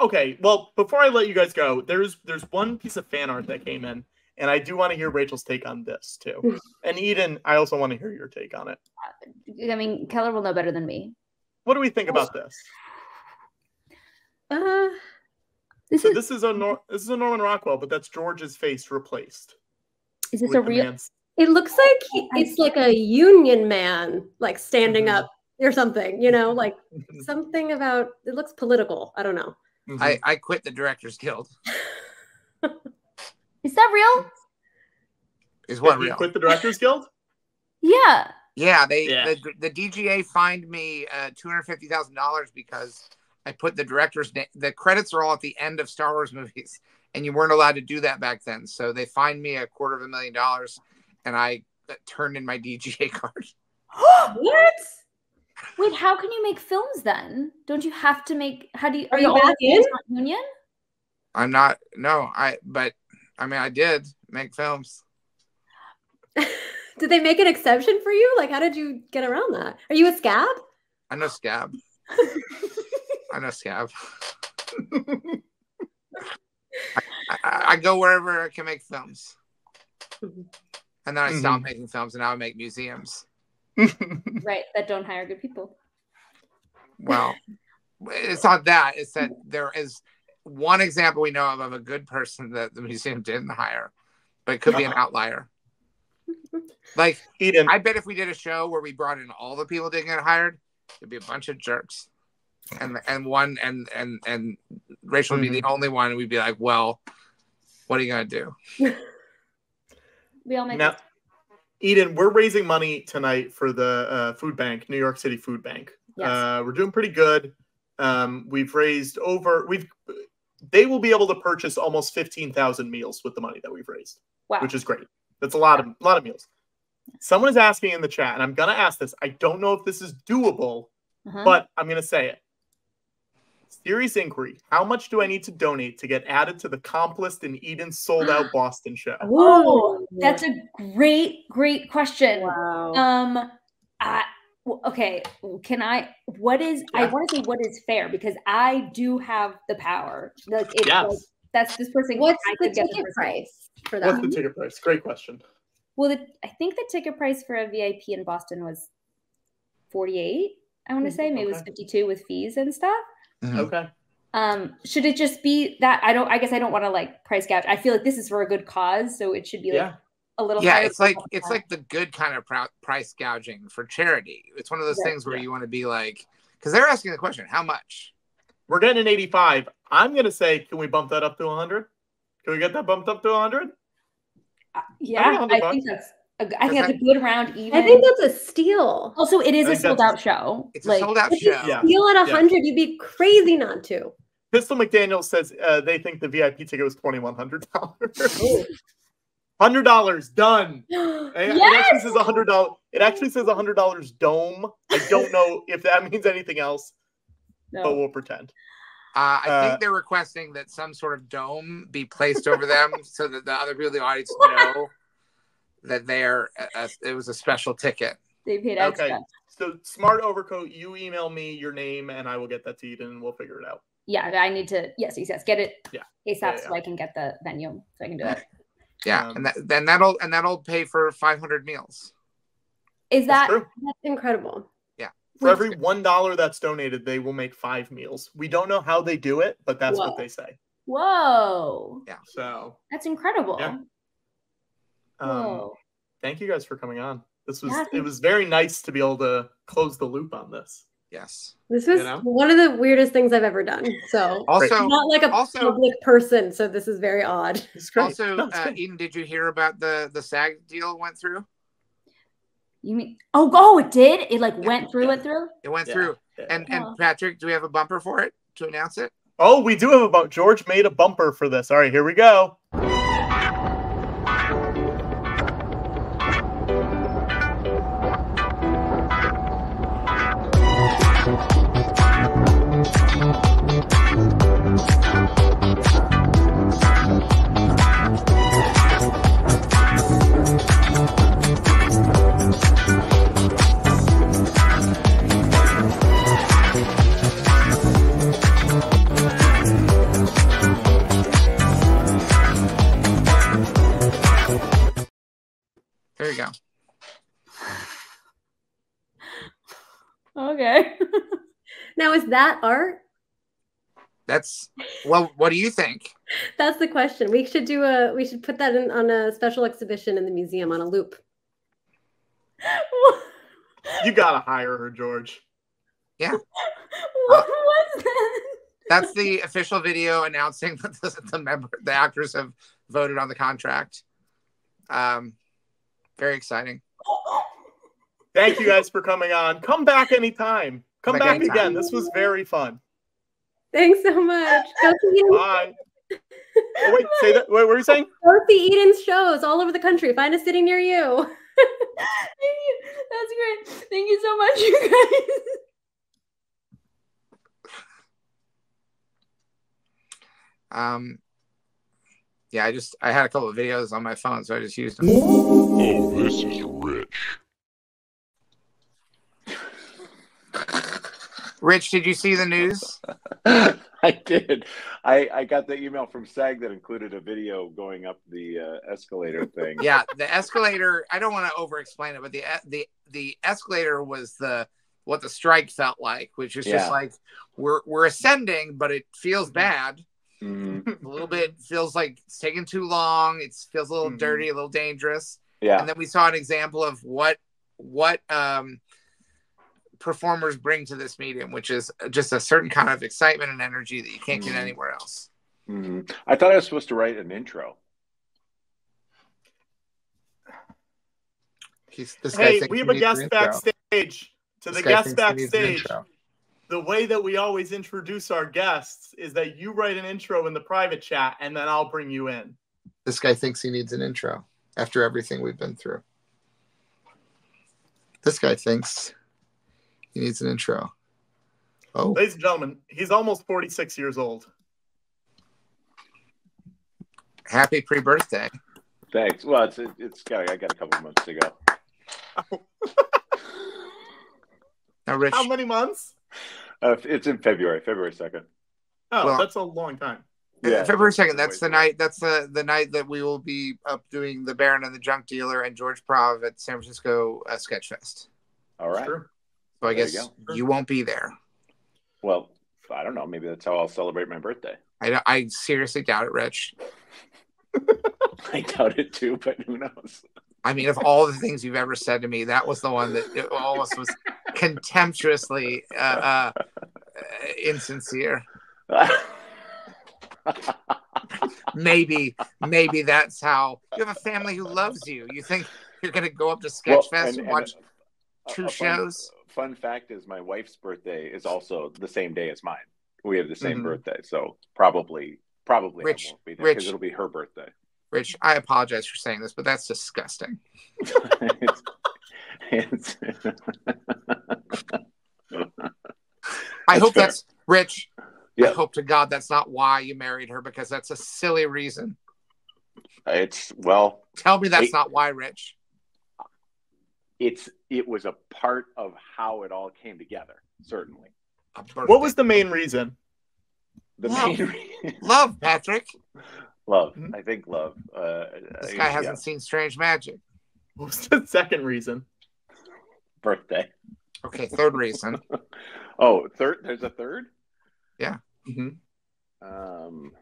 okay. Well, before I let you guys go, there's there's one piece of fan art that came in, and I do want to hear Rachel's take on this too. and Eden, I also want to hear your take on it. I mean, Keller will know better than me. What do we think about this? Uh, this so is this is a Nor- this is a Norman Rockwell, but that's George's face replaced. is this a real? man's- it looks like he, it's like a union man, like standing Mhm. up or something. You know, like something about it looks political. I don't know. Mm-hmm. I, I quit the Directors Guild. Is that real? Is what Have you real? quit the Directors Guild? Yeah. Yeah, they Yeah. The, the DGA fined me uh, two hundred fifty thousand dollars because I put the director's name. The credits are all at the end of Star Wars movies, and you weren't allowed to do that back then. So they fined me a quarter of a million dollars, and I uh, turned in my DGA card. what? Wait, how can you make films then? Don't you have to make? How do you? Are the you only back in? Union? I'm not. No, I. But I mean, I did make films. Did they make an exception for you? Like, how did you get around that? Are you a scab? I know Scab. I know Scab. I, I, I go wherever I can make films, mm-hmm. and then I stop mm-hmm. making films, and now I make museums. Right, that don't hire good people. Well, it's not that. It's that there is one example we know of of a good person that the museum didn't hire, but it could be an uh-huh. outlier. Like Eden, I bet if we did a show where we brought in all the people that didn't get hired, it'd be a bunch of jerks, and and one and and and Rachel would be the mm-hmm. only one. And we'd be like, well, what are you gonna do? We all make. Now, Eden, we're raising money tonight for the uh, food bank, New York City Food Bank. Yes. Uh, we're doing pretty good. Um, we've raised over. We've. They will be able to purchase almost fifteen thousand meals with the money that we've raised, wow. which is great. That's a lot of a lot of meals. Someone is asking in the chat, and I'm gonna ask this. I don't know if this is doable, Uh-huh. but I'm gonna say it. Serious inquiry. How much do I need to donate to get added to the comp list in Eden's sold out Boston show? Oh, that's a great, great question. Wow. Um, I, w- okay, can I? What is? I want to say what is fair because I do have the power. Like, it's Yes. like, that's this person. What's I the could get this ticket person. price for that? What's the ticket price? Great question. Well, the, I think the ticket price for a VIP in Boston was forty-eight. I want to say maybe it was fifty-two with fees and stuff. Mhm. Okay. Um, should it just be that? I don't. I guess I don't want to like price gouge. I feel like this is for a good cause, so it should be like Yeah. a little. Yeah, it's like it's that. like the good kind of prou- price gouging for charity. It's one of those Right. things where you want to be like, because they're asking the question, how much? We're getting an 85. I'm gonna say, can we bump that up to 100? Can we get that bumped up to 100? Yeah, I think I think that's. A, I think that's a good round. Even. I think that's a steal. also it is a think sold out show. It's like, a sold out If you show. Yeah. steal at a Yeah. hundred, you'd be crazy not to. Pistol McDaniel says uh, they think the VIP ticket was $2,100. Oh. Hundred dollars done. It, it actually Yes! says a hundred dollars. It actually says a hundred dollars dome. I don't know if that means anything else, but we'll pretend. Uh, I Uh, think they're requesting that some sort of dome be placed over them so that the other people in the audience know that they're a, a- it was a special ticket. They paid extra. Okay. So smart overcoat, you email me your name and I will get that to Eden and we'll figure it out. Yeah, I need to. Yes, yes, yes. Get it. Yeah. ASAP Yeah, so. I can get the venue so I can do it. Yeah, Um, and that, then that'll and that'll pay for 500 meals. Is that true. That's incredible. Yeah. For every one dollar that's donated, they will make five meals. We don't know how they do it, but that's Whoa. what they say. whoa? Yeah. So That's incredible. Yeah. Um, thank you guys for coming on. This was Yeah, it was very nice to be able to close the loop on this. Yes. This was You know? one of the weirdest things I've ever done. So Also, I'm not like a also- public person, so this is very odd. Also, No, uh. Eden, did you hear about the the SAG deal went through? You mean? Oh, oh, it did. It like went through, went through. It went Yeah, through. yeah. And and Patrick, do we have a bumper for it to announce it? Oh, we do have about George made a bumper for this. All right, here we go. There you go. Okay. Now, is that art? That's well. What do you think? That's the question. We should do a. We should put that in on a special exhibition in the museum on a loop. You gotta hire her, George. Yeah. What was that? That's the official video announcing that the, the member, the actors have voted on the contract. Um, very exciting. Thank you guys for coming on. Come back anytime. Come Come back back anytime. again. This was very fun. Thanks so much. Go see, Bye. Oh, wait, say that. Wait, What were you saying? go see Eden's shows all over the country. Find a sitting near you. Thank you. That's great. Thank you so much, you guys. Um, yeah, I just I had a couple of videos on my phone, so I just used them. Oh, this is rich. Rich, did you see the news? I did. I, I got the email from SAG that included a video going up the uh, escalator thing. yeah, the escalator. I don't want to over-explain it, but the the the escalator was the what the strike felt like, which is Yeah. just like we're we're ascending, but it feels bad. Mhm. A little bit feels like it's taking too long. It feels a little dirty, a little dangerous. Yeah. And then we saw an example of what what um performers bring to this medium, which is just a certain kind of excitement and energy that you can't get Mhm. anywhere else. Mhm. I thought I was supposed to write an intro. He's, this guy Hey, thinks we have a guest backstage. To This the guest thinks he needs an backstage. Intro. The way that we always introduce our guests is that you write an intro in the private chat, and then I'll bring you in. This guy thinks he needs an intro after everything we've been through. This guy thinks he needs an intro. Oh, Ladies and gentlemen, he's almost 46 years old. happy pre-birthday. Thanks. Well, it's it's got I got a couple of months to go. Now, Rich, How many months? Uh, it's in February, February second. Oh, Well- that's a long time. Uh, February second. That's the night. That's the the night that we will be up doing the Baron and the Junk Dealer and George Prov at San Francisco uh, Sketch Fest. All right. Sure. So I There guess go. you, won't be there. Well, I don't know. Maybe that's how I'll celebrate my birthday. I, I seriously doubt it, Rich. I doubt it too, but who knows? I mean, of all the things you've ever said to me, that was the one that almost was contemptuously uh, uh, uh, insincere. maybe, maybe that's how you have a family who loves you. You think you're going to go up to Sketchfest Well, Fest and, watch a- two fun- shows? Fun fact is, my wife's birthday is also the same day as mine. We have the same Mhm. birthday, so probably, probably Rich, won't be there because Rich. it'll be her birthday. Rich, I apologize for saying this, but that's disgusting. it's, it's, I hope fair. that's Rich. Yeah. I hope to God that's not why you married her because that's a silly reason. it's well, Tell me that's It- not why, Rich. it's it was a part of how it all came together. Certainly, What was the main reason? the Love. main re- love, Patrick? love. Mhm. I think love. Uh, This guy yeah, hasn't seen Strange Magic. What was the second reason? birthday. Okay, third reason. Oh, third. There's a third. Mhm. Um,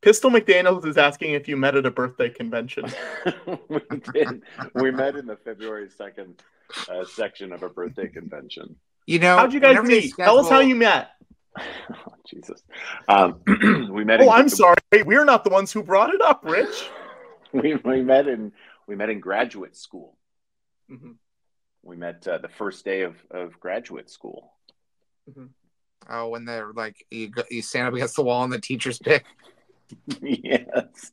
Pistol McDaniels is asking if you met at a birthday convention. we did. We met in the February second uh, section of a birthday convention. You know, How'd you guys whenever they meet? Tell us how you met. Oh, Jesus. Um, we met. Oh, in, I'm sorry. We're not the ones who brought it up, Rich. We, we met in we met in graduate school. Mhm. We met uh, the first day of, of graduate school. Oh, when they're like you, go, you stand up against the wall and the teachers pick. yes.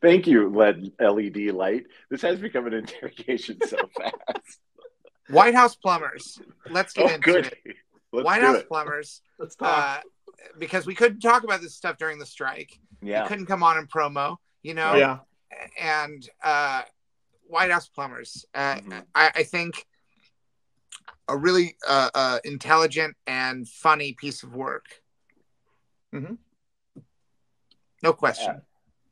Thank you, LED LED light. This has become an interrogation so fast. White House plumbers. Let's get oh, into good. it. Let's White do House it. plumbers. Let's talk. Uh, because we couldn't talk about this stuff during the strike. Yeah. You couldn't come on in promo. You know. yeah. and uh, White House plumbers. Uh, Mhm. I, I think a really uh, uh, intelligent and funny piece of work. Mhm. No question.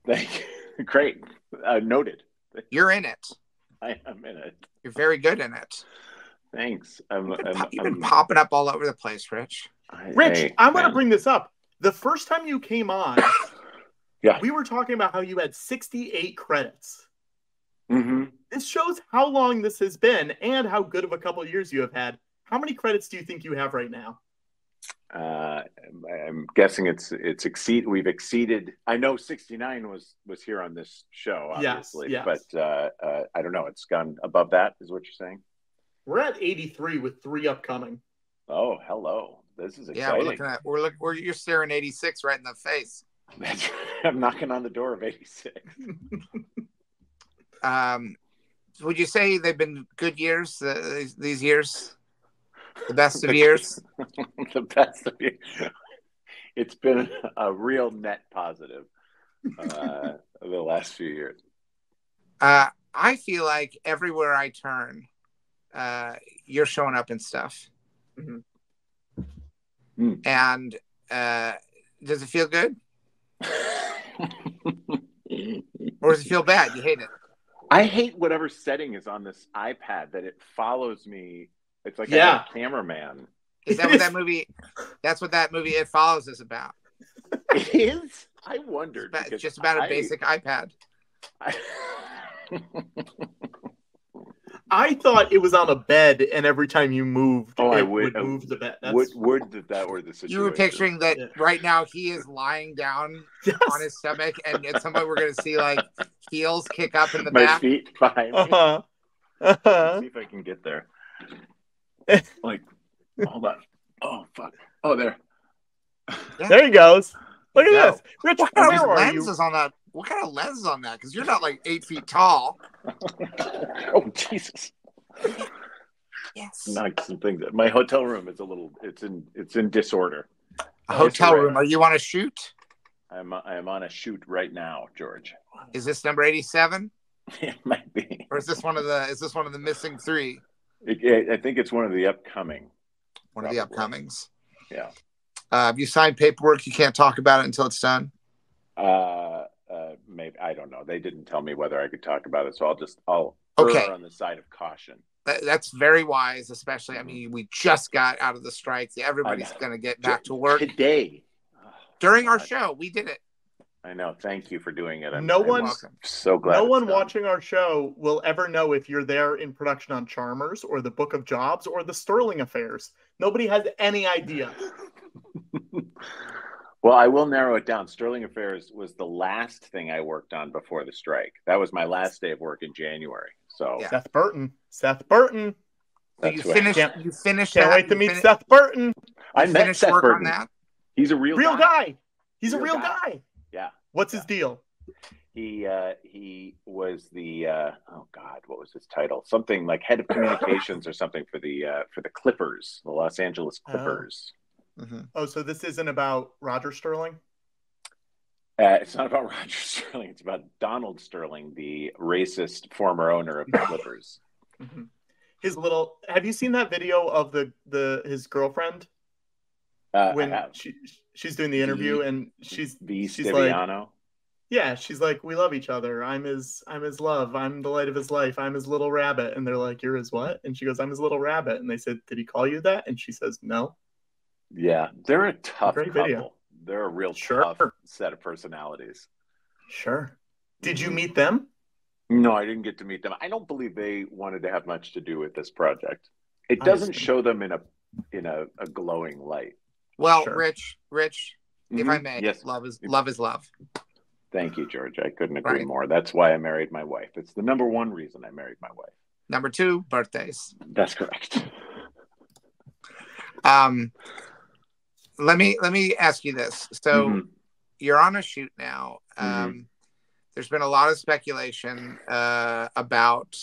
Thank you. Great. Uh, noted. You're in it. I am in it. You're very good in it. Thanks. I'm, You've been, I'm, you've been I'm- popping up all over the place, Rich. I- Rich, hey, I want to bring this up. The first time you came on, Yeah. we were talking about how you had 68 credits. Mhm. This shows how long this has been and how good of a couple of years you have had. How many credits do you think you have right now? Uh, I'm guessing it's it's exceed. We've exceeded. I know 69 was was here on this show, Yes, obviously, yes. but uh, uh, I don't know. It's gone above that. Is what you're saying? We're at 83 with three upcoming. Oh, hello. This is Yeah, we're looking at we're look we're you're staring 86 right in the face. I'm knocking on the door of 86. Um, would you say they've been good years? Uh, these, these years, the best of years. the best of years. It's been a real net positive uh, over the last few years. Uh, I feel like everywhere I turn, uh, you're showing up and stuff. And uh, does it feel good? or does it feel bad? You hate it. I hate whatever setting is on this iPad that it follows me. It's like Yeah. A cameraman. Is that what that movie? That's what that movie It Follows is about. It is. I wondered. It's because just about a I- basic iPad. I thought it was on a bed, and every time you moved, Oh, it I would, would. move the bed. That's, Would would that that were the situation? You were picturing that right now he is lying down on his stomach, and at some point we're going to see like heels kick up in the my back. feet behind me. Uh-huh. Uh-huh. See if I can get there. like, hold on. Oh fuck. Oh, there. There he goes. Look at Go. this. Rich, What kind where of are lenses you? on that? What kind of lens is on that? Because you're not like eight feet tall. Oh Jesus. Yes. Knock some things. My hotel room is a little. It's in. It's in disorder. A hotel room. Are you on a shoot? I'm. I am on a shoot right now, George. Is this number eighty-seven, It might be. or is this one of the? Is this one of the missing three? It, it- I think it's one of the upcoming. One of the upcomings. Yeah. Uh, have you signed paperwork? You can't talk about it until it's done. Uh, maybe I don't know. They didn't tell me whether I could talk about it, so I'll just I'll Okay. on the side of caution. That, that's very wise, especially. I mm-hmm. mean, we just got out of the strike. Everybody's going to get back to work today. during our show. We did it. I know. Thank you for doing it. I'm, No I'm one- so glad. No one done. watching our show will ever know if you're there in production on Charmers or the Book of Jobs or the Sterling Affairs. Nobody has any idea. Well, I will narrow it down. Sterling Affairs was the last thing I worked on before the strike. That was my last day of work in January. So Seth Burton. Seth Burton. So you That's finished. You finished. Can't that? wait to meet fin- Seth Burton. I you met finished Seth work Burton. on that. He's a real Real guy. guy. He's a Real real guy. guy. Yeah. What's his deal? He uh, he was the uh, oh god, what was his title? Something like head of communications or something for the uh, for the Clippers, the Los Angeles Oh. Clippers. Oh, so this isn't about Roger Sterling? Uh, it's not about Roger Sterling. It's about Donald Sterling, the racist former owner of the Clippers. His little have you seen that video of the the his girlfriend? Uh, when I have. she she's doing the interview V- and she's V. she's like yeah she's like we love each other. I'm his i'm his love. I'm the light of his life. I'm his little rabbit. And they're like you're his what? And she goes i'm his little rabbit. And they said did he call you that? And she says no yeah, they're a tough Great couple. video. They're a real Sure. tough set of personalities. sure did you meet them No, I didn't get to meet them. I don't believe they wanted to have much to do with this project. It doesn't show them in a in a, a glowing light. Well, Sure. Rich, Rich, if I Mhm. may, Yes. love is love is love. Thank you, George. I couldn't agree Right. more. That's why I married my wife. It's the number one reason I married my wife. Number two, birthdays. That's correct. Um, let me let me ask you this. So Mhm. you're on a shoot now. Um, Mm-hmm. There's been a lot of speculation uh, about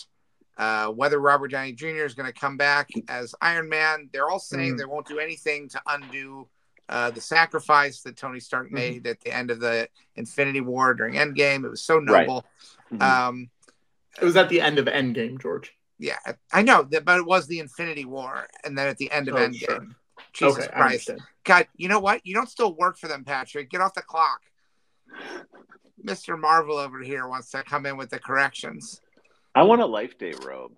uh, whether Robert Downey Jr. is going to come back as Iron Man. They're all saying Mhm. they won't do anything to undo uh, the sacrifice that Tony Stark Mm-hmm. made at the end of the Infinity War during Endgame. It was so Right. noble. Mhm. Um, it was at the end of endgame george yeah, I know that, but it was the Infinity War, and then at the end of Oh, Endgame. sure. Jesus Okay, Christ. God, you know what? You don't still work for them, Patrick. Get off the clock. Mr. Marvel over here wants to come in with the corrections. I want a Life Day robe.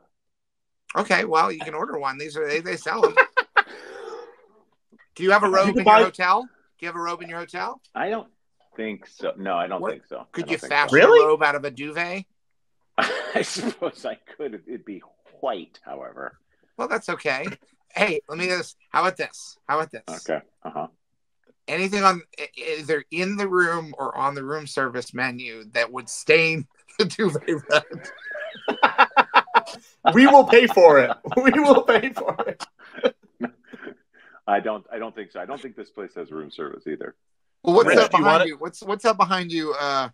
Okay, well, you can order one. These are they, they sell them. Do you have a robe can in buy- your hotel? Do you have a robe in your hotel? I don't think so. No, I don't What- think so. Could you think fashion so. Really? a robe out of a duvet? I suppose I could. It'd be white, however. Well, that's okay. Hey, let me just. How about this? How about this? Okay. Uh huh. Anything on either in the room or on the room service menu that would stain the duvet red. We will pay for it. We will pay for it. I don't. I don't think so. I don't think this place has room service either. Well, what's Rich, that do you behind you? What's what's that behind you? Uh,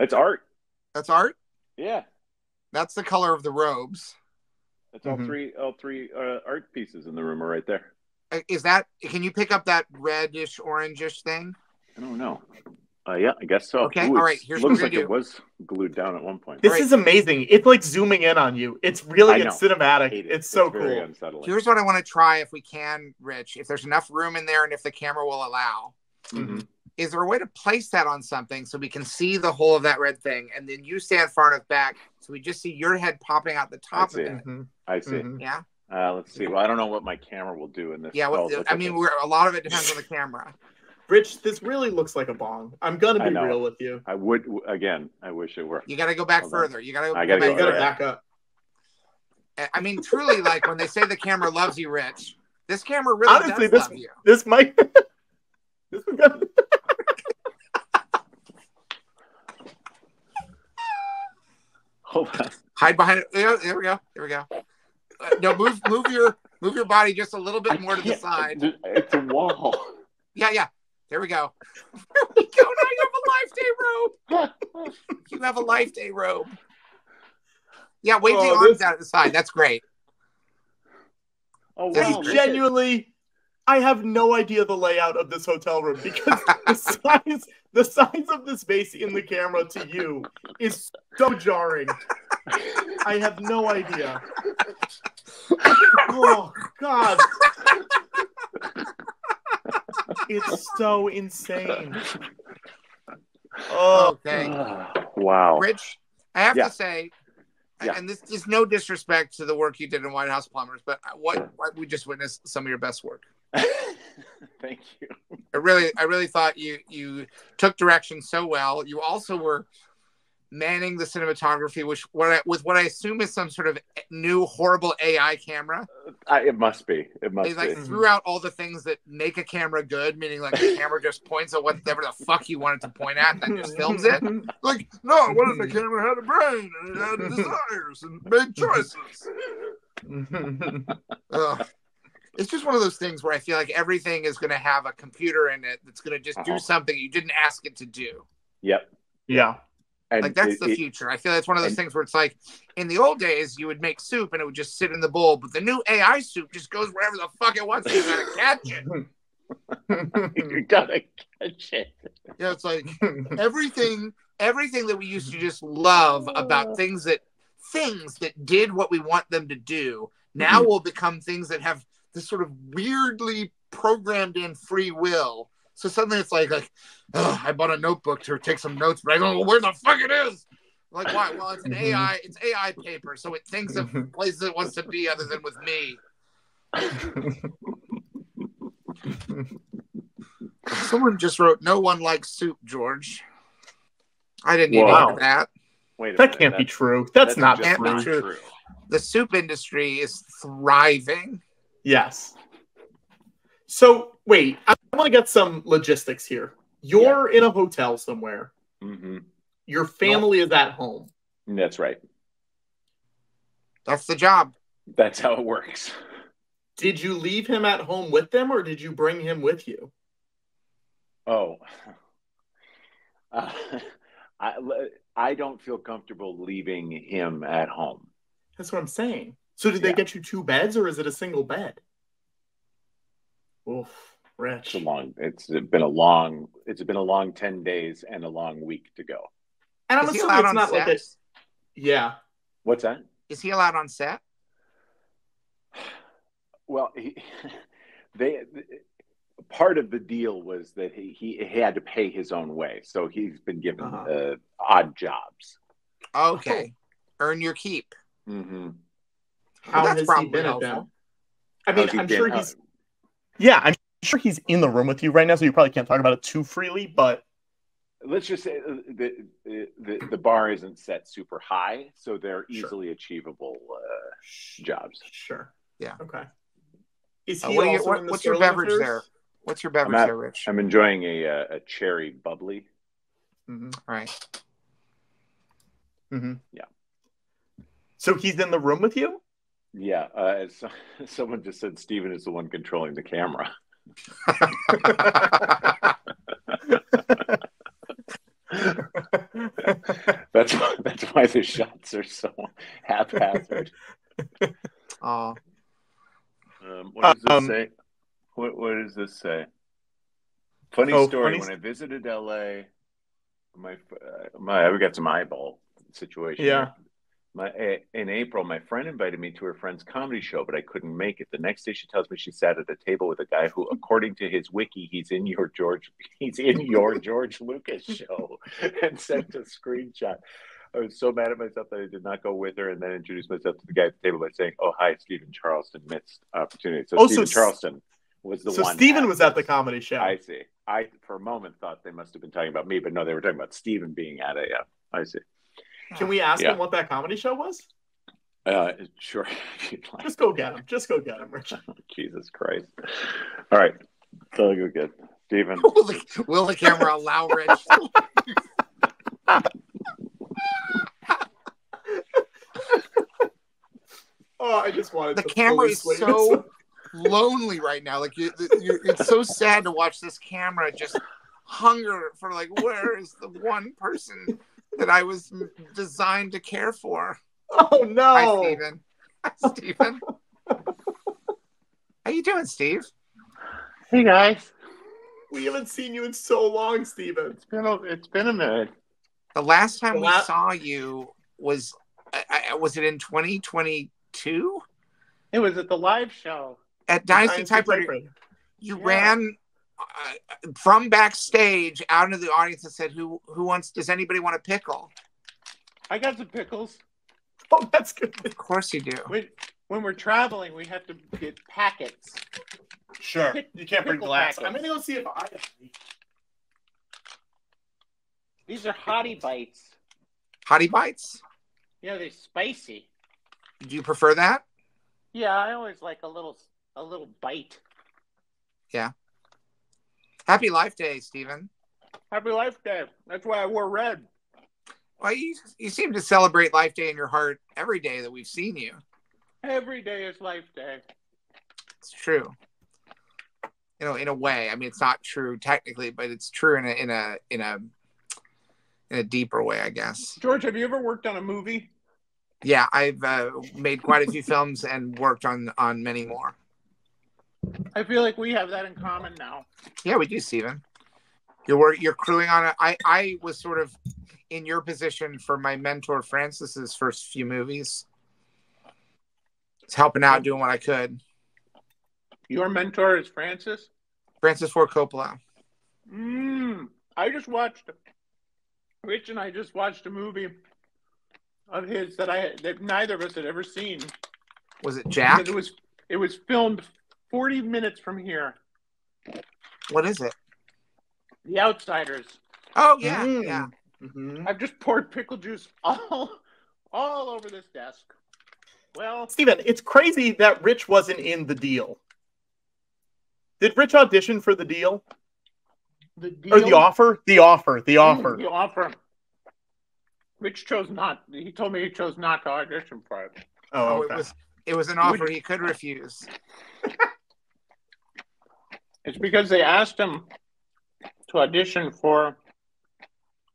It's art. that's art. Yeah. That's the color of the robes. It's all Mhm. three. All three uh, art pieces in the room are right there. Uh, that? Can you pick up that reddish orangish thing? I don't know. Uh, yeah, I guess so. Okay, Ooh, all right, it's- here's what looks we're like gonna it was glued down at one point. This Right. is amazing. It's like zooming in on you. It's really it's cinematic. It. It's so very cool. unsettling. Here's what I want to try if we can, Rich. If there's enough room in there and if the camera will allow, Mhm. Is there a way to place that on something so we can see the whole of that red thing and then you stand far enough back so we just see your head popping out the top of see. it? Mhm. I see. Mhm. Yeah. Uh, let's see. Well, I don't know what my camera will do in this. Yeah. Well, I mean, we're, a lot of it depends on the camera. Rich, this really looks like a bong. I'm gonna be real with you. I would again. I wish it were. You got to go back Hold on. further. You got to. I gotta You go gotta back up. I mean, truly, like when they say the camera loves you, Rich, this camera really Honestly, does this love you. this might this is Hold on. Hide behind it. There, there we go. There we go. Uh, no, move, move your, move your body just a little bit more to the side. It's a wall. Yeah, yeah. There we go. There we go. Now you have a life day robe. You have a life day robe. Yeah, wave the Oh, arms this- out at the side. That's great. Oh This wow! is genuinely I have no idea the layout of this hotel room because the size the size of the space in the camera to you is so jarring. I have no idea. Oh god. It's so insane. Oh, Okay. Ah, wow. Rich, I have Yeah. to say, Yeah. and this is no disrespect to the work you did in White House Plumbers, but what, what we just witnessed some of your best work. Thank you. I really, I really thought you you took direction so well. You also were manning the cinematography, which what I, with what I assume is some sort of new horrible AI camera. Uh, I, it must be. It must They like be. threw out all the things that make a camera good, meaning like the camera just points at whatever the fuck you want it to point at and just films it. Like, no, what if the camera had a brain and it had desires and made choices? Ugh. It's just one of those things where I feel like everything is going to have a computer in it that's going to just do Uh-huh. something you didn't ask it to do. Yep. yeah. And Like that's it- the it- future. I feel that's one of those and- things where it's like in the old days you would make soup and it would just sit in the bowl, but the new AI soup just goes wherever the fuck it wants. to. You gotta catch it. you gotta catch it. Yeah, it's like everything everything that we used to just love about things that things that did what we want them to do now Mhm. will become things that have this sort of weirdly programmed in free will. So suddenly it's like like "Ugh, I bought a notebook to take some notes, but I don't know where the fuck it is. Like why? Well, it's an Mhm. AI. It's AI paper, so it thinks of places it wants to be other than with me. Someone just wrote, "No one likes soup, George." I didn't even Wow. hear that. Wait a That minute, can't be true. That's, not just Can't be true. true. The soup industry is thriving. Yes. So wait, I want to get some logistics here. You're in a hotel somewhere. Mhm. Your family is at home. That's right. That's the job. That's how it works. Did you leave him at home with them, or did you bring him with you? Oh. Uh, I, I don't feel comfortable leaving him at home. That's what I'm saying. So did they get you two beds, or is it a single bed? Oof, It's Rich. a long. It's been a long. It's been a long ten days and a long week to go. And I'm Is he assuming allowed it's on not like set? Yeah. What's that? Is he allowed on set? Well, he, they part of the deal was that he, he he had to pay his own way, so he's been given Uh-huh. uh, odd jobs. Okay. earn your keep. Mm-hmm. How that's has he been at helpful. them? I mean, I'm sure Uh, he's. Yeah, I'm sure he's in the room with you right now, so you probably can't talk about it too freely. But let's just say uh, the, the the the bar isn't set super high, so they're Sure. easily achievable uh, jobs. sure, yeah, okay. Is Uh, what do you- what- in the what's your beverage Affairs? there? What's your beverage at- there, Rich? I'm enjoying a uh, a cherry bubbly. Mhm. Right. hmm Yeah. So he's in the room with you. Yeah, uh, so, someone just said Steven is the one controlling the camera. that's why, that's why the shots are so haphazard. Oh, Um, what does this Um, say? What what does this say? Funny Oh, story. funny when I visited LA, my uh, my we got some eyeball situation. Yeah. My eh, in April, my friend invited me to her friend's comedy show, but I couldn't make it. The next day, she tells me she sat at a table with a guy who, according to his wiki, he's in your George, he's in your George Lucas show, and sent a screenshot. I was so mad at myself that I did not go with her, and then introduced myself to the guy at the table by saying, "Oh, hi, Stephen Charleston, missed opportunity." So Oh, Stephen S- Charleston was the so one. Steven at was at the comedy show. I see. I for a moment thought they must have been talking about me, but no, they were talking about Stephen being at a. Uh, I see. Can we ask Yeah. him what that comedy show was? Uh, sure. if you'd like. Just go get him. Just go get him, Rich. Jesus Christ. All right. So go good. Stephen. will the, will the camera allow Rich? Oh, I just wanted the to camera fully is so lonely right now. Like you, you, it's so sad to watch this camera just hunger for like, where is the one person that I was designed to care for? Oh no! Hi, Stephen. Hi, Stephen. How you doing, Steve? Hey guys. We haven't seen you in so long, Steven. It's been a, it's been a minute. The last time The we la- saw you was, I, I, was it in 2022 It was at the live show. at Dynasty Dynasty Typewriter? Typewriter. You Yeah. ran from backstage out into the audience and said, "Who who wants? Does anybody want a pickle?" I got some pickles. Oh, that's good. Of course you do. When, when we're traveling, we have to get packets. Sure. Pick- You can't bring glass. packets. I'm gonna go see if I have any. These are hottie bites. Hottie bites. Yeah, they're spicy. Do you prefer that? Yeah, I always like a little a little bite. Yeah. Happy Life Day, Stephen. Happy Life Day. That's why I wore red. Well, you you seem to celebrate Life Day in your heart every day that we've seen you. Every day is Life Day. It's true. You know, in a way. I mean, it's not true technically, but it's true in a in a in a in a deeper way, I guess. George, have you ever worked on a movie? Yeah, I've uh, made quite a few films and worked on on many more. I feel like we have that in common now. Yeah, we do, Steven. You're you're crewing on it. I I was sort of in your position for my mentor Francis's first few movies. It's helping out, doing what I could. Your mentor is Francis. Francis Ford Coppola. Mm, I just watched. Rich and I just watched a movie of his that I that neither of us had ever seen. Was it Jack? It was it was filmed forty minutes from here. What is it? The Outsiders. Oh yeah, Mm. yeah. Mhm. I've just poured pickle juice all all over this desk. Well, Steven, it's crazy that Rich wasn't in the deal. Did Rich audition for the deal? the Or the offer? The offer. The offer. The offer. Rich chose not. He told me he chose not to audition for it. Oh, Oh, it was it was an offer he could refuse. It's because they asked him to audition for.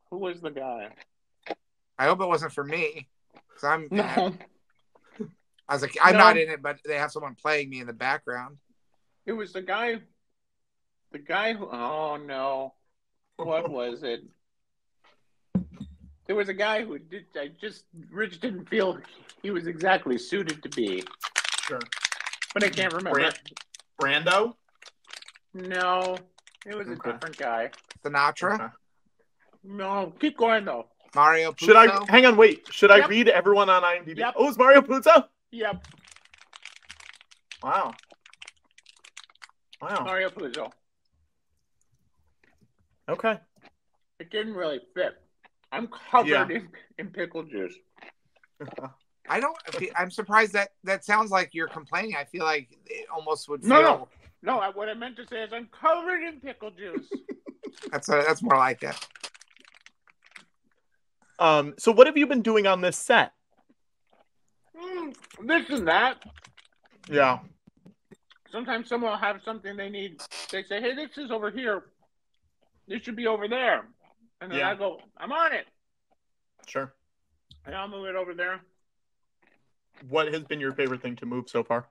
Who was the guy? I hope it wasn't for me. Cause I'm No, I was like, I'm No. not in it, but they have someone playing me in the background. it was the guy. The guy who. Oh no, what was it? There was a guy who did. I just Rich didn't feel he was exactly suited to be, Sure. but I can't remember. Brand- Brando? No, it was a different guy. Sinatra. Okay. No, keep going though. Mario Puzo. Should I hang on? Wait. Should I Yep. read everyone on IMDb? Yep. Oh, it's Mario Puzo. Yep. Wow. Wow. Mario Puzo. Okay. It didn't really fit. I'm covered Yeah. in, in pickle juice. I don't. I'm surprised that that sounds like you're complaining. I feel like it almost would feel. No, no, no. I, what I meant to say is I'm covered in pickle juice. That's a, that's more like it. Um. So, what have you been doing on this set? Mm, this and that. Yeah. Sometimes someone will have something they need. They say, "Hey, this is over here. This should be over there," and then Yeah. I go, "I'm on it," Sure. and I'll move it over there. What has been your favorite thing to move so far?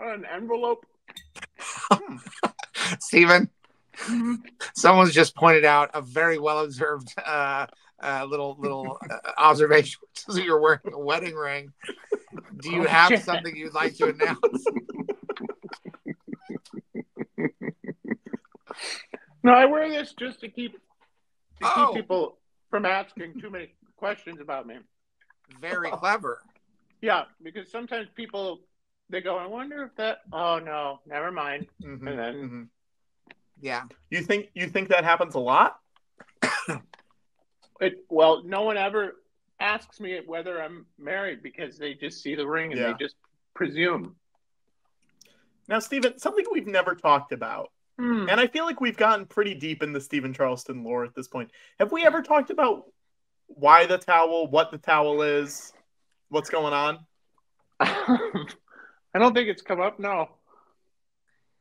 An envelope. Stephen, someone's just pointed out a very well observed uh, uh, little little uh, observation. which is You're wearing a wedding ring. Do you Oh, have shit. something you'd like to announce? No, I wear this just to keep to Oh. keep people from asking too many questions about me. Very clever. Yeah, because sometimes people they go, "I wonder if that." Oh no, never mind. Mhm, And then mhm. Yeah. You think you think that happens a lot? it well, no one ever asks me whether I'm married because they just see the ring and Yeah. they just presume. Now, Stephen, something we've never talked about, Hmm. and I feel like we've gotten pretty deep in the Stephen Charleston lore at this point. Have we ever talked about why the towel, what the towel is, what's going on? I don't think it's come up. No,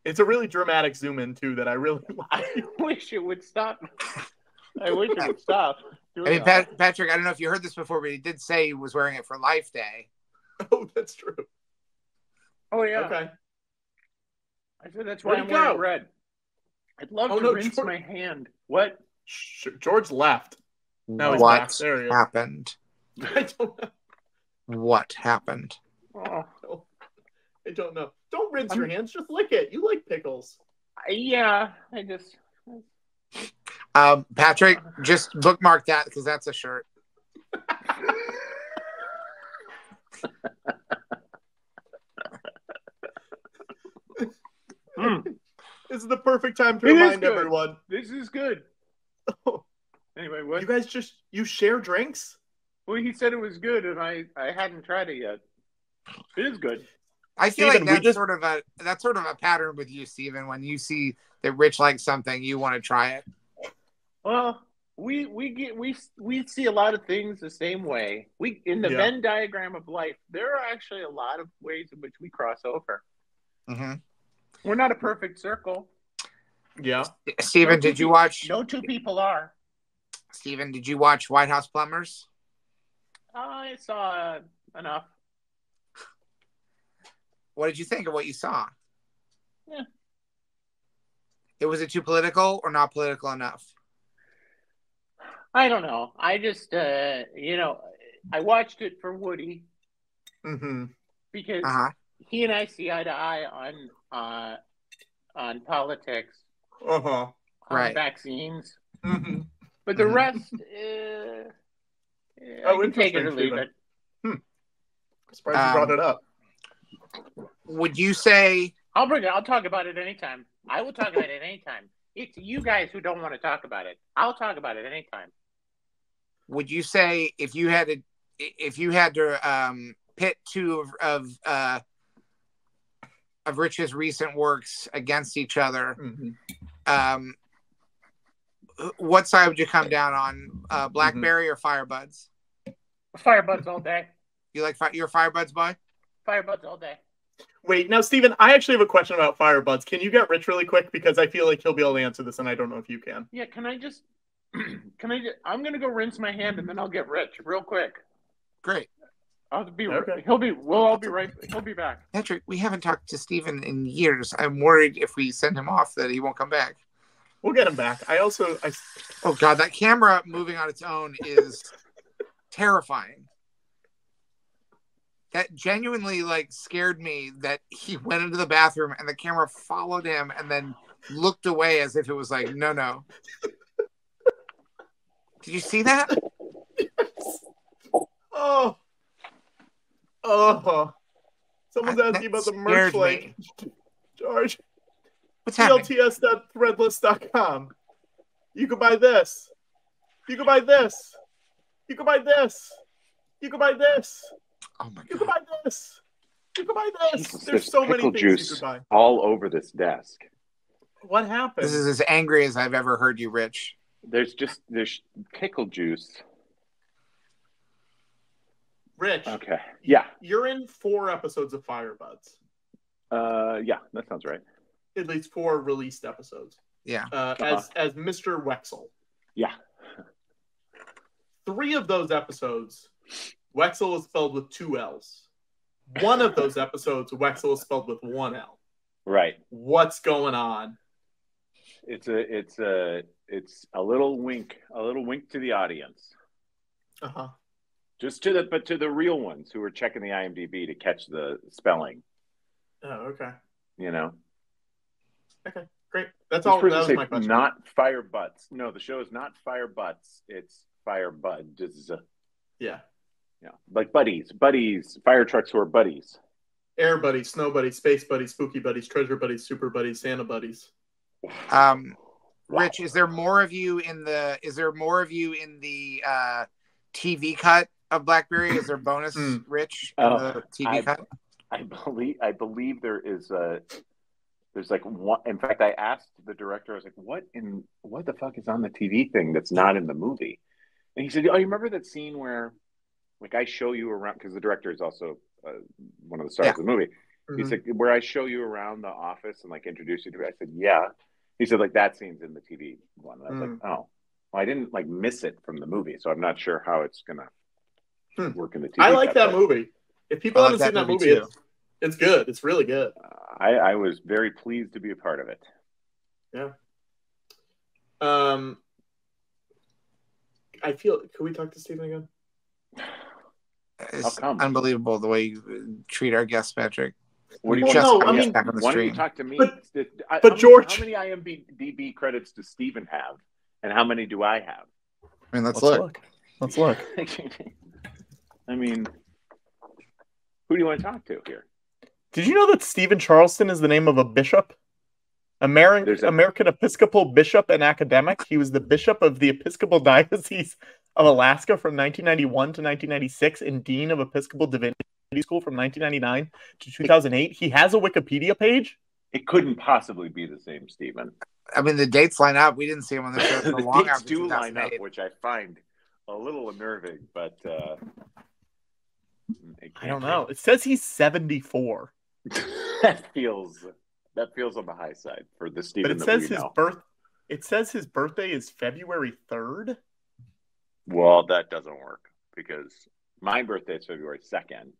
It's a really dramatic zoom in too that I really like. I wish it would stop. I wish it would stop. I mean, Pat, Patrick, I don't know if you heard this before, but he did say he was wearing it for Life Day. Oh, that's true. Oh yeah. Okay. I said that's why Where'd I'm he wearing go? red. I'd love Oh, to no, rinse George- my hand. What? George left. Now he's. What There happened? I don't know. What happened? Oh, I don't know. Don't rinse your hands. Just lick it. You like pickles. yeah. I just. Um, Patrick, just bookmark that because that's a shirt. This is the perfect time to It is remind everyone. This is good. Anyway, what? You guys just you share drinks. Well, he said it was good, and I I hadn't tried it yet. It is good. I feel Steven, like that's just- sort of a that's sort of a pattern with you, Stephen. When you see that Rich likes something, you want to try it. Well, we we get we we see a lot of things the same way. We in the Yeah. Venn diagram of life, there are actually a lot of ways in which we cross over. hmm We're not a perfect circle. Yeah. Stephen, No did you pe- watch? No two people are. Stephen, did you watch White House Plumbers? I saw enough. What did you think of what you saw? Yeah. It was it too political or not political enough? I don't know. I just uh you know, I watched it for Woody Mm-hmm. because Uh huh. he and I see eye to eye on uh on politics, Uh-huh. on Right. vaccines. Mm-hmm. But the Mhm. rest, uh, eh, Oh, I can take it or interesting, leave Stephen. it. Surprised you Um, brought it up. Would you say? I'll bring it. I'll talk about it anytime. I will talk about it anytime. It's you guys who don't want to talk about it. I'll talk about it anytime. Would you say if you had to, if you had to um, pit two of of, uh, of Rich's recent works against each other, Mm-hmm. um, what side would you come down on? Uh, Blackberry or Firebuds? Firebuds all day. You like fi- you're Firebuds boy? Firebuds all day. Wait, now, Stephen, I actually have a question about Firebuds. Can you get Rich really quick? Because I feel like he'll be able to answer this, and I don't know if you can. Yeah. Can I just? Can I? Just, I'm gonna go rinse my hand and then I'll get rich real quick. Great, I'll be. Okay. He'll be. We'll all be right. He'll be back. Patrick. We haven't talked to Steven in years. I'm worried if we send him off that he won't come back. We'll get him back. I also, I, Oh God, that camera moving on its own is terrifying. That genuinely like scared me that he went into the bathroom and the camera followed him and then looked away as if it was like, no, no. Did you see that? Oh. Oh. Someone's That- asking about the merch link. George. What's happening? GLTS.threadless.com. You can buy this. You can buy this. You can buy this. You can buy this. Oh my god! You can buy this. You can buy this. Jesus, There's so many pickle things you juice could buy. all over this desk. What happened? This is as angry as I've ever heard you, Rich. There's just there's pickle juice. Rich, Okay. Yeah. you're in four episodes of Firebuds. Uh, yeah, that sounds right. At least four released episodes. Yeah. Uh, Uh-huh. as as Mr. Wexel. Yeah. Three of those episodes, Wexel is spelled with two L's. One of those episodes, Wexel is spelled with one L. Right. What's going on? It's a it's a it's a little wink, a little wink to the audience. Uh huh. Just to the but to the real ones who are checking the IMDb to catch the spelling, Oh, okay. you know. Okay, great. That's all. That was my question. Not fire butts. No, the show is not fire butts. It's fire buds. Yeah. Yeah, like buddies, buddies, fire trucks who are buddies. Air buddies, snow buddies, space buddies, spooky buddies, treasure buddies, super buddies, Santa buddies. Um, Rich, is there more of you in the? Is there more of you in the uh, TV cut of BlackBerry? Is there bonus Rich in Oh, the TV I, cut? I believe I believe there is a there's like one in fact I asked the director, I was like, What in what the fuck is on the TV thing that's not in the movie? And he said, Oh, you remember that scene where like I show you around because the director is also uh, one of the stars Yeah. of the movie. He Mhm. said, Where I show you around the office and like introduce you to it. I said, Yeah. He said, like that scene's in the TV one. And I was like, Oh. Well, I didn't like miss it from the movie, so I'm not sure how it's gonna Hmm. work in the TV. I like cut, that but- movie. If people I like haven't seen that that movie movie, it's, it's good. It's really good. I, I was very pleased to be a part of it. Yeah. Um, I feel. Can we talk to Stephen again? It's come? unbelievable the way you uh, treat our guest, Patrick. What do you Well, just no, I us mean- back on the Why don't you talk to me? But- I- but how George- many, how many IMDb credits does Steven have, and how many do I have? I mean, let's, Let's look. look. Let's look. I mean, who do you want to talk to here? Did you know that Stephen Charleston is the name of a bishop? American There's a- American Episcopal bishop and academic. He was the bishop of the Episcopal Diocese of Alaska from 1991 to 1996 and dean of Episcopal Divinity School from 1999 to 2008. He has a Wikipedia page. It couldn't possibly be the same Steven. I mean, the dates line up. We didn't see him on the show for the long dates after do line up, which I find a little unnerving, but uh, I don't can't know. It says he's 74, that feels that feels on the high side for the Stephen. but it that says we his know. birth. It says his birthday is February 3rd. Well, that doesn't work because my birthday is February second.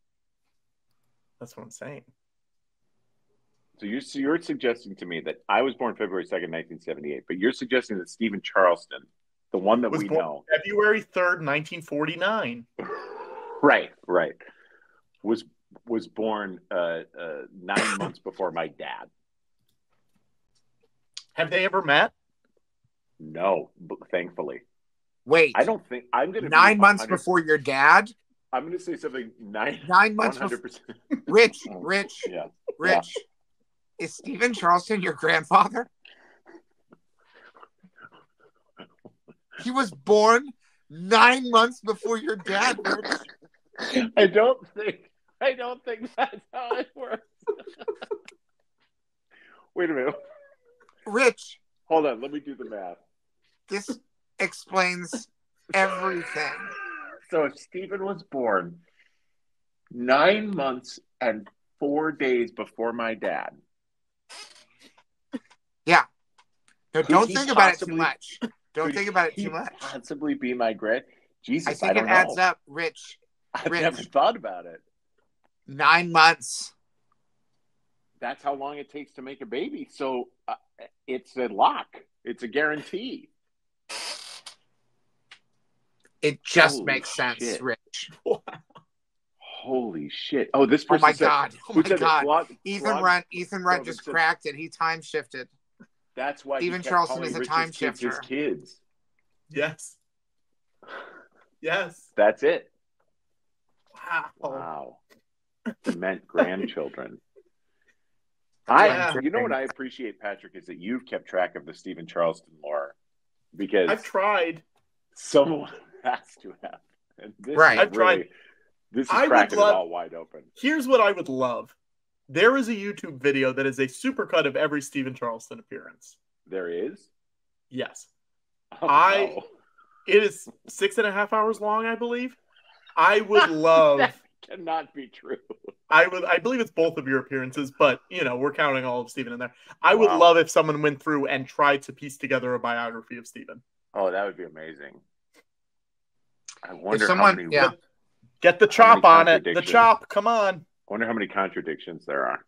That's what I'm saying. So you're so you're suggesting to me that I was born February second, nineteen seventy eight, but you're suggesting that Stephen Charleston, the one that Was we born know, February 3rd, 1949. right, right, was was born uh, uh, nine months before my dad. Have they ever met? No, b- thankfully, Wait, I don't think I'm going to nine months before your dad? I'm going to say something nine Nine months before. hundred percent. Rich, oh, Rich, Yeah, Rich. Is Stephen Charleston your grandfather? He was born nine months before your dad. Rich. I don't think I don't think that's how it works. Wait a minute. Rich, Hold on. Let me do the math. this explains everything. So if Stephen was born nine months and four days before my dad, Yeah. No, don't think about it too much. Don't think about it too much. possibly be my grand? Jesus, I I, think it don't adds know. up, Rich. I've Rich. never thought about it. Nine months. That's how long it takes to make a baby. So uh, it's a lock. It's a guarantee. It just Holy makes sense, shit. Rich. Holy shit! Oh, this person. Oh my said- god. Oh my god. Blog- Ethan blog- Runt Ethan Runt just Robinson. cracked it. He time shifted. That's why he Stephen Charleston is a time kids His shifter. kids. Yes. Yes. That's it. Wow. Wow. Meant grandchildren. I, Yeah. you know what I appreciate, Patrick, is that you've kept track of the Stephen Charleston lore because I've tried. someone has to have. And this Right. is I've tried. really- This is I cracking love- it all wide open. Here's what I would love. There is a YouTube video that is a supercut of every Stephen Charleston appearance. There is. Yes. Oh, I no. it is six and a half hours long, I believe. I would love that cannot be true. I would I believe it's both of your appearances, but you know, we're counting all of Stephen in there. I would Wow. love if someone went through and tried to piece together a biography of Stephen. Oh, that would be amazing. I wonder if someone- how many. yeah. Get the chop on it. The chop, come on. I wonder how many contradictions there are.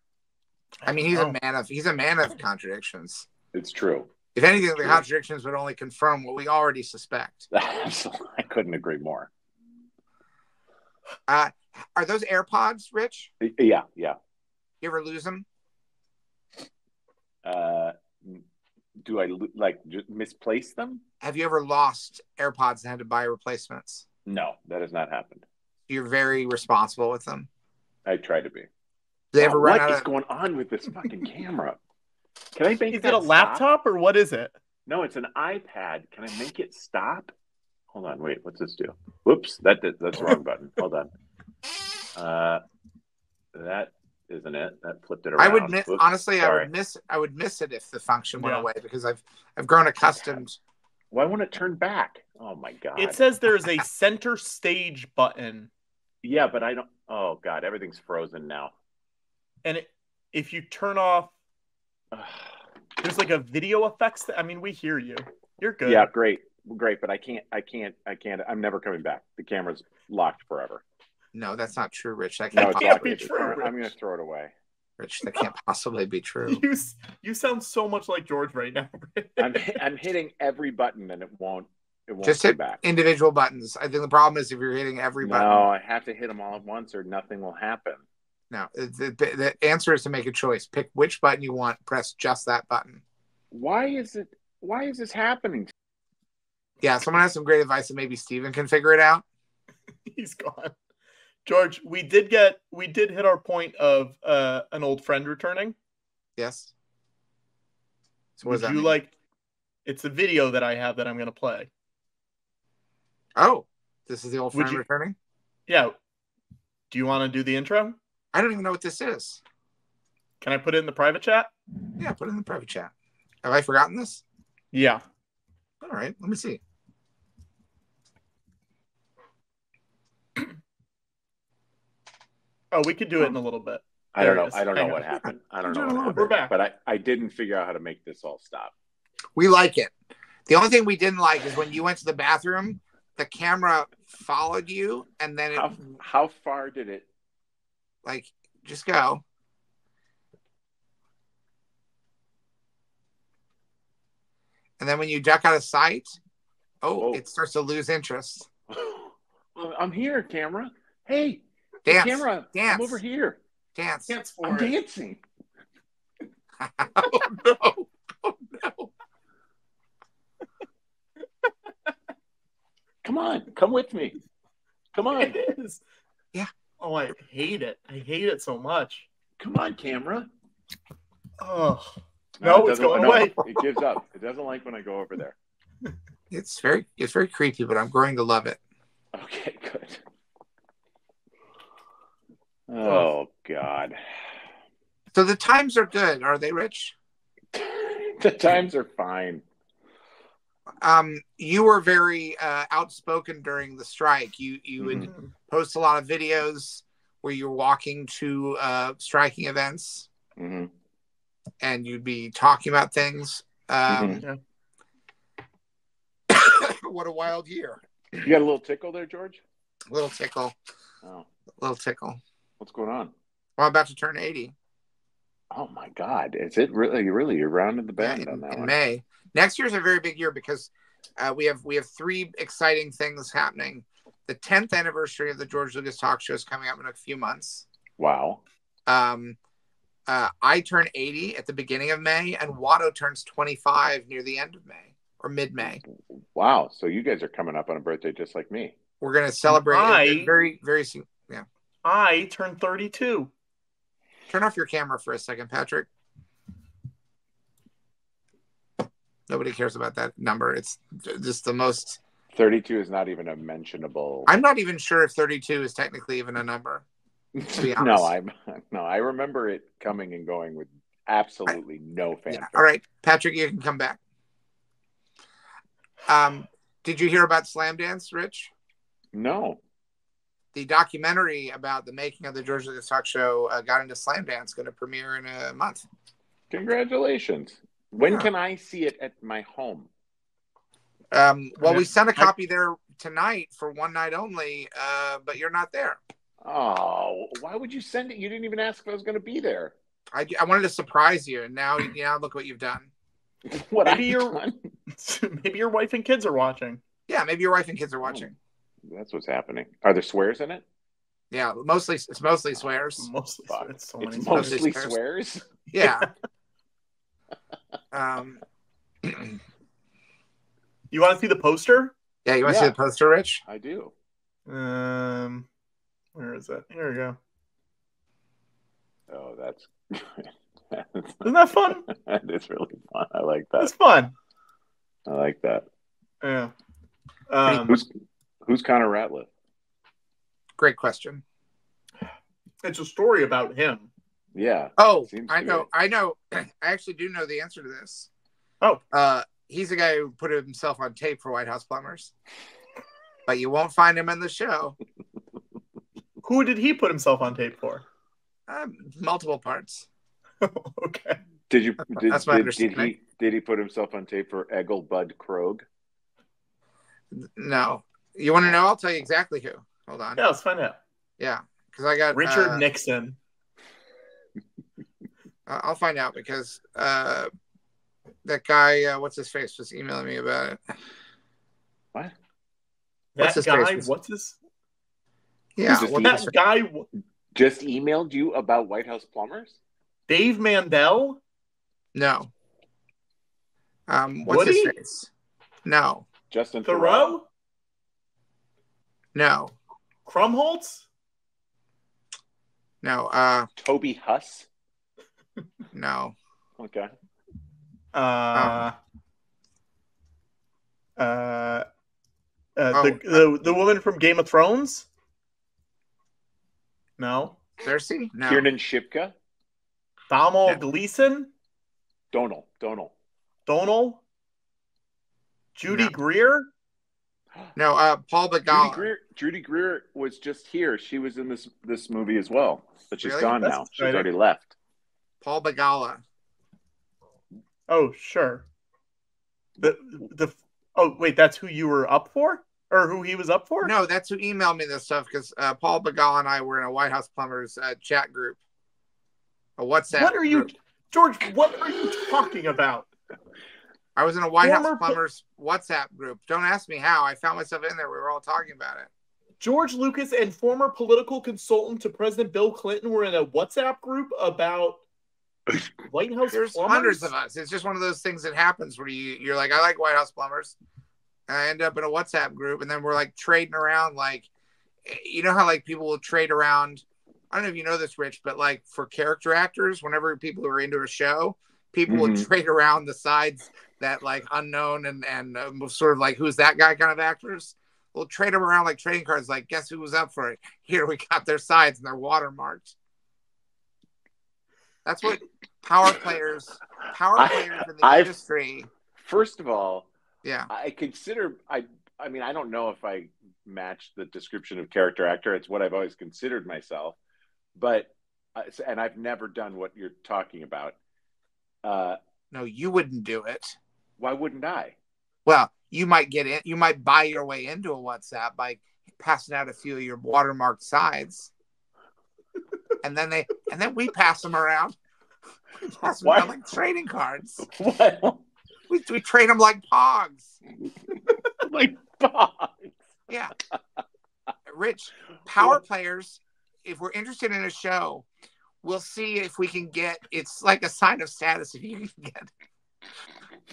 I mean, he's a Oh. man of he's a man of contradictions. It's true. If anything, the True. contradictions would only confirm what we already suspect. I couldn't agree more. Uh, are those AirPods, Rich? Yeah, yeah. You ever lose them? Uh, do I like just misplace them? Have you ever lost AirPods and had to buy replacements? No, that has not happened. You're very responsible with them. I try to be. Do they ever run what is of? going on with this fucking camera? Can I make Is it a stop? laptop or what is it? No, it's an iPad. Can I make it stop? Hold on, wait. What's this do? Whoops, that did, that's the wrong button. Hold on. Uh, that isn't it. That flipped it around. I would miss Whoops, honestly. I would miss. I would miss it if the function went Yeah. away because I've I've grown accustomed. Why won't it turn back? Oh my god. It says there is a center stage button, yeah, but I don't. Oh god, everything's frozen now. and it, if you turn off, there's like a video effects. That, I mean, we hear you. You're good. Yeah, great, great. But I can't. I can't. I can't. I'm never coming back. The camera's locked forever. No, that's not true, Rich. That can't, it's can't be true, I'm going to throw it away. Rich. That can't possibly be true. You you sound so much like George right now. I'm I'm hitting every button and it won't. It won't Just hit back. individual buttons. I think the problem is if you're hitting every button. No, I have to hit them all at once or nothing will happen. No, the, the, the answer is to make a choice. Pick which button you want. Press just that button. Why is it? Why is this happening? Yeah, someone has some great advice, and maybe Steven can figure it out. He's gone. George, we did get we did hit our point of uh, an old friend returning. Yes. So Would you mean? like? It's a video that I have that I'm going to play. Oh, this is the old friend you- returning. Yeah. Do you want to do the intro? I don't even know what this is. Can I put it in the private chat? Yeah, put it in the private chat. Have I forgotten this? Yeah. All right, let me see. Oh, we could do it in a little bit. I don't know. I don't know what happened. I don't know what. We're back. But I, I didn't figure out how to make this all stop. We like it. The only thing we didn't like is when you went to the bathroom, the camera followed you, and then it How how far did it? like just go. And then when you duck out of sight, oh, Oh. it starts to lose interest. I'm here, camera. Hey, Dance, camera. dance. I'm over here. Dance. Dance for I'm it. dancing. oh no! Oh no! Come on, come with me. Come on, It is. Yeah. Oh, I hate it. I hate it so much. come on, camera. Oh. No, it it's doesn't- going no, away. It gives up. It doesn't like when I go over there. It's very it's very creepy, but I'm growing to love it. Okay, good. Oh God, So the times are good, are they, Rich? the times are fine. Um, you were very uh, outspoken during the strike. You you would Mhm. post a lot of videos where you're walking to uh, striking events, hmm and you'd be talking about things. Um, Yeah. what a wild year! You got a little tickle there, George? A little tickle, Oh, little tickle. What's going on? Well, I'm about to turn 80. Oh my God, is it really? Really, you're rounding the yeah, bend on that in one. May. Next year's a very big year because uh, we have we have three exciting things happening. The 10th anniversary of the George Lucas Talk Show is coming up in a few months. Wow. Um, uh, I turn 80 at the beginning of May, and Watto turns 25 near the end of May or mid May. Wow. So you guys are coming up on a birthday just like me. We're going to celebrate I- very, very soon. Yeah. I turned 32. Turn off your camera for a second, Patrick. Nobody cares about that number. It's just the most. 32 is not even a mentionable. I'm not even sure if 32 is technically even a number. To be honest. no, I'm no. I remember it coming and going with absolutely no fanfare. All right, Patrick, you can come back. Um, did you hear about Slamdance, Rich? No. The documentary about the making of the George Lucas Talk Show uh, got into Slamdance. Going to premiere in a month. Congratulations. When Yeah. can I see it at my home? Um, well, we sent a copy there tonight for one night only, uh, but you're not there. Oh, why would you send it? You didn't even ask if I was going to be there. I, I wanted to surprise you, and now you now look what you've done. What maybe your done? maybe your wife and kids are watching. Yeah, maybe your wife and kids are watching. That's what's happening. Are there swears in it? Yeah, mostly it's mostly swears. Mostly it's so It's many mostly swears. swears. Yeah. um. You want to see the poster? Yeah, you want to see the poster, Rich? I do. Um, where is it? Here we go. Oh, that's Isn't that fun? it's really fun. I like that. It's fun. I like that. Yeah. Um, who's who's Connor Ratliff? Great question. it's a story about him. Yeah. Oh, I know. be. I know. I actually do know the answer to this. Oh, Uh, he's the guy who put himself on tape for White House Plumbers, but you won't find him in the show. who did he put himself on tape for? Um, multiple parts. okay. Did you did, That's my did, did he did he put himself on tape for Egil Bud Krogh? No, you want to know? I'll tell you exactly who. Hold on. Yeah, let's find out. Yeah, because I got Richard uh, Nixon. I- I'll find out because uh, that guy, uh, what's his face, was emailing me about it. What? What's That his guy, face? what's his? Yeah, Who's what- this That guy, Just emailed you about White House plumbers? Dave Mandel. no. Um, what's Woody? his face? No, Justin Theroux. No, Krumholz. no, uh, Toby Huss? no. Okay. Uh, uh, uh, Oh. the, the the woman from Game of Thrones. No. Cersei? No. Kiernan Shipka? Thalmal Yeah. Gleeson. Domhnall. Domhnall. Domhnall. Judy No. Greer. No, uh, Paul Judy Begala. Greer, Judy Greer was just here. She was in this this movie as well, but she's Really? gone That's now. She's already left. Paul Begala. Oh, sure. The the oh wait, that's who you were up for, or who he was up for? No, that's who emailed me this stuff because uh, Paul Begala and I were in a White House Plumbers uh, chat group, a WhatsApp. What are you, group. George? What are you talking about? I was in a White Former House pl- Plumbers WhatsApp group. Don't ask me how. I found myself in there. We were all talking about it. George Lucas and former political consultant to President Bill Clinton were in a WhatsApp group about White House There's plumbers? hundreds of us. It's just one of those things that happens where you you're like, I like White House Plumbers. And I end up in a WhatsApp group, and then we're like trading around. Like, you know how like people will trade around. I don't know if you know this, Rich, but like for character actors, whenever people are into a show, people will Mhm. trade around the sides that like unknown and and um, sort of like who's that guy kind of actors. We'll trade them around like trading cards. Like, guess who was up for it? Here we got their sides and their watermarks. That's what power players, power I- players in the I've- industry. First of all, Yeah. I consider I I mean I don't know if I match the description of character actor. It's what I've always considered myself, but uh, and I've never done what you're talking about. Uh, No, you wouldn't do it. why wouldn't I? Well, you might get in. You might buy your way into a WhatsApp by passing out a few of your watermarked sides, and then they and then we pass them around. We pass them around like trading cards. What? We, we trade them like pogs. like box. Yeah. Rich, power players, if we're interested in a show, we'll see if we can get it's like a sign of status if you can get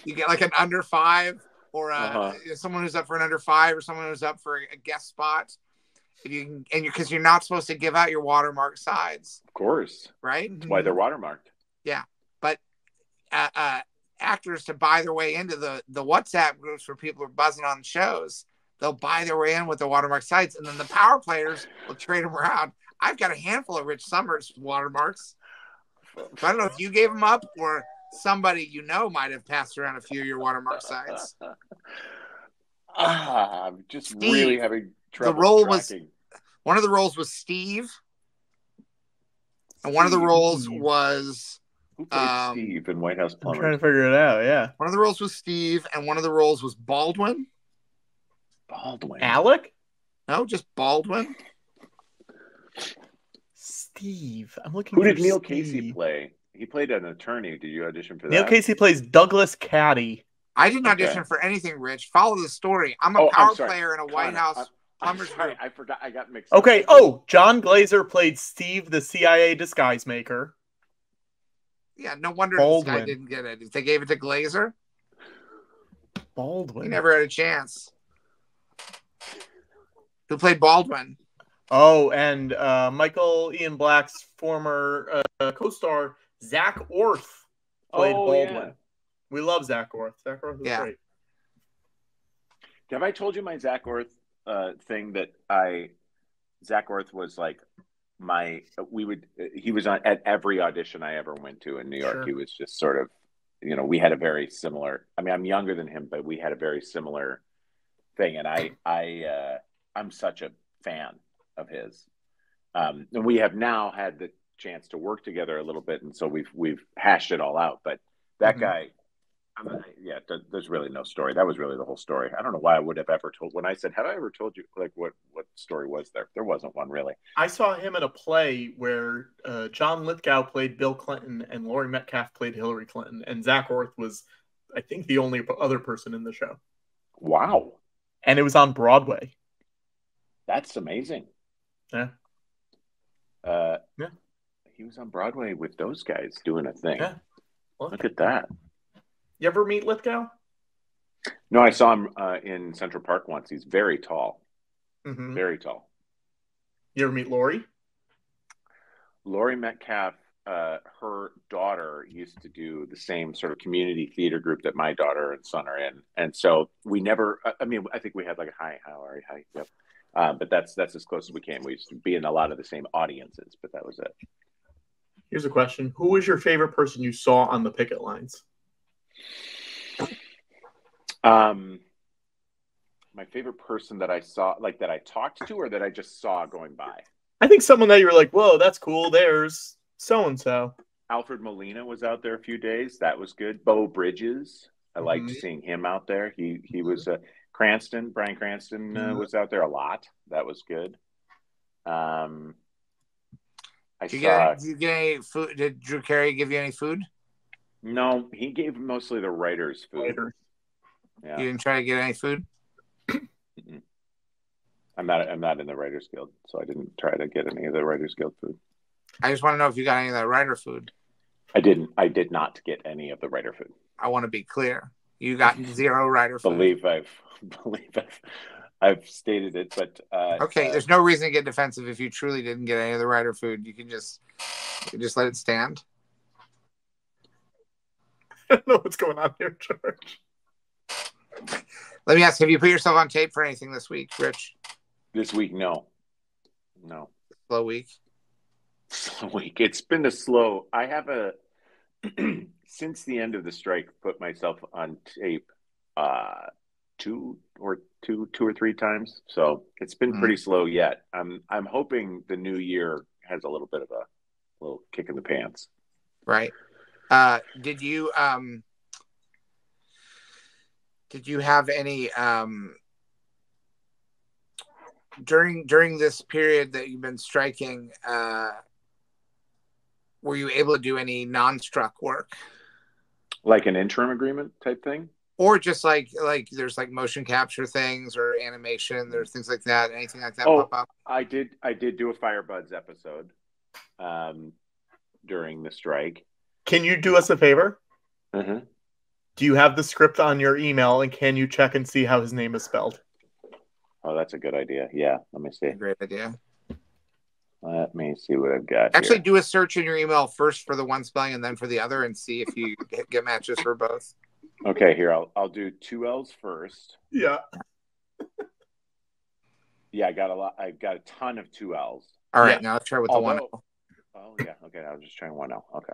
you get like an under five or a, Uh-huh. someone who's up for an under five or someone who's up for a guest spot. You can, and you because you're not supposed to give out your watermark sides, Of course. right? That's why they're watermarked. Yeah, but uh, uh, actors to buy their way into the the WhatsApp groups where people are buzzing on shows, they'll buy their way in with the watermark sites, and then the power players will trade them around. I've got a handful of Rich Sommer's watermarks. I don't know if you gave them up or somebody you know might have passed around a few of your watermark signs. Ah, I'm just Steve. really having trouble. the role was one of the roles was Steve, and one of the roles was Who played um, Steve in White House I'm trying to figure it out. Yeah. one of the roles was Steve, and one of the roles was Baldwin. Baldwin. Alec? No, just Baldwin. Steve. I'm looking Who for did Neil Steve. Casey play? He played an attorney. Did you audition for that? Neil Casey plays Douglas Caddy. I didn't Okay. audition for anything, Rich. Follow the story. I'm a Oh, I'm power player in a White Connor, House I'm- plumbers sorry. I forgot. I got mixed. up. Okay. Oh, Jon Glaser played Steve, the CIA disguise maker. Yeah, no wonder this Baldwin. guy didn't get it. They gave it to Glaser, Baldwin. he never had a chance. Who played Baldwin? Oh, and uh, Michael Ian Black's former uh, co-star Zak Orth played Oh, Baldwin. yeah. We love Zak Orth. Zak Orth is Yeah. great. Have I told you my Zak Orth uh, thing that I Zak Orth was like my we would he was on at every audition I ever went to in New York. Sure. He was just sort of you know we had a very similar. I mean I'm younger than him, but we had a very similar thing, and I I uh, I'm such a fan of his. Um, and we have now had the chance to work together a little bit, and so we've we've hashed it all out. But that Mhm. guy, I'm not, yeah, there, there's really no story. That was really the whole story. I don't know why I would have ever told. When I said, "Have I ever told you?" Like, what what story was there? There wasn't one really. I saw him in a play where uh, John Lithgow played Bill Clinton and Laurie Metcalf played Hillary Clinton, and Zak Orth was, I think, the only other person in the show. Wow, And it was on Broadway. that's amazing. Yeah. Uh, Yeah. He was on Broadway with those guys doing a thing. Yeah. Look at that. You ever meet Lithgow? No, I saw him uh, in Central Park once. He's very tall, Mm-hmm. very tall. You ever meet Laurie? Laurie Metcalf, uh, her daughter used to do the same sort of community theater group that my daughter and son are in, and so we never. I- I mean, I think we had like a hi, how are you? Hi, yep. Uh, but that's that's as close as we came. We used to be in a lot of the same audiences, but that was it. Here's a question: Who was your favorite person you saw on the picket lines? Um, my favorite person that I saw, like that I talked to, or that I just saw going by. I think someone that you were like, "Whoa, that's cool." There's so and so. Alfred Molina was out there a few days. That was good. Beau Bridges, I liked Mhm. seeing him out there. He he was uh, Cranston. Bryan Cranston uh, Mhm. was out there a lot. That was good. Um, I Did you, saw. get, did you get any food? Did Drew Carey give you any food? No, he gave mostly the writers food. Yeah, You didn't try to get any food? I'm not. I'm not in the Writers Guild, so I didn't try to get any of the Writers Guild food. I just want to know if you got any of that writer food. I didn't. I did not get any of the writer food. I want to be clear. You got zero writer food. Believe I've believe I've, I've stated it, but uh, Okay, uh, there's no reason to get defensive if you truly didn't get any of the rider food. You can just you can just let it stand. I don't know what's going on here, George. Let me ask: Have you put yourself on tape for anything this week, Rich? this week, no, no. Slow week. slow week. It's been a slow. I have a since the end of the strike put myself on tape uh two or two two or three times. So it's been pretty slow yet. I'm I'm hoping the new year has a little bit of a little kick in the pants. Right. Uh, did you um did you have any um during during this period that you've been striking uh were you able to do any non-struck work Like an interim agreement type thing. or just like like there's like motion capture things or animation there's things like that anything like that Oh, pop up I did. I did do a Firebuds episode um, during the strike. Can you do us a favor? Mhm. Do you have the script on your email, and can you check and see how his name is spelled? Oh, that's a good idea. Yeah, let me see. Great idea. Let me see what I've got. Actually, here. do a search in your email first for the one spelling and then for the other, and see if you get, get matches for both. Okay, here I'll I'll do two L's first. Yeah. Yeah, I got a lot. I got a ton of two L's. All right, Yeah. now let's try with the one. Although- Oh yeah, okay. I was just trying one L. Okay.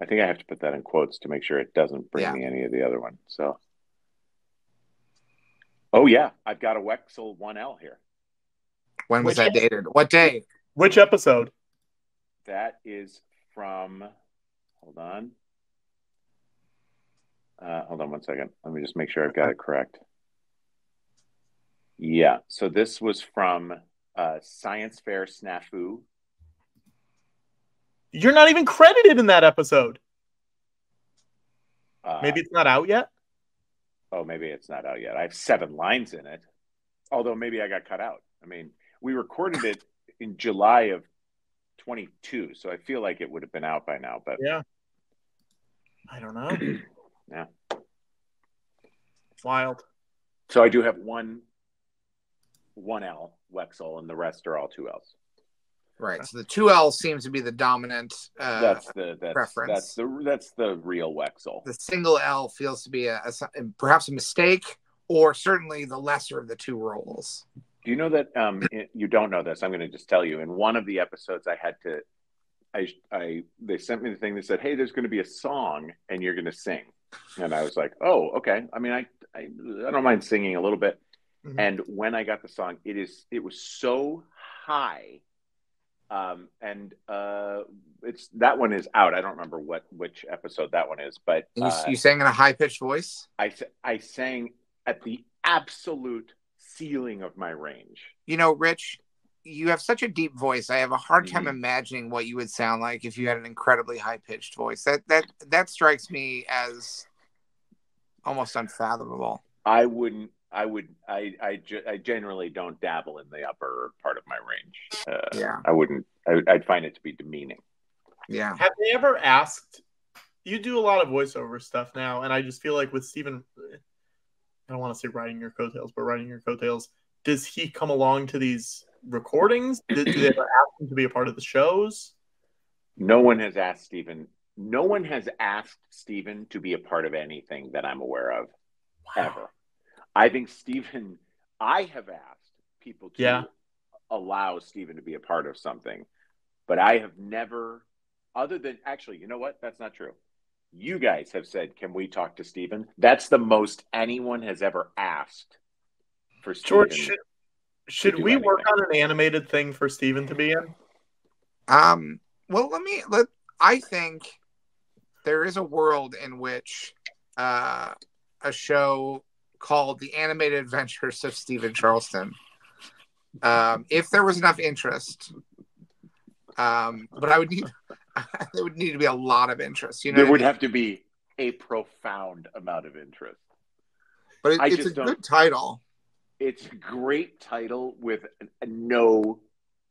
I think I have to put that in quotes to make sure it doesn't bring Yeah. me any of the other one. So. Oh yeah, I've got a Wexel one L here. When was Which that dated? What day? Which episode? That is from. Hold on. Uh, hold on one second. Let me just make sure I've got it correct. Yeah. So this was from uh, Science Fair Snafu. You're not even credited in that episode. Uh, Maybe it's not out yet. Oh, maybe it's not out yet. I have seven lines in it. Although maybe I got cut out. I mean, we recorded it in July of 22, so I feel like it would have been out by now. But Yeah. I don't know. yeah. Wild. So I do have one one L Wexel, and the rest are all two L's. Right. So the two L seems to be the dominant. Uh, that's the that's preference. that's the that's the real Wexel. the single L feels to be a, a perhaps a mistake, or certainly the lesser of the two roles. Do you know that um, you don't know this? I'm going to just tell you. In one of the episodes, I had to, I, I, they sent me the thing that said, "Hey, there's going to be a song, and you're going to sing," and I was like, "Oh, okay." I mean, I, I, I don't mind singing a little bit. Mhm. And when I got the song, it is, it was so high, um, and uh, it's that one is out. I don't remember what which episode that one is, but You, uh, you sang in a high pitched voice. I, I sang at the absolute ceiling of my range. You know, Rich, you have such a deep voice. I have a hard time Mhm. imagining what you would sound like if you had an incredibly high pitched voice. That that that strikes me as almost unfathomable. I wouldn't. I would. I. I. ge- I generally don't dabble in the upper part of my range. Uh, Yeah. I wouldn't. I, I'd find it to be demeaning. Yeah. Have they ever asked? You do a lot of voiceover stuff now, and I just feel like with Steven, I don't want to say riding your coattails, but riding your coattails. Does he come along to these recordings? Do, do they ever ask him to be a part of the shows? No one has asked Stephen. No one has asked Stephen to be a part of anything that I'm aware of, ever. I think Stephen. I have asked people to Yeah. allow Stephen to be a part of something, but I have never. Other than actually, you know what? That's not true. You guys have said, "Can we talk to Stephen?" That's the most anyone has ever asked for Stephen. George, should, should do we work on an animated thing for Steven to be in? Um. Well, let me. Let. I think there is a world in which uh, a show called "The Animated Adventures of Stephen Charleston." Um, if there was enough interest, um, but I would need there would need to be a lot of interest. You know, there what I would mean? have to be a profound amount of interest. but it, it's a good title. It's a great title with no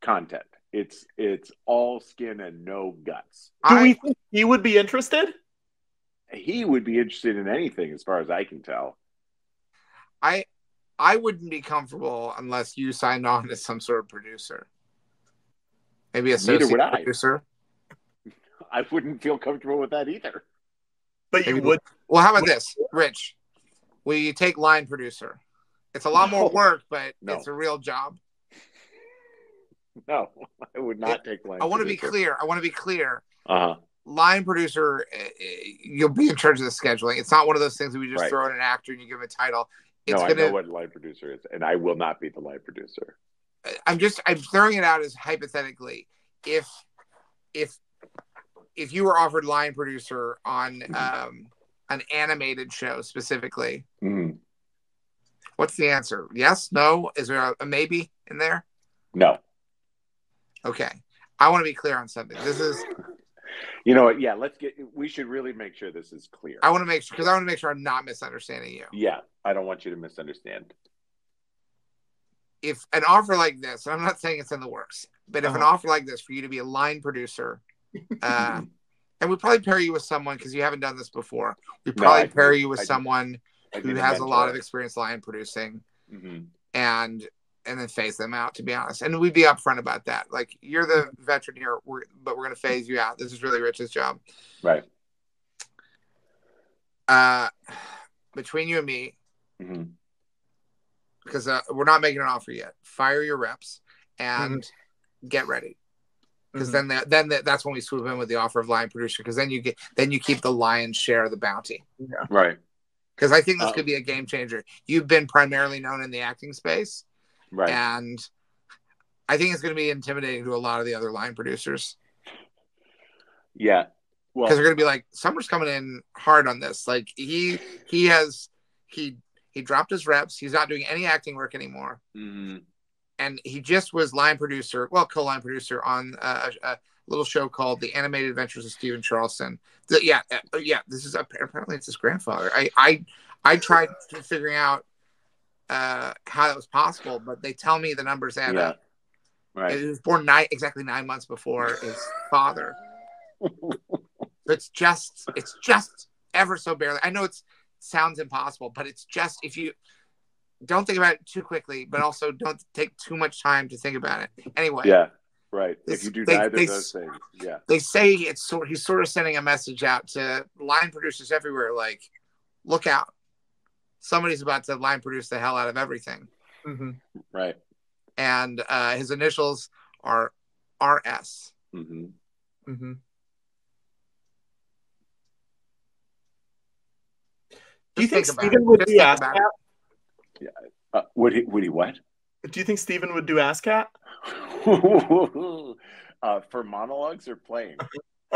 content. It's it's all skin and no guts. Do I- we think he would be interested? He would be interested in anything, as far as I can tell. I I wouldn't be comfortable unless you signed on as some sort of producer. Maybe associate would I. producer. I wouldn't feel comfortable with that either. But you would. Well, how about this, Rich? Will you take line producer? It's a lot more work, but No. it's a real job. No, I would not take line. I want to be clear. I want to be clear. Uh huh. Line producer, eh, eh, you'll be in charge of the scheduling. It's not one of those things that we just Right. throw in an actor and you give him a title. It's No, I gonna. know what line producer is, and I will not be the line producer. I'm just I'm throwing it out as hypothetically. If if if you were offered line producer on um, an animated show specifically, Mhm. what's the answer? Yes, no? Is there a, a maybe in there? No, Okay, I want to be clear on something. This is you know what? Yeah, let's get. We should really make sure this is clear. I want to make sure because I want to make sure I'm not misunderstanding you. Yeah, I don't want you to misunderstand. If an offer like this, and I'm not saying it's in the works, but if an Uh-huh. offer like this for you to be a line producer, uh, and we probably pair you with someone because you haven't done this before. We probably I- pair you with I- someone I who has a lot of experience line producing, Mhm. and and then phase them out. To be honest, and we'd be upfront about that. Like you're the veteran here, we're, but we're going to phase you out. This is really Rich's job. Right. Uh, between you and me, hmm because uh, we're not making an offer yet. Fire your reps and get ready. Because then, the, then the, that's when we swoop in with the offer of line producer. Because then you get, then you keep the lion's share of the bounty. Right. Because I think this Um, could be a game changer. You've been primarily known in the acting space, Right. and I think it's going to be intimidating to a lot of the other line producers Yeah. Well, because they're going to be like, "Summer's coming in hard on this. Like he he has he he dropped his reps. He's not doing any acting work anymore." mhm. And he just was line producer, well, co-line producer on a, a little show called The Animated Adventures of Stephen Charleston. The- yeah, uh, yeah. This is apparently it's his grandfather. I I I tried to figuring out uh, how that was possible, but they tell me the numbers add Yeah. up. Right. He was born nine exactly nine months before his father. it's just it's just ever so barely. I know it sounds impossible, but it's just if you don't think about it too quickly, but also don't take too much time to think about it. Anyway, Yeah. Right. If you do they- neither they of those things. Yeah. they say it's sort he's sort of sending a message out to line producers everywhere, like, look out, somebody's about to line produce the hell out of everything. Mm-hmm. Right. And uh, his initials are RS. hmm Mm-hmm. Do you think Just think about Steven would Just do think about ASSSSCAT? Uh, would he? Would he what? Do you think Steven would do ASSSSCAT? uh, for monologues or playing?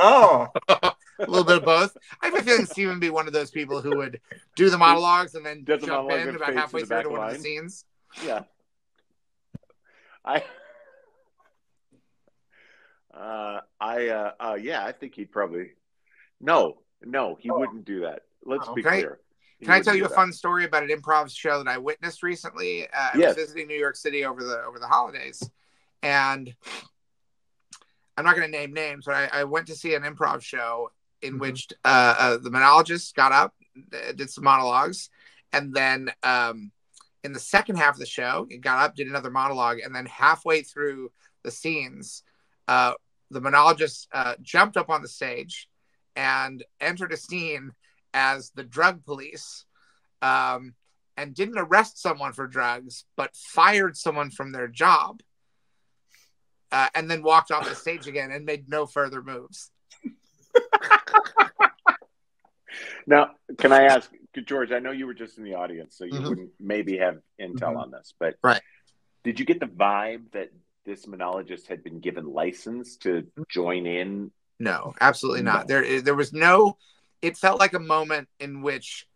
Oh, a little bit of both. I have a feeling Steven would be one of those people who would do the monologues and then Does jump monologue in about halfway through back to one of the scenes. Yeah. I. Uh, I. Uh, uh, yeah, I think he'd probably. No, no, he wouldn't do that. Let's Oh, be okay. clear. Can I tell you a that. fun story about an improv show that I witnessed recently? Uh, I Yes. was visiting New York City over the over the holidays, and I'm not going to name names, but I, I went to see an improv show in which uh, uh, the monologist got up, uh, did some monologues, and then um, in the second half of the show, he got up, did another monologue, and then halfway through the scenes, uh, the monologist uh, jumped up on the stage and entered a scene as the drug police um, and didn't arrest someone for drugs, but fired someone from their job. Uh, and then walked off the stage again and made no further moves. Now, can I ask, George? I know you were just in the audience, so you Mhm. wouldn't maybe have intel Mhm. on this, but Right. did you get the vibe that this monologist had been given license to join in? No, absolutely not. No. There, there was no. It felt like a moment in which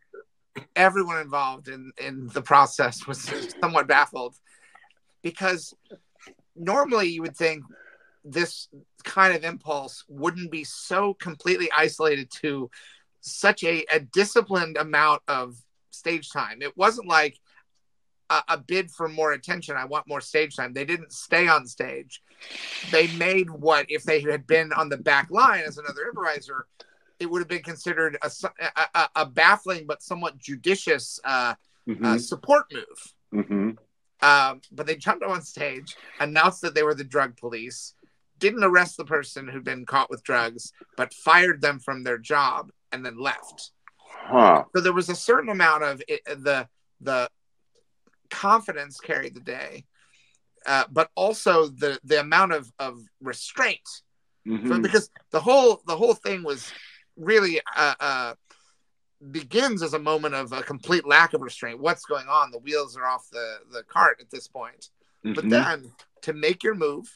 everyone involved in in the process was somewhat baffled, because normally you would think this kind of impulse wouldn't be so completely isolated to such a, a disciplined amount of stage time. It wasn't like a, a bid for more attention. I want more stage time. They didn't stay on stage. They made what, if they had been on the back line as another improviser, it would have been considered a, a, a, baffling but somewhat judicious uh, uh, Mhm. support move. Mm-hmm. Um, but they jumped on stage, announced that they were the drug police, didn't arrest the person who'd been caught with drugs, but fired them from their job and then left. Huh. So there was a certain amount of it, the the confidence carried the day, uh, but also the the amount of of restraint Mhm. So- because the whole the whole thing was really uh, uh, begins as a moment of a complete lack of restraint. What's going on? The wheels are off the the cart at this point. But Mhm. then to make your move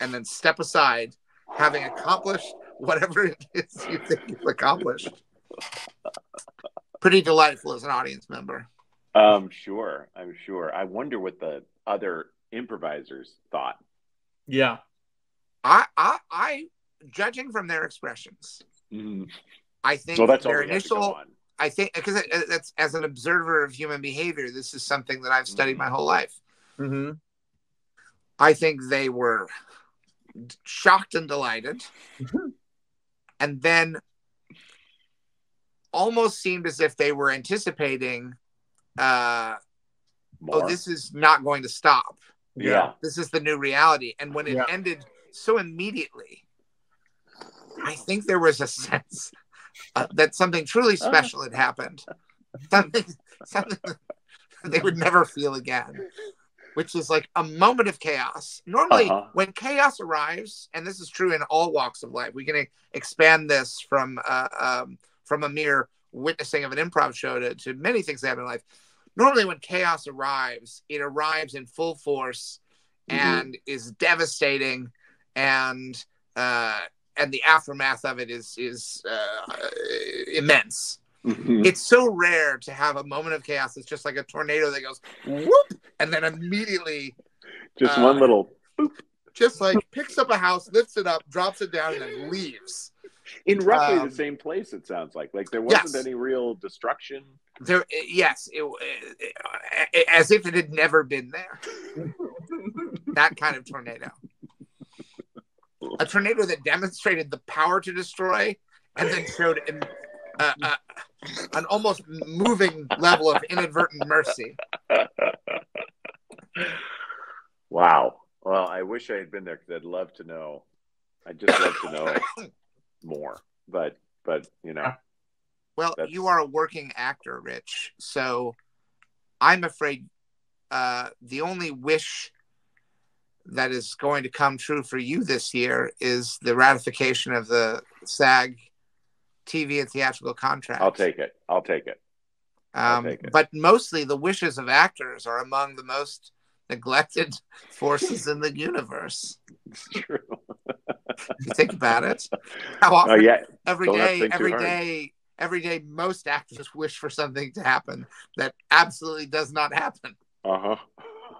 and then step aside, having accomplished whatever it is you think you've accomplished. Pretty delightful as an audience member. I'm sure. I'm sure. I wonder what the other improvisers thought. Yeah. I, I, I, judging from their expressions, Mhm. I think Well, that's their we have to go initial. I think because that's as an observer of human behavior, this is something that I've studied my whole life. Mm-hmm. I think they were shocked and delighted, and then almost seemed as if they were anticipating uh, oh, this is not going to stop. yeah. This is the new reality. And when it Yeah. ended so immediately, I think there was a sense uh, that something truly special had happened. Something, something they would never feel again, which is like a moment of chaos. Normally, Uh-huh. when chaos arrives, and this is true in all walks of life, we can expand this from uh, um, from a mere witnessing of an improv show to, to many things that happen in life. Normally, when chaos arrives, it arrives in full force Mhm. and is devastating, and uh, and the aftermath of it is is uh, immense. Mhm. It's so rare to have a moment of chaos. It's just like a tornado that goes whoop, and then immediately Just uh, one little just like picks up a house, lifts it up, drops it down, and then leaves. in roughly Um, the same place. It sounds like like there wasn't yes. any real destruction. There, yes, it, it- as if it had never been there. that kind of tornado. A tornado that demonstrated the power to destroy, and then showed an, uh, uh, an almost moving level of inadvertent mercy. Wow. Well, I wish I had been there because I'd love to know. I'd just love to know more. But but you know, Well, That's- you are a working actor, Rich. So I'm afraid uh, the only wish that is going to come true for you this year is the ratification of the SAG TV and theatrical contract. I'll take it. I'll take it. I'll Um, take it. but mostly the wishes of actors are among the most neglected forces in the universe. It's true. You think about it. How often? Oh yeah. every Don't day, every day, every day, most actors wish for something to happen that absolutely does not happen. Uh huh.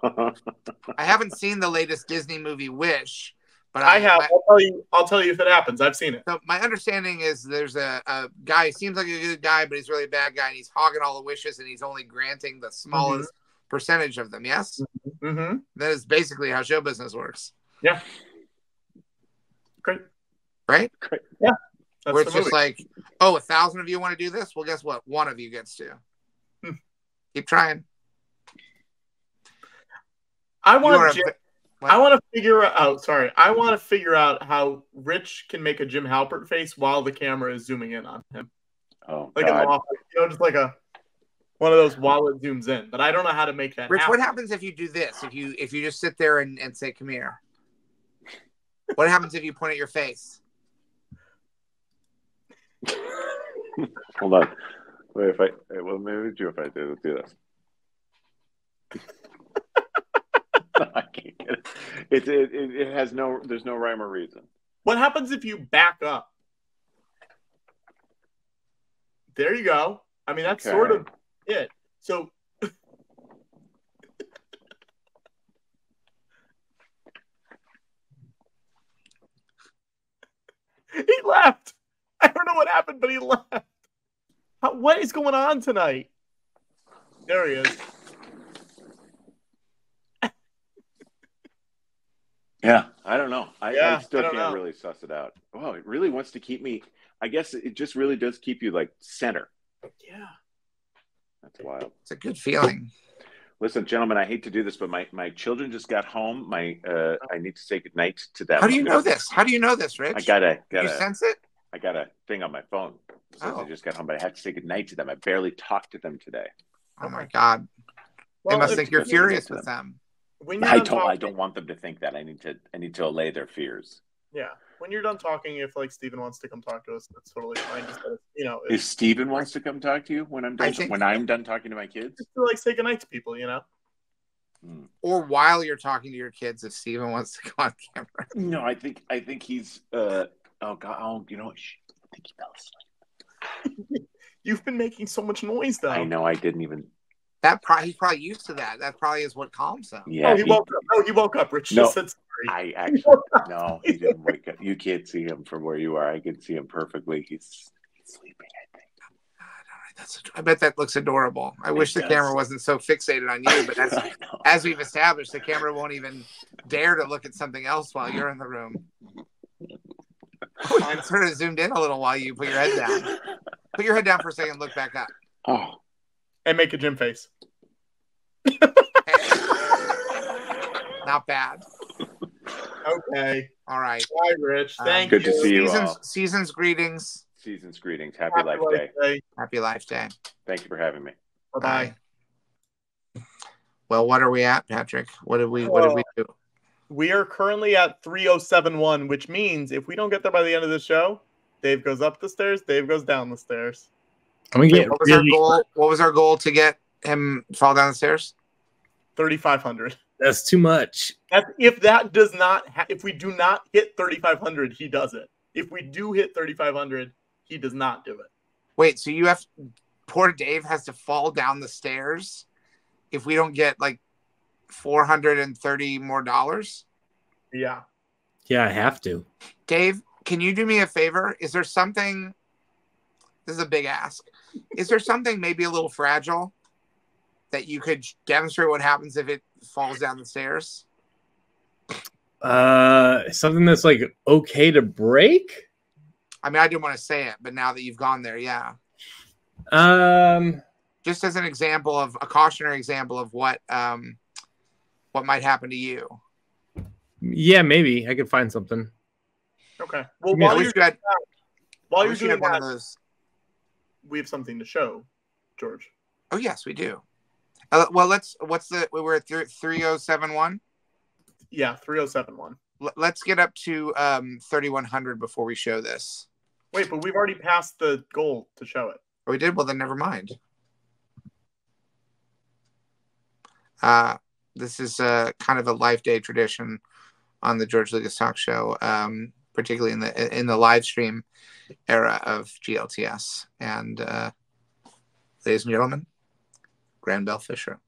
I haven't seen the latest Disney movie Wish, but I have. My, I'll tell you. I'll tell you if it happens. I've seen it. so my understanding is there's a, a guy. He seems like a good guy, but he's really a bad guy, and he's hogging all the wishes, and he's only granting the smallest percentage of them. Yes, Mm-hmm. that is basically how show business works, Yeah. Great. right? Great. Yeah. That's Where it's just movie. like, oh, a thousand of you want to do this. Well, guess what? One of you gets to. Hmm. Keep trying. I want. a Jim, What? I want to figure out. Oh, sorry, I want to figure out how Rich can make a Jim Halpert face while the camera is zooming in on him, Oh like in the God. office. You know, just like a one of those while it zooms in. But I don't know how to make that. Rich, happen. what happens if you do this? If you if you just sit there and, and say, "Come here." What happens if you point at your face? Hold on. Wait, if I wait, well, maybe do if I do do this. I can't get it. It, it. has no. There's no rhyme or reason. What happens if you back up? There you go. I mean, that's Okay. sort of it. So. he left. I don't know what happened, but he left. How, what is going on tonight? There he is. Yeah, I don't know. I, Yeah, I still I can't know. really suss it out. Oh, it really wants to keep me. I guess it just really does keep you like center. Yeah. That's wild. It's a good feeling. Listen, gentlemen, I hate to do this, but my, my children just got home. My uh, I need to say goodnight to them. How do you know this? How do you know this, Rich? I got a got you sense it? I got a thing on my phone. It Oh. I just got home, but I have to say goodnight to them. I barely talked to them today. Oh my God! Well, they must think you're furious with them. When you're I don't. I don't want them to think that. I need to. I need to allay their fears. Yeah. When you're done talking, if like Steven wants to come talk to us, that's totally fine. Just you know, If Steven wants to come talk to you when I'm done, think- when I'm done talking to my kids, just to like say goodnight to people, you know. Or while you're talking to your kids, if Steven wants to go on camera. no, I think I think he's. uh Oh God! Oh, you know what? Shh, I think he fell asleep. You've been making so much noise though. I know. I didn't even. That probably he's probably used to that. That probably is what calms him. Yeah. oh, he, he- woke up. Oh, he woke up. Rich No. just said sorry. I actually no. He didn't wake up. You can't see him from where you are. I can see him perfectly. He's, he's sleeping. I think. Uh, that's I bet that looks adorable. I wish the camera wasn't so fixated on you, but as as we've established, the camera won't even dare to look at something else while you're in the room. It sort of zoomed in a little while you put your head down. Put your head down for a second. Look back up. Oh, And make a Jim face. Not bad. Okay. All right. Bye, Rich. Um, Thank Good you. to see you Seasons, all. seasons greetings. Season's greetings. Happy, Life Day. Happy Life Day. Thank you for having me. Bye bye. Well, what are we at, Patrick? What did we what did we do? We are currently at 3071, which means if we don't get there by the end of the show, Dave goes up the stairs, Dave goes down the stairs. I'm gonna Wait, get what was our goal? What was our goal to get him fall down the stairs? 3500. That's too much. That's if that does not ha- if we do not hit 3500, he does it. If we do hit 3500, he does not do it. Wait, so you have poor Dave has to fall down the stairs if we don't get like 430 more dollars? Yeah. Yeah, I have to. Dave, can you do me a favor? Is there something this is a big ask. Is there something maybe a little fragile that you could demonstrate what happens if it falls down the stairs? Uh, something that's like okay to break. I mean, I didn't want to say it, but now that you've gone there, yeah. Um, Just as an example of a cautionary example of what um what might happen to you. yeah, maybe I could find something. Okay. Well, Yeah, I while wish you're you had, while you're doing had one of those. We have something to show, George. Oh yes, we do. Uh, well, let's. What's the? We were at three zero seven one. Yeah, 3071. Let's get up to um thirty one hundred before we show this. Wait, but we've already passed the goal to show it. Oh, we did. Well, then never mind. Uh, this is uh, kind of a life day tradition on the George Lucas Talk Show, um, particularly in the in the live stream era of GLTS. And uh, ladies and gentlemen, Gran Bel Fisher.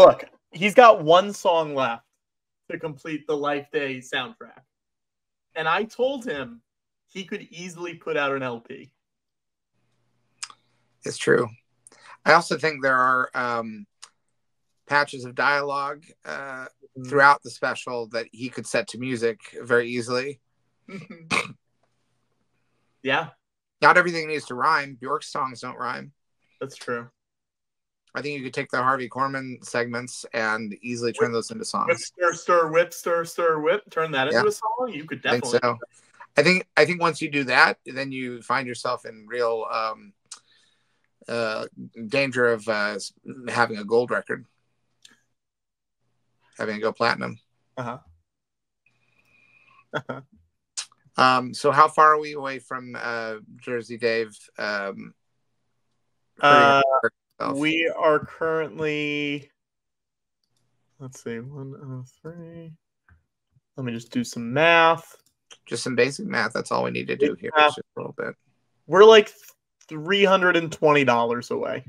Look, he's got one song left to complete the Life Day soundtrack. And I told him he could easily put out an LP. It's true. I also think there are um, patches of dialogue uh, throughout the special that he could set to music very easily. Yeah, Not everything needs to rhyme. Bjork's songs don't rhyme. that's true. I think you could take the Harvey Korman segments and easily turn those into songs. Whip, stir, stir, whip, stir, stir, whip. Turn that into a song. You could I think definitely. so. I think I think once you do that, then you find yourself in real um, uh, danger of uh, having a gold record, having it go platinum. Uh huh. Um, so how far are we away from uh, Jersey Dave? Um, Uh? We are currently. Let's see, one oh three. Let me just do some math. just some basic math. That's all we need to do here. Just a little bit. We're like three hundred and twenty dollars away.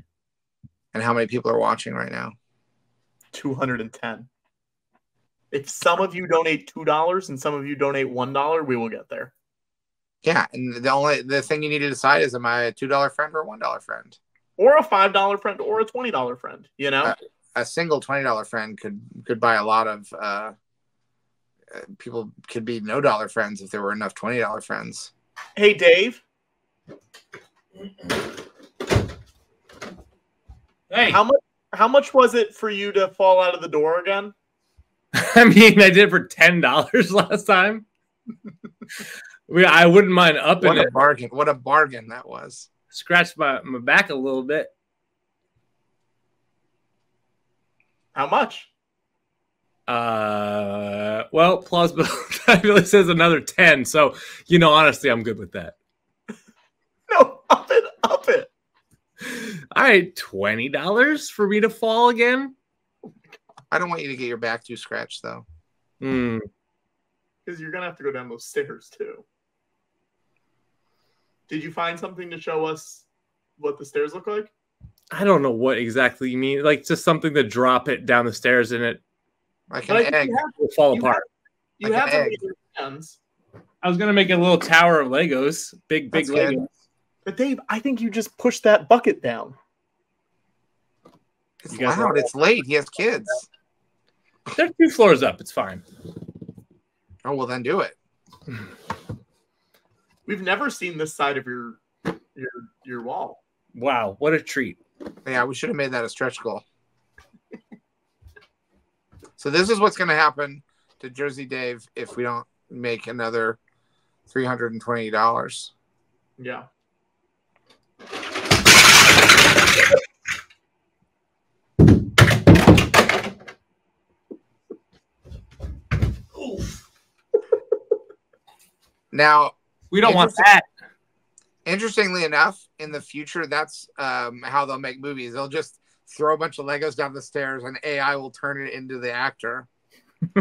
And how many people are watching right now? Two hundred and ten. If some of you donate two dollars and some of you donate one dollar, we will get there. Yeah, and the only the thing you need to decide is am I a two dollar friend or a one dollar friend? Or a five dollar friend or a twenty dollar friend. You know. Uh, a single twenty dollar friend could could buy a lot of. Uh, uh, people could be no dollar friends if there were enough twenty dollar friends. Hey, Dave. Hey, How much? How much was it for you to fall out of the door again? I mean, I did it for ten dollars last time. we, I wouldn't mind upping What a it. bargain! What a bargain that was. Scratch my, my back a little bit. How much? Uh, well, plausibility says another ten. So, you know, honestly, I'm good with that. No, up it, up it. All right, twenty dollars for me to fall again. I don't want you to get your back too scratched though. Hmm. Because you're gonna have to go down those stairs too. Did you find something to show us what the stairs look like? I don't know what exactly you mean. Like just something to drop it down the stairs and it Like an egg. have, will fall You apart. you Like have them egg. your hands. I was gonna make a little tower of Legos, big, big That's good. Legos. But Dave, I think you just pushed that bucket down. It's You loud. It's late. He has kids. They're two floors up. It's fine. Oh well, then do it. We've never seen this side of your your your wall. Wow, what a treat! Yeah, we should have made that a stretch goal. so this is what's going to happen to Jersey Dave if we don't make another three hundred and twenty dollars. Yeah. Now, We don't want that. interestingly enough, in the future, that's um, how they'll make movies. They'll just throw a bunch of Legos down the stairs, and AI will turn it into the actor.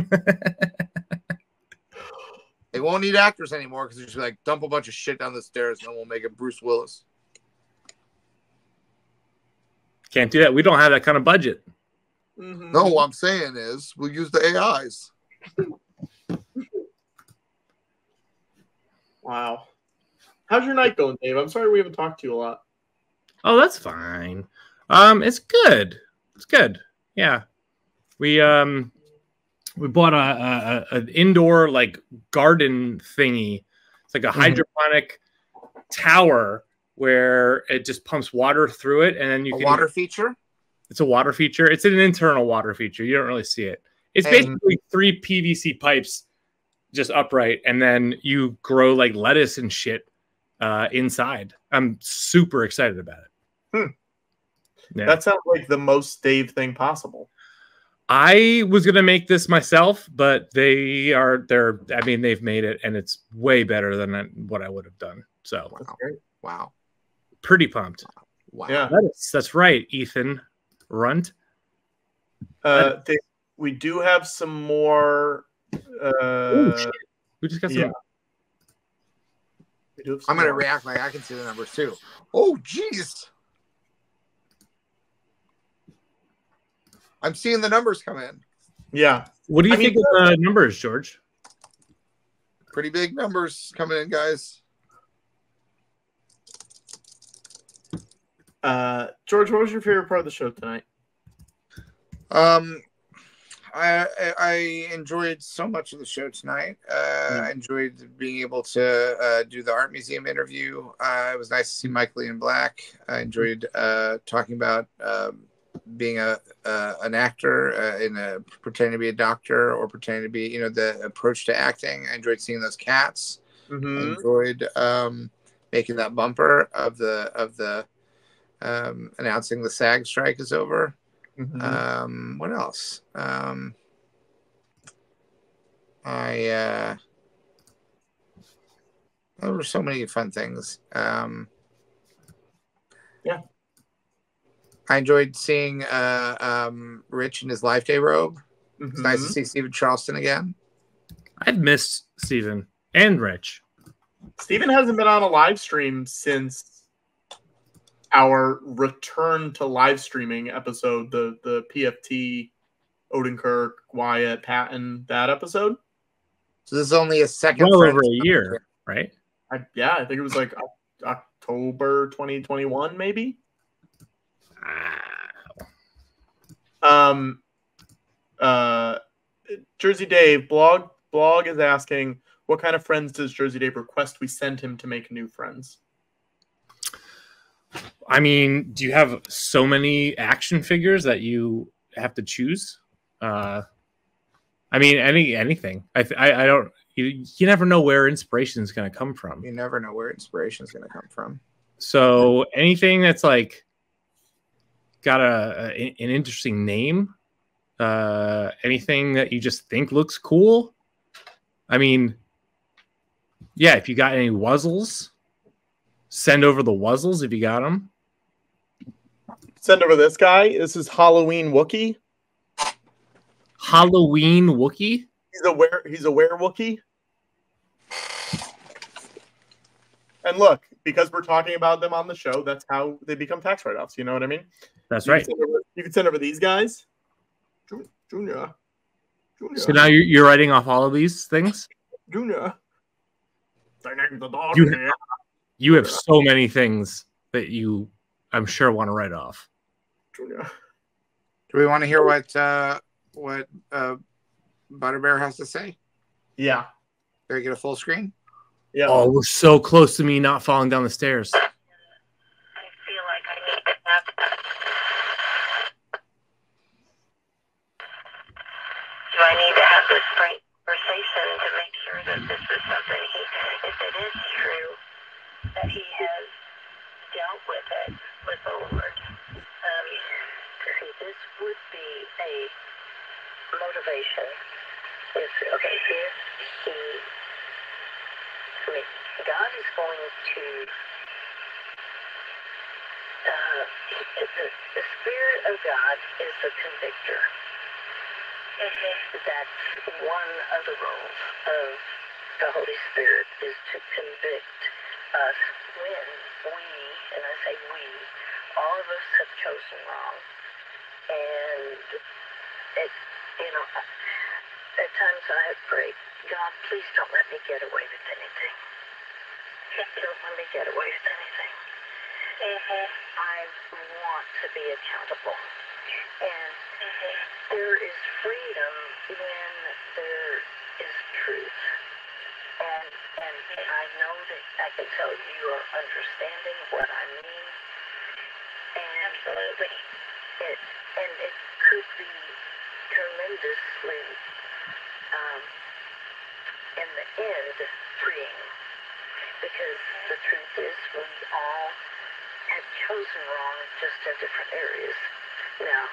they won't need actors anymore because they're just like dump a bunch of shit down the stairs, and then we'll make it Bruce Willis. Can't do that. We don't have that kind of budget. Mhm. No, what I'm saying is we'll use the AIs. Wow. How's your night going, Dave? I'm sorry we haven't talked to you a lot. Oh, that's fine. Um, it's good. It's good. Yeah, we um, we bought a, a, a an indoor like garden thingy. It's like a hydroponic tower where it just pumps water through it, and then you A can water feature. It's a water feature. It's an internal water feature. You don't really see it. It's And- basically three PVC pipes just upright, and then you grow like lettuce and shit uh, inside. I'm super excited about it. Hmm. Yeah. That sounds like the most Dave thing possible. I was gonna make this myself, but they are they're I mean they've made it and it's way better than what I would have done. So That's great. Wow. pretty pumped. Wow. Yeah. Lettuce, that's right, Ethan Runt. Uh, Dave, we do have some more. Uh, Ooh, shit. We just got some. yeah. I'm gonna react like I can see the numbers too. Oh, jeez. I'm seeing the numbers come in. Yeah. What do you I mean, think of the numbers, George? Pretty big numbers coming in, guys. Uh, George, what was your favorite part of the show tonight? Um, I I- enjoyed so much of the show tonight. Uh, I enjoyed being able to uh, do the art museum interview. Uh, it was nice to see Michael Ian Black. I enjoyed uh, talking about um, being a uh, an actor uh, in a pretending to be a doctor or pretending to be you know the approach to acting. I enjoyed seeing those cats. I Mhm. enjoyed um, making that bumper of the of the um, announcing the SAG strike is over. Mhm. Um, what else? Um, I uh, there were so many fun things. Um, Yeah. I enjoyed seeing uh, um, Rich in his Life Day robe. It's nice to Mhm. see Stephen Charleston again. I've missed Stephen and Rich. Stephen hasn't been on a live stream since our return to live streaming episode, the the PFT, Odenkirk, Wyatt, Patton, that episode. So this is only a second. Well over a year, right? I, yeah, I think it was like October 2021, maybe. Um, uh, Jersey Dave blog blog is asking what kind of friends does Jersey Dave request we send him to make new friends? I mean, do you have so many action figures that you have to choose? Uh, I mean, any anything. I th- I, I don't. You, you never know where inspiration is going to come from. You never know where inspiration is going to come from. So anything that's like got a, a- an interesting name, uh, anything that you just think looks cool. I mean, yeah, if you got any wuzzles, send over the wuzzles if you got them. Send over this guy. This is Halloween Wookie. Halloween Wookie. He's a were he's a were Wookie. And look, because we're talking about them on the show, that's how they become tax write-offs. You know what I mean? That's You right. send over- you can send over these guys. Junior. Junior. So now you're, you're writing off all of these things. Junior. The dog You-. You have so many things that you, I'm sure, want to write off. Do we want to hear what uh, what uh, Butterbear has to say? Yeah. Can we get a full screen? Yeah. Oh, we're so close to me not falling down the stairs. Do I need to have this conversation to make sure that this is something he, if it is true, that he has dealt with it with the Lord? Um, see, this would be a motivation. If, okay, if he, I mean, God is going to, uh, the, the Spirit of God is the convictor. That's one of the roles of the Holy Spirit is to convict us when we, and I say we, all of us have chosen wrong. And it, you know, at times I prayed, God, please don't let me get away with anything. Don't let me get away with anything. Mm-hmm. I want to be accountable. And there is freedom when there is truth. And and I know that I can tell you are understanding what I mean. And uh, Absolutely. It and it could be tremendously um, in the end freeing. Because the truth is we all have chosen wrong just in different areas. Now,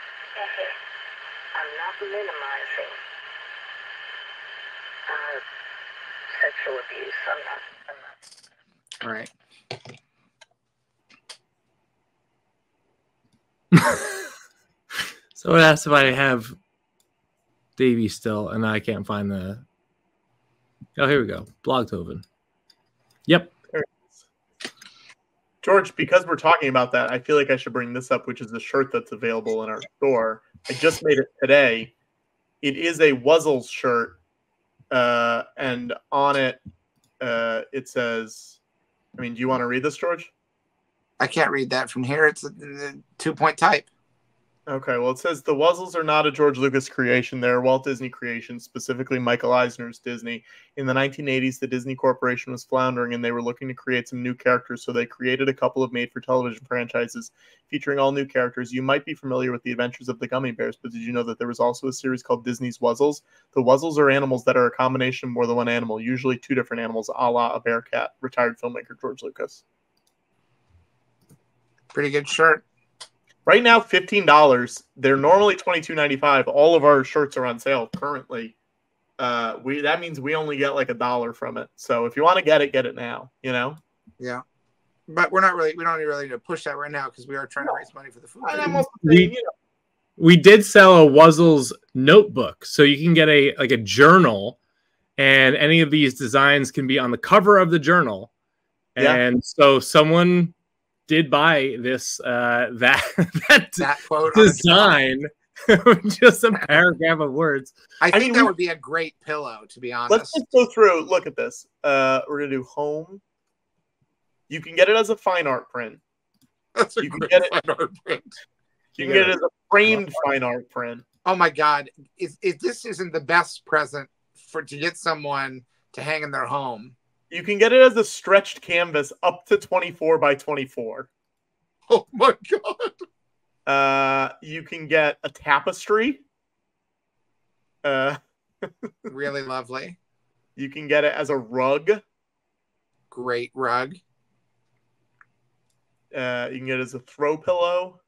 I'm not minimizing uh, sexual abuse. I'm not. I'm not. All right. So it asks if I have Davy still, and I can't find the. Oh, here we go. Blogtoven. Yep. George, because we're talking about that, I feel like I should bring this up, which is the shirt that's available in our store. I just made it today. It is a Wuzzles shirt, uh, and on it, uh, it says, I mean, do you want to read this, George? I can't read that from here. It's a, a two point type. Okay, well, it says the Wuzzles are not a George Lucas creation. They're a Walt Disney creation, specifically Michael Eisner's Disney. In the 1980s, the Disney Corporation was floundering and they were looking to create some new characters, so they created a couple of made for television franchises featuring all new characters. You might be familiar with the adventures of the Gummi Bears, but did you know that there was also a series called Disney's Wuzzles? The Wuzzles are animals that are a combination of more than one animal, usually two different animals, a la a bear cat, retired filmmaker George Lucas. Pretty good shirt. Right now, fifteen dollars. They're normally twenty two ninety five. All of our shirts are on sale currently. Uh, we that means we only get like a dollar from it. So if you want to get it, get it now. You know. Yeah. But we're not really, we don't really need to push that right now because we are trying to raise money for the food. And I'm also We- you know, we did sell a Wuzzles notebook, so you can get a like a journal, and any of these designs can be on the cover of the journal. Yeah. And so someone did buy this uh, that that, That quote design, just a paragraph of words. I think mean, that we- would be a great pillow, to be honest. let's just go through. Look at this. Uh, we're gonna do home. You can get it as a fine art print. That's a you can great get it- fine art print. You can get it as a framed fine art print. Oh my God! If, if this isn't the best present for to get someone to hang in their home, You can get it as a stretched canvas up to 24 by 24. oh my God! Uh, you can get a tapestry. Uh, Really lovely, you can get it as a rug. great rug. Uh, you can get it as a throw pillow.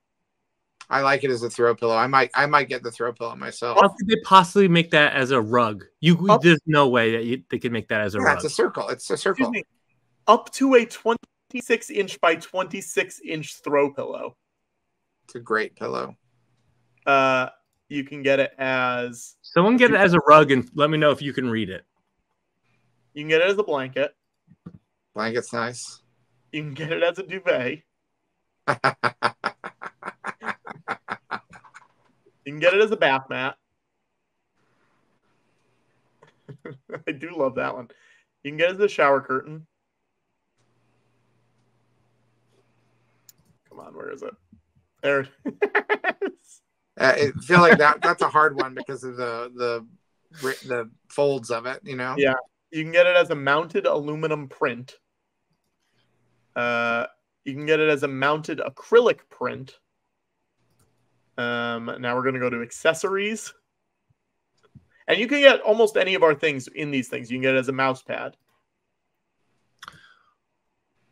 I like it as a throw pillow. I might, I might get the throw pillow myself. How could they possibly make that as a rug? You Up- there's no way that you, they could make that as a Yeah, rug. it's a circle. It's a Excuse circle. me. Up to a 26 inch by 26 inch throw pillow. It's a great pillow. Uh, you can get it as Someone get it as a rug and let me know if you can read it. you can get it as a blanket. Blanket's nice. You can get it as a duvet. You can get it as a bath mat. I do love that one. You can get it as a shower curtain. Come on, where is it? There. it is. Uh, I feel like that that's a hard one because of the the the folds of it. You know. yeah, you can get it as a mounted aluminum print. Uh, you can get it as a mounted acrylic print. Um, now we're going to go to accessories. And you can get almost any of our things in these things. You can get it as a mouse pad.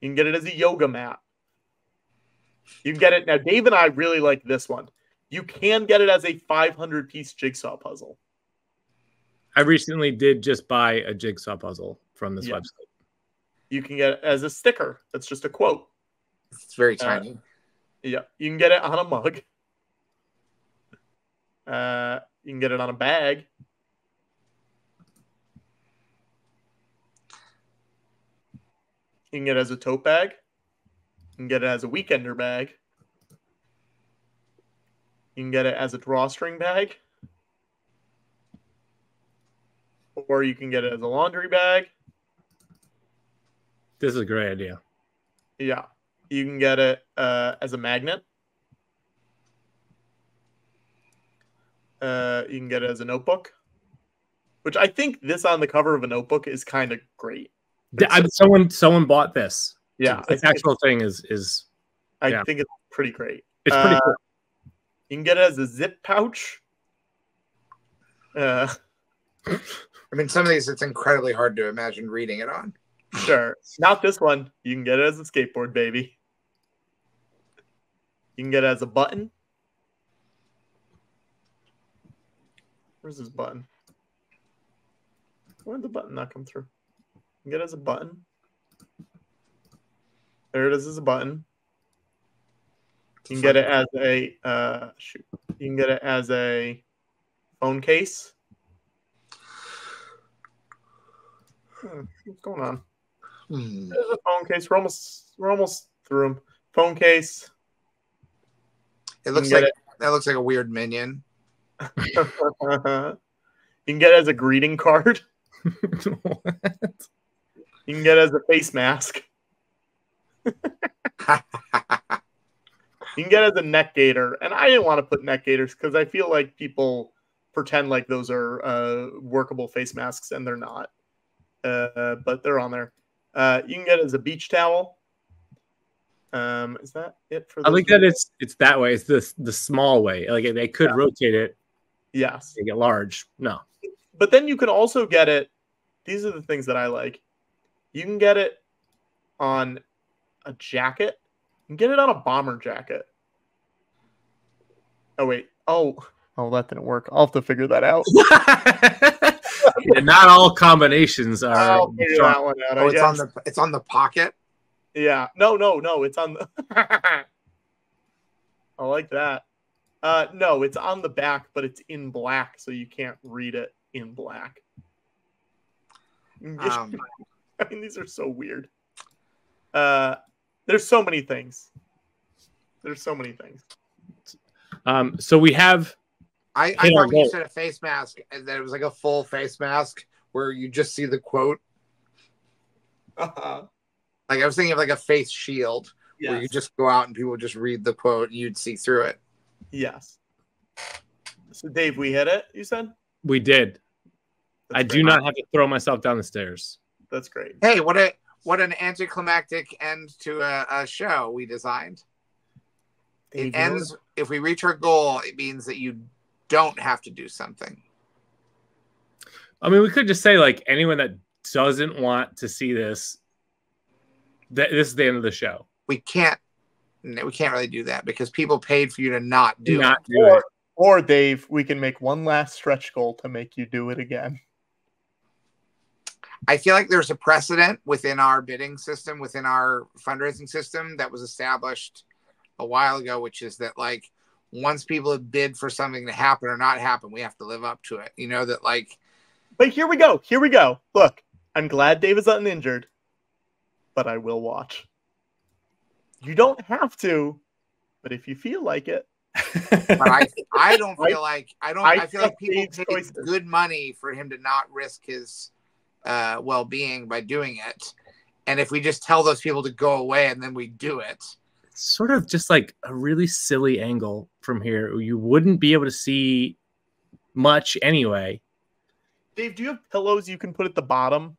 You can get it as a yoga mat. You can get it now. Dave and I really like this one. You can get it as a 500 piece jigsaw puzzle. I recently did just buy a jigsaw puzzle from this Yeah. website. You can get it as a sticker. That's just a quote. It's very Uh, tiny. Yeah, you can get it on a mug. Uh, you can get it on a bag. You can get it as a tote bag. You can get it as a weekender bag. You can get it as a drawstring bag. Or you can get it as a laundry bag. This is a great idea. Yeah. You can get it uh, as a magnet. Uh, you can get it as a notebook, which I think this on the cover of a notebook is kind of great. I- someone someone bought this. Yeah, the actual thing is is I yeah. think it's pretty great. It's pretty Uh, cool. You can get it as a zip pouch. Uh, I mean, some of these it's incredibly hard to imagine reading it on. sure. Not this one. You can get it as a skateboard, baby. You can get it as a button. Where's this button? Where did the button not come through? You can get it as a button. There it is as a button. You can get it as a uh, shoot. You can get it as a phone case. Hmm, what's going on? Hmm. There's a phone case. We're almost we're almost through them. Phone case. It looks like get that looks like a weird minion. you can get it as a greeting card. You can get it as a face mask. you can get it as a neck gaiter. And I didn't want to put neck gaiters because I feel like people pretend like those are uh, workable face masks and they're not. Uh, but they're on there. Uh, you can get it as a beach towel. Um, is that it for? I like that it's it's that way. It's the the small way. Like they could rotate it. Yes. They get large. No. but then you can also get it. These are the things that I like. You can get it on a jacket. You can get it on a bomber jacket. Oh wait. Oh, oh, that didn't work. I'll have to figure that out. Yeah, not all combinations are. I'll figure that one out. I Oh, it's on the it's on the pocket. Yeah. No, no, no. It's on the. I like that. Uh, no, it's on the back, but it's in black, so you can't read it in black. Um, I mean, these are so weird. Uh, there's so many things. There's so many things. Um, so we have. I, I thought you said a face mask and that it was like a full face mask where you just see the quote. Uh-huh. Like I was thinking of like a face shield where you just go out and people just read the quote and you'd see through it. Yes. So, Dave, we hit it. You said We did. I That's do not have to throw myself down the stairs. That's great. Hey, what a what an anticlimactic end to a, a show we designed. Dave, It you know- ends if we reach our goal. It means that you don't have to do something. I mean, we could just say like anyone that doesn't want to see this, that this is the end of the show. We can't. No, We can't really do that because people paid for you to not do Not it. do or, it. or Dave, we can make one last stretch goal to make you do it again. I feel like there's a precedent within our bidding system, within our fundraising system that was established a while ago, which is that like once people have bid for something to happen or not happen, we have to live up to it. You know that like But here we go. Here we go. Look, I'm glad Dave is uninjured, but I will watch. You don't have to, but if you feel like it, but I I don't feel like I don't I I, feel like people Dave's paid choices. good money for him to not risk his uh well being by doing it. And if we just tell those people to go away and then we do it, It's sort of just like a really silly angle from here. You wouldn't be able to see much anyway. Dave, do you have pillows you can put at the bottom?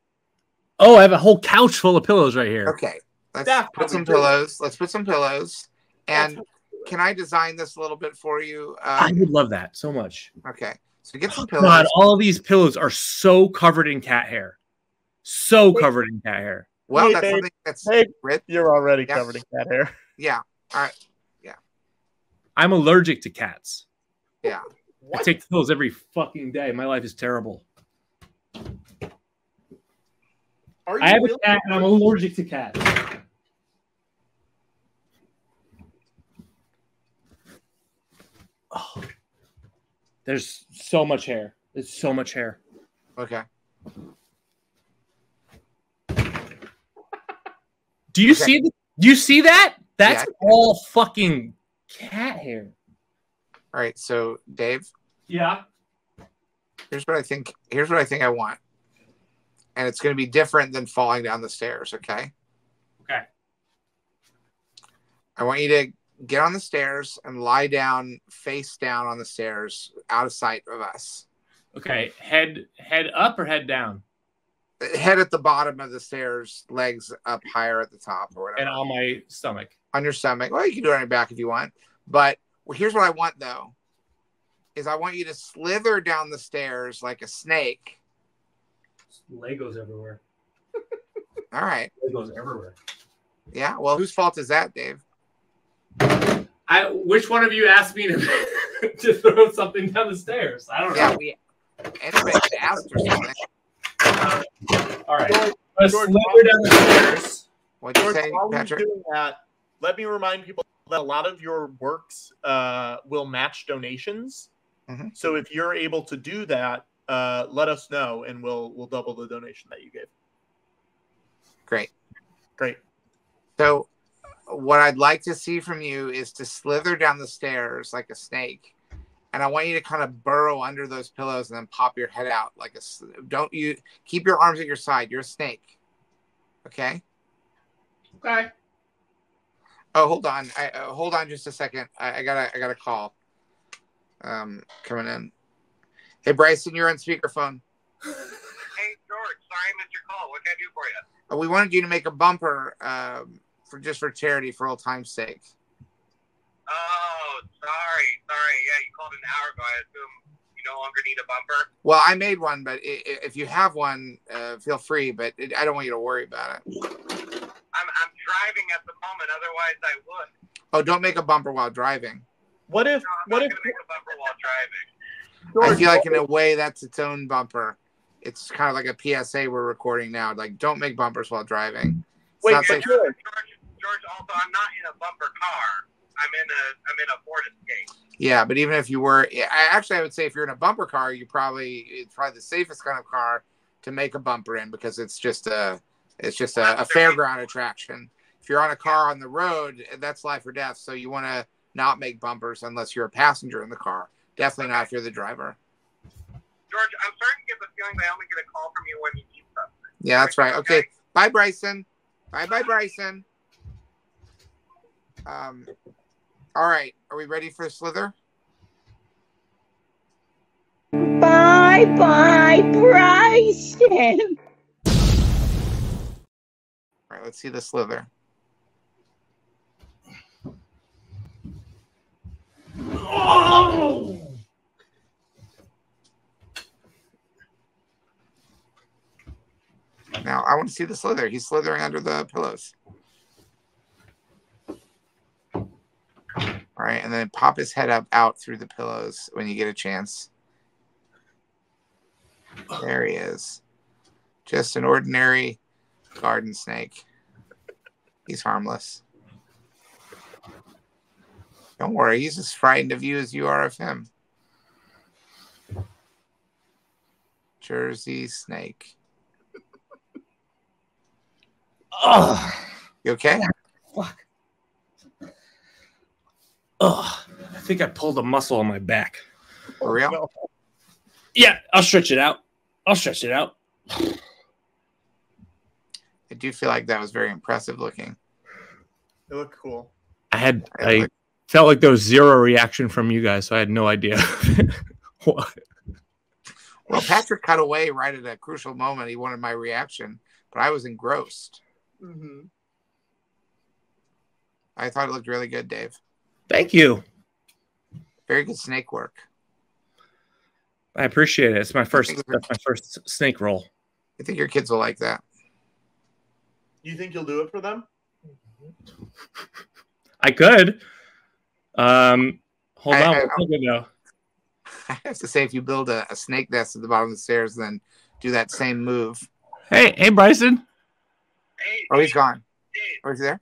Oh, I have a whole couch full of pillows right here. Okay. Let's That's put some we do it. pillows. Let's put some pillows. And can I design this a little bit for you? I Um, would love that so much. okay. So get some pillows. God, all these pillows are so covered in cat hair. So covered in cat hair. well, Hey, that's babe. something that's Hey, Rit- you're already Yes. covered in cat hair. yeah. All right. Yeah. I'm allergic to cats. Yeah. I take pills every fucking day. My life is terrible. Are you I have really? a cat and I'm allergic to cats. Oh. There's so much hair. There's so much hair. Okay. Do you Okay. see the, do you see that? That's Yeah. all fucking cat hair. All right. So Dave, Yeah. here's what I think. Here's what I think I want. And it's going to be different than falling down the stairs. Okay. Okay. I want you to get on the stairs and lie down, face down on the stairs, out of sight of us. Okay. Head head up or head down? Head at the bottom of the stairs, legs up higher at the top, or whatever. And on my stomach. on your stomach. Well, you can do it on your back if you want. But well, here's what I want though: is I want you to slither down the stairs like a snake. Legos everywhere. All right. Legos everywhere. Yeah. Well, whose fault is that, Dave? I which one of you asked me to, to throw something down the stairs? I don't Yeah. know. We anybody could ask or something. All right. George, Let's George, slither down the stairs. What'd you say, while he's Patrick? doing that, let me remind people that a lot of your works uh, will match donations. Mhm. So if you're able to do that, uh, let us know, and we'll we'll double the donation that you gave. Great. Great. So what I'd like to see from you is to slither down the stairs like a snake. And I want you to kind of burrow under those pillows and then pop your head out like a. s- Don't you keep your arms at your side? You're a snake. Okay. Okay. Oh, hold on. I uh, hold on just a second. I, I gotta I got a call. Um, coming in. Hey, Bryson, you're on speakerphone. Hey, George. Sorry I missed your call. What can I do for you? Uh, we wanted you to make a bumper um, for just for charity for old time's sake. Oh, sorry. Sorry. Yeah, you called an hour ago. I assume you no longer need a bumper. Well, I made one, but i- i- if you have one, uh, feel free. But it, I don't want you to worry about it. I'm, I'm driving at the moment. Otherwise, I would. Oh, don't make a bumper while driving. What if? What if? Make a bumper while driving. I feel like in a way that's its own bumper. It's kind of like a PSA we're recording now. Like, don't make bumpers while driving. It's Wait, not but safe- George, George, also, I'm not in a bumper car. I'm in a, I'm in a Ford Escape. Yeah, but even if you were, I actually I would say if you're in a bumper car, you probably it's probably the safest kind of car to make a bumper in because it's just a it's just a, a fairground attraction. If you're on a car on the road, that's life or death. So you want to not make bumpers unless you're a passenger in the car. Definitely not if you're the driver. George, I'm starting to get the feeling that I only get a call from you when you need something. Yeah, that's right. Okay, bye, Bryson. Bye, bye, Bryson. Um, all right, are we ready for Slither? Bye bye, Bryson. All right, let's see the Slither. Oh! Now I want to see the Slither. He's slithering under the pillows. Right, and then pop his head up out through the pillows when you get a chance. There he is. Just an ordinary garden snake. He's harmless. Don't worry, he's as frightened of you as you are of him. Jersey snake. Oh, You okay? fuck. Oh, I think I pulled a muscle on my back. For real? Yeah, I'll stretch it out. I'll stretch it out. I do feel like that was very impressive looking. It looked cool. I had I felt like there was zero reaction from you guys, so I had no idea. what? Well, Patrick cut away right at a crucial moment. He wanted my reaction, but I was engrossed. Mm-hmm. I thought it looked really good, Dave. Thank you. Very good snake work. I appreciate it. It's my first that's my first snake roll. I think your kids will like that. You think you'll do it for them? I could. Um hold I- on I- one second though. I have to say, if you build a, a snake nest at the bottom of the stairs, then do that same move. Hey, hey Bryson. Hey, Oh, he's gone. Oh, he's there?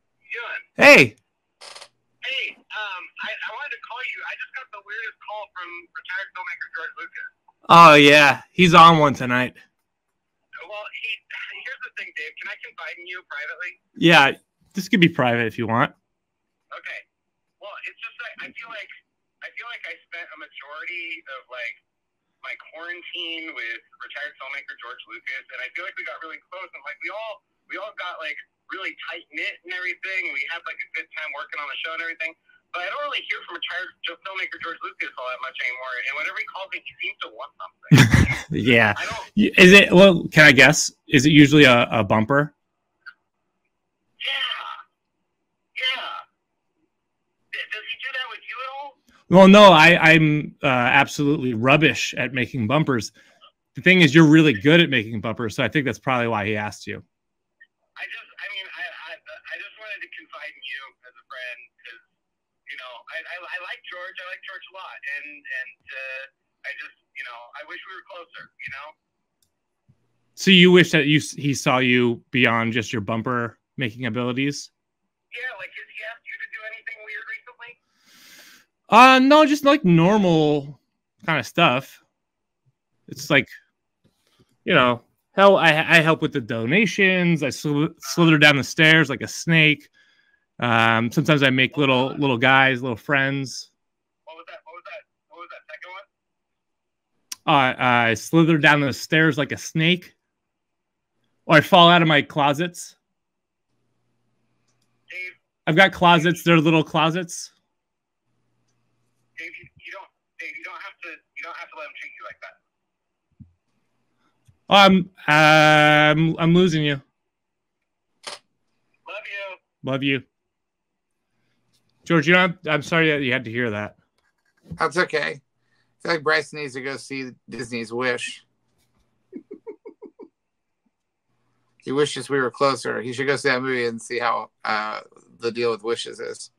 Hey. Hey, I, I wanted to call you. I just got the weirdest call from retired filmmaker George Lucas. Oh yeah, he's on one tonight. Well, he here's the thing, Dave. Can I confide in you privately? Yeah, this could be private if you want. Okay. Well, it's just that I feel like I feel like I spent a majority of like my quarantine with retired filmmaker George Lucas, and I feel like we got really close, and like we all we all got like really tight knit and everything. We had like a good time working on the show and everything. But I don't really hear from retired filmmaker George Lucas all that much anymore. And whenever he calls me, he seems to want something. Yeah. Is it well, can I guess? Is it usually a, a bumper? Yeah. Yeah. Does he do that with you at all? Well, no, I, I'm uh, absolutely rubbish at making bumpers. The thing is, you're really good at making bumpers, so I think that's probably why he asked you. I just, I mean, I, I, I just wanted to confide in you as a friend because, you know, I, I, I like George. A lot, and and uh, I just, you know, I wish we were closer. You know. So you wish that you he saw you beyond just your bumper making abilities? Yeah, like has he asked you to do anything weird recently? Uh, no, just like normal kind of stuff. It's like, you know, hell, I I help with the donations. I sl- slither down the stairs like a snake. Um, sometimes I make little little guys, little friends. Uh, I slither down the stairs like a snake, or I fall out of my closets. I've got closets. They're little closets. Dave, you, you don't, Dave, you don't have to, you don't have to let him treat you like that. Um, I'm I'm losing you. Love you. Love you, George. You know, I'm, I'm sorry that you had to hear that. That's okay. I feel like Bryce needs to go see Disney's Wish. he wishes we were closer. He should go see that movie and see how uh, the deal with wishes is.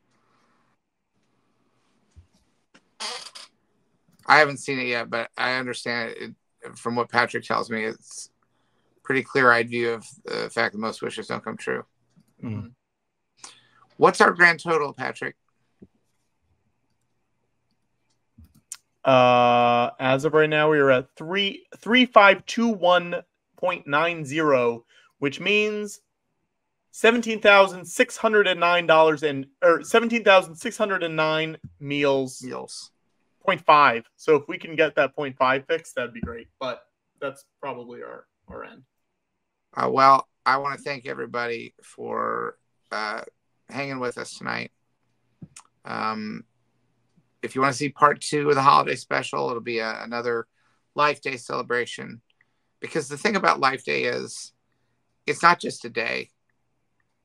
I haven't seen it yet, but I understand it, from what Patrick tells me. It's pretty clear-eyed view of the fact that most wishes don't come true. Mhm. What's our grand total, Patrick? Uh, as of right now, we are at three three five two one point nine zero, which means seventeen thousand six hundred and nine dollars and or seventeen thousand six hundred and nine meals. Meals. Point five. So if we can get that point five fixed, that'd be great. But that's probably our our end. Uh, well, I want to thank everybody for uh, hanging with us tonight. Um, if you want to see part two of the holiday special, it'll be a, another Life Day celebration. Because the thing about Life Day is, it's not just a day;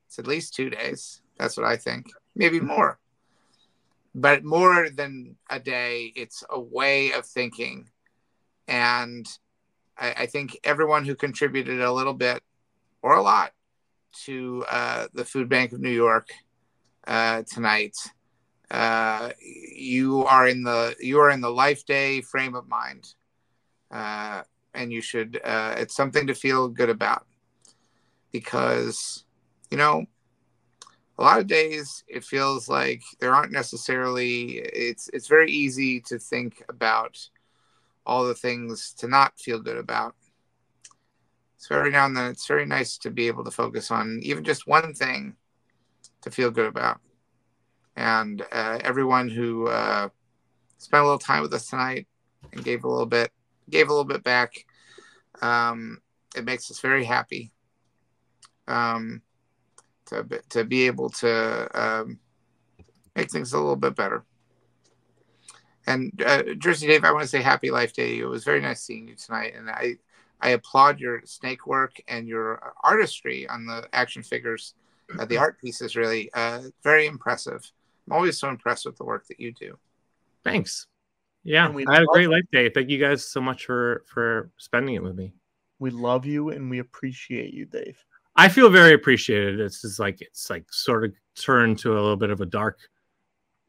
it's at least two days. That's what I think. Maybe more, but more than a day. It's a way of thinking, and I, I think everyone who contributed a little bit or a lot to uh, the Food Bank of New York uh, tonight. Uh, you are in the you are in the life day frame of mind, uh, and you should. Uh, it's something to feel good about because you know a lot of days it feels like there aren't necessarily. It's it's very easy to think about all the things to not feel good about. So every now and then, it's very nice to be able to focus on even just one thing to feel good about. And uh, everyone who uh, spent a little time with us tonight and gave a little bit, gave a little bit back, um, it makes us very happy um, to be- to be able to um, make things a little bit better. And uh, Jersey Dave, I want to say Happy Life Day. It was very nice seeing you tonight, and I I applaud your snake work and your artistry on the action figures. Uh, the art piece is really uh, very impressive. I'm always so impressed with the work that you do. Thanks. Yeah, we I had a love great life day. Thank you guys so much for for spending it with me. We love you and we appreciate you, Dave. I feel very appreciated. It's just like it's like sort of turned to a little bit of a dark,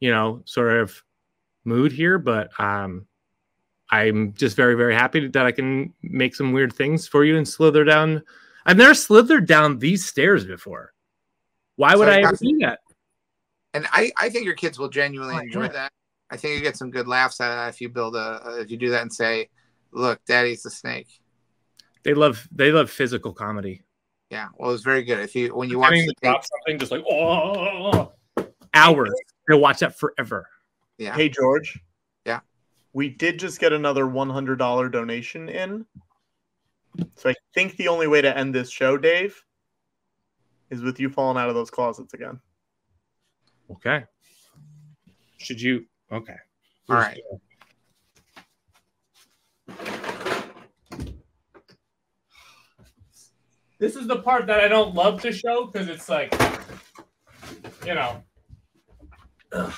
you know, sort of mood here, but um I'm just very very happy that I can make some weird things for you and slither down. I've never slithered down these stairs before. Why would So I ever got- do that? And I, I think your kids will genuinely Oh, enjoy yeah. that. I think you get some good laughs out of that if you build a uh, if you do that and say, "Look, Daddy's the snake." They love they love physical comedy. Yeah, well, it's very good. If you when you watch Pretending the to drop tape, something just like oh hours. They'll watch that forever. Yeah. Hey George. Yeah. We did just get another one hundred dollar donation in. So I think the only way to end this show, Dave, is with you falling out of those closets again. Okay. Should you? Okay. All right. This is the part that I don't love to show because it's like, you know. ugh.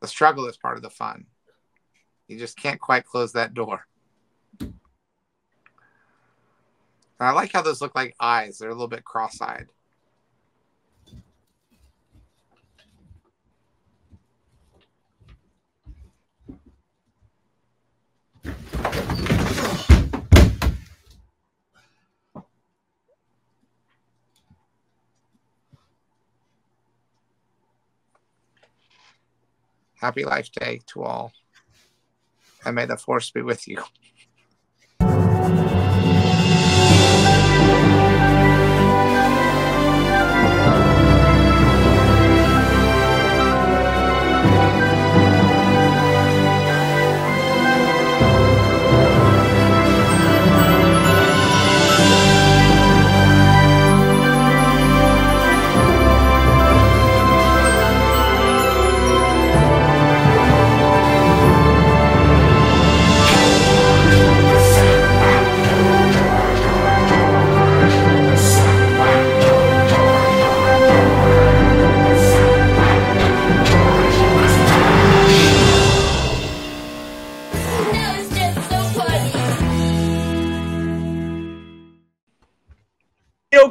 the struggle is part of the fun. You just can't quite close that door. I like how those look like eyes. They're a little bit cross-eyed. Happy Life Day to all. And may the force be with you.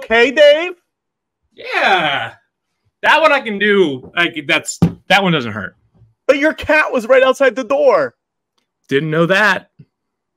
Okay, Dave? Yeah. That one I can do. Like that's that one doesn't hurt. But your cat was right outside the door. Didn't know that.